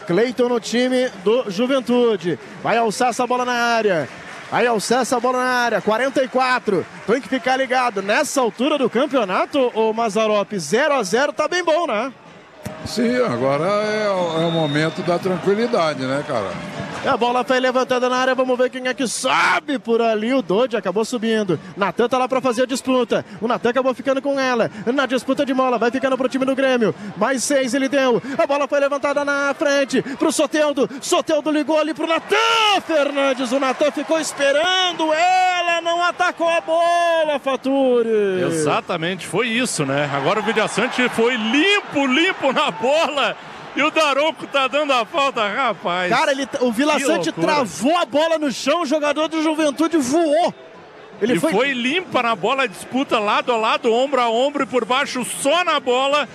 Cleiton no time do Juventude. Vai alçar essa bola na área. Vai alçar essa bola na área. 44. Tem que ficar ligado. Nessa altura do campeonato, o Mazarop, 0 a 0 tá bem bom, né? Sim, agora é, o- é o momento da tranquilidade, né, cara? E a bola foi levantada na área, vamos ver quem é que sobe por ali. O Dodge acabou subindo. Natan tá lá pra fazer a disputa. O Natan acabou ficando com ela. Na disputa de bola, vai ficando pro time do Grêmio. Mais seis ele deu. A bola foi levantada na frente pro Soteldo. Soteldo ligou ali pro Natan Fernandes. O Natan ficou esperando. Ela não atacou a bola, Faturi. Exatamente, foi isso, né? Agora o Vidiaçante foi limpo, limpo na bola. E o Daronco tá dando a falta, rapaz. Cara, ele, o Vila Que Sante loucura. travou a bola no chão. O jogador do Juventude voou. Ele e foi... limpa na bola, disputa lado a lado, ombro a ombro e por baixo só na bola.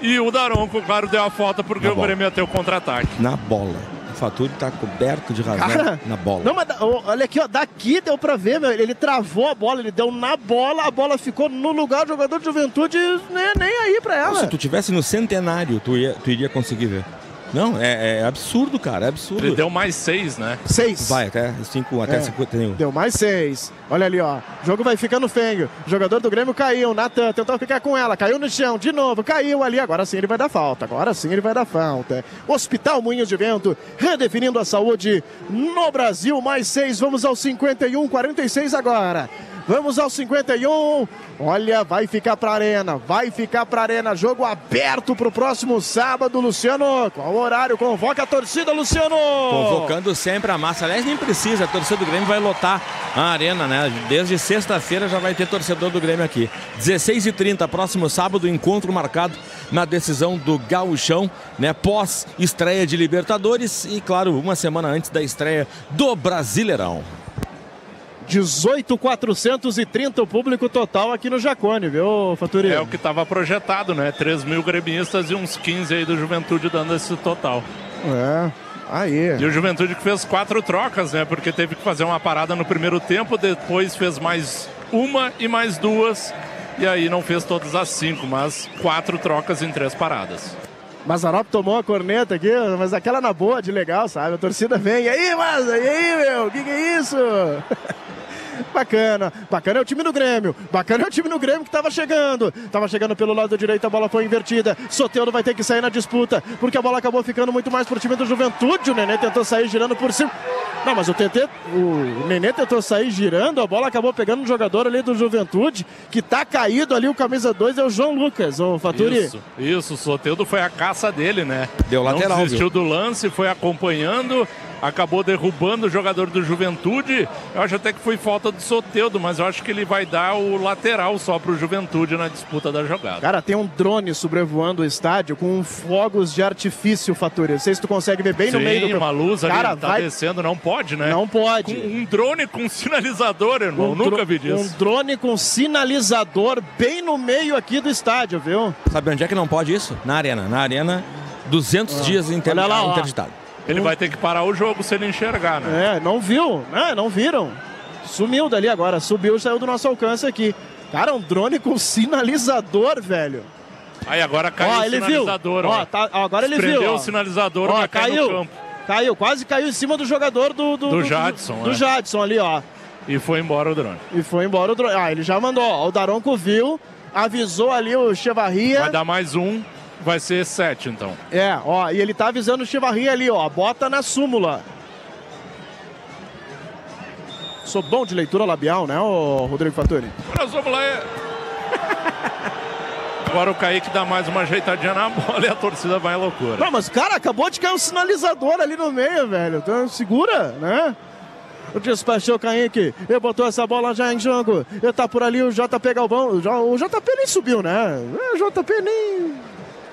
E o Daronco, claro, deu a falta porque Na o bola. Grêmio ia ter o contra-ataque. Na bola. Faturi tá coberto de razão Cara, na bola. Não, mas olha aqui, ó, daqui deu pra ver, meu, ele travou a bola, ele deu na bola, a bola ficou no lugar do jogador de juventude, nem, nem aí pra ela. Se tu tivesse no centenário, tu, ia, tu iria conseguir ver. Não, é, é absurdo, cara, é absurdo. Ele deu mais seis, né? Seis. Vai até 5, até É. 51. Deu mais seis. Olha ali, ó. O jogo vai ficando feio. O jogador do Grêmio caiu. Natan tentou ficar com ela. Caiu no chão. De novo. Caiu ali. Agora sim ele vai dar falta. Agora sim ele vai dar falta. Hospital Moinhos de Vento. Redefinindo a saúde no Brasil. Mais seis. Vamos ao 51. 46 agora. Vamos ao 51. Olha, vai ficar pra arena. Vai ficar pra arena. Jogo aberto pro próximo sábado, Luciano. Qual o horário? Convoca a torcida, Luciano. Convocando sempre a massa. Aliás, nem precisa. A torcida do Grêmio vai lotar a arena, né? Desde sexta-feira já vai ter torcedor do Grêmio aqui. 16h30, próximo sábado, encontro marcado na decisão do Gauchão, né? Pós estreia de Libertadores e, claro, uma semana antes da estreia do Brasileirão. 18,430 o público total aqui no Jacone, viu, Faturi? É o que estava projetado, né? 3 mil gremistas e uns 15 aí do Juventude dando esse total. É, aí. E o Juventude que fez quatro trocas, né? Porque teve que fazer uma parada no primeiro tempo, depois fez mais uma e mais duas. E aí não fez todas as cinco, mas quatro trocas em três paradas. Mazarop tomou a corneta aqui, mas aquela na boa, de legal, sabe? A torcida vem. E aí, Maza? E aí, meu? O que, que é isso? Bacana, bacana é o time do Grêmio, bacana é o time do Grêmio que estava chegando, estava chegando pelo lado direito, a bola foi invertida, Soteldo vai ter que sair na disputa, porque a bola acabou ficando muito mais pro time do Juventude, o Nenê tentou sair girando por cima, não, mas o, TT, o Nenê tentou sair girando, a bola acabou pegando um jogador ali do Juventude, que tá caído ali, o camisa 2 é o João Lucas, o Faturi. Isso, isso, o Soteldo foi a caça dele, né? Deu lateral, Não desistiu viu? do lance, foi acompanhando, acabou derrubando o jogador do Juventude. Eu acho até que foi falta do Soteldo, mas eu acho que ele vai dar o lateral só pro Juventude na disputa da jogada. Cara, tem um drone sobrevoando o estádio com fogos de artifício, Faturi. Não sei se tu consegue ver bem no Sim, meio do campo. uma luz ali, Cara, tá vai... descendo, não pode, né? Não pode. Com um drone com sinalizador, irmão, Um dro- nunca vi disso. Um drone com sinalizador bem no meio aqui do estádio, viu? Sabe onde é que não pode isso? Na arena. Na arena, 200 dias inter... Olha lá, ó. Ele vai ter que parar o jogo se ele enxergar, né? É, não viu, né? Não viram. Sumiu dali agora, subiu e saiu do nosso alcance aqui. Cara, um drone com sinalizador, velho. Aí agora caiu Ó, o ele viu. sinalizador, ó. Ó, tá- agora ele Prendeu viu. ó. o sinalizador, Ó, caiu. no campo. Caiu, quase caiu em cima do jogador do... Do, Do Jadson, Do, é. Jadson ali, ó. E foi embora o drone. E foi embora o drone. Ah, ele já mandou, ó. O Daronco viu, avisou ali o Chevarria. Vai dar mais um, vai ser sete então. É, ó, e ele tá avisando o Chivarria ali, ó, bota na súmula. Sou bom de leitura labial, né, ô Rodrigo Faturi? Nós vamos lá. é. Agora o Kaique dá mais uma ajeitadinha na bola e a torcida vai à loucura. Não, mas cara, acabou de cair um sinalizador ali no meio, velho. Então, segura, né? O despachou o Kaique, ele botou essa bola já em jogo. Ele tá por ali, o JP Galvão. O JP nem subiu, né? É, O JP nem,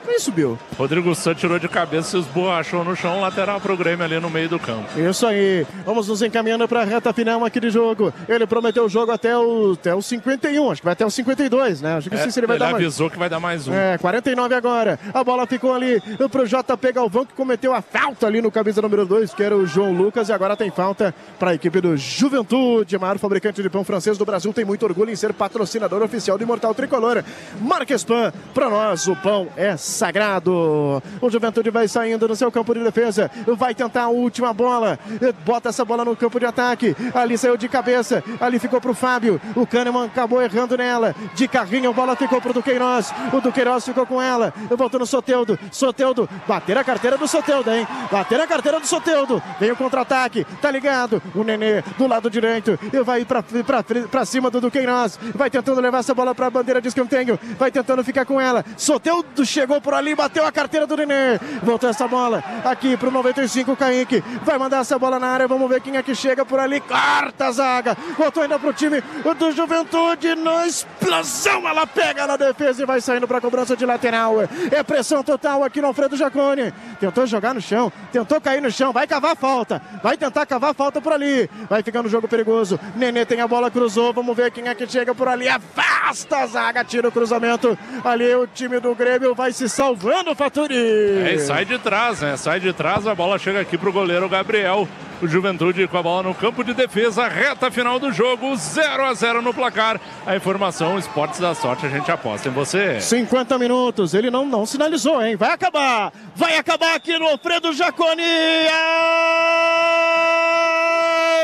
nem subiu. Rodrigo Santos tirou de cabeça e esborrachou no chão, lateral pro Grêmio ali no meio do campo. Isso aí. Vamos nos encaminhando para a reta final aqui de jogo. Ele prometeu o jogo até o, até o 51, acho que vai até o 52, né? Acho que não sei se ele vai dar mais. avisou que vai dar mais um. É, 49 agora. A bola ficou ali pro JP Galvão, que cometeu a falta ali no camisa número 2, que era o João Lucas. E agora tem falta para a equipe do Juventude, maior fabricante de pão francês do Brasil. Tem muito orgulho em ser patrocinador oficial do Imortal Tricolor. Marques Pan, para nós o pão é sagrado. O Juventude vai saindo no seu campo de defesa. Vai tentar a última bola. Bota essa bola no campo de ataque. Ali saiu de cabeça. Ali ficou pro Fábio. O Kahneman acabou errando nela. De carrinho, a bola ficou pro Duqueiroz. O Duqueiroz ficou com ela. Voltou no Soteudo. Soteudo. Bater a carteira do Soteudo, hein? Bater a carteira do Soteudo. Vem o contra-ataque. Tá ligado? O Nenê do lado direito. Vai pra, pra, pra cima do Duqueiroz. Vai tentando levar essa bola pra bandeira de escanteio. Vai tentando ficar com ela. Soteudo chegou por ali. Bateu a carteira do Nenê. Voltou essa bola aqui pro 95, Kaique. Vai mandar essa bola na área. Vamos ver quem é que chega por ali. Corta a zaga. Voltou ainda pro time do Juventude. Na explosão, ela pega na defesa e vai saindo pra cobrança de lateral. É pressão total aqui no Alfredo Jacone. Tentou jogar no chão. Tentou cair no chão. Vai cavar a falta. Vai tentar cavar a falta por ali. Vai ficando um jogo perigoso. Nenê tem a bola, cruzou. Vamos ver quem é que chega por ali. Afasta a zaga. Tira o cruzamento. Ali o time do Grêmio vai se salvando, Faturi. É, sai de trás, né? Sai de trás, a bola chega aqui pro goleiro Gabriel. O Juventude com a bola no campo de defesa, reta final do jogo, 0 a 0 no placar. A informação, Esportes da Sorte, a gente aposta em você. 50 minutos, ele não, não sinalizou, hein? Vai acabar! Vai acabar aqui no Alfredo Jaconi!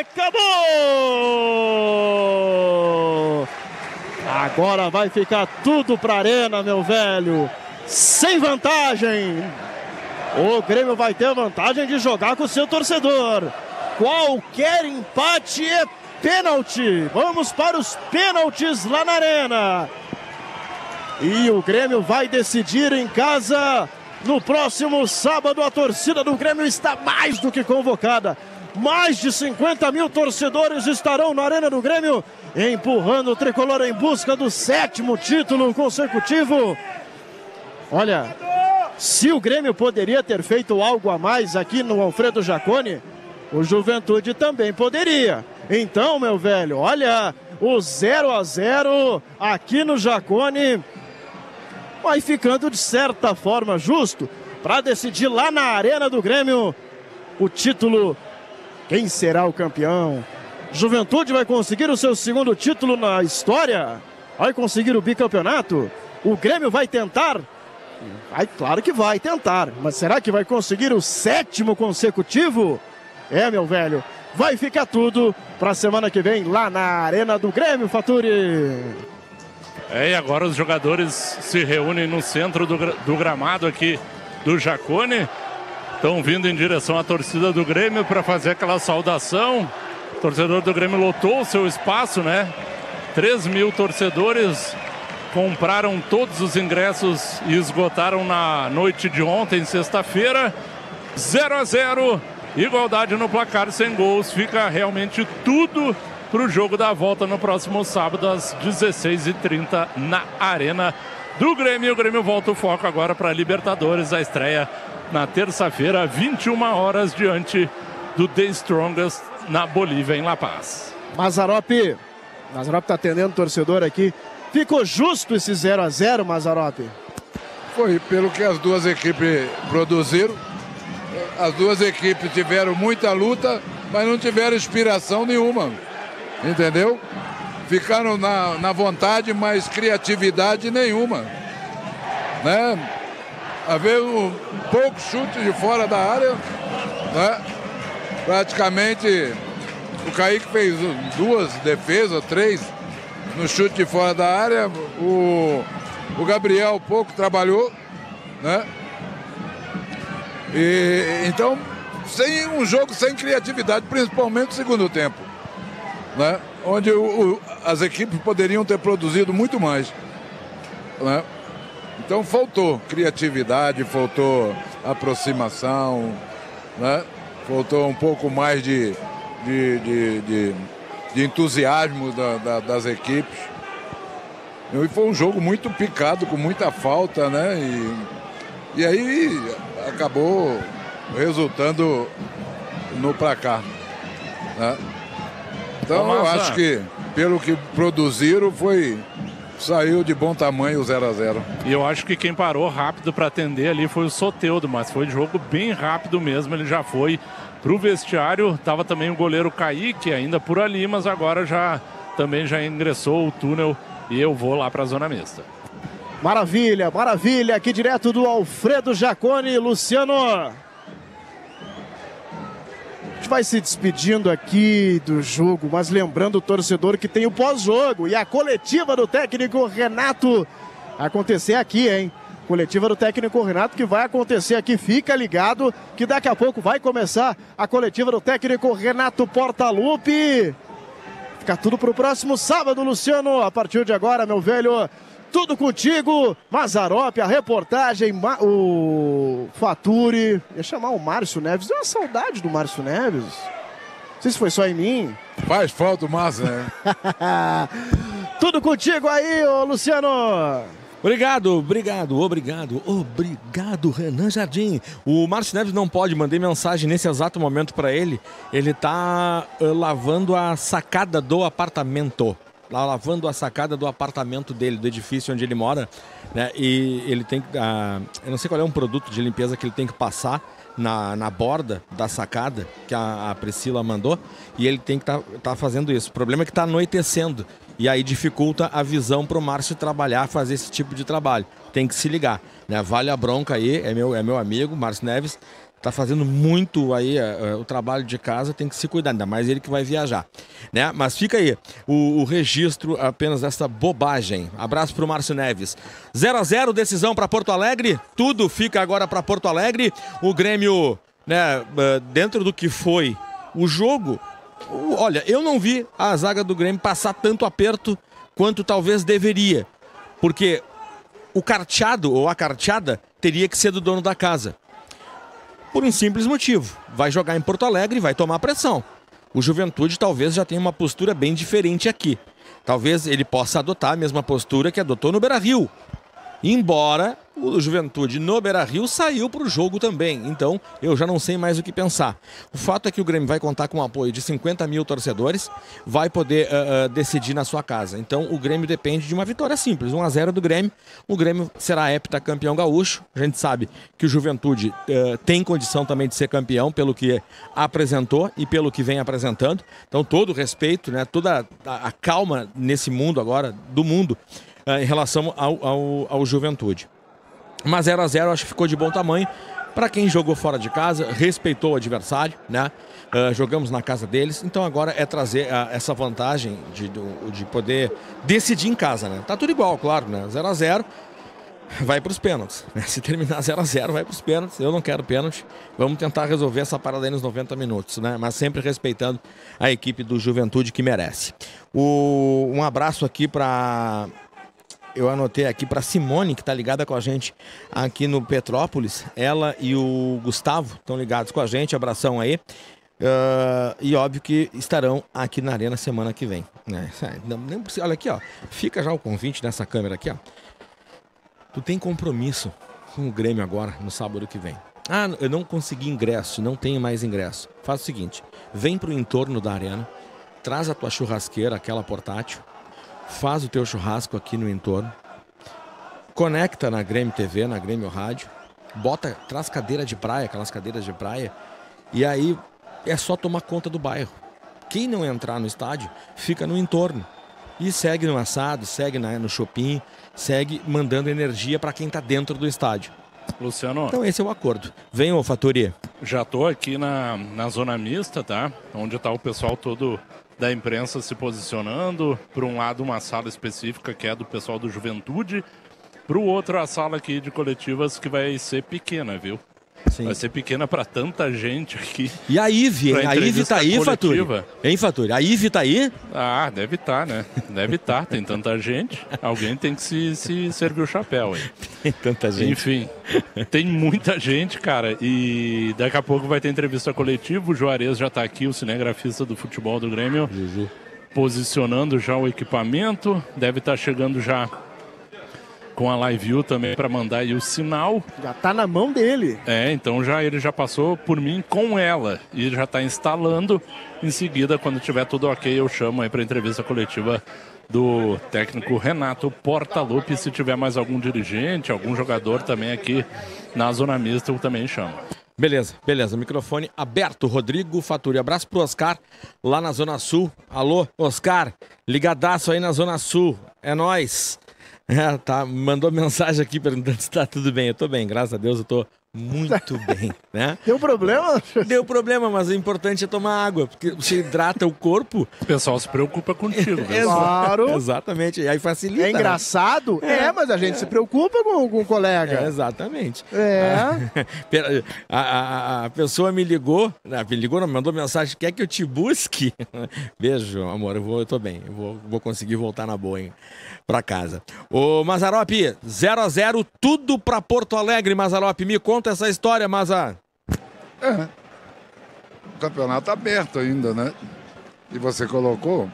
Acabou! Agora vai ficar tudo pra arena, meu velho. Sem vantagem. O Grêmio vai ter a vantagem de jogar com o seu torcedor. Qualquer empate é pênalti. Vamos para os pênaltis lá na arena. E o Grêmio vai decidir em casa no próximo sábado. A torcida do Grêmio está mais do que convocada. Mais de 50 mil torcedores estarão na Arena do Grêmio, empurrando o tricolor em busca do sétimo título consecutivo. Olha, se o Grêmio poderia ter feito algo a mais aqui no Alfredo Jacone, o Juventude também poderia. Então, meu velho, olha o 0 a 0 aqui no Jacone vai ficando de certa forma justo para decidir lá na Arena do Grêmio o título. Quem será o campeão? Juventude vai conseguir o seu segundo título na história? Vai conseguir o bicampeonato? O Grêmio vai tentar? Vai, claro que vai tentar, mas será que vai conseguir o sétimo consecutivo? É, meu velho, vai ficar tudo para a semana que vem lá na Arena do Grêmio, Faturi. É, e agora os jogadores se reúnem no centro do, do gramado aqui do Jacone. Estão vindo em direção à torcida do Grêmio para fazer aquela saudação. O torcedor do Grêmio lotou o seu espaço, né? 3 mil torcedores compraram todos os ingressos e esgotaram na noite de ontem, sexta-feira. 0 a 0 igualdade no placar sem gols. Fica realmente tudo para o jogo da volta no próximo sábado, às 16h30, na Arena do Grêmio. O Grêmio volta o foco agora para Libertadores, a estreia na terça-feira, 21 horas, diante do The Strongest na Bolívia, em La Paz. Mazarop, Mazarop tá atendendo o torcedor aqui. Ficou justo esse 0 a 0 Mazarop? Foi pelo que as duas equipes produziram. As duas equipes tiveram muita luta, mas não tiveram inspiração nenhuma. Entendeu? Ficaram na, na vontade, mas criatividade nenhuma. Né? Havia um pouco chute de fora da área. Né? Praticamente o Kaique fez duas defesas, três no chute de fora da área. O, o Gabriel pouco trabalhou, né? E, então, sem um jogo sem criatividade, principalmente no segundo tempo, né? Onde o, o- as equipes poderiam ter produzido muito mais, né? Então faltou criatividade, faltou aproximação, né? Faltou um pouco mais de, de, de, de- de entusiasmo da- da- das equipes. E foi um jogo muito picado, com muita falta, né? E, e aí acabou resultando no placar. Né? Então eu acho que pelo que produziram foi. Saiu de bom tamanho o 0 a 0 E eu acho que quem parou rápido para atender ali foi o Soteudo, mas foi jogo bem rápido mesmo. Ele já foi pro vestiário. Tava também o goleiro Kaique ainda por ali, mas agora já também já ingressou o túnel e eu vou lá para a zona mista. Maravilha, maravilha. Aqui direto do Alfredo Jacone, Luciano. A gente vai se despedindo aqui do jogo, mas lembrando o torcedor que tem o pós-jogo e a coletiva do técnico Renato acontecer aqui, hein? Coletiva do técnico Renato que vai acontecer aqui. Fica ligado que daqui a pouco vai começar a coletiva do técnico Renato Portaluppi. Fica tudo pro próximo sábado, Luciano. A partir de agora, meu velho, tudo contigo. Mazarop, a reportagem, o Faturi. Ia chamar o Márcio Neves. Deu uma saudade do Márcio Neves. Não sei se foi só em mim. Faz falta o Márcio, né? tudo contigo aí, ô Luciano. Obrigado, obrigado, obrigado, obrigado, Renan Jardim. O Márcio Neves não pode, mandei mensagem nesse exato momento para ele. Ele tá eh, lavando a sacada do apartamento. Lá lavando a sacada do apartamento dele, do edifício onde ele mora, né? E ele tem que. eu não sei qual é um produto de limpeza que ele tem que passar na, na borda da sacada que a, a Priscila mandou e ele tem que estar tá, tá fazendo isso. O problema é que está anoitecendo e aí dificulta a visão para o Márcio trabalhar, fazer esse tipo de trabalho. Tem que se ligar. Né? Vale a bronca aí, é meu, é meu amigo, Márcio Neves, tá fazendo muito aí uh, o trabalho de casa, tem que se cuidar, ainda mais ele que vai viajar. Né? Mas fica aí o, o registro apenas dessa bobagem. Abraço pro Márcio Neves. 0 a 0 decisão para Porto Alegre, tudo fica agora para Porto Alegre. O Grêmio, né, uh, dentro do que foi o jogo, olha, eu não vi a zaga do Grêmio passar tanto aperto quanto talvez deveria. Porque o carteado ou a carteada teria que ser do dono da casa. Por um simples motivo: vai jogar em Porto Alegre e vai tomar pressão. O Juventude talvez já tenha uma postura bem diferente aqui. Talvez ele possa adotar a mesma postura que adotou no Beira Rio. Embora o Juventude no Beira Rio saiu para o jogo também. Então eu já não sei mais o que pensar. O fato é que o Grêmio vai contar com o apoio de 50 mil torcedores, vai poder uh, uh, decidir na sua casa. Então o Grêmio depende de uma vitória simples: 1 a 0 do Grêmio. O Grêmio será heptacampeão gaúcho. A gente sabe que o Juventude uh, tem condição também de ser campeão pelo que apresentou e pelo que vem apresentando. Então todo o respeito, né, toda a, a calma nesse mundo agora, do mundo, em relação ao, ao, ao Juventude. Mas 0 a 0 acho que ficou de bom tamanho. Para quem jogou fora de casa, respeitou o adversário, né? Uh, jogamos na casa deles, então agora é trazer uh, essa vantagem de, de poder decidir em casa, né? Tá tudo igual, claro, né? 0 a 0 vai para os pênaltis. Né? Se terminar 0 a 0 vai para os pênaltis. Eu não quero pênalti. Vamos tentar resolver essa parada aí nos 90 minutos, né? Mas sempre respeitando a equipe do Juventude que merece. O, um abraço aqui para eu anotei aqui para Simone, que está ligada com a gente aqui no Petrópolis. Ela e o Gustavo estão ligados com a gente. Abração aí. Uh, e óbvio que estarão aqui na Arena semana que vem. Né? Olha aqui, ó. Fica já o convite nessa câmera aqui, ó. Tu tem compromisso com o Grêmio agora, no sábado que vem. Ah, eu não consegui ingresso, não tenho mais ingresso. Faz o seguinte: vem pro entorno da arena, traz a tua churrasqueira, aquela portátil, faz o teu churrasco aqui no entorno, conecta na Grêmio TV, na Grêmio Rádio, bota, traz cadeira de praia, aquelas cadeiras de praia, e aí é só tomar conta do bairro. Quem não entrar no estádio, fica no entorno. E segue no assado, segue no shopping, segue mandando energia para quem está dentro do estádio. Luciano. Então esse é o acordo. Vem, ô Faturi. Já estou aqui na, na zona mista, tá? Onde está o pessoal todo da imprensa se posicionando. Por um lado, uma sala específica que é do pessoal do Juventude. Para o outro, a sala aqui de coletivas que vai ser pequena, viu? Sim. Vai ser pequena para tanta gente aqui. E a Ive, hein? A Ive tá aí, Faturi? Hein, Faturi? A Ive tá aí? Ah, deve estar, tá, né? Deve estar, tá. tem tanta gente. Alguém tem que se, se servir o chapéu aí. Tem tanta gente. Enfim, tem muita gente, cara. E daqui a pouco vai ter entrevista coletiva. O Juarez já tá aqui, o cinegrafista do futebol do Grêmio. Juju. Posicionando já o equipamento. Deve estar tá chegando já com a Live View também para mandar aí o sinal. Já tá na mão dele. É, então já ele já passou por mim com ela e já está instalando. Em seguida, quando tiver tudo ok, eu chamo aí para entrevista coletiva do técnico Renato Portaluppi. Se tiver mais algum dirigente, algum jogador também aqui na zona mista, eu também chamo. Beleza, beleza. Microfone aberto. Rodrigo Faturi. Abraço pro Oscar lá na Zona Sul. Alô, Oscar. Ligadaço aí na Zona Sul. É nós. É, tá, mandou mensagem aqui perguntando se tá tudo bem. Eu tô bem, graças a Deus eu tô muito bem, né? Deu problema? Deu problema, mas o importante é tomar água, porque você hidrata o corpo. O pessoal se preocupa contigo, né? Claro. Exatamente, e aí facilita. É né? engraçado? Né? É, mas a gente é. se preocupa com, com o colega. É, exatamente. É. A, a, a, pessoa me ligou, né, me ligou, não, me mandou mensagem, quer que eu te busque? Beijo, amor, eu, vou, eu tô bem, eu vou, vou conseguir voltar na boa, hein? Para casa. Ô Mazarope, 0 a 0 tudo para Porto Alegre, Mazarope. Me conta essa história, Mazar. É. O campeonato aberto ainda, né? E você colocou,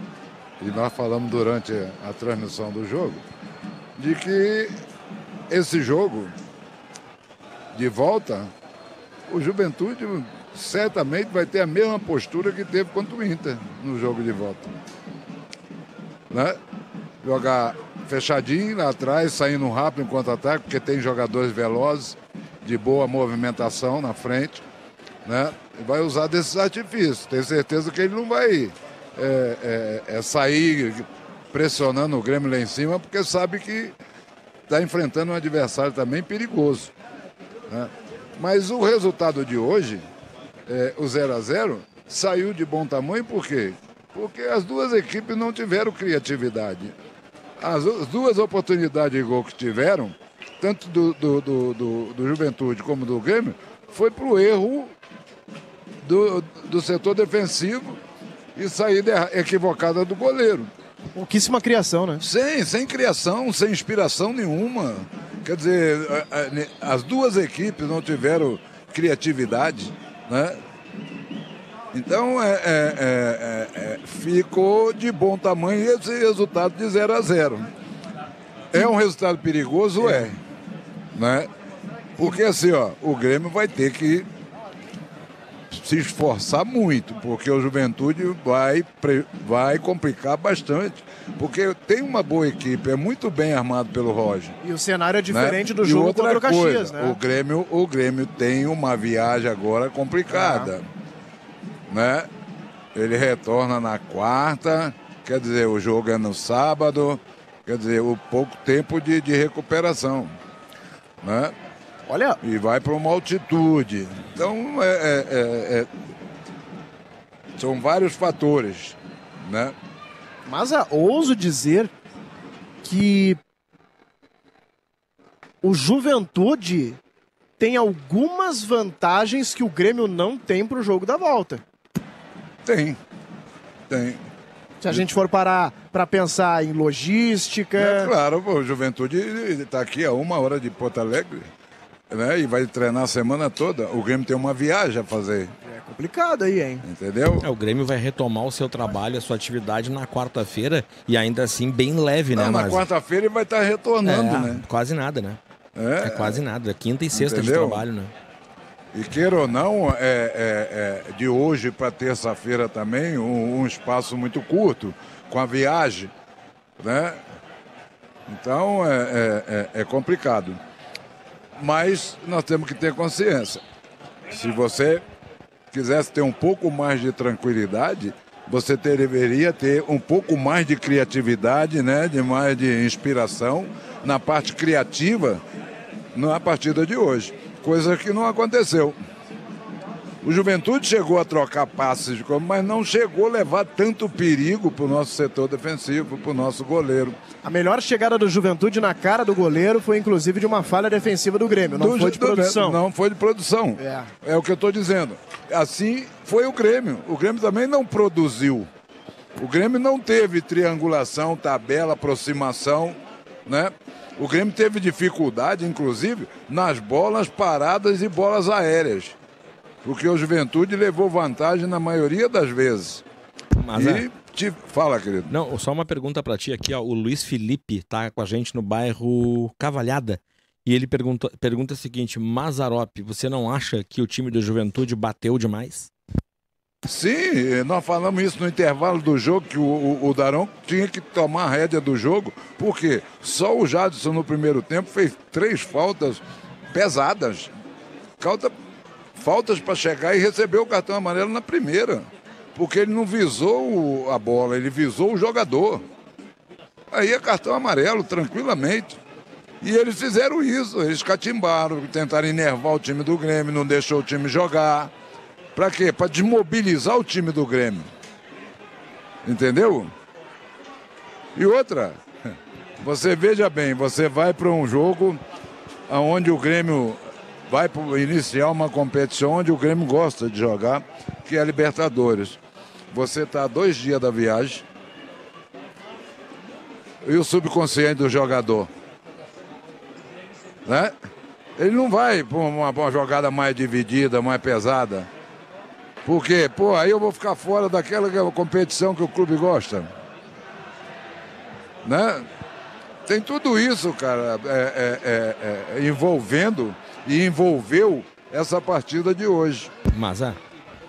e nós falamos durante a transmissão do jogo, de que esse jogo de volta, o Juventude certamente vai ter a mesma postura que teve contra o Inter no jogo de volta. Né? Jogar fechadinho lá atrás, saindo rápido em contra-ataque, porque tem jogadores velozes, de boa movimentação na frente. né? Vai usar desses artifícios. Tenho certeza que ele não vai é, é, é sair pressionando o Grêmio lá em cima, porque sabe que está enfrentando um adversário também perigoso. Né? Mas o resultado de hoje, é, o 0 a 0 saiu de bom tamanho por quê? Porque as duas equipes não tiveram criatividade. As, as duas oportunidades de gol que tiveram, tanto do, do, do, do, do Juventude como do Grêmio, foi para o erro do, do setor defensivo e saída equivocada do goleiro. Pouquíssima criação, né? Sem, sem criação, sem inspiração nenhuma. Quer dizer, as duas equipes não tiveram criatividade, né? Então, é, é, é, é, ficou de bom tamanho esse resultado de 0 a 0 É um resultado perigoso? É. Né? Porque assim, ó, o Grêmio vai ter que se esforçar muito, porque o Juventude vai, vai complicar bastante. Porque tem uma boa equipe, é muito bem armado pelo Roger. E o cenário é diferente né? do jogo contra o Caxias, coisa, né? O Grêmio, o Grêmio tem uma viagem agora complicada. Ah. Né? Ele retorna na quarta, quer dizer, o jogo é no sábado, quer dizer, o pouco tempo de, de recuperação. Né? Olha. E vai para uma altitude. Então, é, é, é, é, são vários fatores, né? Mas ah, ouso dizer que o Juventude tem algumas vantagens que o Grêmio não tem para o jogo da volta. Tem, tem. Se a gente for parar para pensar em logística. É claro, o Juventude está aqui a uma hora de Porto Alegre né? E vai treinar a semana toda. O Grêmio tem uma viagem a fazer. É complicado aí, hein? Entendeu? É, o Grêmio vai retomar o seu trabalho, a sua atividade na quarta-feira e ainda assim bem leve, né, Não, Na quarta-feira ele vai estar retornando, é, né? Quase nada, né? É, é quase nada. Quinta e sexta Entendeu? de trabalho, né? E queira ou não, é, é, é de hoje para terça-feira também, um, um, espaço muito curto, com a viagem, né? Então é, é, é, é complicado. Mas nós temos que ter consciência. Se você quisesse ter um pouco mais de tranquilidade, você deveria ter um pouco mais de criatividade, né? de mais de inspiração na parte criativa na partida de hoje. Coisa que não aconteceu. O Juventude chegou a trocar passes, mas não chegou a levar tanto perigo para o nosso setor defensivo, para o nosso goleiro. A melhor chegada do Juventude na cara do goleiro foi inclusive de uma falha defensiva do Grêmio, não do, foi de produção. Não foi de produção. É, é o que eu estou dizendo. Assim foi o Grêmio. O Grêmio também não produziu. O Grêmio não teve triangulação, tabela, aproximação, né? O Grêmio teve dificuldade, inclusive, nas bolas paradas e bolas aéreas porque o Juventude levou vantagem na maioria das vezes. Mas e é... te... Fala, querido. Não, só uma pergunta para ti aqui, ó. O Luiz Felipe tá com a gente no bairro Cavalhada. E ele pergunta, pergunta o seguinte: Mazarop, você não acha que o time do Juventude bateu demais? Sim, nós falamos isso no intervalo do jogo, que o, o, o Darão tinha que tomar a rédea do jogo, porque só o Jadson no primeiro tempo fez três faltas pesadas. Falta faltas para chegar e receber o cartão amarelo na primeira. Porque ele não visou a bola, ele visou o jogador. Aí é cartão amarelo, tranquilamente. E eles fizeram isso, eles catimbaram, tentaram enervar o time do Grêmio, não deixou o time jogar. Para quê? Para desmobilizar o time do Grêmio. Entendeu? E outra, você veja bem, você vai para um jogo onde o Grêmio vai iniciar uma competição onde o Grêmio gosta de jogar, que é a Libertadores. Você está dois dias da viagem e o subconsciente do jogador, né? Ele não vai para uma, uma jogada mais dividida, mais pesada. Por quê? Pô, aí eu vou ficar fora daquela competição que o clube gosta. Né? Tem tudo isso, cara, é, é, é, é envolvendo e envolveu essa partida de hoje. Mas é.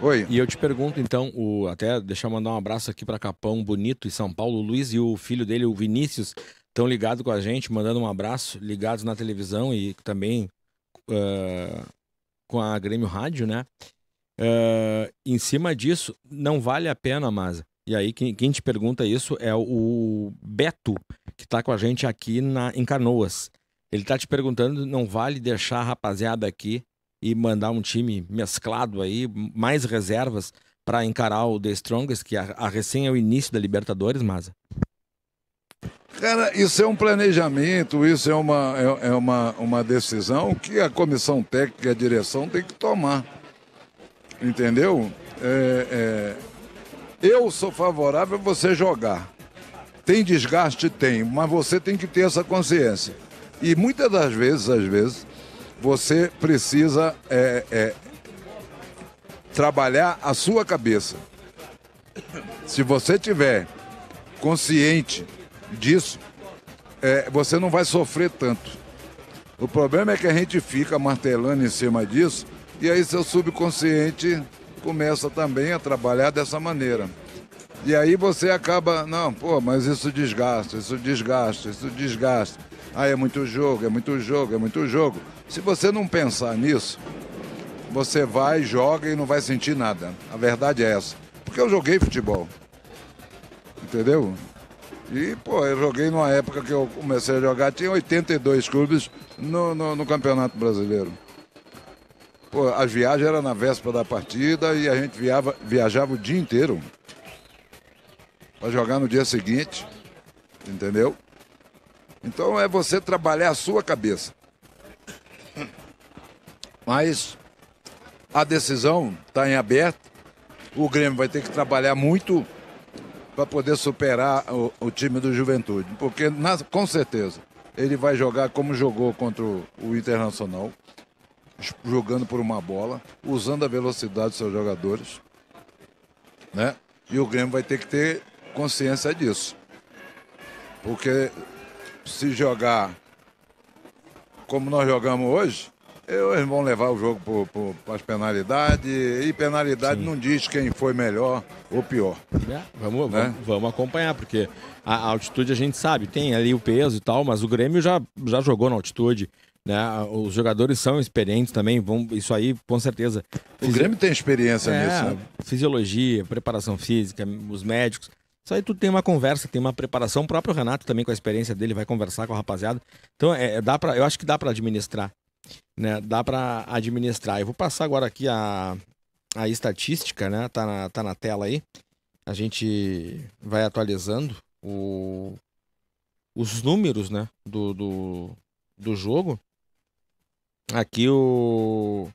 Oi. E eu te pergunto então, o, até deixa eu mandar um abraço aqui para Capão Bonito e São Paulo. O Luiz e o filho dele, o Vinícius, estão ligados com a gente, mandando um abraço, ligados na televisão e também uh, com a Grêmio Rádio, né? Uh, em cima disso, não vale a pena, Maza. E aí, quem, quem te pergunta isso é o Beto, que está com a gente aqui na, em Canoas. Ele está te perguntando, não vale deixar a rapaziada aqui e mandar um time mesclado aí, mais reservas para encarar o The Strongest, que a, a recém é o início da Libertadores, Maza? Cara, isso é um planejamento, isso é uma, é, é uma, uma decisão que a comissão técnica e a direção tem que tomar. Entendeu? É, é, eu sou favorável a você jogar. Tem desgaste? Tem, mas você tem que ter essa consciência. E muitas das vezes, às vezes, você precisa é, é, trabalhar a sua cabeça. Se você tiver consciente disso, é, você não vai sofrer tanto. O problema é que a gente fica martelando em cima disso e aí seu subconsciente começa também a trabalhar dessa maneira. E aí você acaba, não, pô, mas isso desgasta, isso desgasta, isso desgasta. Ah, é muito jogo, é muito jogo, é muito jogo. Se você não pensar nisso, você vai, joga e não vai sentir nada. A verdade é essa. Porque eu joguei futebol. Entendeu? E, pô, eu joguei numa época que eu comecei a jogar, tinha 82 clubes no, no, no Campeonato Brasileiro. Pô, as viagens eram na véspera da partida e a gente viava, viajava o dia inteiro para jogar no dia seguinte, entendeu? Então é você trabalhar a sua cabeça. Mas a decisão está em aberto. O Grêmio vai ter que trabalhar muito para poder superar o, o, time do Juventude. Porque, na, com certeza, ele vai jogar como jogou contra o, o Internacional, jogando por uma bola, usando a velocidade dos seus jogadores. Né? E o Grêmio vai ter que ter consciência disso. Porque se jogar como nós jogamos hoje, eles vão levar o jogo para as penalidades e penalidade Sim. não diz quem foi melhor ou pior. É, vamos, né? vamos, vamos, acompanhar, porque a, altitude a gente sabe, tem ali o peso e tal, mas o Grêmio já, já jogou na altitude. Né? Os jogadores são experientes também, vão, isso aí com certeza. O Grêmio tem experiência é, nisso. Né? Fisiologia, preparação física, os médicos. Isso aí tudo tem uma conversa, tem uma preparação. O próprio Renato também, com a experiência dele, vai conversar com a rapaziada. Então, é, dá pra, eu acho que dá para administrar né? Dá para administrar. Eu vou passar agora aqui a, a estatística, né? Tá na, tá na tela aí. A gente vai atualizando o, os números, né? Do, do, do jogo. Aqui o.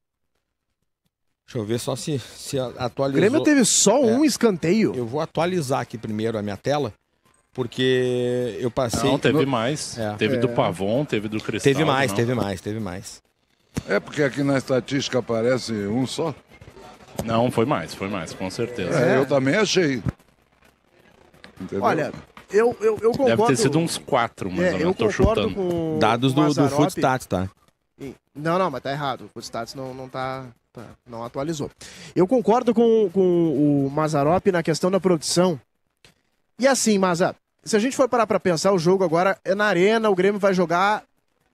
Deixa eu ver só se, se atualizou. O Grêmio teve só é, um escanteio. Eu vou atualizar aqui primeiro a minha tela porque eu passei. Não, teve no... mais. É. Teve é. do Pavon, teve do Cristal. Teve mais, não. teve mais, teve mais. É porque aqui na estatística aparece um só? Não, foi mais, foi mais, com certeza. É, eu também achei. Entendeu? Olha, eu, eu, eu concordo... Deve ter sido uns quatro, mas é, eu, eu tô chutando. Com Dados do, do Footstats, tá? Não, não, mas tá errado. O Footstats não, não tá, tá, não atualizou. Eu concordo com, com o Mazarop na questão da produção. E assim, Maza, se a gente for parar pra pensar, o jogo agora é na arena, o Grêmio vai jogar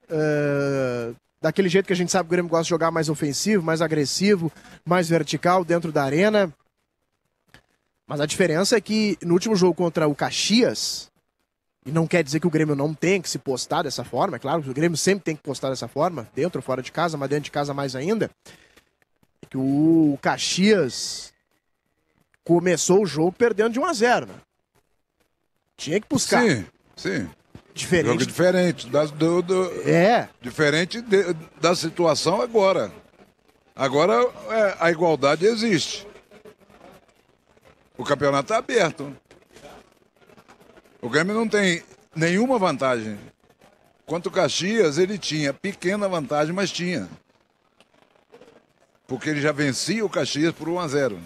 uh, daquele jeito que a gente sabe que o Grêmio gosta de jogar mais ofensivo, mais agressivo, mais vertical dentro da arena. Mas a diferença é que no último jogo contra o Caxias, e não quer dizer que o Grêmio não tem que se postar dessa forma, é claro que o Grêmio sempre tem que postar dessa forma, dentro ou fora de casa, mas dentro de casa mais ainda, é que o Caxias começou o jogo perdendo de 1 a 0 né? Tinha que buscar. Sim, sim. Diferente. Jogo diferente. Da, do, do, é. Diferente de, da situação agora. Agora é, a igualdade existe. O campeonato está aberto. O Grêmio não tem nenhuma vantagem. Quanto o Caxias, ele tinha pequena vantagem, mas tinha. Porque ele já vencia o Caxias por 1 a 0.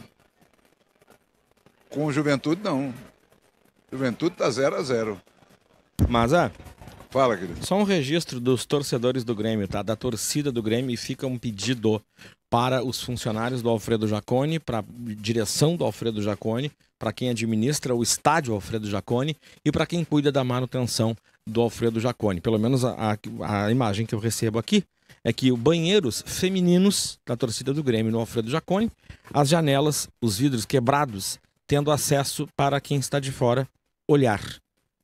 Com o Juventude, não. Juventude está 0 a 0. Mas, ah, Fala, querido. Só um registro dos torcedores do Grêmio, tá? Da torcida do Grêmio e fica um pedido para os funcionários do Alfredo Jacone, para a direção do Alfredo Jacone, para quem administra o estádio Alfredo Jacone e para quem cuida da manutenção do Alfredo Jacone. Pelo menos a, a, a, imagem que eu recebo aqui é que o banheiros femininos da torcida do Grêmio no Alfredo Jaconi, as janelas, os vidros quebrados, tendo acesso para quem está de fora olhar,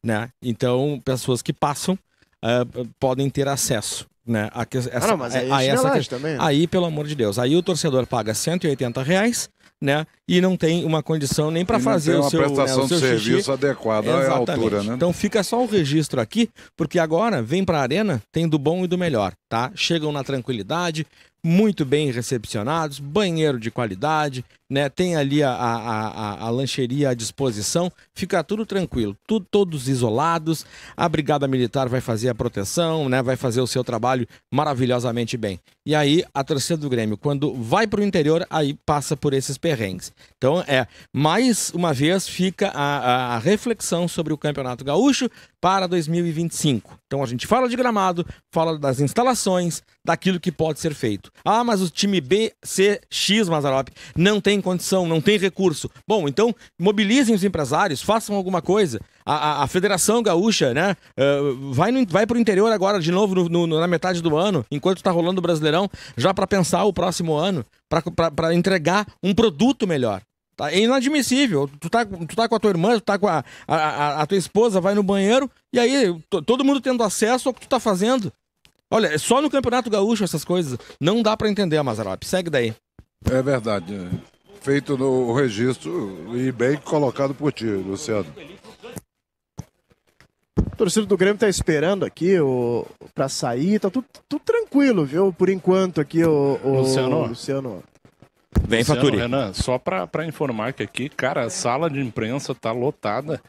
né? Então, pessoas que passam ah, podem ter acesso. Né, a, que- essa, não, mas aí é a essa chinelagem que- também, né? Aí, pelo amor de Deus, aí o torcedor paga 180 reais, né? E não tem uma condição nem para fazer o uma seu, prestação né, o seu de xixi. serviço adequada à Exatamente. altura, né? Então fica só o registro aqui, porque agora vem para a arena, tem do bom e do melhor, tá? Chegam na tranquilidade, muito bem recepcionados, banheiro de qualidade, né? Tem ali a, a, a, a lancheria à disposição, fica tudo tranquilo, tudo, todos isolados. A Brigada Militar vai fazer a proteção, né? Vai fazer o seu trabalho maravilhosamente bem. E aí a torcida do Grêmio, quando vai para o interior, aí passa por esses perrengues. Então é mais uma vez fica a, a- a reflexão sobre o Campeonato Gaúcho para 2025. Então a gente fala de gramado, fala das instalações, daquilo que pode ser feito. Ah, mas o time B, C, X, Mazarop, não tem condição, não tem recurso. Bom, então mobilizem os empresários, façam alguma coisa. A, a- a Federação Gaúcha, né, eh, vai, no, vai pro interior agora de novo no- no- na metade do ano, enquanto está rolando o Brasileirão, já para pensar o próximo ano, para entregar um produto melhor. Tá? É inadmissível. Tu tá, tu tá com a tua irmã, tu tá com a, a, a- a tua esposa, vai no banheiro, e aí to- todo mundo tendo acesso ao que tu tá fazendo. Olha, é só no Campeonato Gaúcho essas coisas. Não dá pra entender, Mazarop. Segue daí. É verdade. Feito no registro e bem colocado por ti, Luciano. A torcida do Grêmio tá esperando aqui o, pra sair, tá tudo, tudo tranquilo, viu? Por enquanto aqui, o, o Luciano. Luciano. Vem, Luciano, Faturi. Renan, só pra, pra informar que aqui, cara, a sala de imprensa tá lotada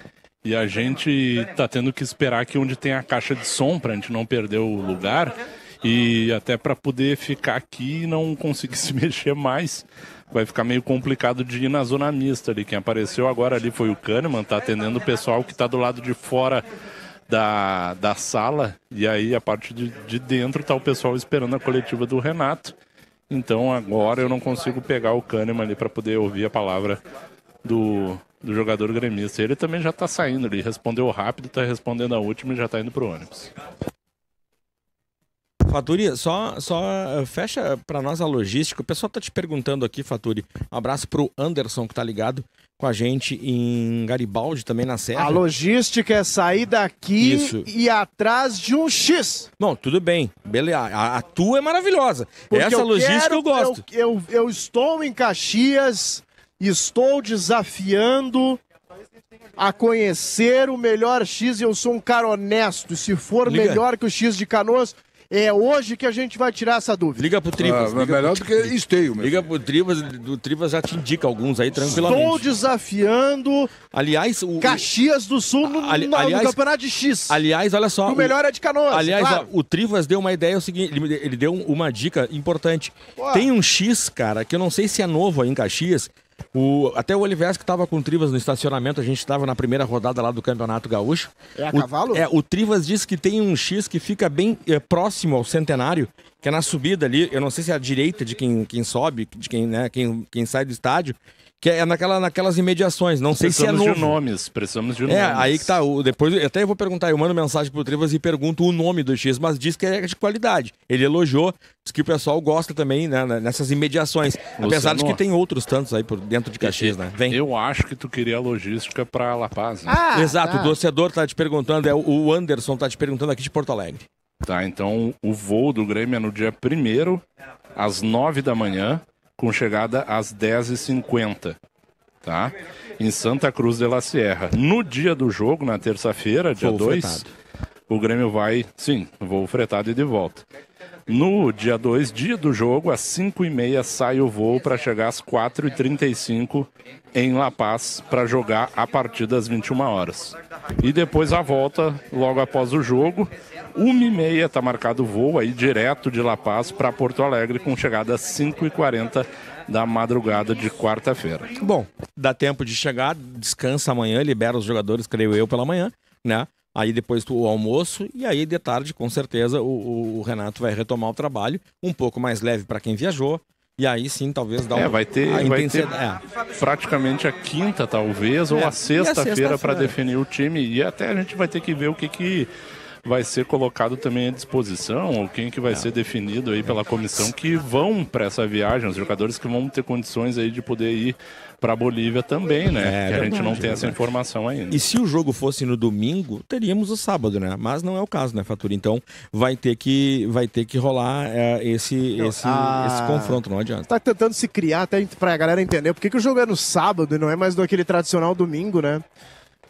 e a gente tá tendo que esperar aqui onde tem a caixa de som pra gente não perder o lugar e até pra poder ficar aqui e não conseguir se mexer mais. Vai ficar meio complicado de ir na zona mista ali. Quem apareceu agora ali foi o Kahneman, tá atendendo o pessoal que tá do lado de fora da, da sala. E aí, a parte de, de dentro, tá o pessoal esperando a coletiva do Renato. Então agora eu não consigo pegar o Kahneman ali para poder ouvir a palavra do, do jogador gremista. Ele também já tá saindo, ele respondeu rápido, tá respondendo a última e já tá indo pro ônibus. Faturi, só, só eh, fecha pra nós a logística. O pessoal tá te perguntando aqui, Faturi. Um abraço pro Anderson, que tá ligado com a gente em Garibaldi, também na Serra. A logística é sair daqui Isso. e ir atrás de um X. Não, tudo bem. Beleza. A, a tua é maravilhosa. Porque Essa eu logística quero- eu gosto. Eu, eu, eu estou em Caxias, estou desafiando a conhecer o melhor X e eu sou um cara honesto. Se for Liga. melhor que o X de Canoas, é hoje que a gente vai tirar essa dúvida. Liga pro Trivas. Ah, liga melhor pro- do que esteio, meu. Liga pro Trivas, o Trivas já te indica alguns aí Estou tranquilamente. desafiando Aliás, o, Caxias do Sul no, Ali- no- no aliás- campeonato de X. aliás, olha só. o melhor é de Canoas. Aliás, claro. ó, o Trivas deu uma ideia, é o seguinte, ele, ele deu uma dica importante. Ué. Tem um X, cara, que eu não sei se é novo aí em Caxias. O, até o Olivés que tava com o Trivas no estacionamento, a gente estava na primeira rodada lá do Campeonato Gaúcho. É a o, cavalo? É, o Trivas disse que tem um X que fica bem eh, próximo ao centenário, que é na subida ali, eu não sei se é à direita de quem, quem sobe, de quem, né, quem, quem sai do estádio, que é naquela, naquelas imediações, não sei se é precisamos novo. de nomes, precisamos de É, nomes. aí que tá. O, depois eu até vou perguntar, eu mando mensagem pro Trivas e pergunto o nome do X, mas diz que é de qualidade. Ele elogiou, diz que o pessoal gosta também né, nessas imediações. Apesar de que tem outros tantos aí por dentro de Caxias, né? Vem. Eu acho que tu queria a logística pra La Paz. Né? Ah, Exato, tá. o torcedor tá te perguntando, é o- o Anderson tá te perguntando aqui de Porto Alegre. Tá, então o voo do Grêmio é no dia 1 às 9 da manhã, com chegada às 10h50. Tá? Em Santa Cruz de la Sierra. No dia do jogo, na terça-feira, dia Voo 2, fretado. o Grêmio vai, sim, voo fretado e de volta. No dia 2, dia do jogo, às 5h30 sai o voo para chegar às 4h35 em La Paz para jogar a partir das 21 horas. E depois a volta logo após o jogo. 1h30 está marcado o voo aí direto de La Paz para Porto Alegre com chegada às 5h40 da madrugada de quarta-feira. Bom, dá tempo de chegar, descansa amanhã, libera os jogadores, creio eu, pela manhã, né? Aí depois o almoço e aí de tarde, com certeza, o, o- Renato vai retomar o trabalho, um pouco mais leve para quem viajou. E aí sim, talvez dá É, um- vai ter, a vai ter é. praticamente a quinta, talvez, ou É, e a sexta-feira para sexta-feira? definir o time. E até a gente vai ter que ver o que, que vai ser colocado também à disposição, ou quem que vai ser definido aí pela comissão que vão para essa viagem, os jogadores que vão ter condições aí de poder ir para a Bolívia também, né? É, que a gente não tem é essa informação ainda. E se o jogo fosse no domingo, teríamos o sábado, né? Mas não é o caso, né, Fatura? Então vai ter que, vai ter que rolar é, esse, esse, Ah. esse confronto, não adianta. Tá tentando se criar até pra galera entender por que, que o jogo é no sábado e não é mais do aquele tradicional domingo, né?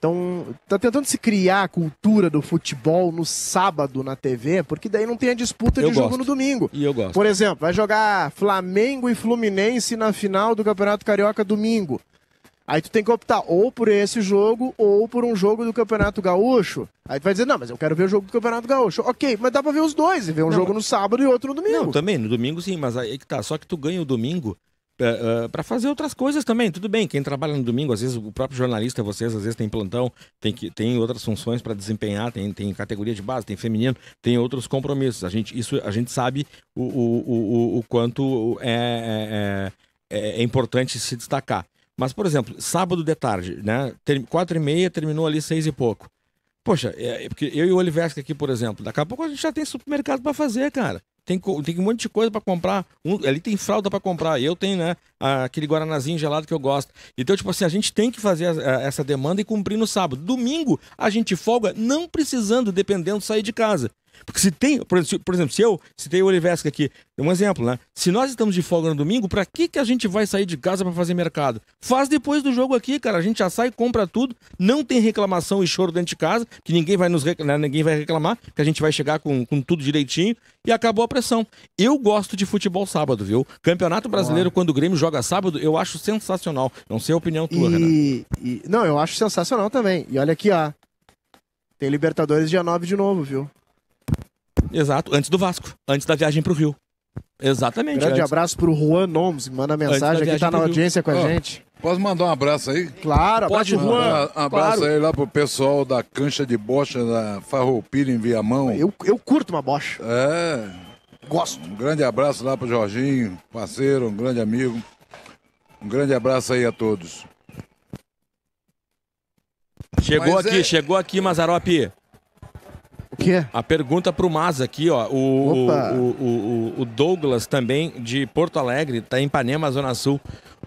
Então, tá tentando se criar a cultura do futebol no sábado na TV, porque daí não tem a disputa Eu de jogo gosto. no domingo. E eu gosto. Por exemplo, vai jogar Flamengo e Fluminense na final do Campeonato Carioca domingo. Aí tu tem que optar ou por esse jogo ou por um jogo do Campeonato Gaúcho. Aí tu vai dizer, não, mas eu quero ver o jogo do Campeonato Gaúcho. Ok, mas dá pra ver os dois, e ver um Não, jogo no sábado e outro no domingo. Não, também, no domingo sim, mas aí que tá. Só que tu ganha o domingo é, é, pra fazer outras coisas também. Tudo bem, quem trabalha no domingo, às vezes o próprio jornalista, vocês, às vezes tem plantão, tem, que, tem outras funções pra desempenhar, tem, tem categoria de base, tem feminino, tem outros compromissos. A gente, isso a gente sabe o, o, o, o- quanto é, é, é, é importante se destacar. Mas, por exemplo, sábado de tarde, né? Quatro e meia, terminou ali seis e pouco. Poxa, é, porque eu e o Oliveski aqui, por exemplo, daqui a pouco a gente já tem supermercado pra fazer, cara. Tem, tem um monte de coisa pra comprar. Um- ali tem fralda pra comprar. Eu tenho, né, aquele guaranazinho gelado que eu gosto. Então, tipo assim, a gente tem que fazer a- a- essa demanda e cumprir no sábado. Domingo, a gente folga não precisando, dependendo, sair de casa. Porque se tem, por exemplo, se eu citei o Oliveski aqui, um exemplo, né? Se nós estamos de folga no domingo, pra que, que a gente vai sair de casa pra fazer mercado? Faz depois do jogo aqui, cara. A gente já sai, compra tudo, não tem reclamação e choro dentro de casa, que ninguém vai nos rec- né, ninguém vai reclamar, que a gente vai chegar com, com tudo direitinho e acabou a pressão. Eu gosto de futebol sábado, viu? Campeonato Brasileiro, quando o Grêmio joga sábado, eu acho sensacional. Não sei a opinião tua, Renan. E, e- Não, eu acho sensacional também. E olha aqui, ó. Tem Libertadores dia 9 de novo, viu? Exato, antes do Vasco, antes da viagem pro Rio. Exatamente. Grande antes. abraço pro Juan Nomes, que manda mensagem aqui, tá na pro Rio. audiência com a Ó, gente. Posso mandar um abraço aí? Claro, Um Juan. Um abraço Claro. aí lá pro pessoal da cancha de bocha da Farroupilha em Viamão. Eu, eu curto uma bocha. É. Gosto. Um grande abraço lá pro Jorginho, parceiro, um grande amigo. Um grande abraço aí a todos. Chegou Mas aqui, é- chegou aqui, Mazarope. Quê? A pergunta pro Mas aqui, ó. O, Opa. o, o, o- o Douglas também de Porto Alegre, tá em Ipanema, Zona Sul.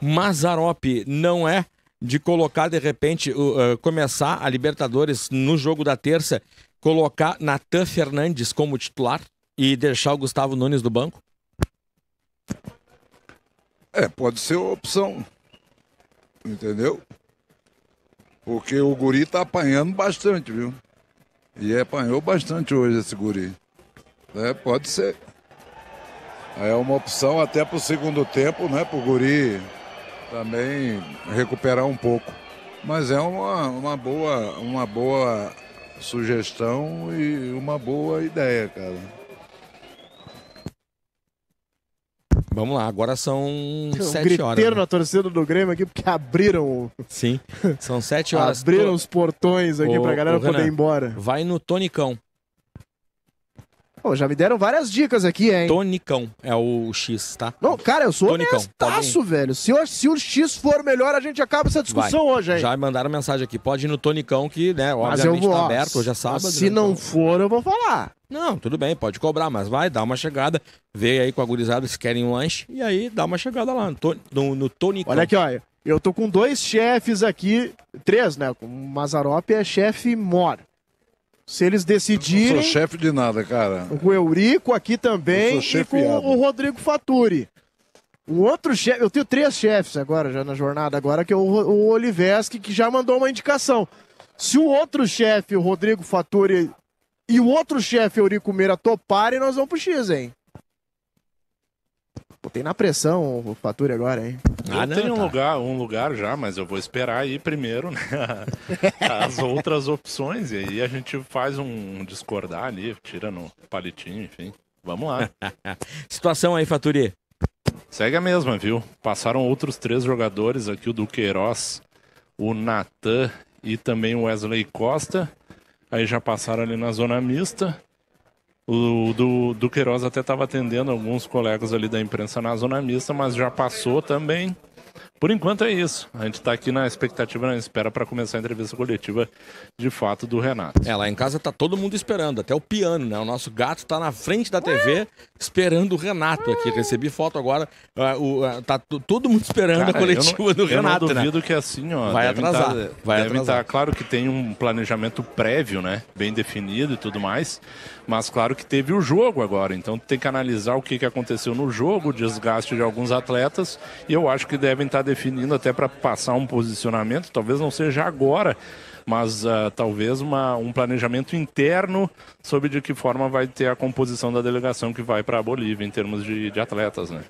Mazarope não é de colocar, de repente, o, eh, começar a Libertadores no jogo da terça, colocar Natan Fernandes como titular e deixar o Gustavo Nunes do banco? É, pode ser uma opção. Entendeu? Porque o guri tá apanhando bastante, viu? E apanhou bastante hoje esse guri. É, pode ser. É uma opção até pro segundo tempo, né? Pro guri também recuperar um pouco. Mas é uma, uma, boa, uma boa sugestão e uma boa ideia, cara. Vamos lá, agora são Um sete horas. né? na torcida do Grêmio aqui, porque abriram, o- Sim, são sete horas. abriram os portões aqui Ô, pra galera poder Renan, ir embora. Vai no Tonicão. Pô, já me deram várias dicas aqui, hein? Tonicão é o X, tá? Não, cara, eu sou Tonicão, honestaço, velho. Se o, se o X for melhor, a gente acaba essa discussão Vai. hoje, hein? Já mandaram mensagem aqui. Pode ir no Tonicão, que, né, obviamente vou, tá aberto, hoje é sábado. Se né, não então- for, eu vou falar. Não, tudo bem, pode cobrar, mas vai, dá uma chegada, vê aí com a gurizada se querem um lanche, e aí dá uma chegada lá no, to- no, no Tonicão. Olha aqui, ó. Eu tô com dois chefes aqui, três, né? O Mazarop é chefe mor. Se eles Não decidirem, sou chefe de nada, cara. com o Eurico aqui também Eu e com o Rodrigo Faturi. Um outro chefe, eu tenho três chefes agora, já na jornada agora, que é o, o Oliveski, que já mandou uma indicação. Se o outro chefe, o Rodrigo Faturi, e o outro chefe, Eurico Meira, toparem, nós vamos pro X, hein? Botei na pressão o Faturi agora, hein? Ah, eu tenho um, lugar, um lugar já, mas eu vou esperar aí primeiro né? as outras opções. E aí a gente faz um discordar ali, tira no palitinho, enfim. Vamos lá. Situação aí, Faturi. Segue a mesma, viu? Passaram outros três jogadores aqui, o Duqueiroz, o Natan e também o Wesley Costa. Aí já passaram ali na zona mista. O do Duqueiroz até estava atendendo alguns colegas ali da imprensa na zona mista, mas já passou também. Por enquanto é isso. A gente está aqui na expectativa, na espera para começar a entrevista coletiva de fato do Renato. É, lá em casa tá todo mundo esperando, até o piano, né? O nosso gato tá na frente da TV esperando o Renato aqui. Recebi foto agora, o, ah, tá todo mundo esperando a Cara, coletiva eu não, do Renato, Eu não né? duvido que assim, ó. Vai atrasar, tá- vai devem atrasar. tá- claro que tem um planejamento prévio, né? Bem definido e tudo mais. Mas claro que teve o jogo agora. Então tem que analisar o que, que aconteceu no jogo, o desgaste de alguns atletas. E eu acho que devem estar definindo até para passar um posicionamento. Talvez não seja agora. Mas ah, talvez uma, um planejamento interno sobre de que forma vai ter a composição da delegação que vai para a Bolívia em termos de, de atletas, né?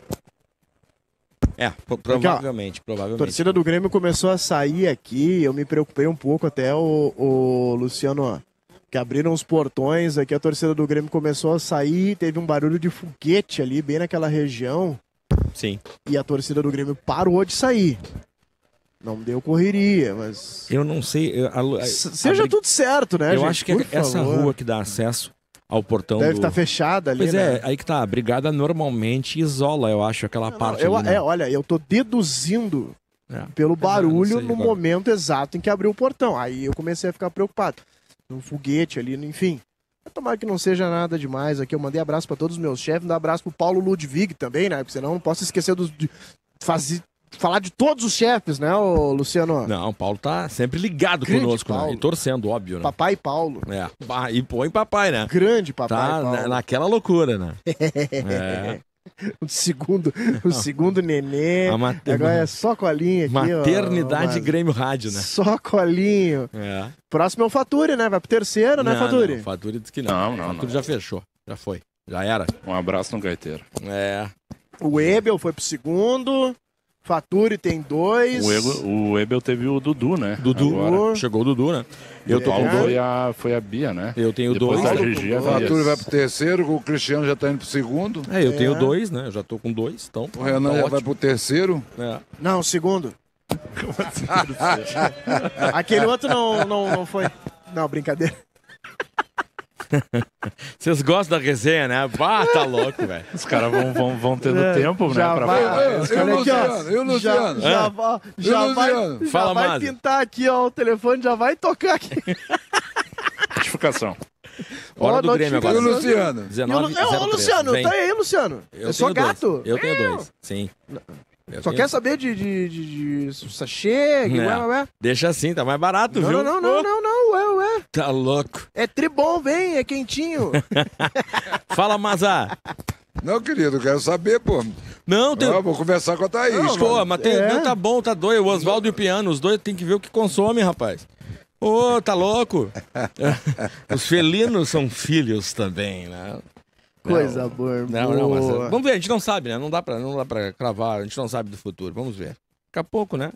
É, pro- provavelmente, A provavelmente. torcida do Grêmio começou a sair aqui, eu me preocupei um pouco até o, o Luciano, que abriram os portões aqui, a torcida do Grêmio começou a sair, teve um barulho de foguete ali, bem naquela região. Sim. E a torcida do Grêmio parou de sair. Não deu correria, mas... Eu não sei. eu- a- a- Seja a- tudo certo, né, Eu gente? acho que Por essa favor. rua que dá acesso ao portão Deve do... estar fechada ali, Pois né? é, aí que tá. A brigada normalmente isola, eu acho, aquela parte Eu- ali, né? é, olha, eu tô deduzindo É. pelo barulho sei no agora. momento exato em que abriu o portão. Aí eu comecei a ficar preocupado. Um foguete ali, enfim. Tomara que não seja nada demais aqui. Eu mandei abraço pra todos os meus chefes, mandei abraço pro Paulo Ludwig também, né? Porque senão eu não posso esquecer dos, de fazer, falar de todos os chefes, né, Luciano? Não, o Paulo tá sempre ligado Grande conosco, né? Paulo. E torcendo, óbvio, né? Papai Paulo. É. E põe papai, né? Grande papai Tá Paulo. na- naquela loucura, né? É. O segundo, o segundo nenê. A mate- Agora é só colinha aqui, ó. Maternidade mas- Grêmio Rádio, né? Só colinho. É. Próximo é o Faturi, né? Vai pro terceiro, né, Não, Faturi? não, Faturi disse que não. Não, não, Faturi não. já fechou. Já foi. Já era. Um abraço no gaiteiro. É. O Ebel foi pro segundo. Faturi tem dois. O Ebel, o Ebel teve o Dudu, né? Dudu. Agora. Chegou o Dudu, né? Eu tô o com dois. foi a, foi a Bia, né? Eu tenho Depois dois. Gigi, a. Arthur vai pro terceiro, o Cristiano já tá indo pro segundo. É, eu tenho dois, né? Eu já tô com dois, então. O Renan tá já ótimo. vai pro terceiro. É. Não, segundo. Aquele outro não, não, não foi. Não, brincadeira. Vocês gostam da resenha, né? Bah, tá louco, velho. Os caras vão, vão, vão tendo É, tempo, né? já Pra vai- falar. Eu, eu, ó. Luciano, eu, Luciano. Já, já, vai- já E vai, Luciano? já Fala, vai pintar aqui, ó. O telefone já vai tocar aqui. Notificação. Hora Ó, do Grêmio E agora. o Luciano? E o 19 Lu- é, ô, Luciano, Vem. tá aí, Luciano. Eu é tenho dois. gato. Eu tenho dois, sim. Eu Só tenho- quer saber de, de, de, de sachê, que É. ué, ué. Deixa assim, tá mais barato, Não, viu? não, não, não, não, não, ué, ué. Tá louco. É tribom, vem, é quentinho. Fala, Mazá. Não, querido, eu quero saber, pô. Não, tem... Ah, vou conversar com a Thaís. Não, pô, mas tem, É. não, tá bom, tá doido. O Oswaldo e o Piano, os dois tem que ver o que consome, rapaz. Ô, tá louco? Os felinos são filhos também, né? Coisa boa. Não, não, mas boa. vamos ver, a gente não sabe, né? Não dá, pra, não dá pra cravar, a gente não sabe do futuro. Vamos ver. Daqui a pouco, né?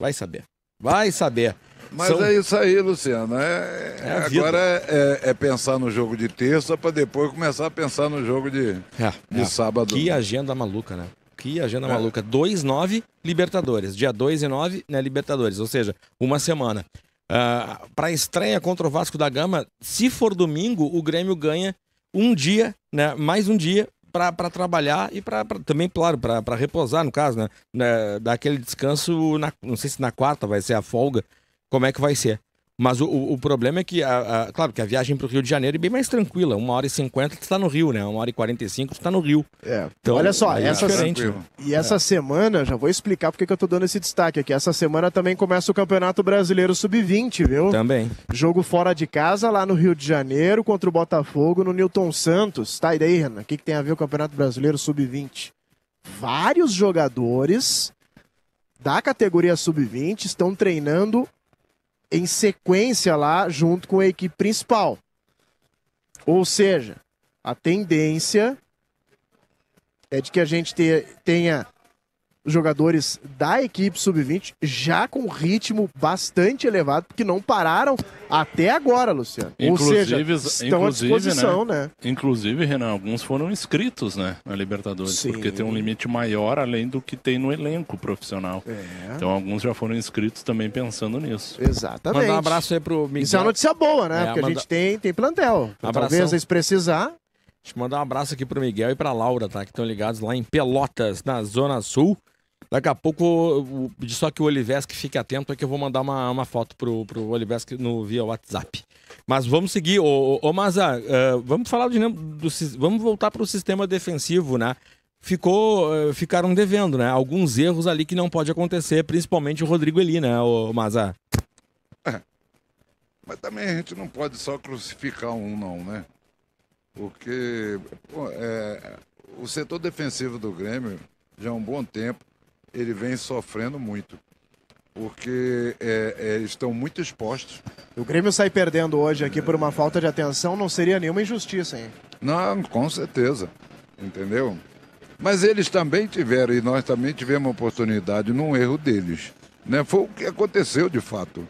Vai saber. Vai saber. Mas São- é isso aí, Luciano. É, É agora é, é- pensar no jogo de terça para depois começar a pensar no jogo de, É, de é. sábado. Que agenda maluca, né? Que agenda É. maluca. 2, 9, Libertadores. Dia 2 e 9, né, Libertadores. Ou seja, uma semana. Ah, pra estreia contra o Vasco da Gama, se for domingo, o Grêmio ganha um dia, né? Mais um dia pra pra trabalhar e pra, pra- também, claro, pra pra repousar, no caso, né? né, Dar aquele descanso, na, não sei se na quarta vai ser a folga, como é que vai ser. Mas o, o, o problema é que, a, a- claro, que a viagem pro Rio de Janeiro é bem mais tranquila. Uma hora e cinquenta tu tá no Rio, né? Uma hora e quarenta e cinco tu tá no Rio. É. Então, Olha só, é essa, né? e essa semana, já vou explicar porque que eu tô dando esse destaque aqui. Essa semana também começa o Campeonato Brasileiro Sub-20, viu? Também. Jogo fora de casa, lá no Rio de Janeiro, contra o Botafogo, no Newton Santos. Tá, e daí, Renan? O que, que tem a ver o Campeonato Brasileiro Sub-20? Vários jogadores da categoria Sub-20 estão treinando em sequência lá, junto com a equipe principal. Ou seja, a tendência é de que a gente te- tenha jogadores da equipe sub-20 já com ritmo bastante elevado, porque não pararam até agora, Luciano. Ou seja, Inclusive, estão à inclusive, disposição, né? né? Inclusive, Renan, alguns foram inscritos, né, na Libertadores, Sim. porque tem um limite maior além do que tem no elenco profissional. É. Então, alguns já foram inscritos também pensando nisso. Exatamente. Mandar um abraço aí pro Miguel. Isso é uma notícia boa, né? É, porque a manda- gente tem, tem plantel. Então. Talvez eles precisar. Deixa eu mandar um abraço aqui pro Miguel e pra Laura, tá? Que estão ligados lá em Pelotas, na Zona Sul. Daqui a pouco, só que o Oliveski fique atento, é que eu vou mandar uma, uma foto pro, pro Oliveski no, via WhatsApp. Mas vamos seguir. Ô, ô, Maza, eh, vamos falar do, sis- Vamos voltar pro sistema defensivo, né? Ficou, eh, ficaram devendo, né? Alguns erros ali que não pode acontecer, principalmente o Rodrigo Eli, né, ô Maza? Mas também a gente não pode só crucificar um, não, né? Porque pô, é, o setor defensivo do Grêmio, já há um bom tempo, ele vem sofrendo muito. Porque é, é, estão muito expostos. O Grêmio sair perdendo hoje aqui por uma falta de atenção não seria nenhuma injustiça, hein? Não, com certeza. Entendeu? Mas eles também tiveram, e nós também tivemos oportunidade num erro deles. Né? Foi o que aconteceu de fato.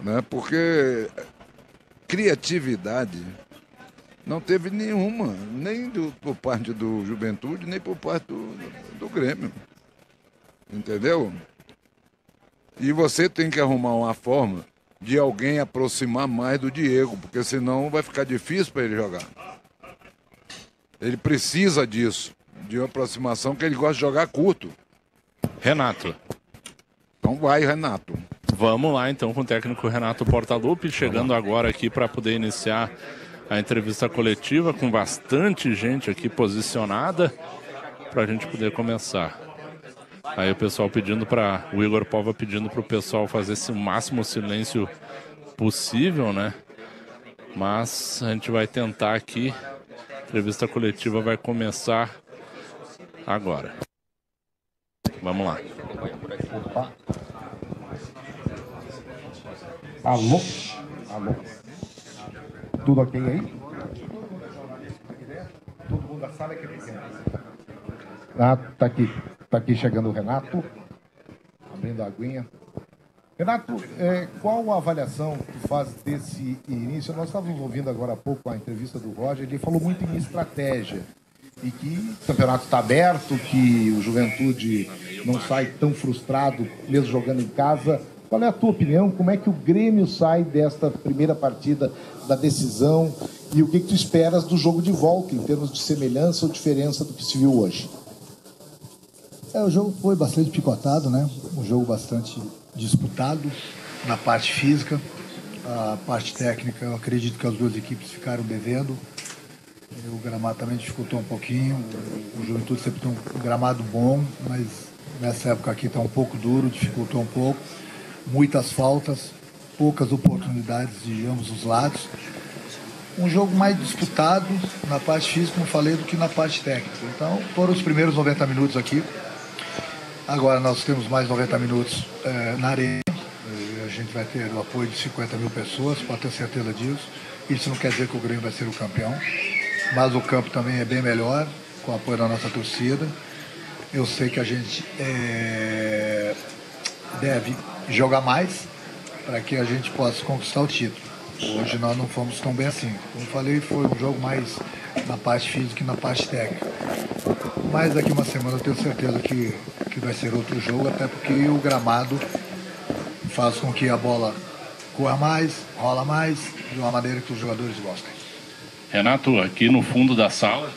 Né? Porque criatividade não teve nenhuma, nem do, por parte do Juventude, nem por parte do, do Grêmio. Entendeu? E você tem que arrumar uma forma de alguém aproximar mais do Diego, porque senão vai ficar difícil para ele jogar. Ele precisa disso, de uma aproximação que ele gosta de jogar curto. Renato. Então vai, Renato. Vamos lá então com o técnico Renato Portaluppi, chegando agora aqui para poder iniciar a entrevista coletiva com bastante gente aqui posicionada para a gente poder começar. Aí o pessoal pedindo para o Igor Pova pedindo para o pessoal fazer esse máximo silêncio possível, né? Mas a gente vai tentar aqui. A entrevista coletiva vai começar agora. Vamos lá. Alô? Alô? Tudo ok aí? Todo mundo da sala é que Ah, tá aqui. Tá aqui chegando o Renato. Abrindo a aguinha. Renato, é, qual a avaliação que faz desse início? Nós estávamos ouvindo agora há pouco a entrevista do Roger, ele falou muito em estratégia. E que o campeonato está aberto, que o Juventude não sai tão frustrado, mesmo jogando em casa. Qual é a tua opinião? Como é que o Grêmio sai desta primeira partida da decisão? E o que, que tu esperas do jogo de volta, em termos de semelhança ou diferença do que se viu hoje? É, o jogo foi bastante picotado, né? Um jogo bastante disputado na parte física. A parte técnica, eu acredito que as duas equipes ficaram devendo. O gramado também dificultou um pouquinho. O Juventude sempre tem um gramado bom, mas nessa época aqui está um pouco duro, dificultou um pouco. Muitas faltas, poucas oportunidades de ambos os lados. Um jogo mais disputado na parte física, como falei, do que na parte técnica. Então, foram os primeiros 90 minutos aqui. Agora nós temos mais 90 minutos eh, na arena. A gente vai ter o apoio de 50 mil pessoas, pode ter certeza disso. Isso não quer dizer que o Grêmio vai ser o campeão, mas o campo também é bem melhor, com o apoio da nossa torcida. Eu sei que a gente eh, deve jogar mais para que a gente possa conquistar o título. Hoje nós não fomos tão bem assim. Como falei, foi um jogo mais na parte física e na parte técnica. Mas daqui uma semana eu tenho certeza que, que vai ser outro jogo, até porque o gramado faz com que a bola corra mais, rola mais, de uma maneira que os jogadores gostem. Renato, aqui no fundo da sala,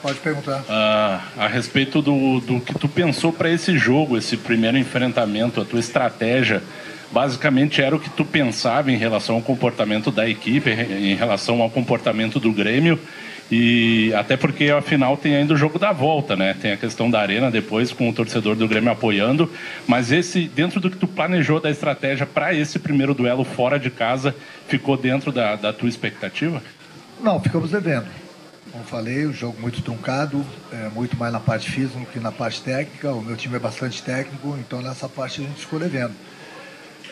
Pode perguntar. ah, a respeito do, do que tu pensou para esse jogo, esse primeiro enfrentamento, a tua estratégia, basicamente era o que tu pensava em relação ao comportamento da equipe, em relação ao comportamento do Grêmio, e até porque afinal tem ainda o jogo da volta, né? Tem a questão da arena depois com o torcedor do Grêmio apoiando, mas esse dentro do que tu planejou da estratégia para esse primeiro duelo fora de casa, ficou dentro da, da tua expectativa? Não, ficamos devendo. Como falei, o jogo muito truncado, é, muito mais na parte física do que na parte técnica. O meu time é bastante técnico, então nessa parte a gente ficou devendo.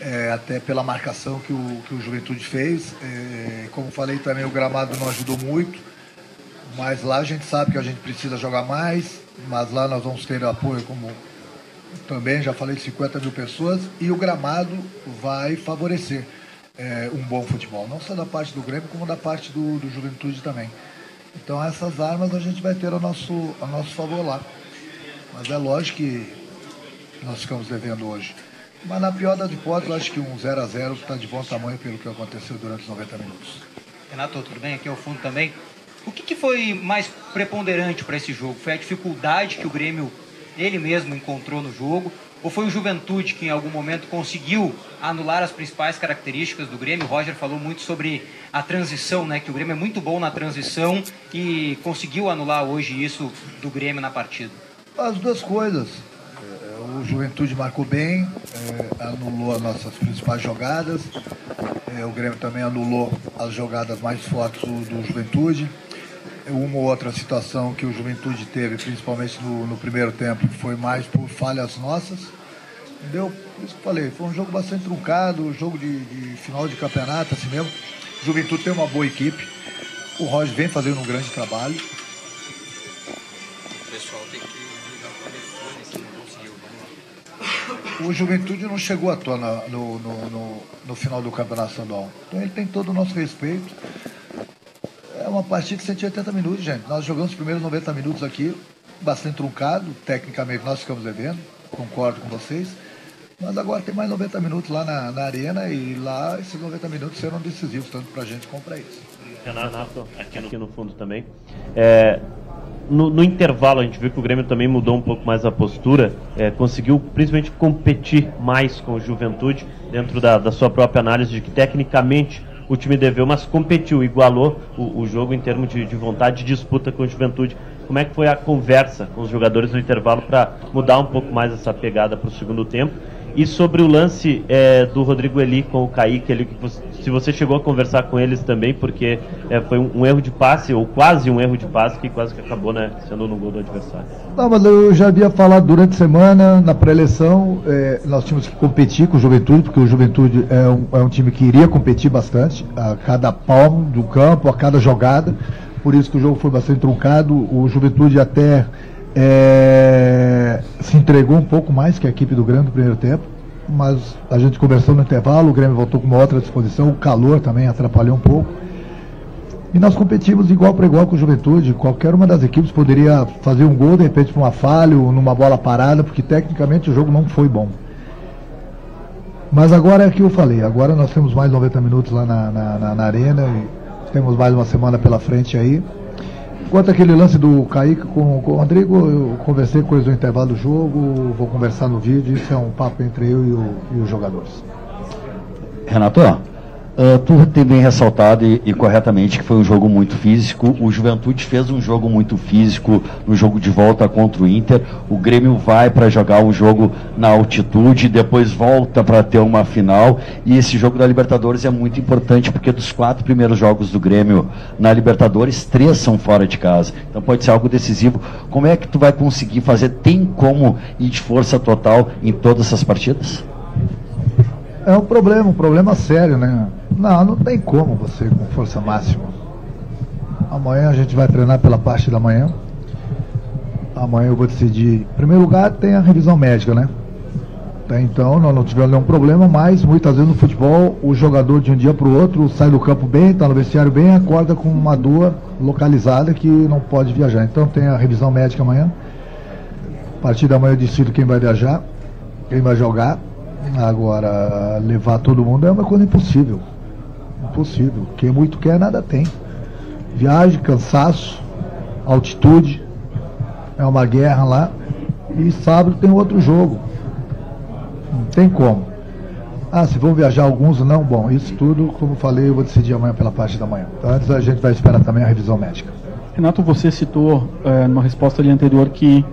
É, até pela marcação que o, que o Juventude fez. É, como falei também, o gramado não ajudou muito. Mas lá a gente sabe que a gente precisa jogar mais, mas lá nós vamos ter apoio, como também já falei, de 50 mil pessoas, e o gramado vai favorecer é, um bom futebol, não só da parte do Grêmio, como da parte do, do Juventude também. Então essas armas a gente vai ter ao nosso, ao nosso favor lá. Mas é lógico que nós ficamos devendo hoje. Mas na pior das hipóteses, eu acho que um 0 a 0 está de bom tamanho pelo que aconteceu durante os 90 minutos. Renato, tudo bem? Aqui é o fundo também. O que, que foi mais preponderante para esse jogo? Foi a dificuldade que o Grêmio ele mesmo encontrou no jogo? Ou foi o Juventude que em algum momento conseguiu anular as principais características do Grêmio? O Roger falou muito sobre a transição, né? Que o Grêmio é muito bom na transição e conseguiu anular hoje isso do Grêmio na partida. As duas coisas. O Juventude marcou bem, é, anulou as nossas principais jogadas. É, o Grêmio também anulou as jogadas mais fortes do, do Juventude. É, Uma ou outra situação que o Juventude teve, principalmente no, no primeiro tempo, foi mais por falhas nossas. Entendeu? Por isso que falei, foi um jogo bastante truncado, jogo de, de final de campeonato, assim mesmo. O Juventude tem uma boa equipe. O Roger vem fazendo um grande trabalho. O pessoal tem que O Juventude não chegou à tona no, no, no, no final do Campeonato Estadual. Então ele tem todo o nosso respeito. É uma partida de 180 minutos, gente. Nós jogamos os primeiros 90 minutos aqui, bastante truncado. Tecnicamente nós ficamos devendo, concordo com vocês. Mas agora tem mais 90 minutos lá na, na arena e lá esses 90 minutos serão decisivos, tanto pra gente como pra eles. Renato, aqui no, aqui no fundo também. É, no, no intervalo, a gente viu que o Grêmio também mudou um pouco mais a postura, é, conseguiu principalmente competir mais com o Juventude, dentro da, da sua própria análise de que tecnicamente o time deveu, mas competiu, igualou o, o jogo em termos de, de vontade de disputa com o Juventude. Como é que foi a conversa com os jogadores no intervalo para mudar um pouco mais essa pegada para o segundo tempo? E sobre o lance é, do Rodrigo Eli com o Kaique, ele, se você chegou a conversar com eles também, porque é, foi um, um erro de passe, ou quase um erro de passe, que quase que acabou né, sendo no gol do adversário. Não, mas eu já havia falado durante a semana, na pré-eleição, eh, nós tínhamos que competir com o Juventude, porque o Juventude é um, é um time que iria competir bastante, a cada palmo do campo, a cada jogada. Por isso que o jogo foi bastante truncado. O Juventude até eh, se entregou um pouco mais que a equipe do Grêmio no primeiro tempo. Mas a gente conversou no intervalo, o Grêmio voltou com uma outra disposição, o calor também atrapalhou um pouco. E nós competimos igual para igual com o Juventude. Qualquer uma das equipes poderia fazer um gol, de repente, por uma falha ou numa bola parada, porque tecnicamente o jogo não foi bom. Mas agora é o que eu falei. Agora nós temos mais 90 minutos lá na, na, na- na arena temos mais uma semana pela frente aí. Quanto àquele lance do Kaique com, com o Rodrigo, eu conversei com eles no intervalo do jogo, vou conversar no vídeo, isso é um papo entre eu e, o- e os jogadores. Renato, ah, tu tem bem ressaltado e, e corretamente que foi um jogo muito físico. O Juventude fez um jogo muito físico no jogo de volta contra o Inter. O Grêmio vai para jogar um jogo na altitude, depois volta para ter uma final. E esse jogo da Libertadores é muito importante porque dos quatro primeiros jogos do Grêmio na Libertadores, três são fora de casa. Então pode ser algo decisivo. Como é que tu vai conseguir fazer? Tem como ir de força total em todas essas partidas? É um problema, um problema sério, né? Não, não tem como você com força máxima. Amanhã a gente vai treinar pela parte da manhã. Amanhã eu vou decidir. Em primeiro lugar, tem a revisão médica, né? Até então nós não tivemos nenhum problema, mas muitas vezes no futebol o jogador de um dia para o outro sai do campo bem, está no vestiário bem, acorda com uma dor localizada que não pode viajar. Então tem a revisão médica amanhã. A partir da manhã eu decido quem vai viajar, quem vai jogar. Agora, levar todo mundo é uma coisa impossível. Impossível. Quem muito quer, nada tem. Viagem, cansaço, altitude, é uma guerra lá. E sábado tem outro jogo. Não tem como. Ah, se vão viajar alguns, não? Bom, isso tudo, como falei, eu vou decidir amanhã pela parte da manhã. Então, antes a gente vai esperar também a revisão médica. Renato, você citou eh, numa resposta ali anterior que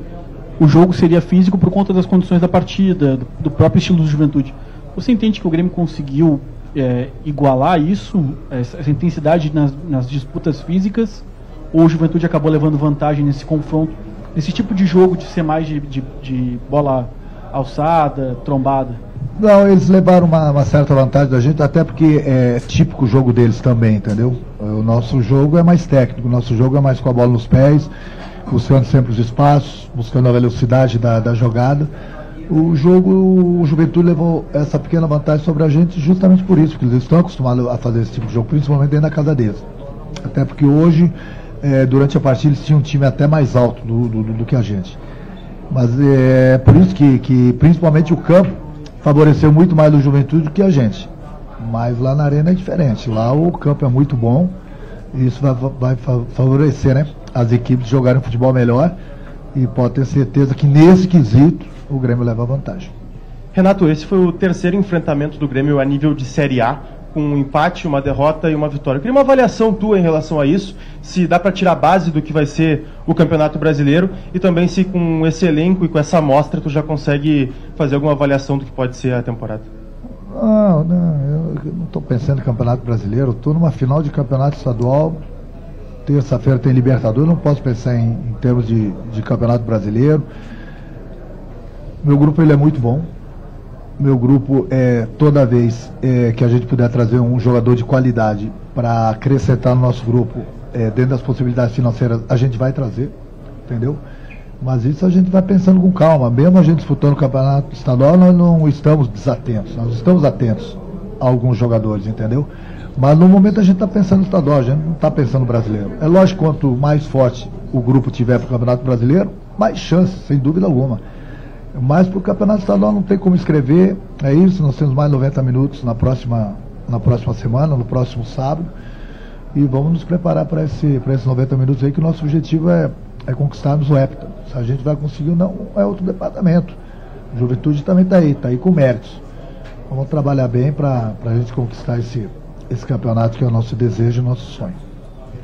o jogo seria físico por conta das condições da partida, do, do próprio estilo do Juventude. Você entende que o Grêmio conseguiu eh, igualar isso, essa intensidade nas, nas disputas físicas, ou o Juventude acabou levando vantagem nesse confronto, nesse tipo de jogo de ser mais de, de, de bola alçada, trombada? Não, eles levaram uma, uma certa vantagem da gente, até porque é típico o jogo deles também, entendeu? O nosso jogo é mais técnico, o nosso jogo é mais com a bola nos pés, buscando sempre os espaços, buscando a velocidade da, da jogada. O jogo, o Juventude levou essa pequena vantagem sobre a gente justamente por isso, porque eles estão acostumados a fazer esse tipo de jogo, principalmente dentro da casa deles. Até porque hoje, eh, durante a partida, eles tinham um time até mais alto do, do, do- que a gente. Mas é por isso que, que principalmente o campo favoreceu muito mais o Juventude do que a gente. Mas lá na arena é diferente. Lá o campo é muito bom. E isso vai, vai fa- favorecer né, as equipes jogarem futebol melhor. e pode ter certeza que nesse quesito o Grêmio leva vantagem. Renato, esse foi o terceiro enfrentamento do Grêmio a nível de Série A, com um empate, uma derrota e uma vitória. Eu queria uma avaliação tua em relação a isso, se dá para tirar a base do que vai ser o Campeonato Brasileiro e também se com esse elenco e com essa amostra tu já consegue fazer alguma avaliação do que pode ser a temporada. Não, não, eu não estou pensando em Campeonato Brasileiro, estou numa final de Campeonato Estadual. Terça-feira tem Libertadores, não posso pensar em, em termos de, de Campeonato Brasileiro. Meu grupo ele é muito bom. Meu grupo é toda vez é, que a gente puder trazer um jogador de qualidade para acrescentar no nosso grupo, é, dentro das possibilidades financeiras, a gente vai trazer, entendeu? Mas isso a gente vai pensando com calma. Mesmo a gente disputando o campeonato estadual, nós não estamos desatentos. Nós estamos atentos a alguns jogadores, entendeu? Mas no momento a gente está pensando estadual, a gente não está pensando brasileiro. É lógico, quanto mais forte o grupo tiver para o campeonato brasileiro, mais chance, sem dúvida alguma. Mas para o campeonato estadual não tem como escrever. É isso, nós temos mais 90 minutos na próxima, na próxima semana, no próximo sábado. E vamos nos preparar para esse, esses 90 minutos aí, que o nosso objetivo é, é conquistarmos o Hepta. Se a gente vai conseguir ou não, é outro departamento. A juventude também está aí, está aí com méritos. Vamos trabalhar bem para a gente conquistar esse, esse campeonato que é o nosso desejo e o nosso sonho.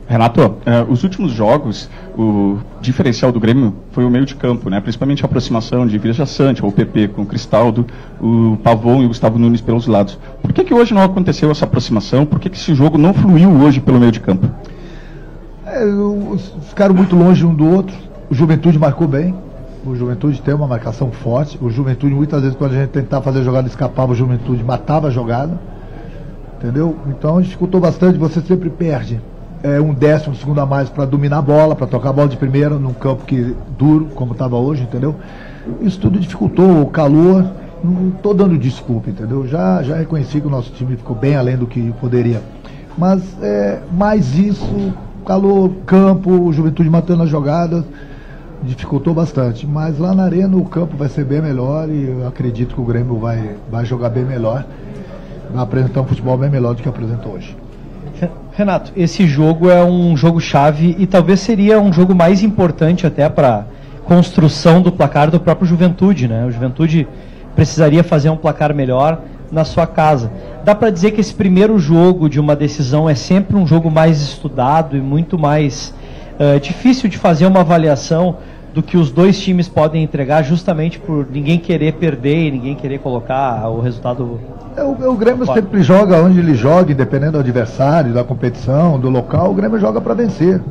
Renato, eh, os últimos jogos, o diferencial do Grêmio foi o meio de campo, né? principalmente a aproximação de Vila Sante, o PP com o Cristaldo, o Pavon e o Gustavo Nunes pelos lados. Por que, que hoje não aconteceu essa aproximação? Por que, que esse jogo não fluiu hoje pelo meio de campo? É, ficaram muito longe um do outro. O Juventude marcou bem. O Juventude tem uma marcação forte. O Juventude, muitas vezes, quando a gente tentava fazer a jogada escapava, o Juventude matava a jogada. Entendeu? Então dificultou bastante, você sempre perde é, um décimo segundo a mais para dominar a bola, para tocar a bola de primeira num campo que duro, como estava hoje, entendeu? Isso tudo dificultou o calor. Não estou dando desculpa, entendeu? Já, já reconheci que o nosso time ficou bem além do que poderia. Mas é, mais isso, calor, campo, juventude matando as jogadas, dificultou bastante. Mas lá na arena o campo vai ser bem melhor e eu acredito que o Grêmio vai, vai jogar bem melhor. Apresentar um futebol bem melhor do que apresentou hoje. Renato, esse jogo é um jogo chave e talvez seria um jogo mais importante até para construção do placar do próprio Juventude, né? O Juventude precisaria fazer um placar melhor na sua casa. Dá para dizer que esse primeiro jogo de uma decisão é sempre um jogo mais estudado e muito mais uh, difícil de fazer uma avaliação do que os dois times podem entregar, justamente por ninguém querer perder e ninguém querer colocar o resultado. É, o, o Grêmio sempre joga onde ele joga, independente do adversário, da competição, do local, o Grêmio joga para vencer.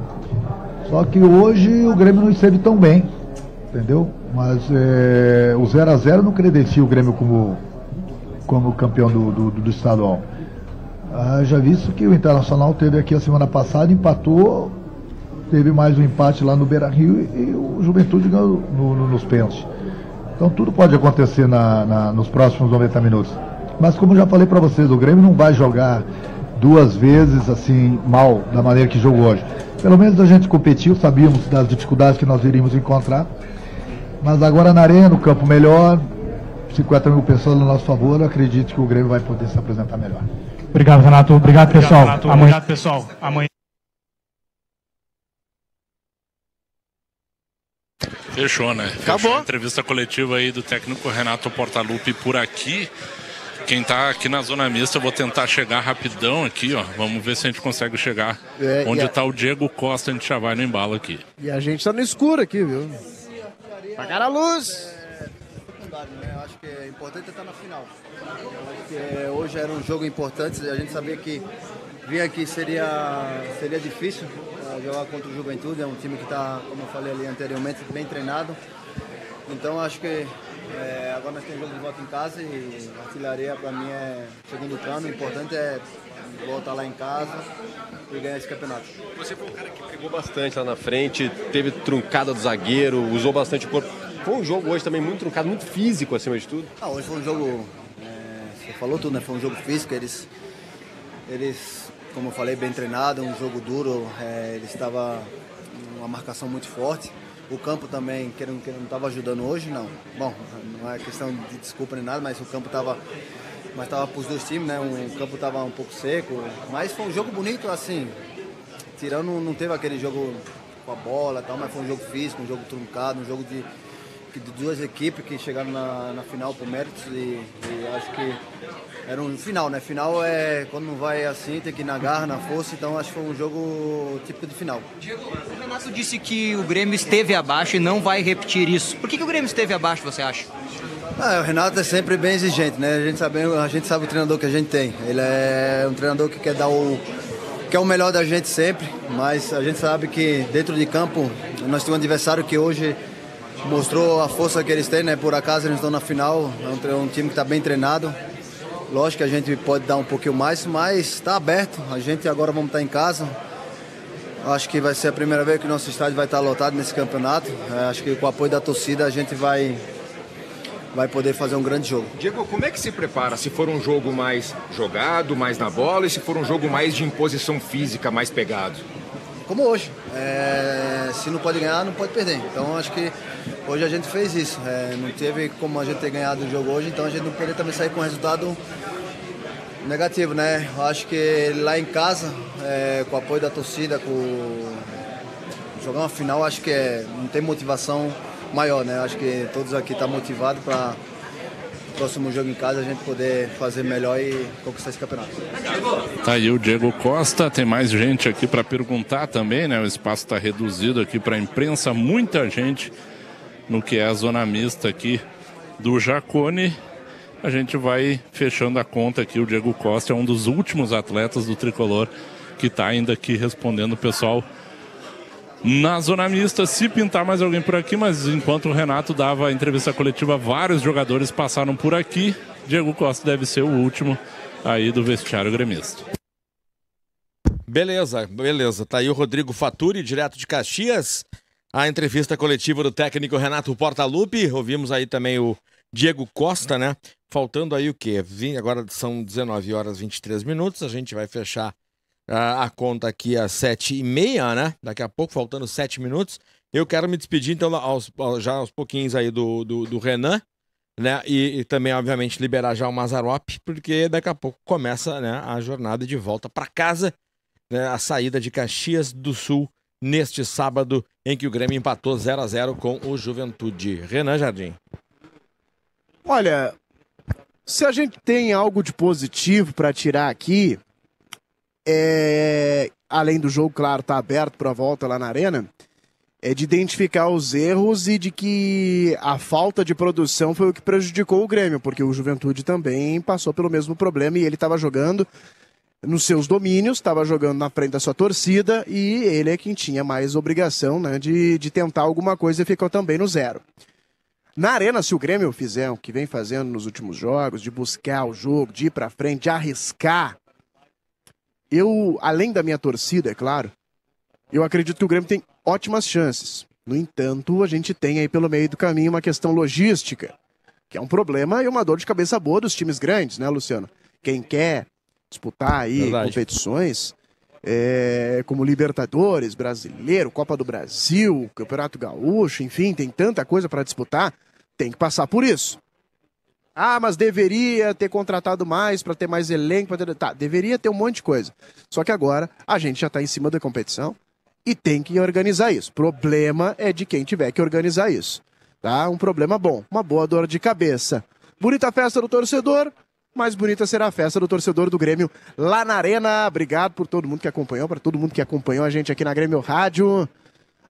Só que hoje o Grêmio não esteve tão bem, entendeu? Mas é, o 0 a 0 não credencia o Grêmio como, como campeão do, do, do estadual. Ah, já visto que o Internacional teve aqui a semana passada, empatou teve mais um empate lá no Beira Rio e, o Juventude ganhou no, no, nos pênaltis. Então tudo pode acontecer na, na, nos próximos 90 minutos. Mas como já falei para vocês, o Grêmio não vai jogar duas vezes assim mal da maneira que jogou hoje. Pelo menos a gente competiu, sabíamos das dificuldades que nós iríamos encontrar. Mas agora na arena, no campo melhor, 50 mil pessoas no nosso favor, eu acredito que o Grêmio vai poder se apresentar melhor. Obrigado, Renato. Obrigado, pessoal. Obrigado, Renato. Amanhã... Obrigado, pessoal. Amanhã. Fechou, né? Fechou Acabou. A entrevista coletiva aí do técnico Renato Portaluppi por aqui. Quem tá aqui na zona mista, eu vou tentar chegar rapidão aqui, ó. Vamos ver se a gente consegue chegar é, onde a... tá o Diego Costa, a gente já vai no embalo aqui. E a gente tá no escuro aqui, viu? Pagar a luz! né? Acho que é importante estar na final. É, hoje era um jogo importante, a gente sabia que vir aqui seria, seria difícil, jogar contra o Juventude, é um time que está, como eu falei ali anteriormente, bem treinado. Então acho que é, agora nós temos jogo de volta em casa e artilharia para mim é segundo plano. O importante é voltar lá em casa e ganhar esse campeonato. Você foi um cara que pegou bastante lá na frente, teve truncada do zagueiro, usou bastante o corpo. Foi um jogo hoje também muito truncado, muito físico acima de tudo. Ah, hoje foi um jogo, é, você falou tudo, né? Foi um jogo físico, eles, eles como eu falei, bem treinado, um jogo duro. É, ele estava uma marcação muito forte. O campo também, que não estava ajudando hoje, não. Bom, não é questão de desculpa nem nada, mas o campo estava mas estava para os dois times, né? Um, o campo estava um pouco seco, mas foi um jogo bonito, assim. Tirando, não teve aquele jogo com a bola, tal, mas foi um jogo físico, um jogo truncado, um jogo de, de duas equipes que chegaram na, na final por méritos e, e acho que era um final, né? Final é quando não vai assim, tem que ir na garra, na força, então acho que foi um jogo típico de final. Diego, o Renato disse que o Grêmio esteve abaixo e não vai repetir isso. Por que, que o Grêmio esteve abaixo, você acha? Ah, o Renato é sempre bem exigente, né? A gente, sabe, a gente sabe o treinador que a gente tem. Ele é um treinador que quer dar o, quer o melhor da gente sempre, mas a gente sabe que dentro de campo nós temos um adversário que hoje mostrou a força que eles têm, né? Por acaso eles estão na final, é um, um time que está bem treinado. Lógico que a gente pode dar um pouquinho mais, mas está aberto. A gente agora vamos estar em casa. Acho que vai ser a primeira vez que o nosso estádio vai estar lotado nesse campeonato. É, acho que com o apoio da torcida a gente vai, vai poder fazer um grande jogo. Diego, como é que se prepara se for um jogo mais jogado, mais na bola e se for um jogo mais de imposição física, mais pegado? Como hoje. É, se não pode ganhar, não pode perder. Então acho que hoje a gente fez isso. É, não teve como a gente ter ganhado o jogo hoje, então a gente não poderia também sair com resultado negativo, né? Acho que lá em casa, é, com o apoio da torcida, com jogar uma final, acho que é, não tem motivação maior, né? Acho que todos aqui estão tá motivados para próximo jogo em casa a gente poder fazer melhor e conquistar esse campeonato. Tá aí o Diego Costa, tem mais gente aqui para perguntar também, né? O espaço está reduzido aqui para a imprensa, muita gente no que é a zona mista aqui do Jacone. A gente vai fechando a conta aqui. O Diego Costa é um dos últimos atletas do tricolor que está ainda aqui respondendo o pessoal na zona mista. Se pintar mais alguém por aqui, mas enquanto o Renato dava a entrevista coletiva, vários jogadores passaram por aqui. Diego Costa deve ser o último aí do vestiário gremista. Beleza, beleza. Tá aí o Rodrigo Faturi, direto de Caxias. A entrevista coletiva do técnico Renato Portaluppi. Ouvimos aí também o Diego Costa, né? Faltando aí o quê? Agora são 19 horas e 23 minutos. A gente vai fechar a conta aqui às 7 e meia, né? Daqui a pouco, faltando 7 minutos. Eu quero me despedir, então, aos, já aos pouquinhos aí do, do, do Renan, né? E, e, também, obviamente, liberar já o Mazarop, porque daqui a pouco começa né, a jornada de volta para casa, né? A saída de Caxias do Sul neste sábado, em que o Grêmio empatou 0 a 0 com o Juventude. Renan Jardim. Olha, se a gente tem algo de positivo para tirar aqui, é, além do jogo, claro, tá aberto para a volta lá na arena, é de identificar os erros e de que a falta de produção foi o que prejudicou o Grêmio, porque o Juventude também passou pelo mesmo problema e ele estava jogando nos seus domínios, estava jogando na frente da sua torcida e ele é quem tinha mais obrigação né, de, de tentar alguma coisa e ficou também no zero. Na arena, se o Grêmio fizer o que vem fazendo nos últimos jogos, de buscar o jogo, de ir para frente, de arriscar, eu, além da minha torcida, é claro, eu acredito que o Grêmio tem ótimas chances. No entanto, a gente tem aí pelo meio do caminho uma questão logística, que é um problema e uma dor de cabeça boa dos times grandes, né, Luciano? Quem quer disputar aí Verdade. competições é, como Libertadores, Brasileiro, Copa do Brasil, Campeonato Gaúcho, enfim, tem tanta coisa para disputar, tem que passar por isso. Ah, mas deveria ter contratado mais para ter mais elenco, ter... tá, deveria ter um monte de coisa. Só que agora a gente já está em cima da competição e tem que organizar isso. Problema é de quem tiver que organizar isso. Tá? Um problema bom, uma boa dor de cabeça. Bonita festa do torcedor, mais bonita será a festa do torcedor do Grêmio lá na Arena. Obrigado por todo mundo que acompanhou, para todo mundo que acompanhou a gente aqui na Grêmio Rádio.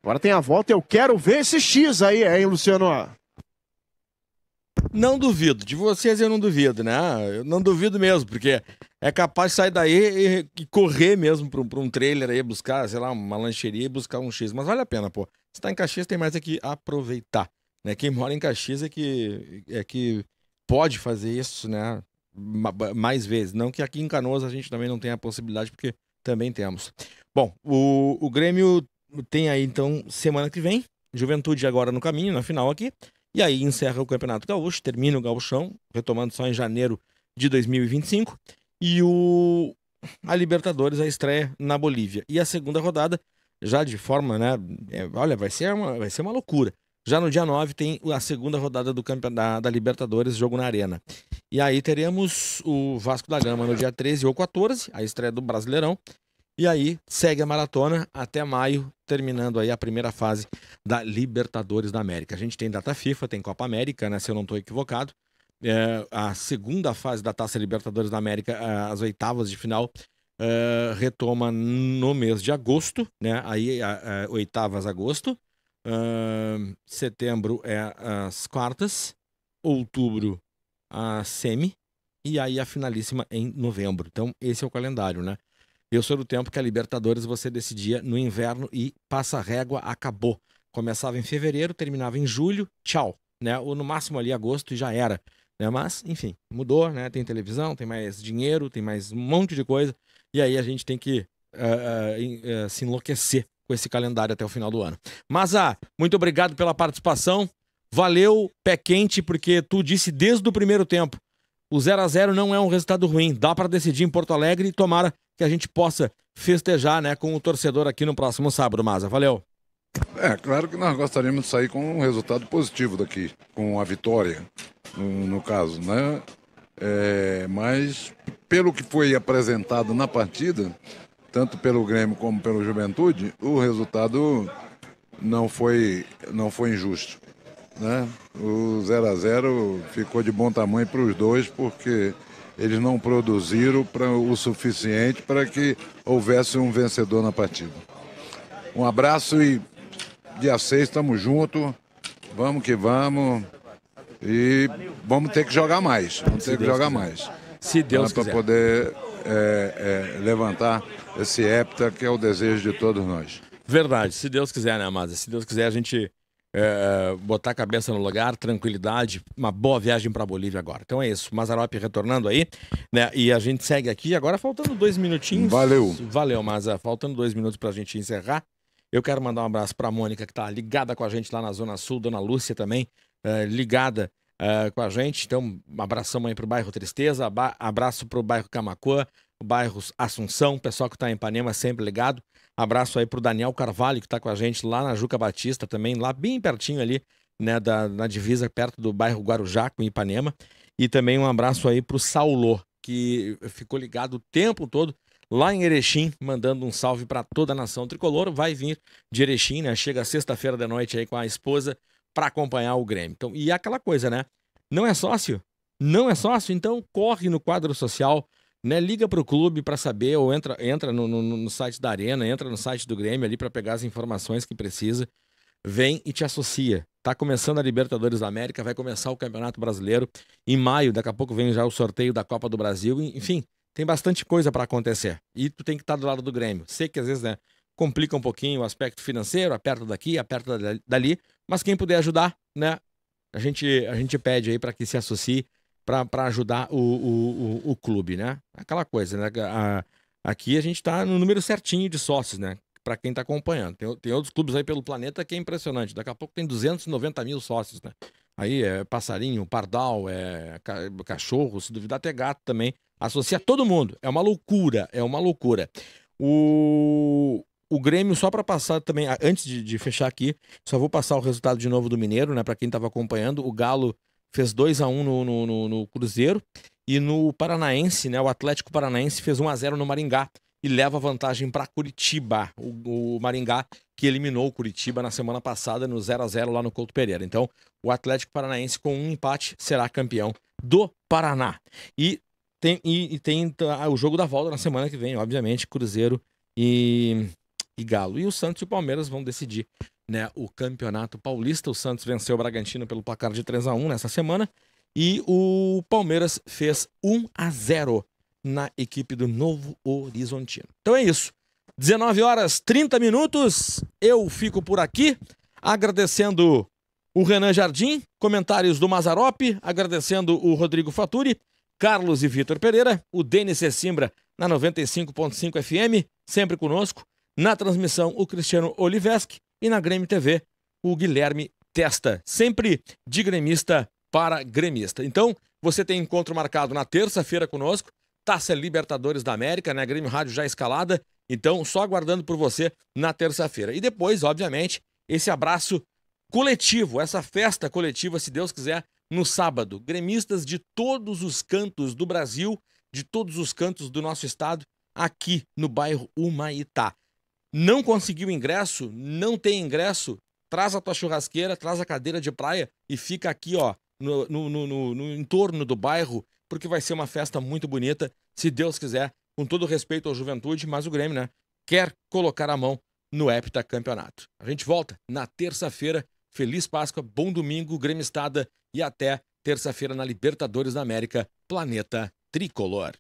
Agora tem a volta, eu quero ver esse X aí, hein, Luciano? Não duvido, de vocês eu não duvido, né? Eu não duvido mesmo, porque é capaz de sair daí e, correr mesmo para um, um trailer aí, buscar, sei lá, uma lancheria e buscar um X. Mas vale a pena, pô. Se tá em Caxias, tem mais aqui aproveitar. Né? Quem mora em Caxias é que, é que pode fazer isso, né? mais vezes. Não que aqui em Canoas a gente também não tenha a possibilidade, porque também temos. Bom, o, o Grêmio tem aí então semana que vem, Juventude agora no caminho, na final aqui, e aí encerra o Campeonato Gaúcho, termina o Gaúchão, retomando só em janeiro de 2025, e o a Libertadores a estreia na Bolívia. E a segunda rodada já de forma, né, é, olha, vai ser uma vai ser uma loucura. Já no dia 9 tem a segunda rodada do da, da Libertadores, jogo na Arena. E aí teremos o Vasco da Gama no dia 13 ou 14, a estreia do Brasileirão. E aí segue a maratona até maio, terminando aí a primeira fase da Libertadores da América. A gente tem data FIFA, tem Copa América, né? Se eu não estou equivocado. É, a segunda fase da Taça Libertadores da América, é, as oitavas de final, é, retoma no mês de agosto, né? Aí, a, a, oitavas agosto. Setembro é as quartas, outubro a semi e aí a finalíssima em novembro. Então, esse é o calendário, né? Eu sou do tempo que a Libertadores você decidia no inverno e passa régua, acabou. Começava em fevereiro, terminava em julho, tchau. Né? Ou no máximo ali agosto e já era. Né? Mas, enfim, mudou, né? Tem televisão, tem mais dinheiro, tem mais um monte de coisa. E aí a gente tem que uh, uh, uh, se enlouquecer com esse calendário até o final do ano. Mas, ah, muito obrigado pela participação. Valeu, pé quente, porque tu disse desde o primeiro tempo. O 0 a 0 não é um resultado ruim. Dá para decidir em Porto Alegre e tomara que a gente possa festejar né, com o torcedor aqui no próximo sábado, Maza. Valeu. É, claro que nós gostaríamos de sair com um resultado positivo daqui, com a vitória, no, no caso, né? É, mas, pelo que foi apresentado na partida, tanto pelo Grêmio como pelo Juventude, o resultado não foi, não foi injusto. Né? O 0 a 0 ficou de bom tamanho para os dois, porque eles não produziram pra, o suficiente para que houvesse um vencedor na partida. Um abraço e dia 6 estamos juntos. Vamos que vamos. E vamos ter que jogar mais. Vamos ter que jogar quiser. mais. Se Deus Para poder é, é, levantar esse hepta que é o desejo de todos nós. Verdade, se Deus quiser, né, Amada? Se Deus quiser, a gente é, botar a cabeça no lugar, tranquilidade, uma boa viagem para Bolívia agora. Então é isso, Mazarop retornando aí, né? E a gente segue aqui, agora faltando dois minutinhos. Valeu. Valeu, Maza. Faltando dois minutos para a gente encerrar. Eu quero mandar um abraço para a Mônica, que está ligada com a gente lá na Zona Sul, Dona Lúcia também, é, ligada é, com a gente. Então, um abração aí para o bairro Tristeza, abraço para o bairro Camacuã, o bairro Assunção, pessoal que está em Ipanema sempre ligado. Abraço aí pro Daniel Carvalho, que está com a gente lá na Juca Batista também, lá bem pertinho ali, né, da, na divisa, perto do bairro Guarujá com Ipanema. E também um abraço aí pro Saulo, que ficou ligado o tempo todo lá em Erechim, mandando um salve para toda a nação tricolor. Vai vir de Erechim, né? Chega sexta-feira da noite aí com a esposa para acompanhar o Grêmio. Então, e aquela coisa, né? Não é sócio? Não é sócio? Então corre no quadro social, né? Liga para o clube para saber, ou entra, entra no, no, no, site da Arena, entra no site do Grêmio ali para pegar as informações que precisa. Vem e te associa. Tá começando a Libertadores da América, vai começar o Campeonato Brasileiro em maio. Daqui a pouco vem já o sorteio da Copa do Brasil. Enfim, tem bastante coisa para acontecer. E tu tem que estar tá do lado do Grêmio. Sei que às vezes né, complica um pouquinho o aspecto financeiro, aperta daqui, aperta dali, mas quem puder ajudar, né? A gente, a gente pede aí para que se associe para ajudar o, o, o, o, clube, né? Aquela coisa, né? A, aqui a gente está no número certinho de sócios, né? Para quem está acompanhando. Tem, tem outros clubes aí pelo planeta que é impressionante. Daqui a pouco tem 290 mil sócios, né? Aí é passarinho, pardal, é cachorro, se duvidar até gato também. Associa todo mundo. É uma loucura, é uma loucura. O, o Grêmio, só para passar também, antes de, de, fechar aqui, só vou passar o resultado de novo do Mineiro, né? Para quem estava acompanhando, o Galo fez 2 a 1 no, no, no, no, Cruzeiro. E no Paranaense, né, o Atlético Paranaense fez 1 a 0 no Maringá e leva vantagem para Curitiba. O, o, Maringá que eliminou o Curitiba na semana passada no 0 a 0 lá no Couto Pereira. Então, o Atlético Paranaense com um empate será campeão do Paraná. E tem, e, e tem o jogo da volta na semana que vem, obviamente, Cruzeiro e, e Galo. E o Santos e o Palmeiras vão decidir né, o Campeonato Paulista. O Santos venceu o Bragantino pelo placar de 3 a 1 nessa semana e o Palmeiras fez 1 a 0 na equipe do Novo Horizontino. Então é isso. 19 horas 30 minutos. Eu fico por aqui agradecendo o Renan Jardim, comentários do Mazarope, agradecendo o Rodrigo Faturi, Carlos e Vitor Pereira, o Denis Simbra na 95.5 FM, sempre conosco. Na transmissão, o Cristiano Oliveski e na Grêmio TV, o Guilherme Testa, sempre de gremista para gremista. Então, você tem encontro marcado na terça-feira conosco, Taça Libertadores da América, né? Grêmio Rádio já escalada. Então, só aguardando por você na terça-feira. E depois, obviamente, esse abraço coletivo, essa festa coletiva, se Deus quiser, no sábado. Gremistas de todos os cantos do Brasil, de todos os cantos do nosso estado, aqui no bairro Humaitá. Não conseguiu ingresso? Não tem ingresso? Traz a tua churrasqueira, traz a cadeira de praia e fica aqui, ó, no, no, no, no, no entorno do bairro, porque vai ser uma festa muito bonita, se Deus quiser, com todo respeito à juventude, mas o Grêmio, né, quer colocar a mão no Hepta Campeonato. A gente volta na terça-feira. Feliz Páscoa, bom domingo, Grêmio Estada e até terça-feira na Libertadores da América, Planeta Tricolor.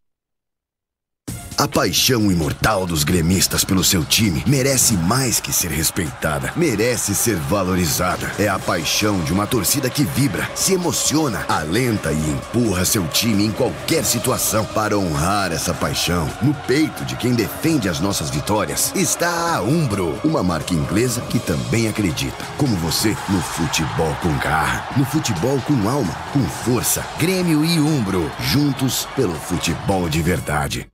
A paixão imortal dos gremistas pelo seu time merece mais que ser respeitada, merece ser valorizada. É a paixão de uma torcida que vibra, se emociona, alenta e empurra seu time em qualquer situação. Para honrar essa paixão, no peito de quem defende as nossas vitórias, está a Umbro, uma marca inglesa que também acredita, como você, no futebol com garra, no futebol com alma, com força. Grêmio e Umbro, juntos pelo futebol de verdade.